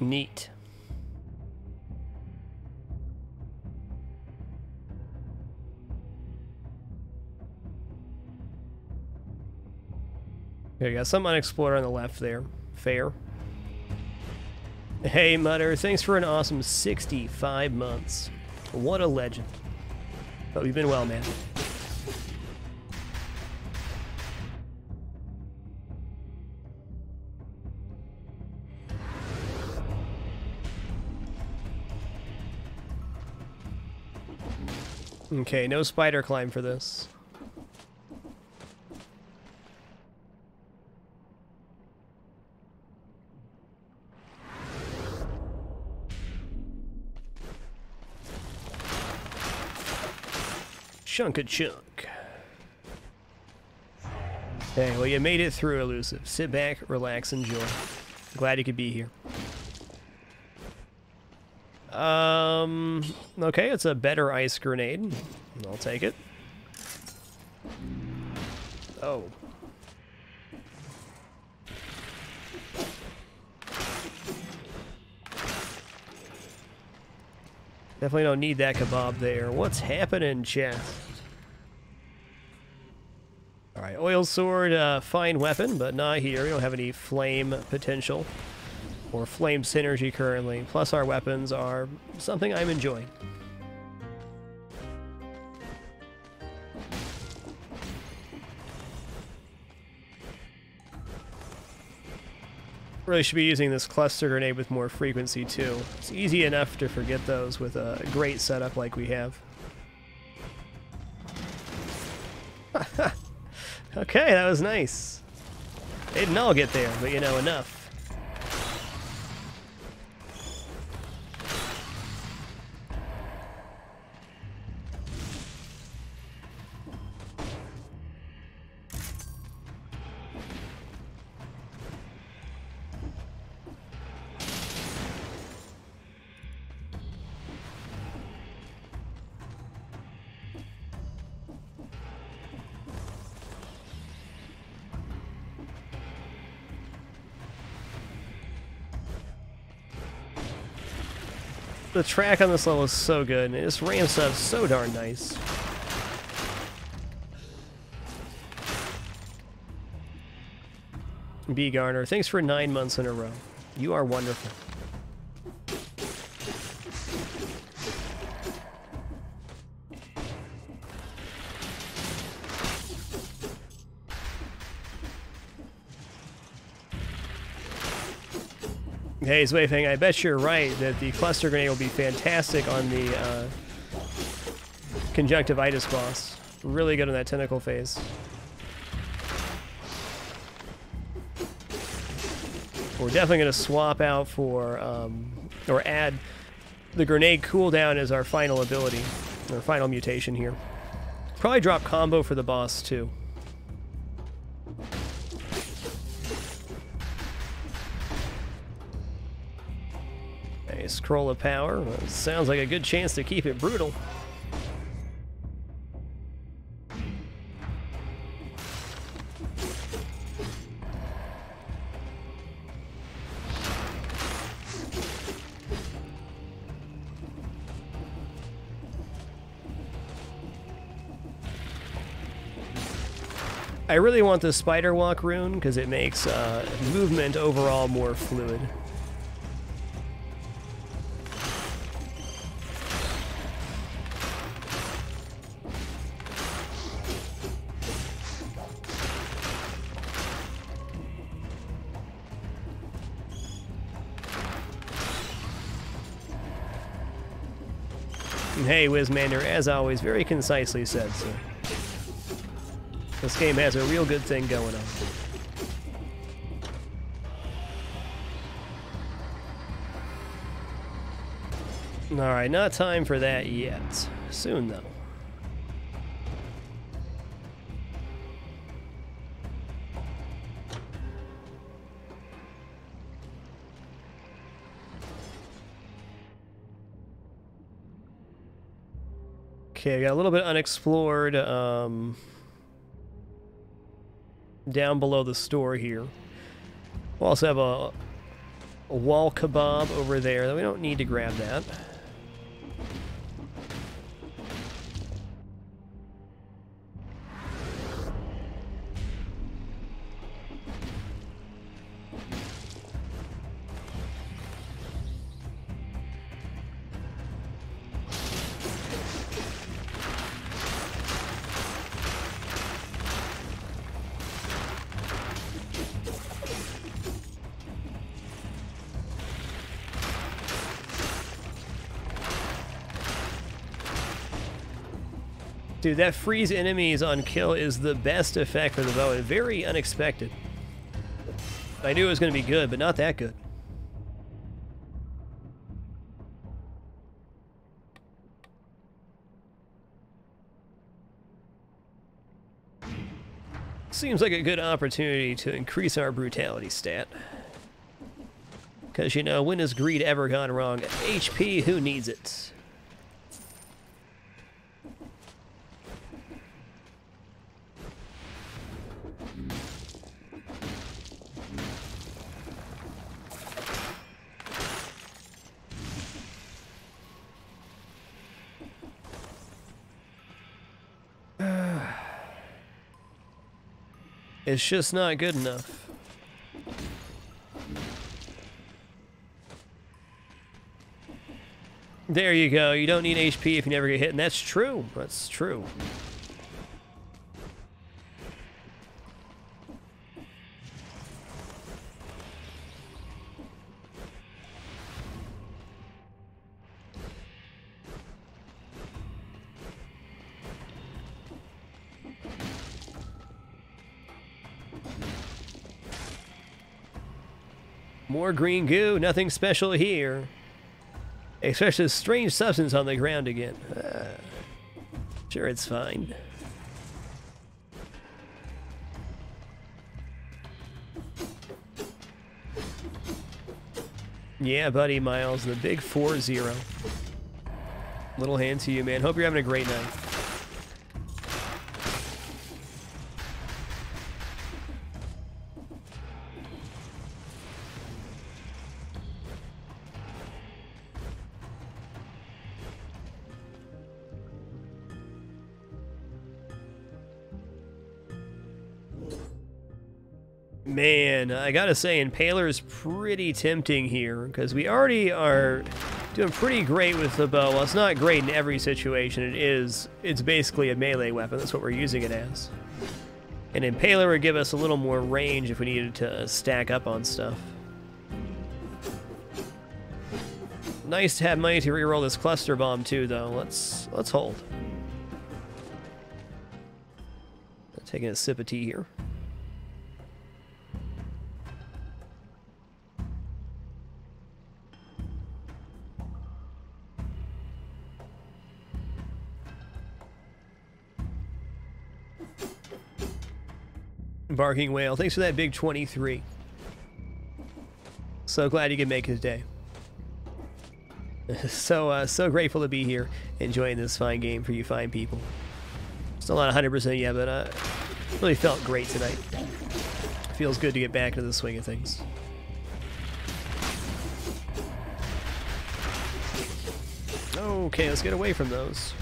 Neat. There you got some unexplored on the left there. Fair. Hey, Mutter, thanks for an awesome 65 months. What a legend. But we've been well, man. Okay, no spider climb for this. Chunk a chunk. Hey, well, you made it through, Elusive. Sit back, relax, enjoy. Glad you could be here. Um, okay, it's a better ice grenade. I'll take it. Oh. Definitely don't need that kebab there. What's happening, chat? Alright, oil sword, uh, fine weapon, but not here. We don't have any flame potential or flame synergy currently. Plus our weapons are something I'm enjoying. Really should be using this cluster grenade with more frequency too. It's easy enough to forget those with a great setup like we have. okay, that was nice. They didn't all get there, but you know, enough. The track on this level is so good, and this ramps up so darn nice. B. Garner, thanks for nine months in a row. You are wonderful. Hey, Zwayfang, I bet you're right that the cluster grenade will be fantastic on the uh, conjunctivitis boss. Really good in that tentacle phase. We're definitely going to swap out for, um, or add the grenade cooldown as our final ability, or final mutation here. Probably drop combo for the boss too. A scroll of power. sounds like a good chance to keep it brutal. I really want the spider walk rune because it makes uh, movement overall more fluid. Hey, Wizmander, as always, very concisely said, sir. This game has a real good thing going on. Alright, not time for that yet. Soon, though. Okay, we got a little bit unexplored. Um, down below the store here. We'll also have a, a wall kebab over there. That we don't need to grab that. Dude, that freeze enemies on kill is the best effect for the bow and very unexpected. I knew it was going to be good, but not that good. Seems like a good opportunity to increase our brutality stat. Because, you know, when has greed ever gone wrong? HP, who needs it? It's just not good enough. There you go. You don't need HP if you never get hit, and that's true. That's true. More green goo, nothing special here. Especially a strange substance on the ground again. Uh, sure, it's fine. Yeah, buddy, Miles, the big 4-0. Little hand to you, man. Hope you're having a great night. I gotta say, Impaler's pretty tempting here, because we already are doing pretty great with the bow. Well, it's not great in every situation. It is, it's basically a melee weapon. That's what we're using it as. And Impaler would give us a little more range if we needed to stack up on stuff. Nice to have money to reroll this cluster bomb too, though. Let's let's hold. Taking a sip of tea here. Barking Whale, thanks for that big 23. So glad you could make his day. so, uh, so grateful to be here, enjoying this fine game for you fine people. Still not 100% yet, but uh, really felt great tonight. Feels good to get back into the swing of things. Okay, let's get away from those.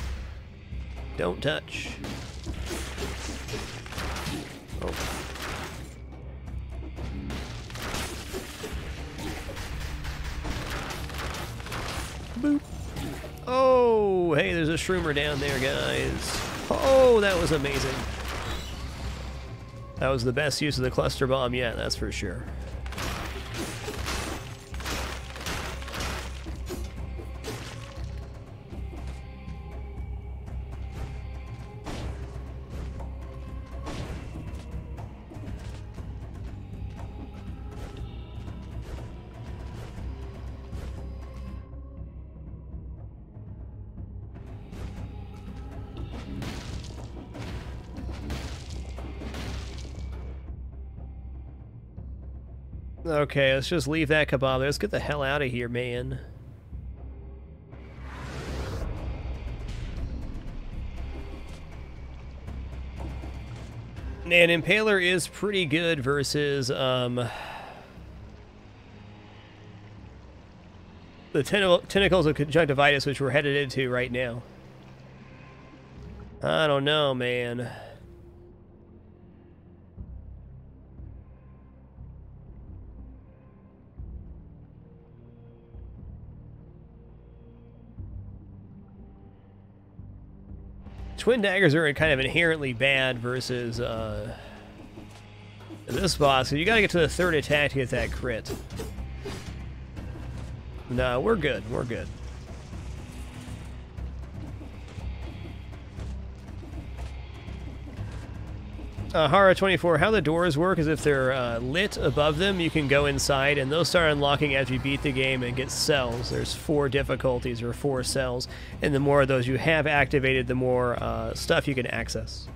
Don't touch. Shroomer down there, guys. Oh, that was amazing. That was the best use of the cluster bomb yet, that's for sure. Okay, let's just leave that kebab. Let's get the hell out of here, man. And Impaler is pretty good versus um, the tentacles of conjunctivitis, which we're headed into right now. I don't know, man. Twin daggers are kind of inherently bad versus uh, this boss. So you gotta get to the third attack to get that crit. No, we're good. We're good. Uh, Hara24, how the doors work is if they're uh, lit above them, you can go inside, and those start unlocking as you beat the game and get cells. There's four difficulties or four cells, and the more of those you have activated, the more uh, stuff you can access.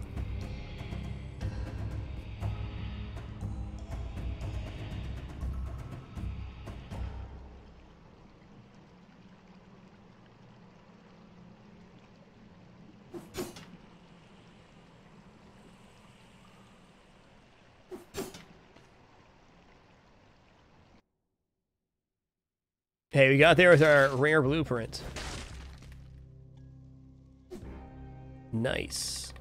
Hey, we got there with our rare blueprint. Nice.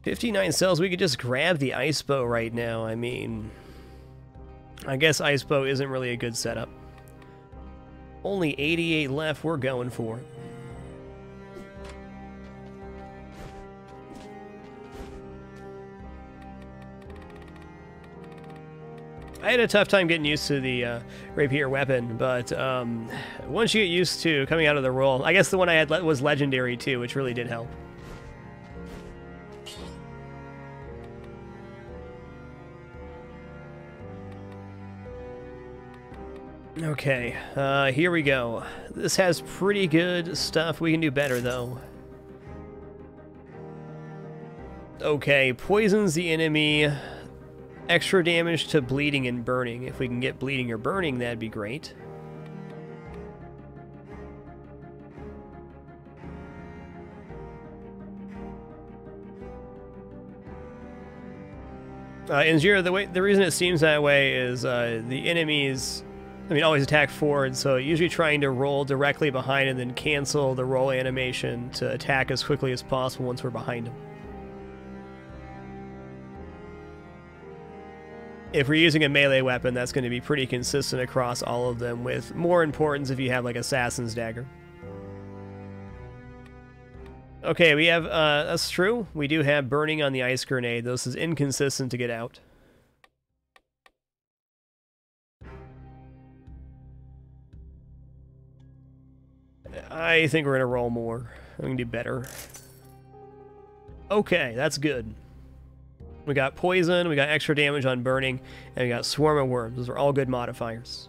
59 cells, we could just grab the ice bow right now. I mean, I guess ice bow isn't really a good setup. Only 88 left, we're going for it. I had a tough time getting used to the uh, rapier weapon, but um, once you get used to coming out of the roll, I guess the one I had was legendary too, which really did help. Okay, uh, here we go. This has pretty good stuff. We can do better, though. Okay, poisons the enemy extra damage to bleeding and burning. If we can get bleeding or burning, that'd be great. Uh, in Zero, the way the reason it seems that way is uh, the enemies, I mean, always attack forward, so usually trying to roll directly behind and then cancel the roll animation to attack as quickly as possible once we're behind them. If we're using a melee weapon, that's going to be pretty consistent across all of them, with more importance if you have like Assassin's Dagger. Okay, we have, uh, that's true. We do have Burning on the Ice Grenade. This is inconsistent to get out. I think we're going to roll more. I'm going to do better. Okay, that's good. We got poison, we got extra damage on burning, and we got swarm of worms. Those are all good modifiers.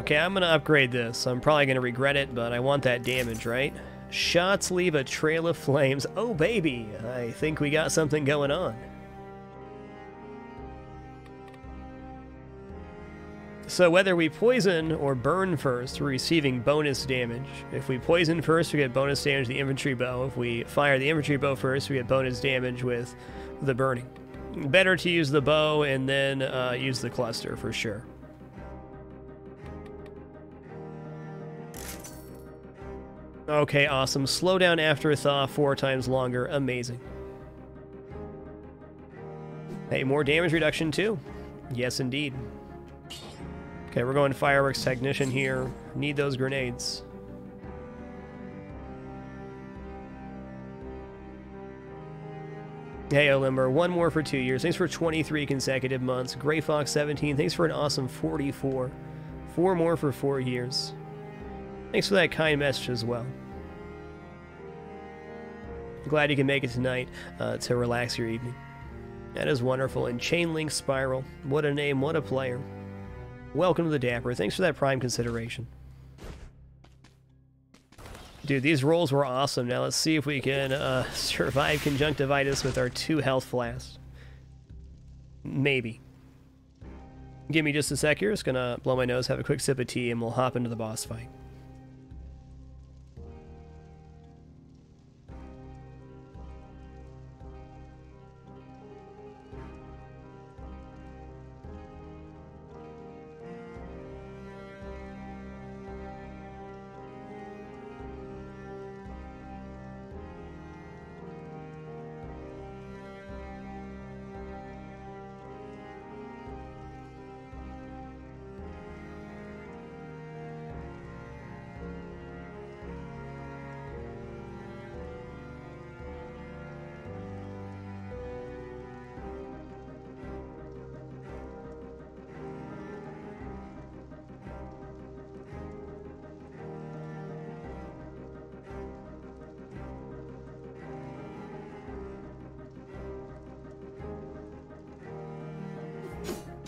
Okay, I'm to upgrade this. I'm probably to regret it, but I want that damage, right? Shots leave a trail of flames. Oh, baby! I think we got something going on. So whether we poison or burn first, we're receiving bonus damage. If we poison first, we get bonus damage the infantry bow. If we fire the infantry bow first, we get bonus damage with the burning. Better to use the bow and then uh, use the cluster for sure. Okay, awesome. Slow down after a thaw four times longer. Amazing. Hey, more damage reduction too. Yes, indeed. Okay, we're going fireworks technician here. Need those grenades. Hey, Olimber, one more for two years. Thanks for 23 consecutive months. Gray Fox 17, thanks for an awesome 44. Four more for four years. Thanks for that kind message as well. Glad you can make it tonight uh, to relax your evening. That is wonderful. And Chainlink Spiral, what a name, what a player. Welcome to the Dapper. Thanks for that prime consideration. Dude, these rolls were awesome. Now let's see if we can uh, survive conjunctivitis with our two health flasks. Maybe. Give me just a sec here. Just gonna blow my nose, have a quick sip of tea, and we'll hop into the boss fight.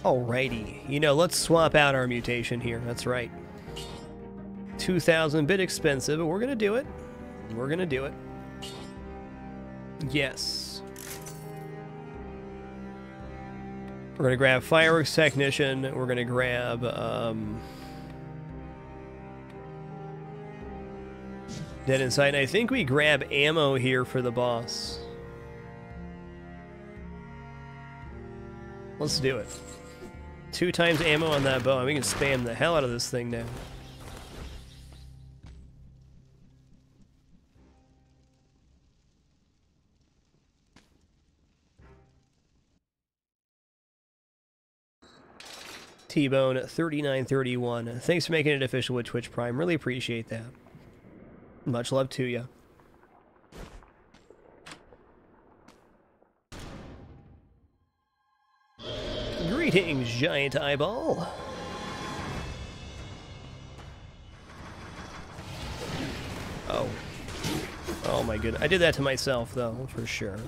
Alrighty. You know, let's swap out our mutation here. That's right. 2,000, bit expensive, but we're going to do it. We're going to do it. Yes. We're going to grab Fireworks Technician. We're going to grab... Um, Dead Inside. I think we grab ammo here for the boss. Let's do it. Two times ammo on that bow, and we can spam the hell out of this thing now. T-Bone 3931. Thanks for making it official with Twitch Prime. Really appreciate that. Much love to you. Greetings, giant eyeball. Oh. Oh my goodness. I did that to myself, though, for sure.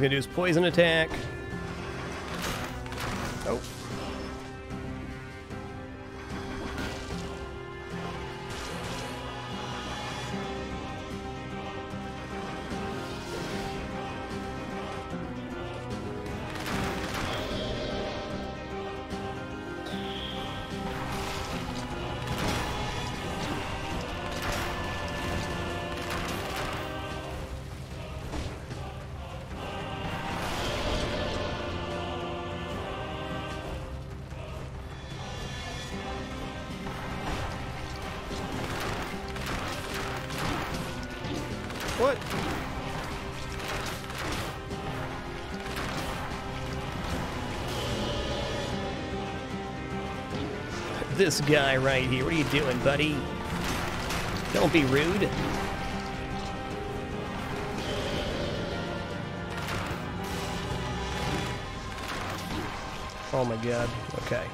He's gonna do his poison attack. This guy right here. What are you doing, buddy? Don't be rude. Oh my god. Okay.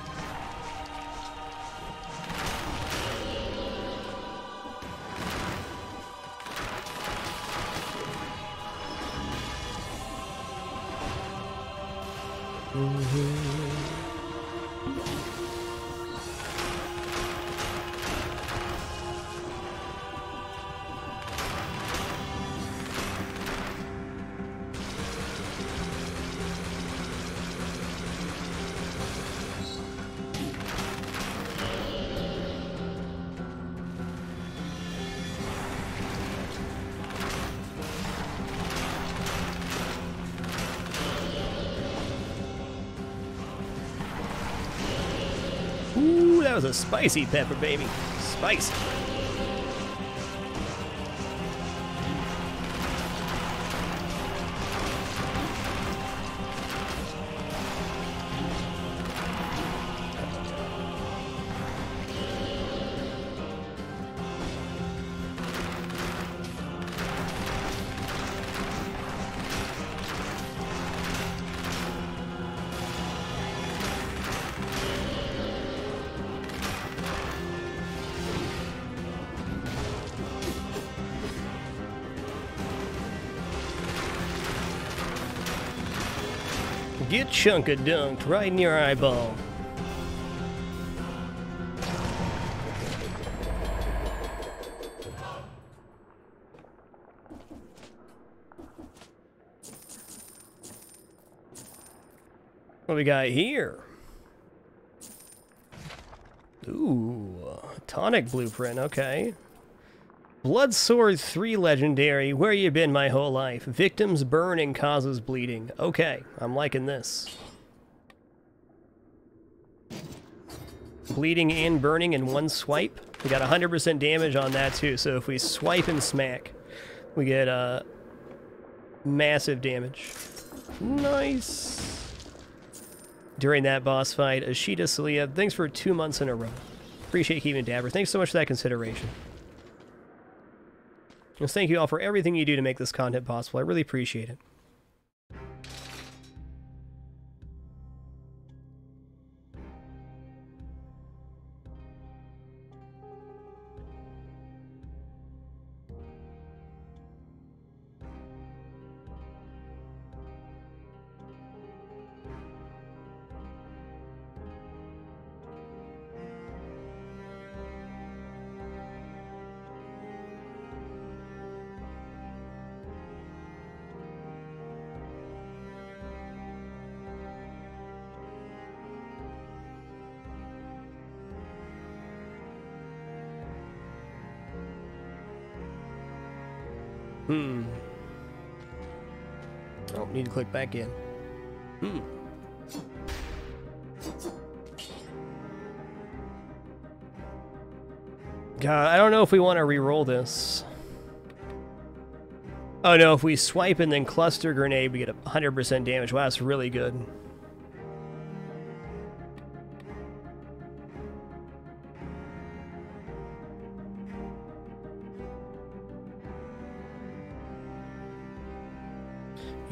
Was a spicy pepper, baby. Spicy. Get chunka dunked right in your eyeball. What we got here? Ooh, tonic blueprint, okay. Blood Sword 3 Legendary, where you been my whole life? Victims burn and causes bleeding. Okay, I'm liking this. Bleeding and burning in one swipe. We got 100% damage on that too, so if we swipe and smack, we get uh, massive damage. Nice. During that boss fight, Ashita Salia, thanks for two months in a row. Appreciate keeping Dapper. Thanks so much for that consideration. Just thank you all for everything you do to make this content possible. I really appreciate it. Click back in. Hmm. God, I don't know if we want to re-roll this. Oh no, if we swipe and then cluster grenade, we get 100% damage. Wow, that's really good.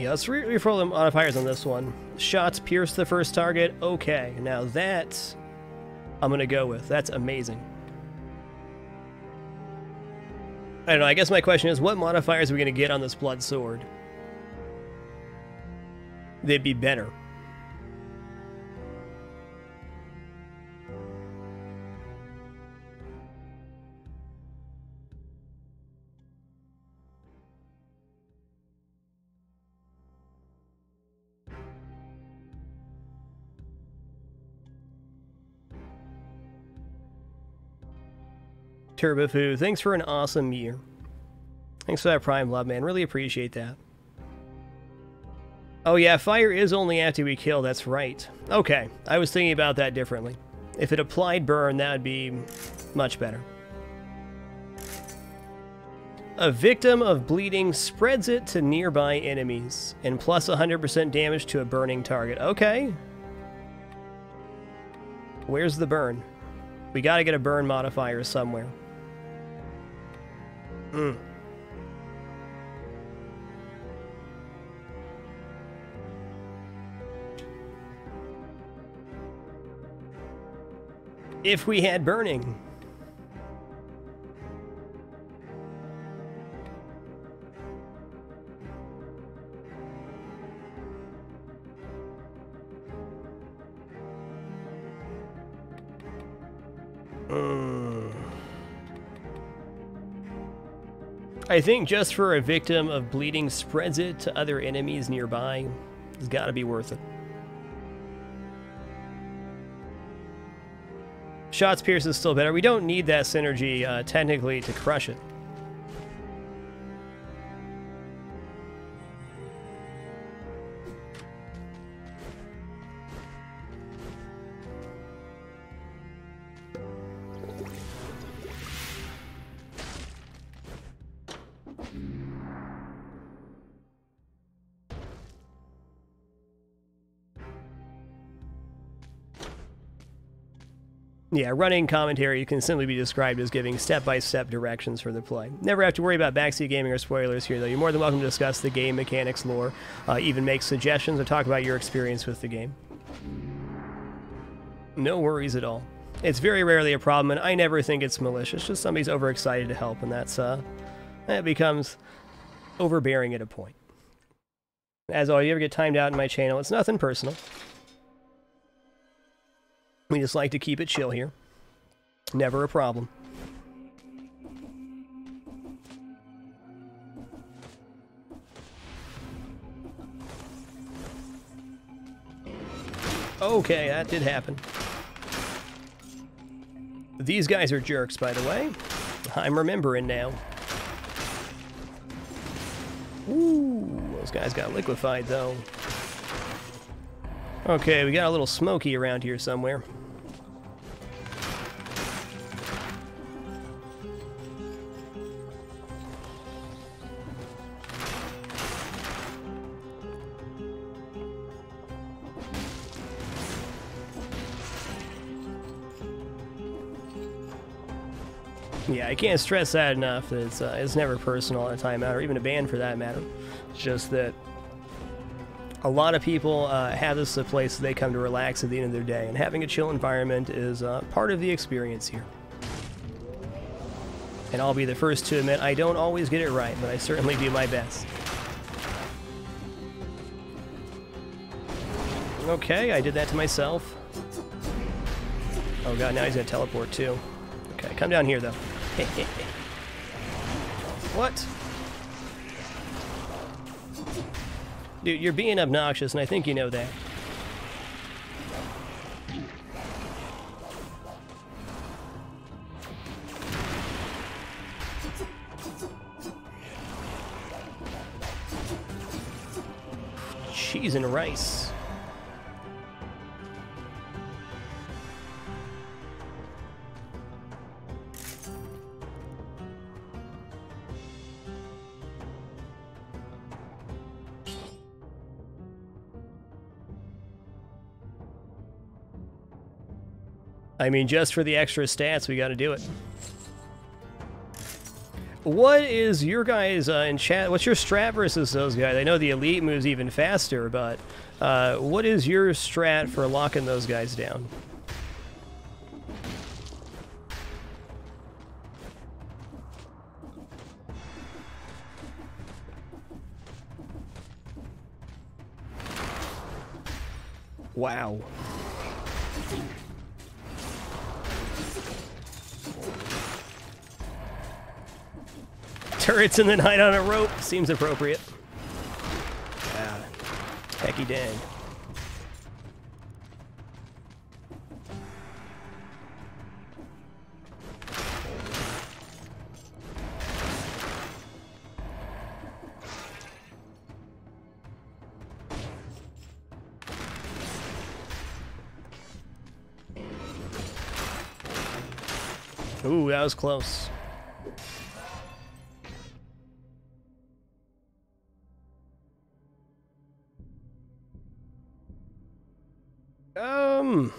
Yeah, let's re reroll the modifiers on this one. Shots pierce the first target. Okay, now that I'm gonna go with. That's amazing. I don't know, I guess my question is, what modifiers are we gonna get on this blood sword? They'd be better. Turbofoo, thanks for an awesome year. Thanks for that Prime Love, man. Really appreciate that. Oh yeah, fire is only after we kill, that's right. Okay, I was thinking about that differently. If it applied burn, that would be much better. A victim of bleeding spreads it to nearby enemies, and plus 100% damage to a burning target. Okay. Where's the burn? We gotta get a burn modifier somewhere. Hmm. If we had burning. I think just for a victim of bleeding spreads it to other enemies nearby, it's got to be worth it. Shots Pierce is still better. We don't need that synergy, uh, technically, to crush it. Yeah, running commentary can simply be described as giving step-by-step directions for the play. Never have to worry about backseat gaming or spoilers here, though. You're more than welcome to discuss the game mechanics, lore, uh, even make suggestions or talk about your experience with the game. No worries at all. It's very rarely a problem, and I never think it's malicious. Just somebody's overexcited to help, and that's uh, it becomes overbearing at a point. As always, you ever get timed out in my channel, it's nothing personal. We just like to keep it chill here. Never a problem. Okay, that did happen. These guys are jerks, by the way. I'm remembering now. Ooh, those guys got liquefied, though. Okay, we got a little smoky around here somewhere. Yeah, I can't stress that enough. It's uh, it's never personal at a timeout, or even a ban for that matter. It's just that a lot of people uh, have this as a place they come to relax at the end of their day, and having a chill environment is uh, part of the experience here. And I'll be the first to admit I don't always get it right, but I certainly do my best. Okay, I did that to myself. Oh god, now he's gonna teleport too. Okay, come down here though. what? Dude, you're being obnoxious, and I think you know that. Cheese and rice. I mean, just for the extra stats, we got to do it. What is your guys uh, in chat? What's your strat versus those guys? I know the elite moves even faster, but uh, what is your strat for locking those guys down? Wow. Turrets in the night on a rope seems appropriate. Yeah. Hecky dang. Ooh, that was close. Um,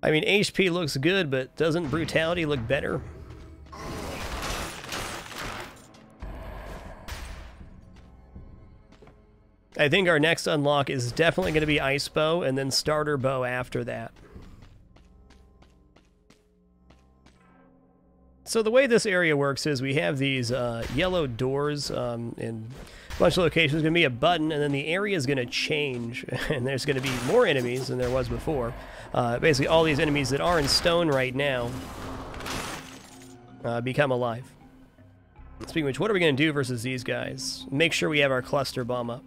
I mean, HP looks good, but doesn't brutality look better? I think our next unlock is definitely going to be Ice Bow, and then Starter Bow after that. So the way this area works is we have these uh, yellow doors um, in bunch of locations. There's going to be a button, and then the area is going to change, and there's going to be more enemies than there was before. Uh, basically, all these enemies that are in stone right now uh, become alive. Speaking of which, what are we going to do versus these guys? Make sure we have our cluster bomb up.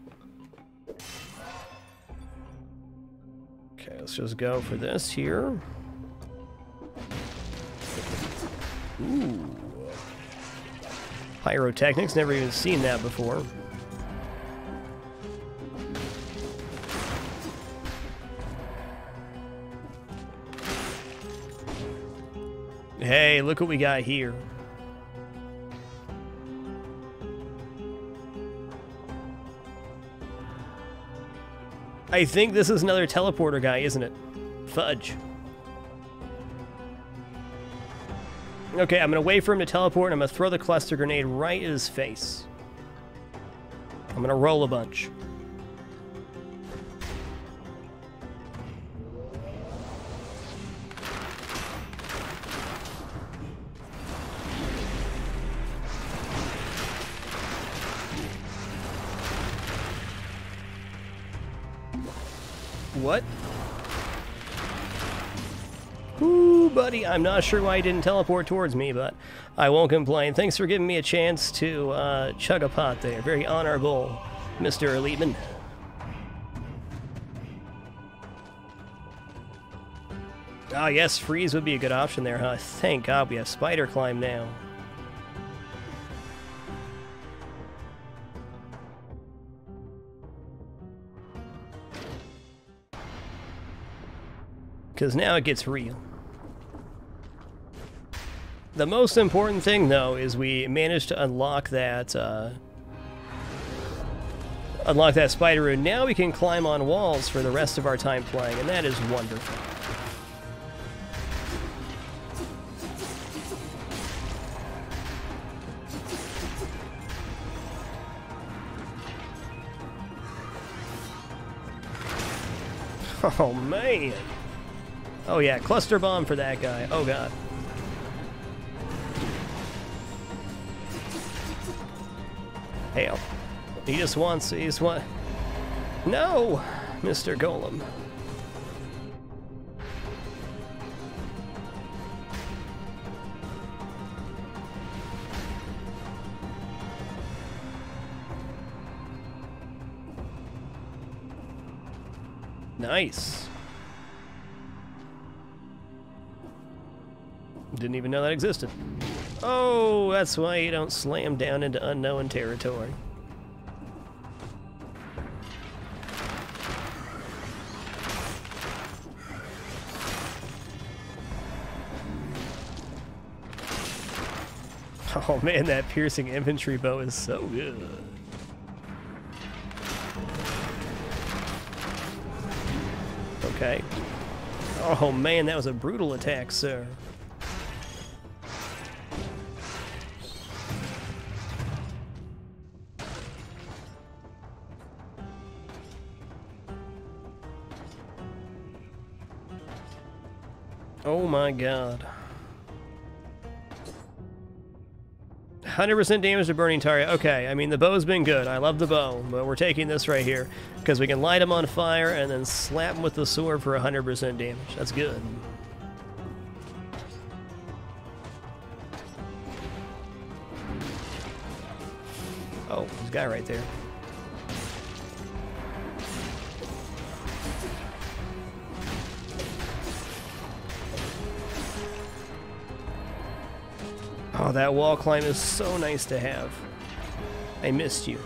Okay, let's just go for this here. Ooh. Pyrotechnics, never even seen that before. Hey, look what we got here. I think this is another teleporter guy, isn't it? Fudge. Okay, I'm to wait for him to teleport, and I'm to throw the cluster grenade right in his face. I'm to roll a bunch. What? Ooh, buddy, I'm not sure why he didn't teleport towards me, but I won't complain. Thanks for giving me a chance to uh, chug a pot there. Very honorable, Mr. Eliteman. Ah, yes, freeze would be a good option there, huh? Thank God we have spider climb now. Because now it gets real. The most important thing, though, is we managed to unlock that, uh, unlock that spider rune. Now we can climb on walls for the rest of our time playing, and that is wonderful. Oh, man. Oh, yeah, cluster bomb for that guy. Oh, God. Hail. He just wants, he just. No, Mr. Golem. Nice. Didn't even know that existed. Oh, that's why you don't slam down into unknown territory. Oh man, that piercing infantry bow is so good. Okay. Oh man, that was a brutal attack, sir. Oh my god. 100% damage to burning target. Okay, I mean, the bow's been good. I love the bow, but we're taking this right here because we can light them on fire and then slap them with the sword for 100% damage. That's good. Oh, a guy right there. That wall climb is so nice to have. I missed you.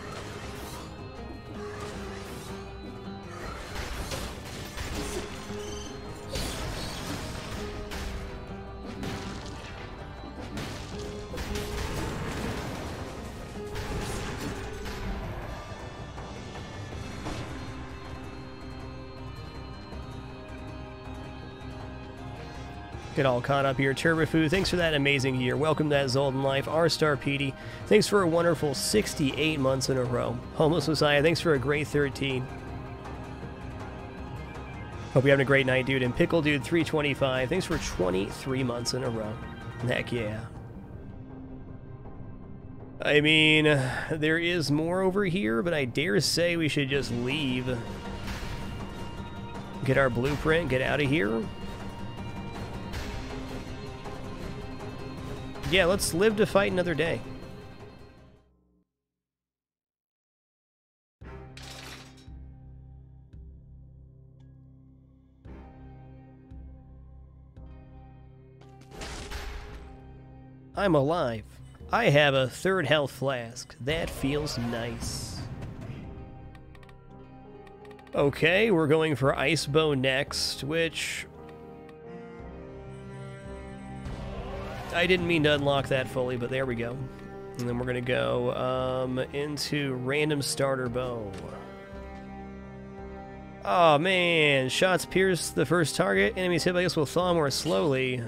Get all caught up here. Turbofu, thanks for that amazing year. Welcome to that Zolden life. R Star PD, thanks for a wonderful 68 months in a row. Homeless Messiah, thanks for a great 13. Hope you're having a great night, dude. And Pickle Dude 325, thanks for 23 months in a row. Heck yeah. I mean, there is more over here, but I dare say we should just leave. Get our blueprint, get out of here. Yeah, let's live to fight another day. I'm alive. I have a third health flask. That feels nice. Okay, we're going for Ice Bow next, which I didn't mean to unlock that fully, but there we go. And then we're to go um, into random starter bow. Oh man, shots pierce the first target. Enemies hit by this will thaw more slowly.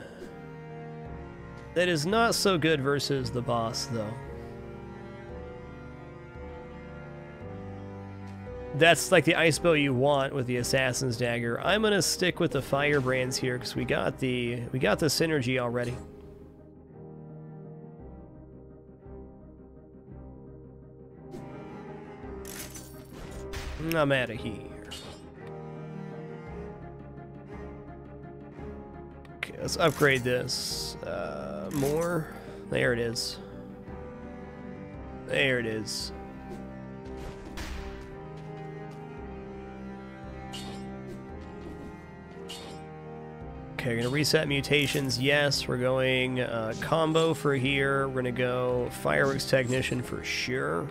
That is not so good versus the boss, though. That's like the ice bow you want with the assassin's dagger. I'm gonna stick with the firebrands here because we got the we got the synergy already. I'm out of here. Okay, let's upgrade this. Uh, more. There it is. There it is. Okay, we're gonna reset mutations. Yes, we're going uh, combo for here. We're gonna go fireworks technician for sure.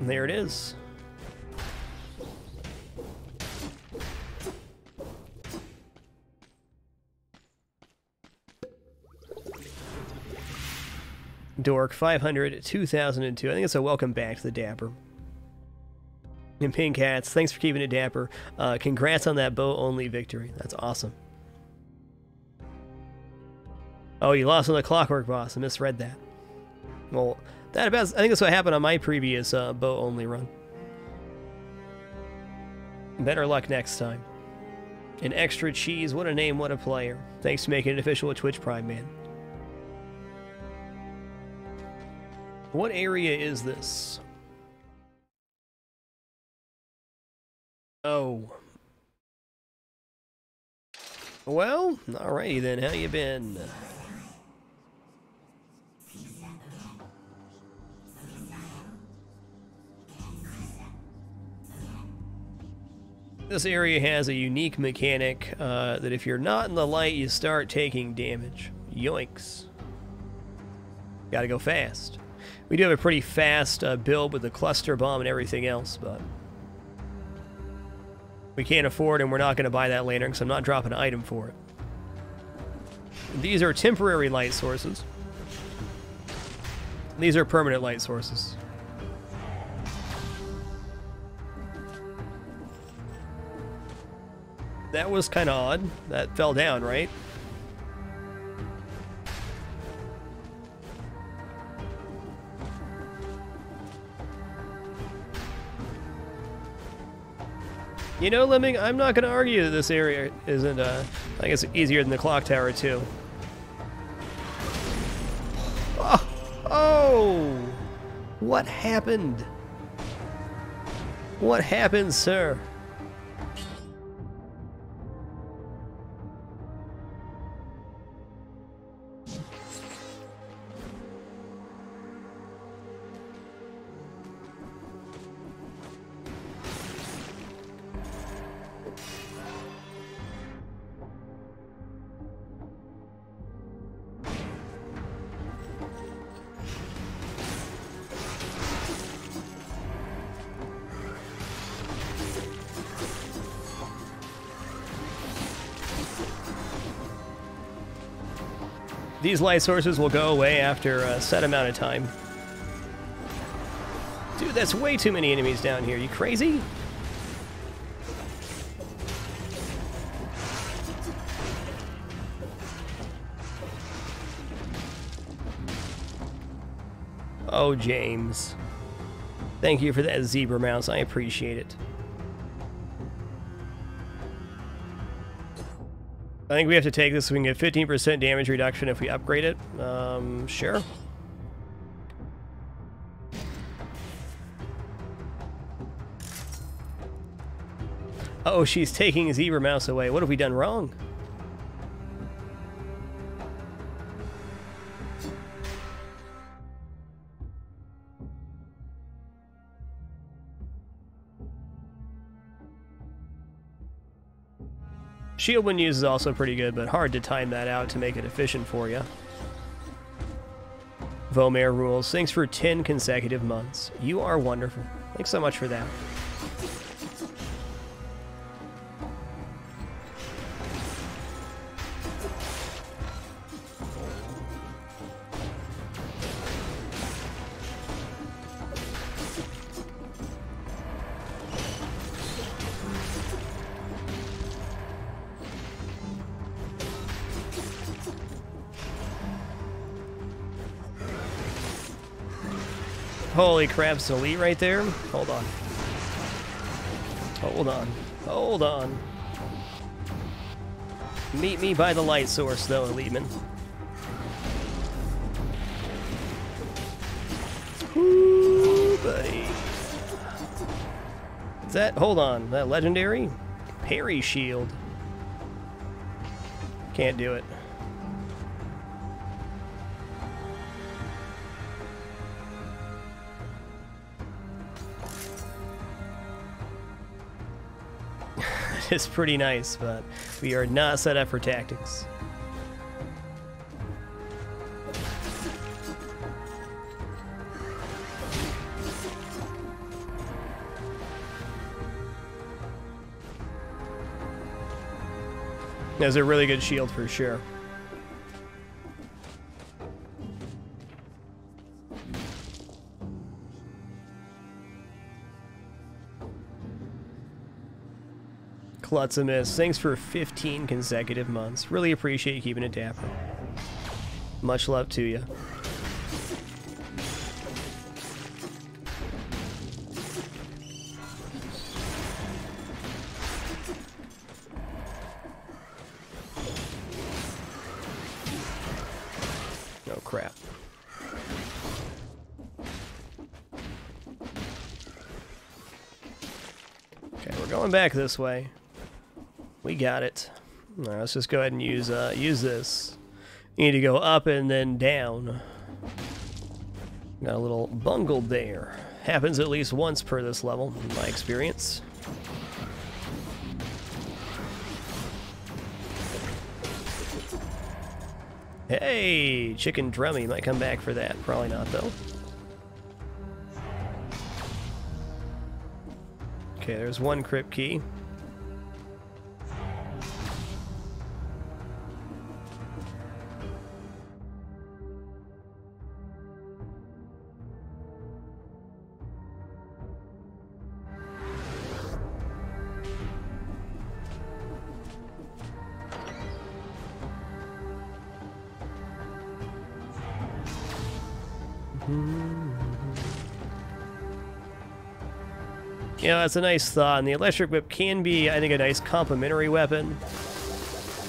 There it is. Dork, 500, 2002. I think it's a welcome back to the Dapper. And Pink Hats, thanks for keeping it dapper. Uh, congrats on that bow-only victory. That's awesome. Oh, you lost on the Clockwork Boss. I misread that. Well, that about, I think that's what happened on my previous uh, bow-only run. Better luck next time. An extra cheese, what a name, what a player. Thanks for making it official with Twitch Prime, man. What area is this? Oh. Well, alrighty then, how you been? This area has a unique mechanic uh, that if you're not in the light, you start taking damage. Yoinks. Gotta go fast. We do have a pretty fast uh, build with the cluster bomb and everything else, but we can't afford and we're not going to buy that lantern because I'm not dropping an item for it. These are temporary light sources. These are permanent light sources. That was kind of odd. That fell down, right? You know, Lemming, I'm not going to argue that this area isn't, uh, I guess, easier than the clock tower, too. Oh! Oh! What happened? What happened, sir? These light sources will go away after a set amount of time. Dude, that's way too many enemies down here. You crazy? Oh, James. Thank you for that zebra mouse. I appreciate it. I think we have to take this so we can get 15% damage reduction if we upgrade it. Um, sure. Oh, she's taking Zebra Mouse away. What have we done wrong? Shield when used is also pretty good, but hard to time that out to make it efficient for you. Vomer rules. Thanks for 10 consecutive months. You are wonderful. Thanks so much for that. Holy crap, elite right there. Hold on. Hold on. Hold on. Meet me by the light source, though, Eliteman. Ooh, buddy. Is that, hold on, that legendary? Parry shield. Can't do it. is pretty nice, but we are not set up for tactics. That's a really good shield for sure. Klutzimus, thanks for 15 consecutive months. Really appreciate you keeping it dapper. Much love to you. Oh crap. Okay, we're going back this way. We got it. Let's just go ahead and use uh, use this. You need to go up and then down. Got a little bungled there. Happens at least once per this level, in my experience. Hey, Chicken Drummy might come back for that. Probably not, though. Okay, there's one crypt key. That's a nice thought, and the electric whip can be, I think, a nice complementary weapon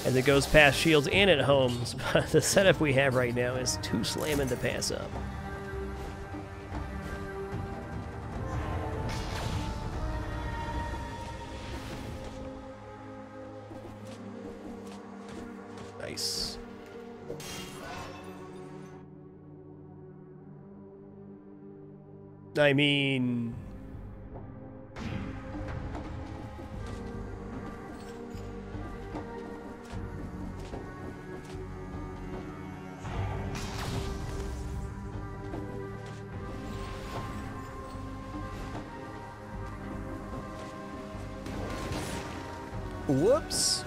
as it goes past shields and at homes, but the setup we have right now is too slamming to pass up. Nice. I mean... Whoops.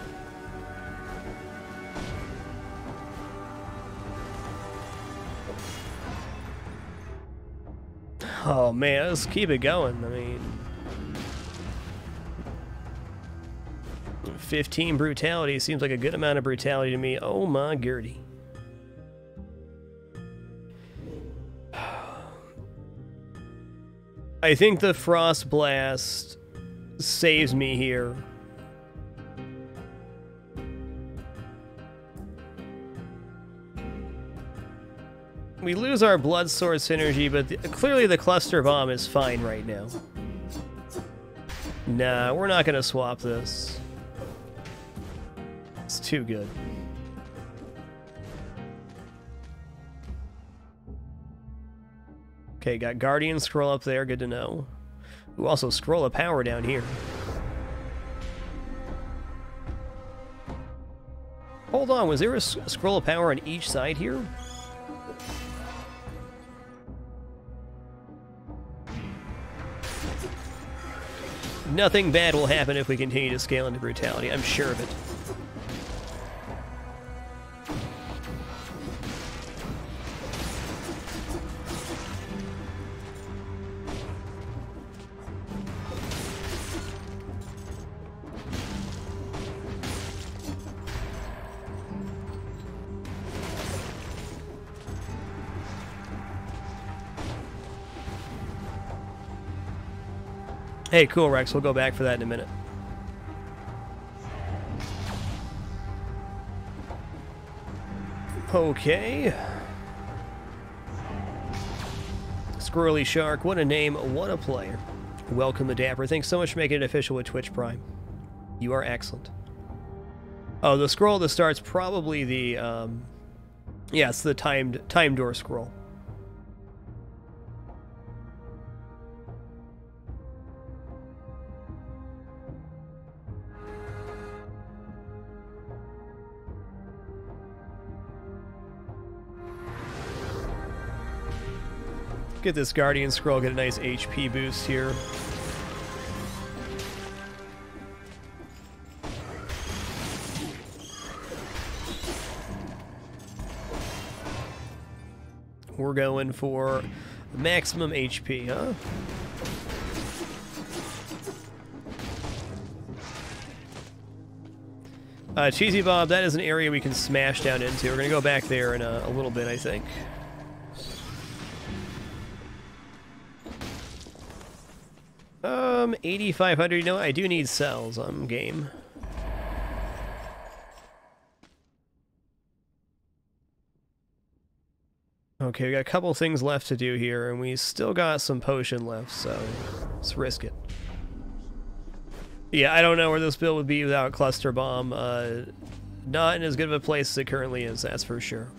Oh man, let's keep it going. I mean, 15 brutality seems like a good amount of brutality to me. Oh my Gertie. I think the Frost Blast saves me here. We lose our Blood Sword synergy, but the, clearly the Cluster Bomb is fine right now. Nah, we're not to swap this. It's too good. Okay, got Guardian Scroll up there, good to know. Ooh, also Scroll of Power down here. Hold on, was there a Scroll of Power on each side here? Nothing bad will happen if we continue to scale into brutality, I'm sure of it. Hey, cool, Rex. We'll go back for that in a minute. Okay. Squirrely Shark, what a name, what a player. Welcome the Dapper. Thanks so much for making it official with Twitch Prime. You are excellent. Oh, the scroll that starts probably the, um, it's the timed, time door scroll. Get this Guardian Scroll, get a nice HP boost here. We're going for maximum HP, huh? Uh, Cheesy Bob, that is an area we can smash down into. We're going to go back there in a, a little bit, I think. 8,500. You know, I do need cells on game. Okay, we got a couple things left to do here, and we still got some potion left, so let's risk it. Yeah, I don't know where this build would be without Cluster Bomb. Uh, not in as good of a place as it currently is, that's for sure.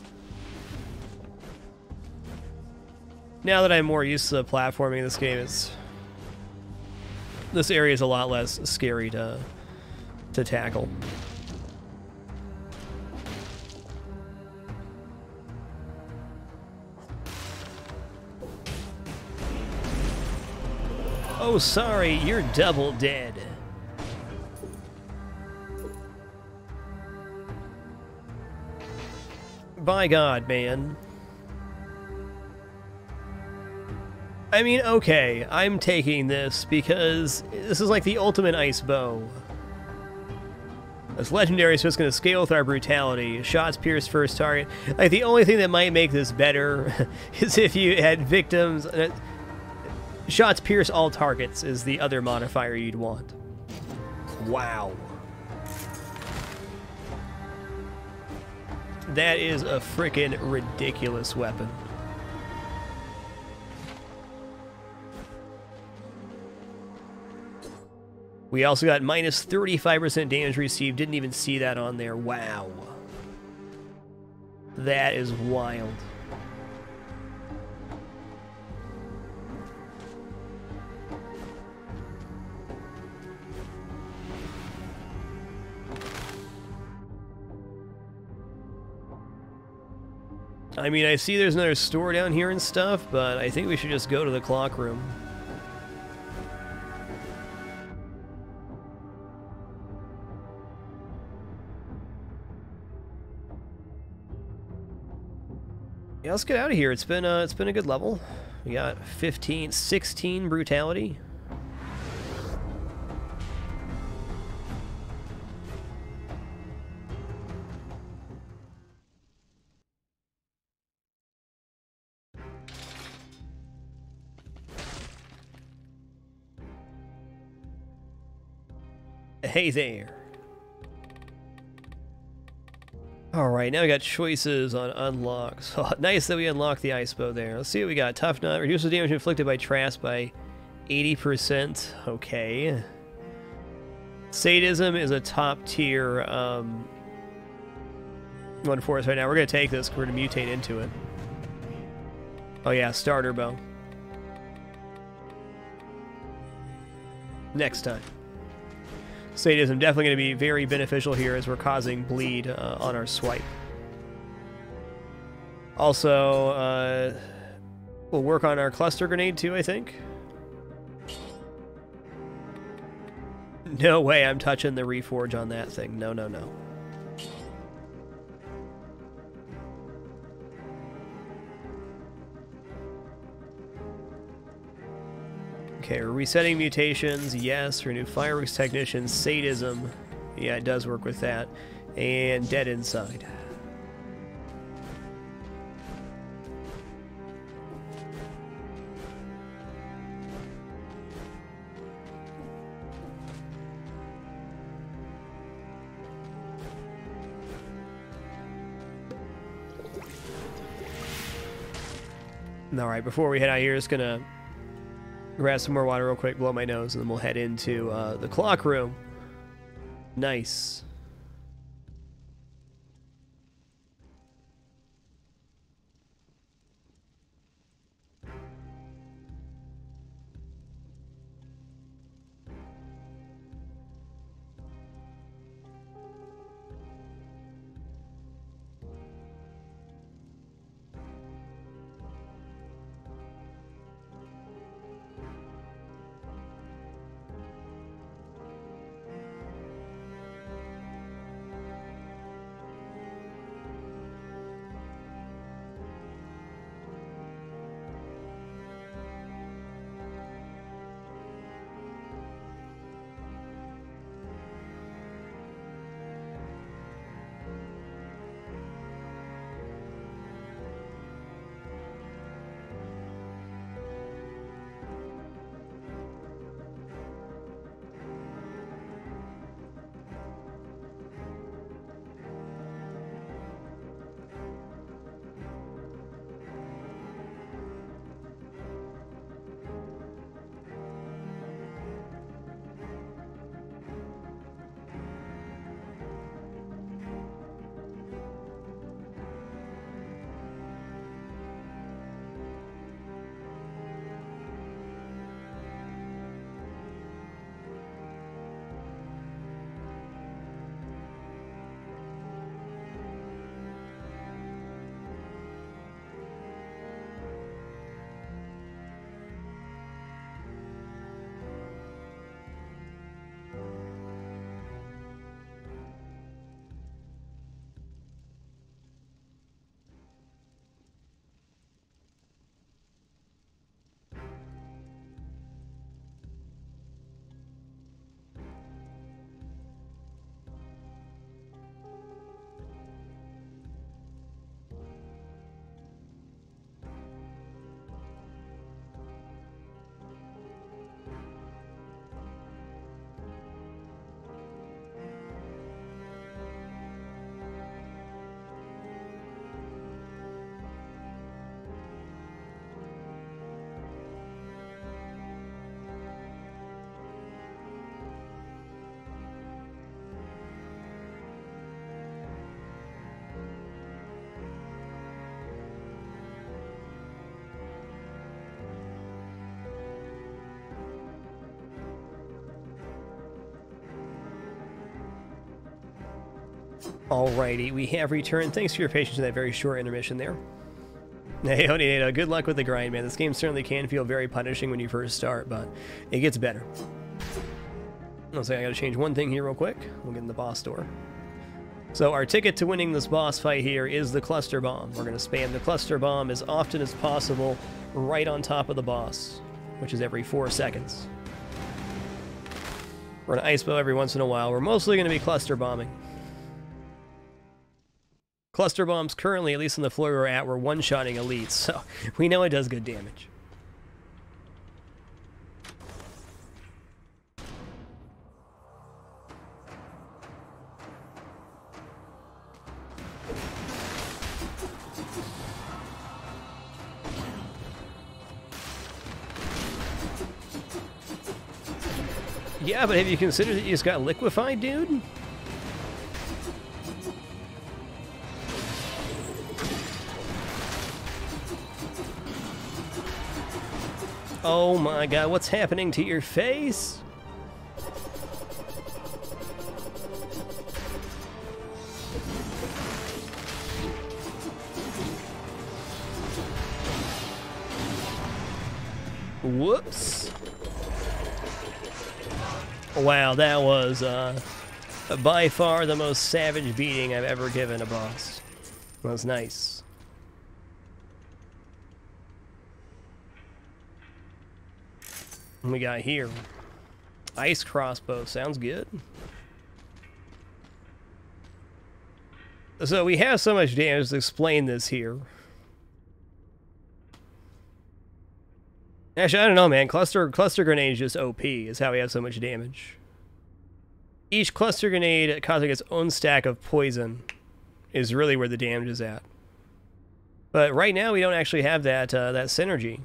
Now that I'm more used to the platforming in this game, it's this area is a lot less scary to to tackle. Oh, sorry, you're double dead. By God, man. I mean, okay, I'm taking this because this is like the ultimate ice bow. It's legendary, so it's going to scale with our brutality. Shots pierce first target. Like, the only thing that might make this better is if you had victims... Uh, shots pierce all targets is the other modifier you'd want. Wow. That is a freaking ridiculous weapon. We also got minus 35% damage received. Didn't even see that on there. Wow. That is wild. I mean, I see there's another store down here and stuff, but I think we should just go to the clock room. Yeah, let's get out of here. It's been uh, it's been a good level. We got 15, 16 brutality. Hey there. Alright, now we got choices on unlocks. Oh, nice that we unlocked the ice bow there. Let's see what we got. Tough Nut. Reduces damage inflicted by Trask by 80%. Okay. Sadism is a top tier um, one for us right now. We're going to take this. We're going to mutate into it. Oh yeah, starter bow. Next time sadism definitely going to be very beneficial here as we're causing bleed uh, on our swipe. Also, uh, we'll work on our cluster grenade too, I think. No way I'm touching the reforge on that thing. No, no, no. Okay, we're resetting mutations, yes. Renew fireworks technician, sadism. Yeah, it does work with that. And dead inside. Alright, before we head out here, just gonna grab some more water real quick, blow my nose, and then we'll head into uh, the clock room. Nice. Alrighty, we have returned. Thanks for your patience in that very short intermission there. Hey, Oninato, good luck with the grind, man. This game certainly can feel very punishing when you first start, but it gets better. I'll say I gotta change one thing here real quick. We'll get in the boss door. So our ticket to winning this boss fight here is the cluster bomb. We're to spam the cluster bomb as often as possible right on top of the boss, which is every four seconds. We're to ice bow every once in a while. We're mostly to be cluster bombing. Cluster bombs currently, at least on the floor we're at, we're one-shotting elites, so we know it does good damage. Yeah, but have you considered that you just got liquefied, dude? Oh my god, what's happening to your face? Whoops. Wow, that was uh, by far the most savage beating I've ever given a boss. That was nice. What we got here? Ice crossbow, sounds good. So we have so much damage to explain this here. Actually, I don't know, man. Cluster cluster grenade is just OP, is how we have so much damage. Each cluster grenade causing its own stack of poison is really where the damage is at. But right now, we don't actually have that uh, that synergy.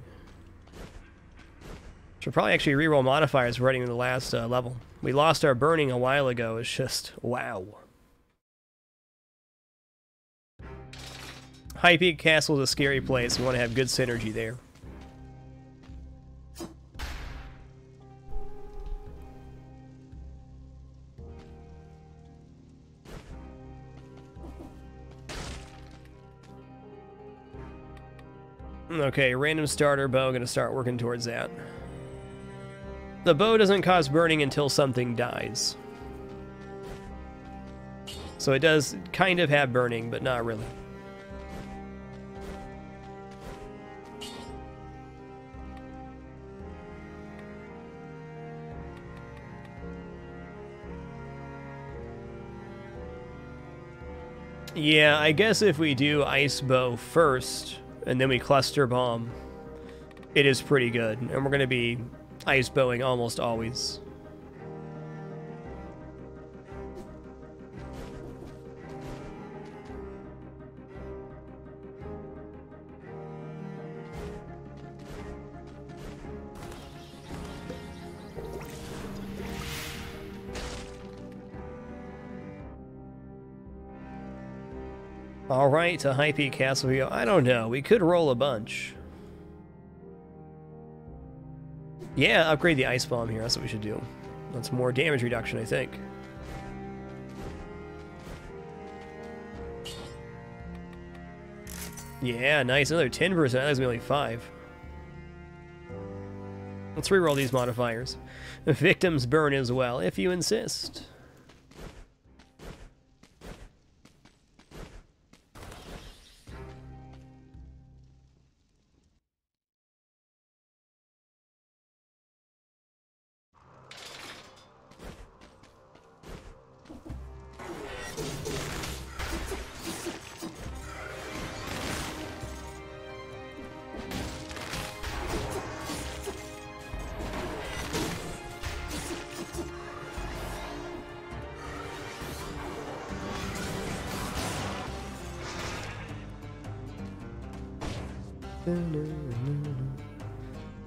Should probably actually reroll modifiers running in the last uh, level. We lost our burning a while ago. It's just, wow. High Peak Castle is a scary place. We want to have good synergy there. Okay, random starter bow, gonna start working towards that. The bow doesn't cause burning until something dies. So it does kind of have burning, but not really. Yeah, I guess if we do ice bow first, and then we cluster bomb, it is pretty good. And we're going to be ice bowing almost always. Alright, to High Peak Castle go. I don't know, we could roll a bunch. Yeah, upgrade the Ice Bomb here, that's what we should do. That's more damage reduction, I think. Yeah, nice, another 10%, that's only 5. Let's reroll these modifiers. Victims burn as well, if you insist.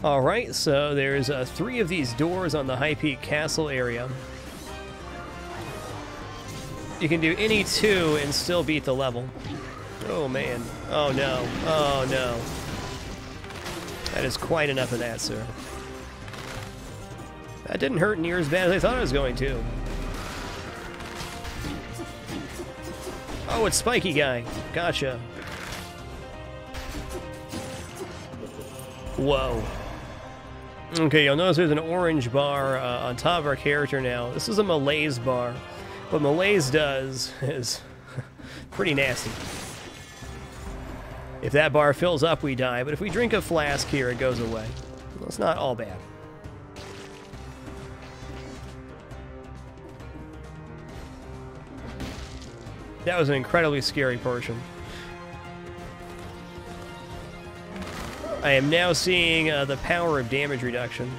Alright, so there's uh, three of these doors on the High Peak Castle area. You can do any two and still beat the level. Oh man. Oh no. Oh no. That is quite enough of that, sir. That didn't hurt near as bad as I thought it was going to. Oh, it's Spiky Guy. Gotcha. Whoa. Okay, you'll notice there's an orange bar uh, on top of our character now. This is a malaise bar. What malaise does is Pretty nasty. If that bar fills up, we die, but if we drink a flask here, it goes away. Well, it's not all bad. That was an incredibly scary portion. I am now seeing uh, the power of damage reduction.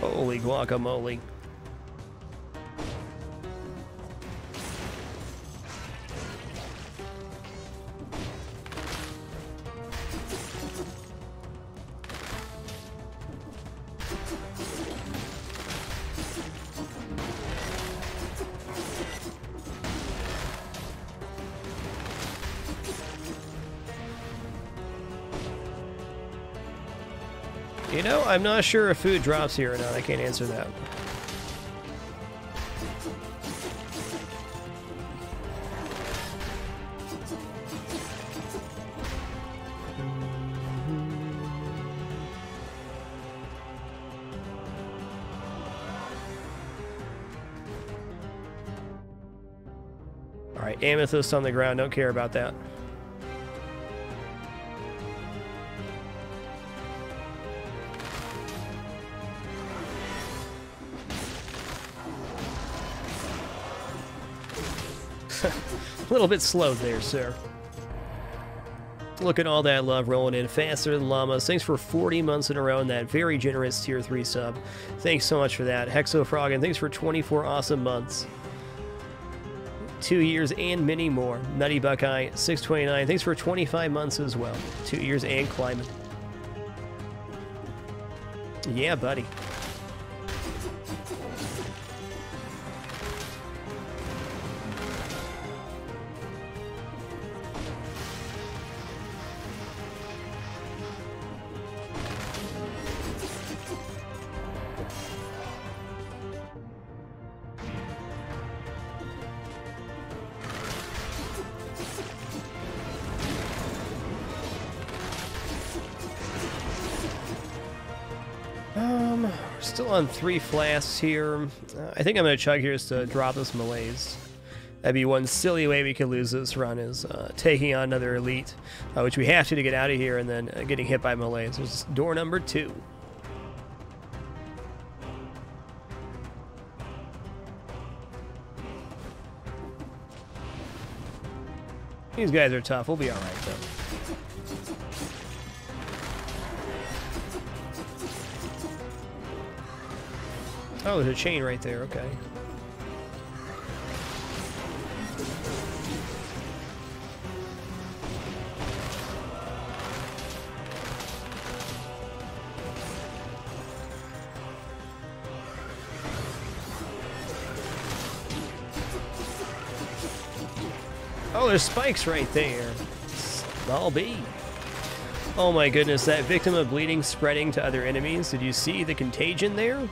Holy guacamole. I'm not sure if food drops here or not. I can't answer that. Alright, amethyst on the ground. Don't care about that. Little bit slow there, sir. Look at all that love rolling in faster than llamas. Thanks for 40 months in a row and that very generous tier 3 sub. Thanks so much for that. Hexofrog, and thanks for 24 awesome months. Two years and many more. Nutty Buckeye, 629. Thanks for 25 months as well. Two years and climbing. Yeah, buddy. On three flasks here. Uh, I think I'm going to chug here just to drop this malaise. That'd be one silly way we could lose this run is uh, taking on another elite, uh, which we have to to get out of here, and then uh, getting hit by malaise. There's door number two. These guys are tough. We'll be alright, though. Oh, there's a chain right there. Okay. Oh, there's spikes right there. I'll be. Oh my goodness, that victim of bleeding spreading to other enemies. Did you see the contagion there?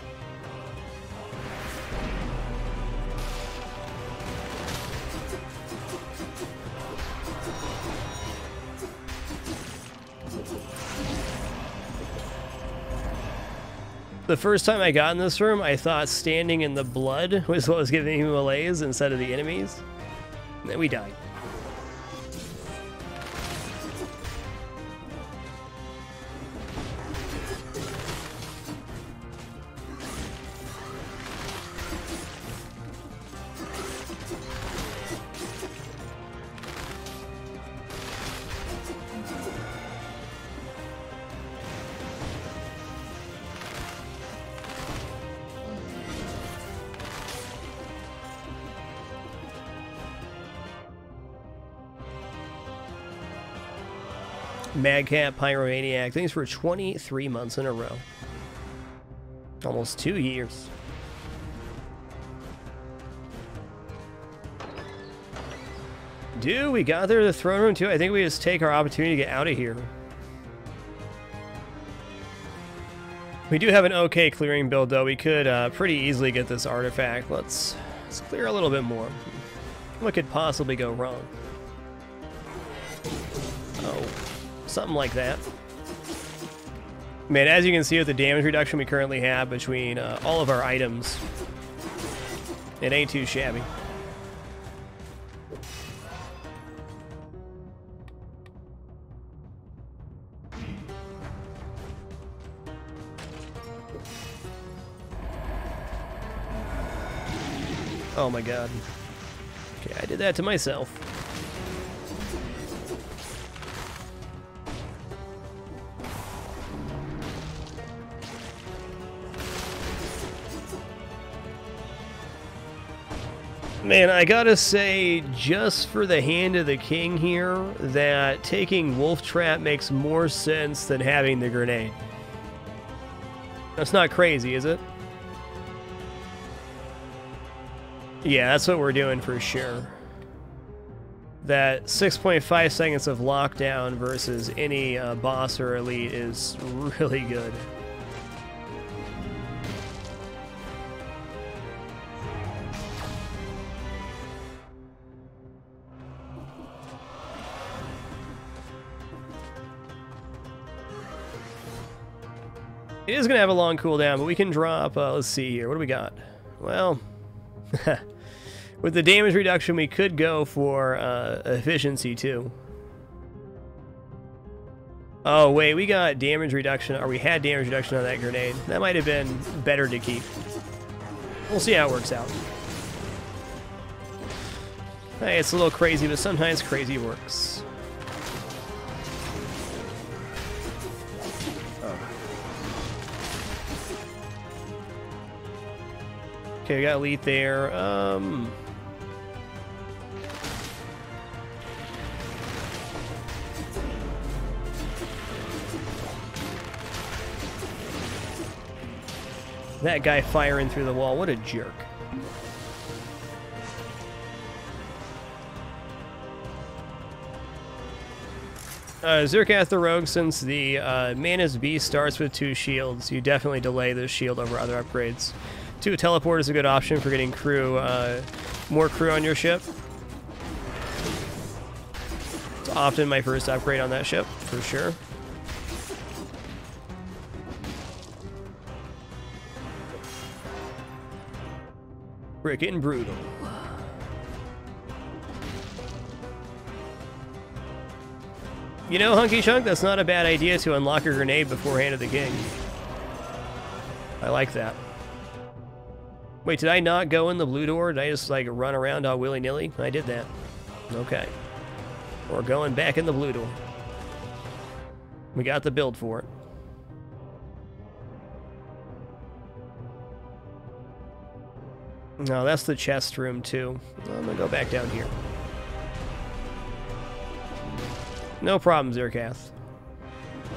The first time I got in this room, I thought standing in the blood was what was giving me malaise instead of the enemies. And then we died. Madcap Pyromaniac. Thanks for 23 months in a row. Almost two years. Dude, we got there to the throne room too. I think we just take our opportunity to get out of here. We do have an okay clearing build though. We could uh, pretty easily get this artifact. Let's, let's clear a little bit more. What could possibly go wrong? Something like that. Man, as you can see with the damage reduction we currently have between uh, all of our items, it ain't too shabby. Oh my god. Okay, I did that to myself. Man, I gotta say, just for the hand of the king here, that taking Wolf Trap makes more sense than having the grenade. That's not crazy, is it? Yeah, that's what we're doing for sure. That 6.5 seconds of lockdown versus any uh, boss or elite is really good. It is going to have a long cooldown, but we can drop, uh, let's see here, what do we got? Well, with the damage reduction, we could go for uh, efficiency too. Oh, wait, we got damage reduction, or we had damage reduction on that grenade. That might have been better to keep. We'll see how it works out. Hey, it's a little crazy, but sometimes crazy works. Okay, we got elite there. Um... That guy firing through the wall, what a jerk. Uh, Zerkath the Rogue, since the uh, Mantis Beast starts with two shields, you definitely delay the shield over other upgrades. Two, teleport is a good option for getting crew, uh, more crew on your ship. It's often my first upgrade on that ship, for sure. Freaking brutal. You know, Hunky Chunk, that's not a bad idea to unlock a grenade beforehand of the game. I like that. Wait, did I not go in the blue door? Did I just, like, run around all willy-nilly? I did that. Okay. We're going back in the blue door. We got the build for it. No, that's the chest room, too. I'm gonna go back down here. No problem, Zerkath.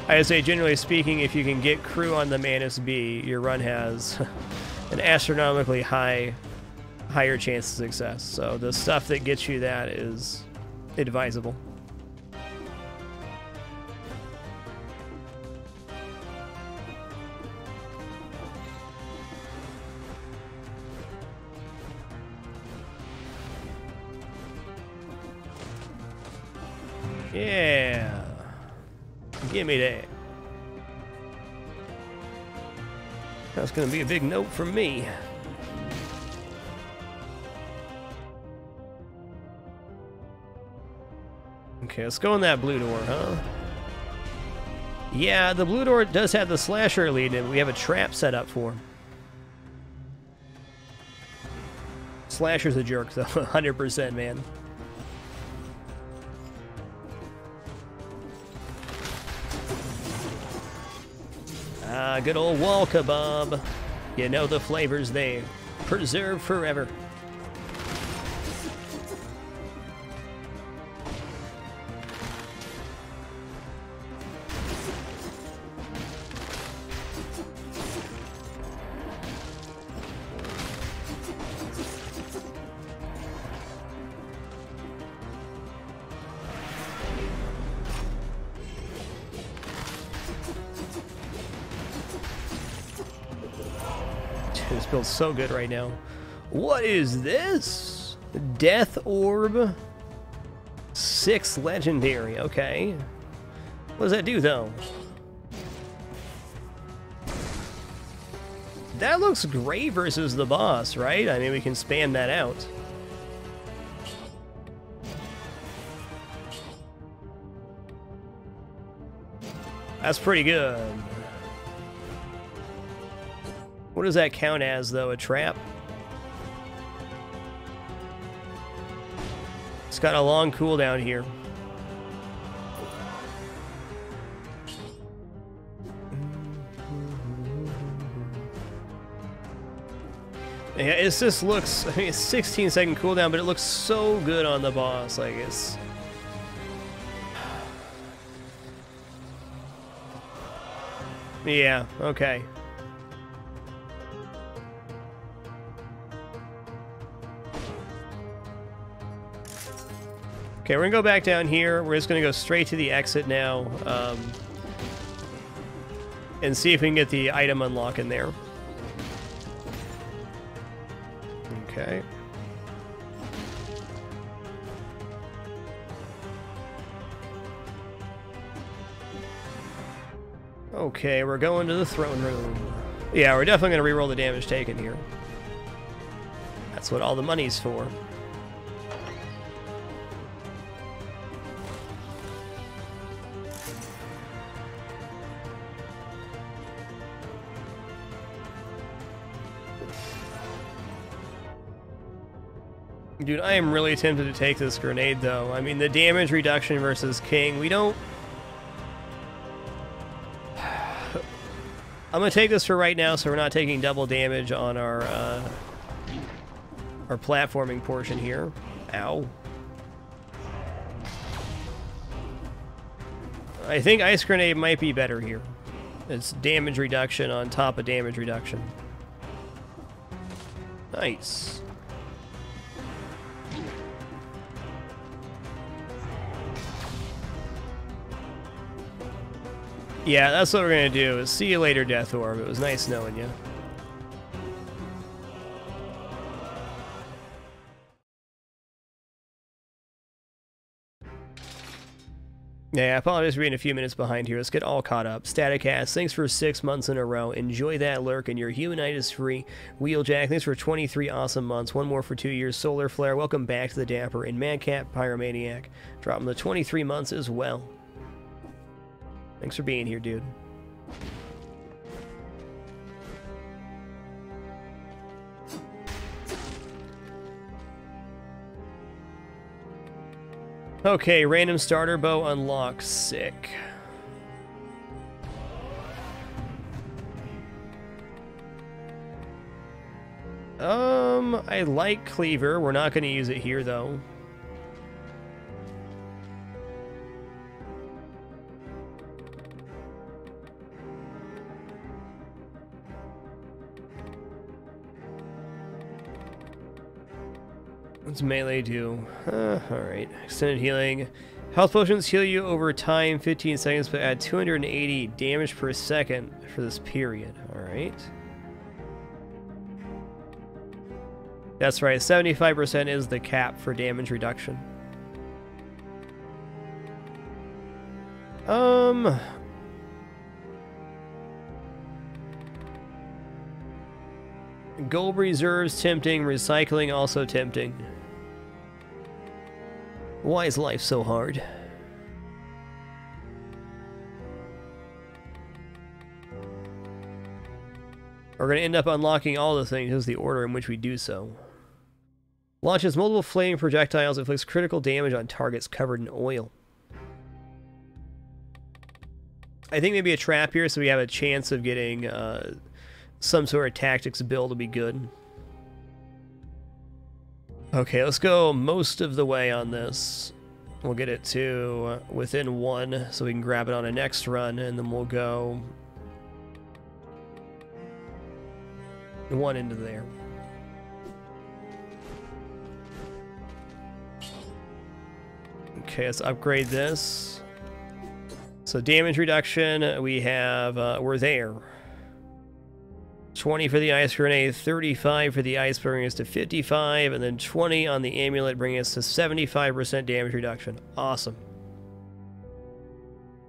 I say, generally speaking, if you can get crew on the Mantis B, your run has an astronomically high, higher chance of success. So the stuff that gets you that is advisable. Yeah. Give me that. That's going to be a big note from me. Okay, let's go in that blue door, huh? Yeah, the blue door does have the slasher lead in it. We have a trap set up for him. Slasher's a jerk, though. 100%, man. Ah, good old wall kebab. You know the flavors they preserve forever. So good right now. What is this? Death Orb. Six legendary, okay. What does that do, though? That looks great versus the boss, right? I mean, we can spam that out. That's pretty good. What does that count as, though? A trap? It's got a long cooldown here. Yeah, it just looks, I mean, it's 16 second cooldown, but it looks so good on the boss. Like, it's... Yeah, okay. Okay, we're gonna go back down here. We're just gonna go straight to the exit now. Um, and see if we can get the item unlock in there. Okay. Okay, we're going to the throne room. Yeah, we're definitely going to reroll the damage taken here. That's what all the money's for. Dude, I am really tempted to take this grenade, though. I mean, the damage reduction versus King, we don't... I'm to take this for right now so we're not taking double damage on our, uh, our platforming portion here. Ow. I think Ice Grenade might be better here. It's damage reduction on top of damage reduction. Nice. Yeah, that's what we're gonna do. See you later, Death Orb. It was nice knowing you. Yeah, I apologize for being a few minutes behind here. Let's get all caught up. Static Ass, thanks for six months in a row. Enjoy that lurk and your humanitis free. Wheeljack, thanks for 23 awesome months. One more for two years. Solar Flare, welcome back to the Dapper. And Madcap Pyromaniac, dropping the 23 months as well. Thanks for being here, dude. Okay, random starter bow unlocked. Sick. Um, I like Cleaver. We're not going to use it here, though. What's melee do? Uh, Alright. Extended healing. Health potions heal you over time, 15 seconds, but add 280 damage per second for this period. Alright. That's right, 75% is the cap for damage reduction. Um... Gold reserves tempting, recycling also tempting. Why is life so hard? We're going to end up unlocking all the things as the order in which we do so. Launches multiple flaming projectiles, inflicts critical damage on targets covered in oil. I think maybe a trap here so we have a chance of getting uh, some sort of tactics build will be good. Okay, let's go most of the way on this. We'll get it to within one, so we can grab it on a next run, and then we'll go one into there. Okay, let's upgrade this. So damage reduction, we have, uh, we're there. 20 for the ice grenade, 35 for the ice bringing us to 55, and then 20 on the amulet bringing us to 75% damage reduction. Awesome.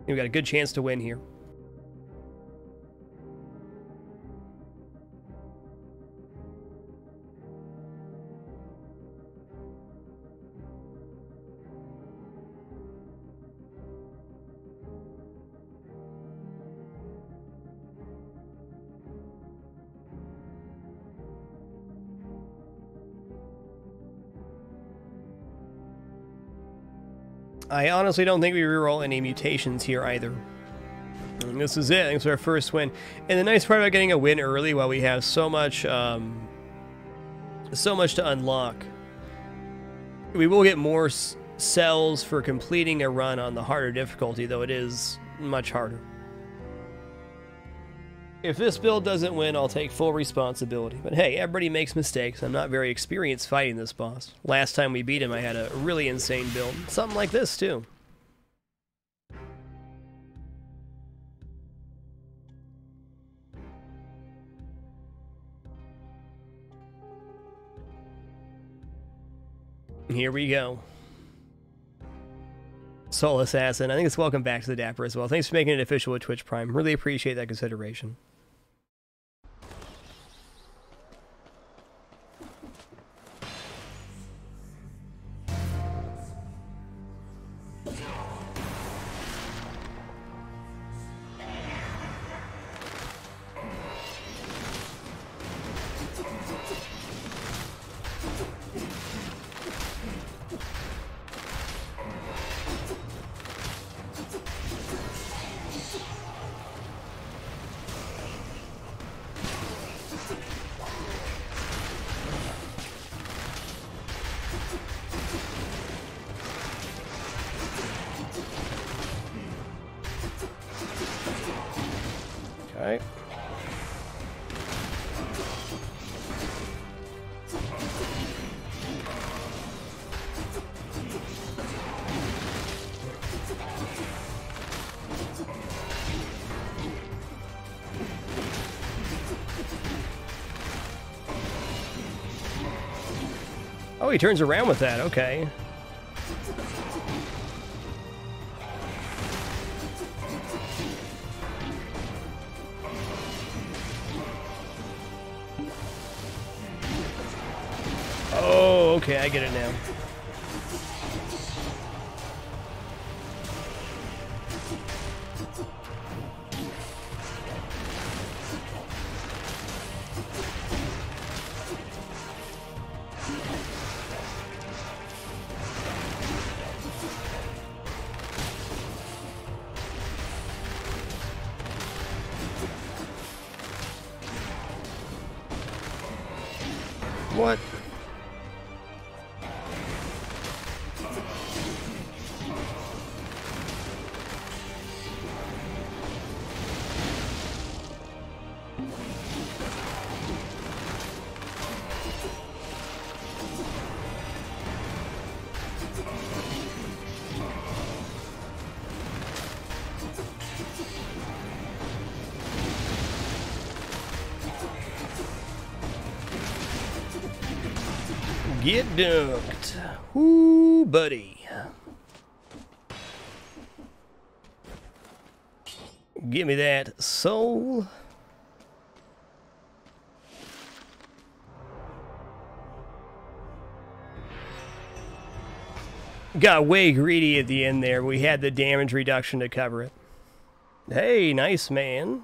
We've got a good chance to win here. I honestly don't think we reroll any mutations here either. And this is it. Is our first win. And the nice part about getting a win early while we have so much, um, so much to unlock, we will get more cells for completing a run on the harder difficulty, though it is much harder. If this build doesn't win, I'll take full responsibility. But hey, everybody makes mistakes. I'm not very experienced fighting this boss. Last time we beat him, I had a really insane build. Something like this, too. Here we go. Soul Assassin. I think it's welcome back to the Dapper as well. Thanks for making it official with Twitch Prime. Really appreciate that consideration. Turns around with that. Okay. Oh, okay, I get it now. Dunked. Ooh, buddy. Give me that soul. Got way greedy at the end there. We had the damage reduction to cover it. Hey, nice man.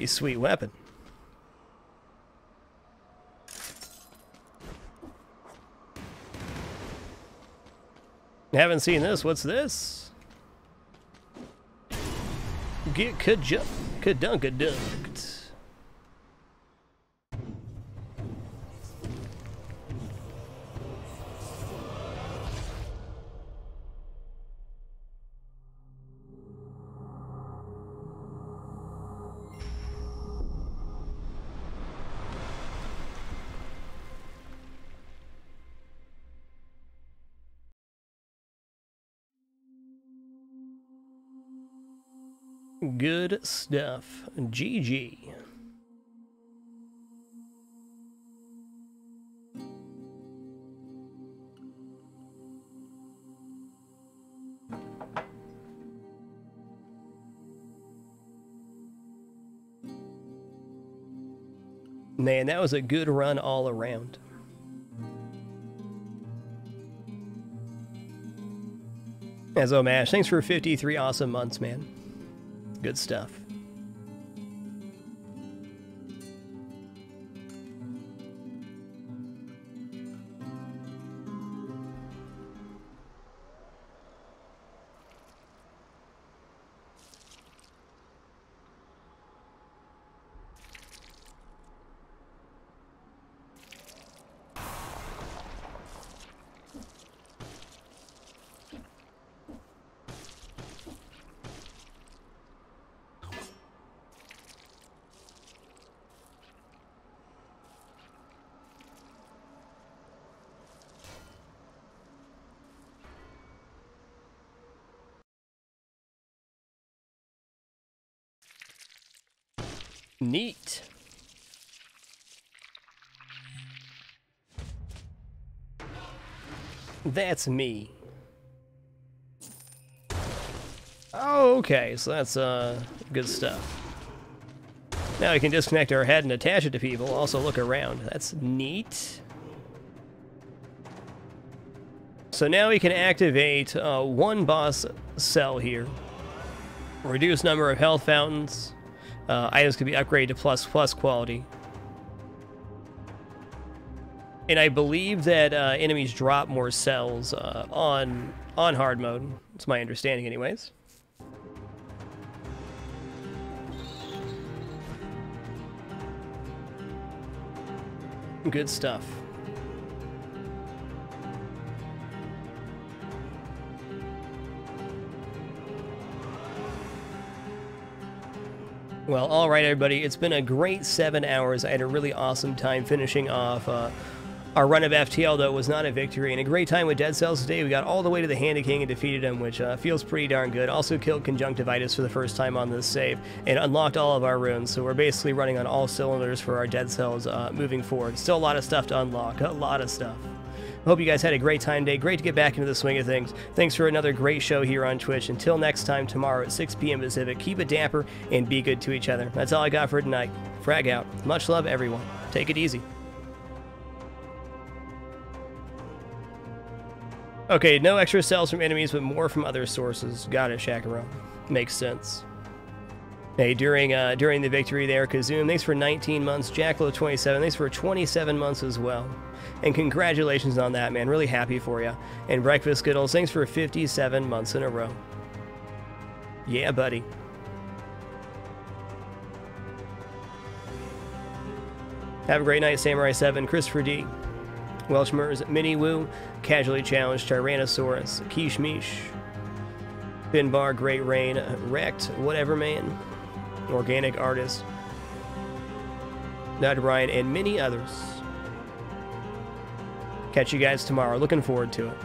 Pretty sweet weapon. Haven't seen this. What's this? Get ka-junk, ka-dunk-a-dunked. Good stuff. GG. Man, that was a good run all around. As Omash, thanks for 53 awesome months, man. Good stuff. Neat. That's me. Oh, okay, so that's uh, good stuff. Now we can disconnect our head and attach it to people, also look around. That's neat. So now we can activate uh, one boss cell here. Reduce number of health fountains. Uh, items can be upgraded to plus plus quality. And I believe that uh, enemies drop more cells uh, on on hard mode. It's my understanding, anyways. Good stuff. Well, all right, everybody. It's been a great seven hours. I had a really awesome time finishing off uh, our run of FTL, though, it was not a victory. And a great time with Dead Cells today. We got all the way to the Hand of King and defeated him, which uh, feels pretty darn good. Also killed Conjunctivitis for the first time on this save and unlocked all of our runes. So we're basically running on all cylinders for our Dead Cells uh, moving forward. Still a lot of stuff to unlock. A lot of stuff. Hope you guys had a great time today. Great to get back into the swing of things. Thanks for another great show here on Twitch. Until next time, tomorrow at 6 p.m. Pacific, keep it dapper and be good to each other. That's all I got for tonight. Frag out. Much love, everyone. Take it easy. Okay, no extra cells from enemies, but more from other sources. Got it, Shakaro. Makes sense. Hey, during uh, during the victory there, Kazoom, thanks for 19 months. Jackalow 27, thanks for 27 months as well. And congratulations on that, man. Really happy for you. And Breakfast Skittles, thanks for 57 months in a row. Yeah, buddy. Have a great night, Samurai 7. Christopher D. Welchmers, Mini Woo, Casually Challenged, Tyrannosaurus, Quiche Mish, Finbar, Great Rain, Wrecked, Whatever Man, Organic Artist, Ned Brian, and many others. Catch you guys tomorrow. Looking forward to it.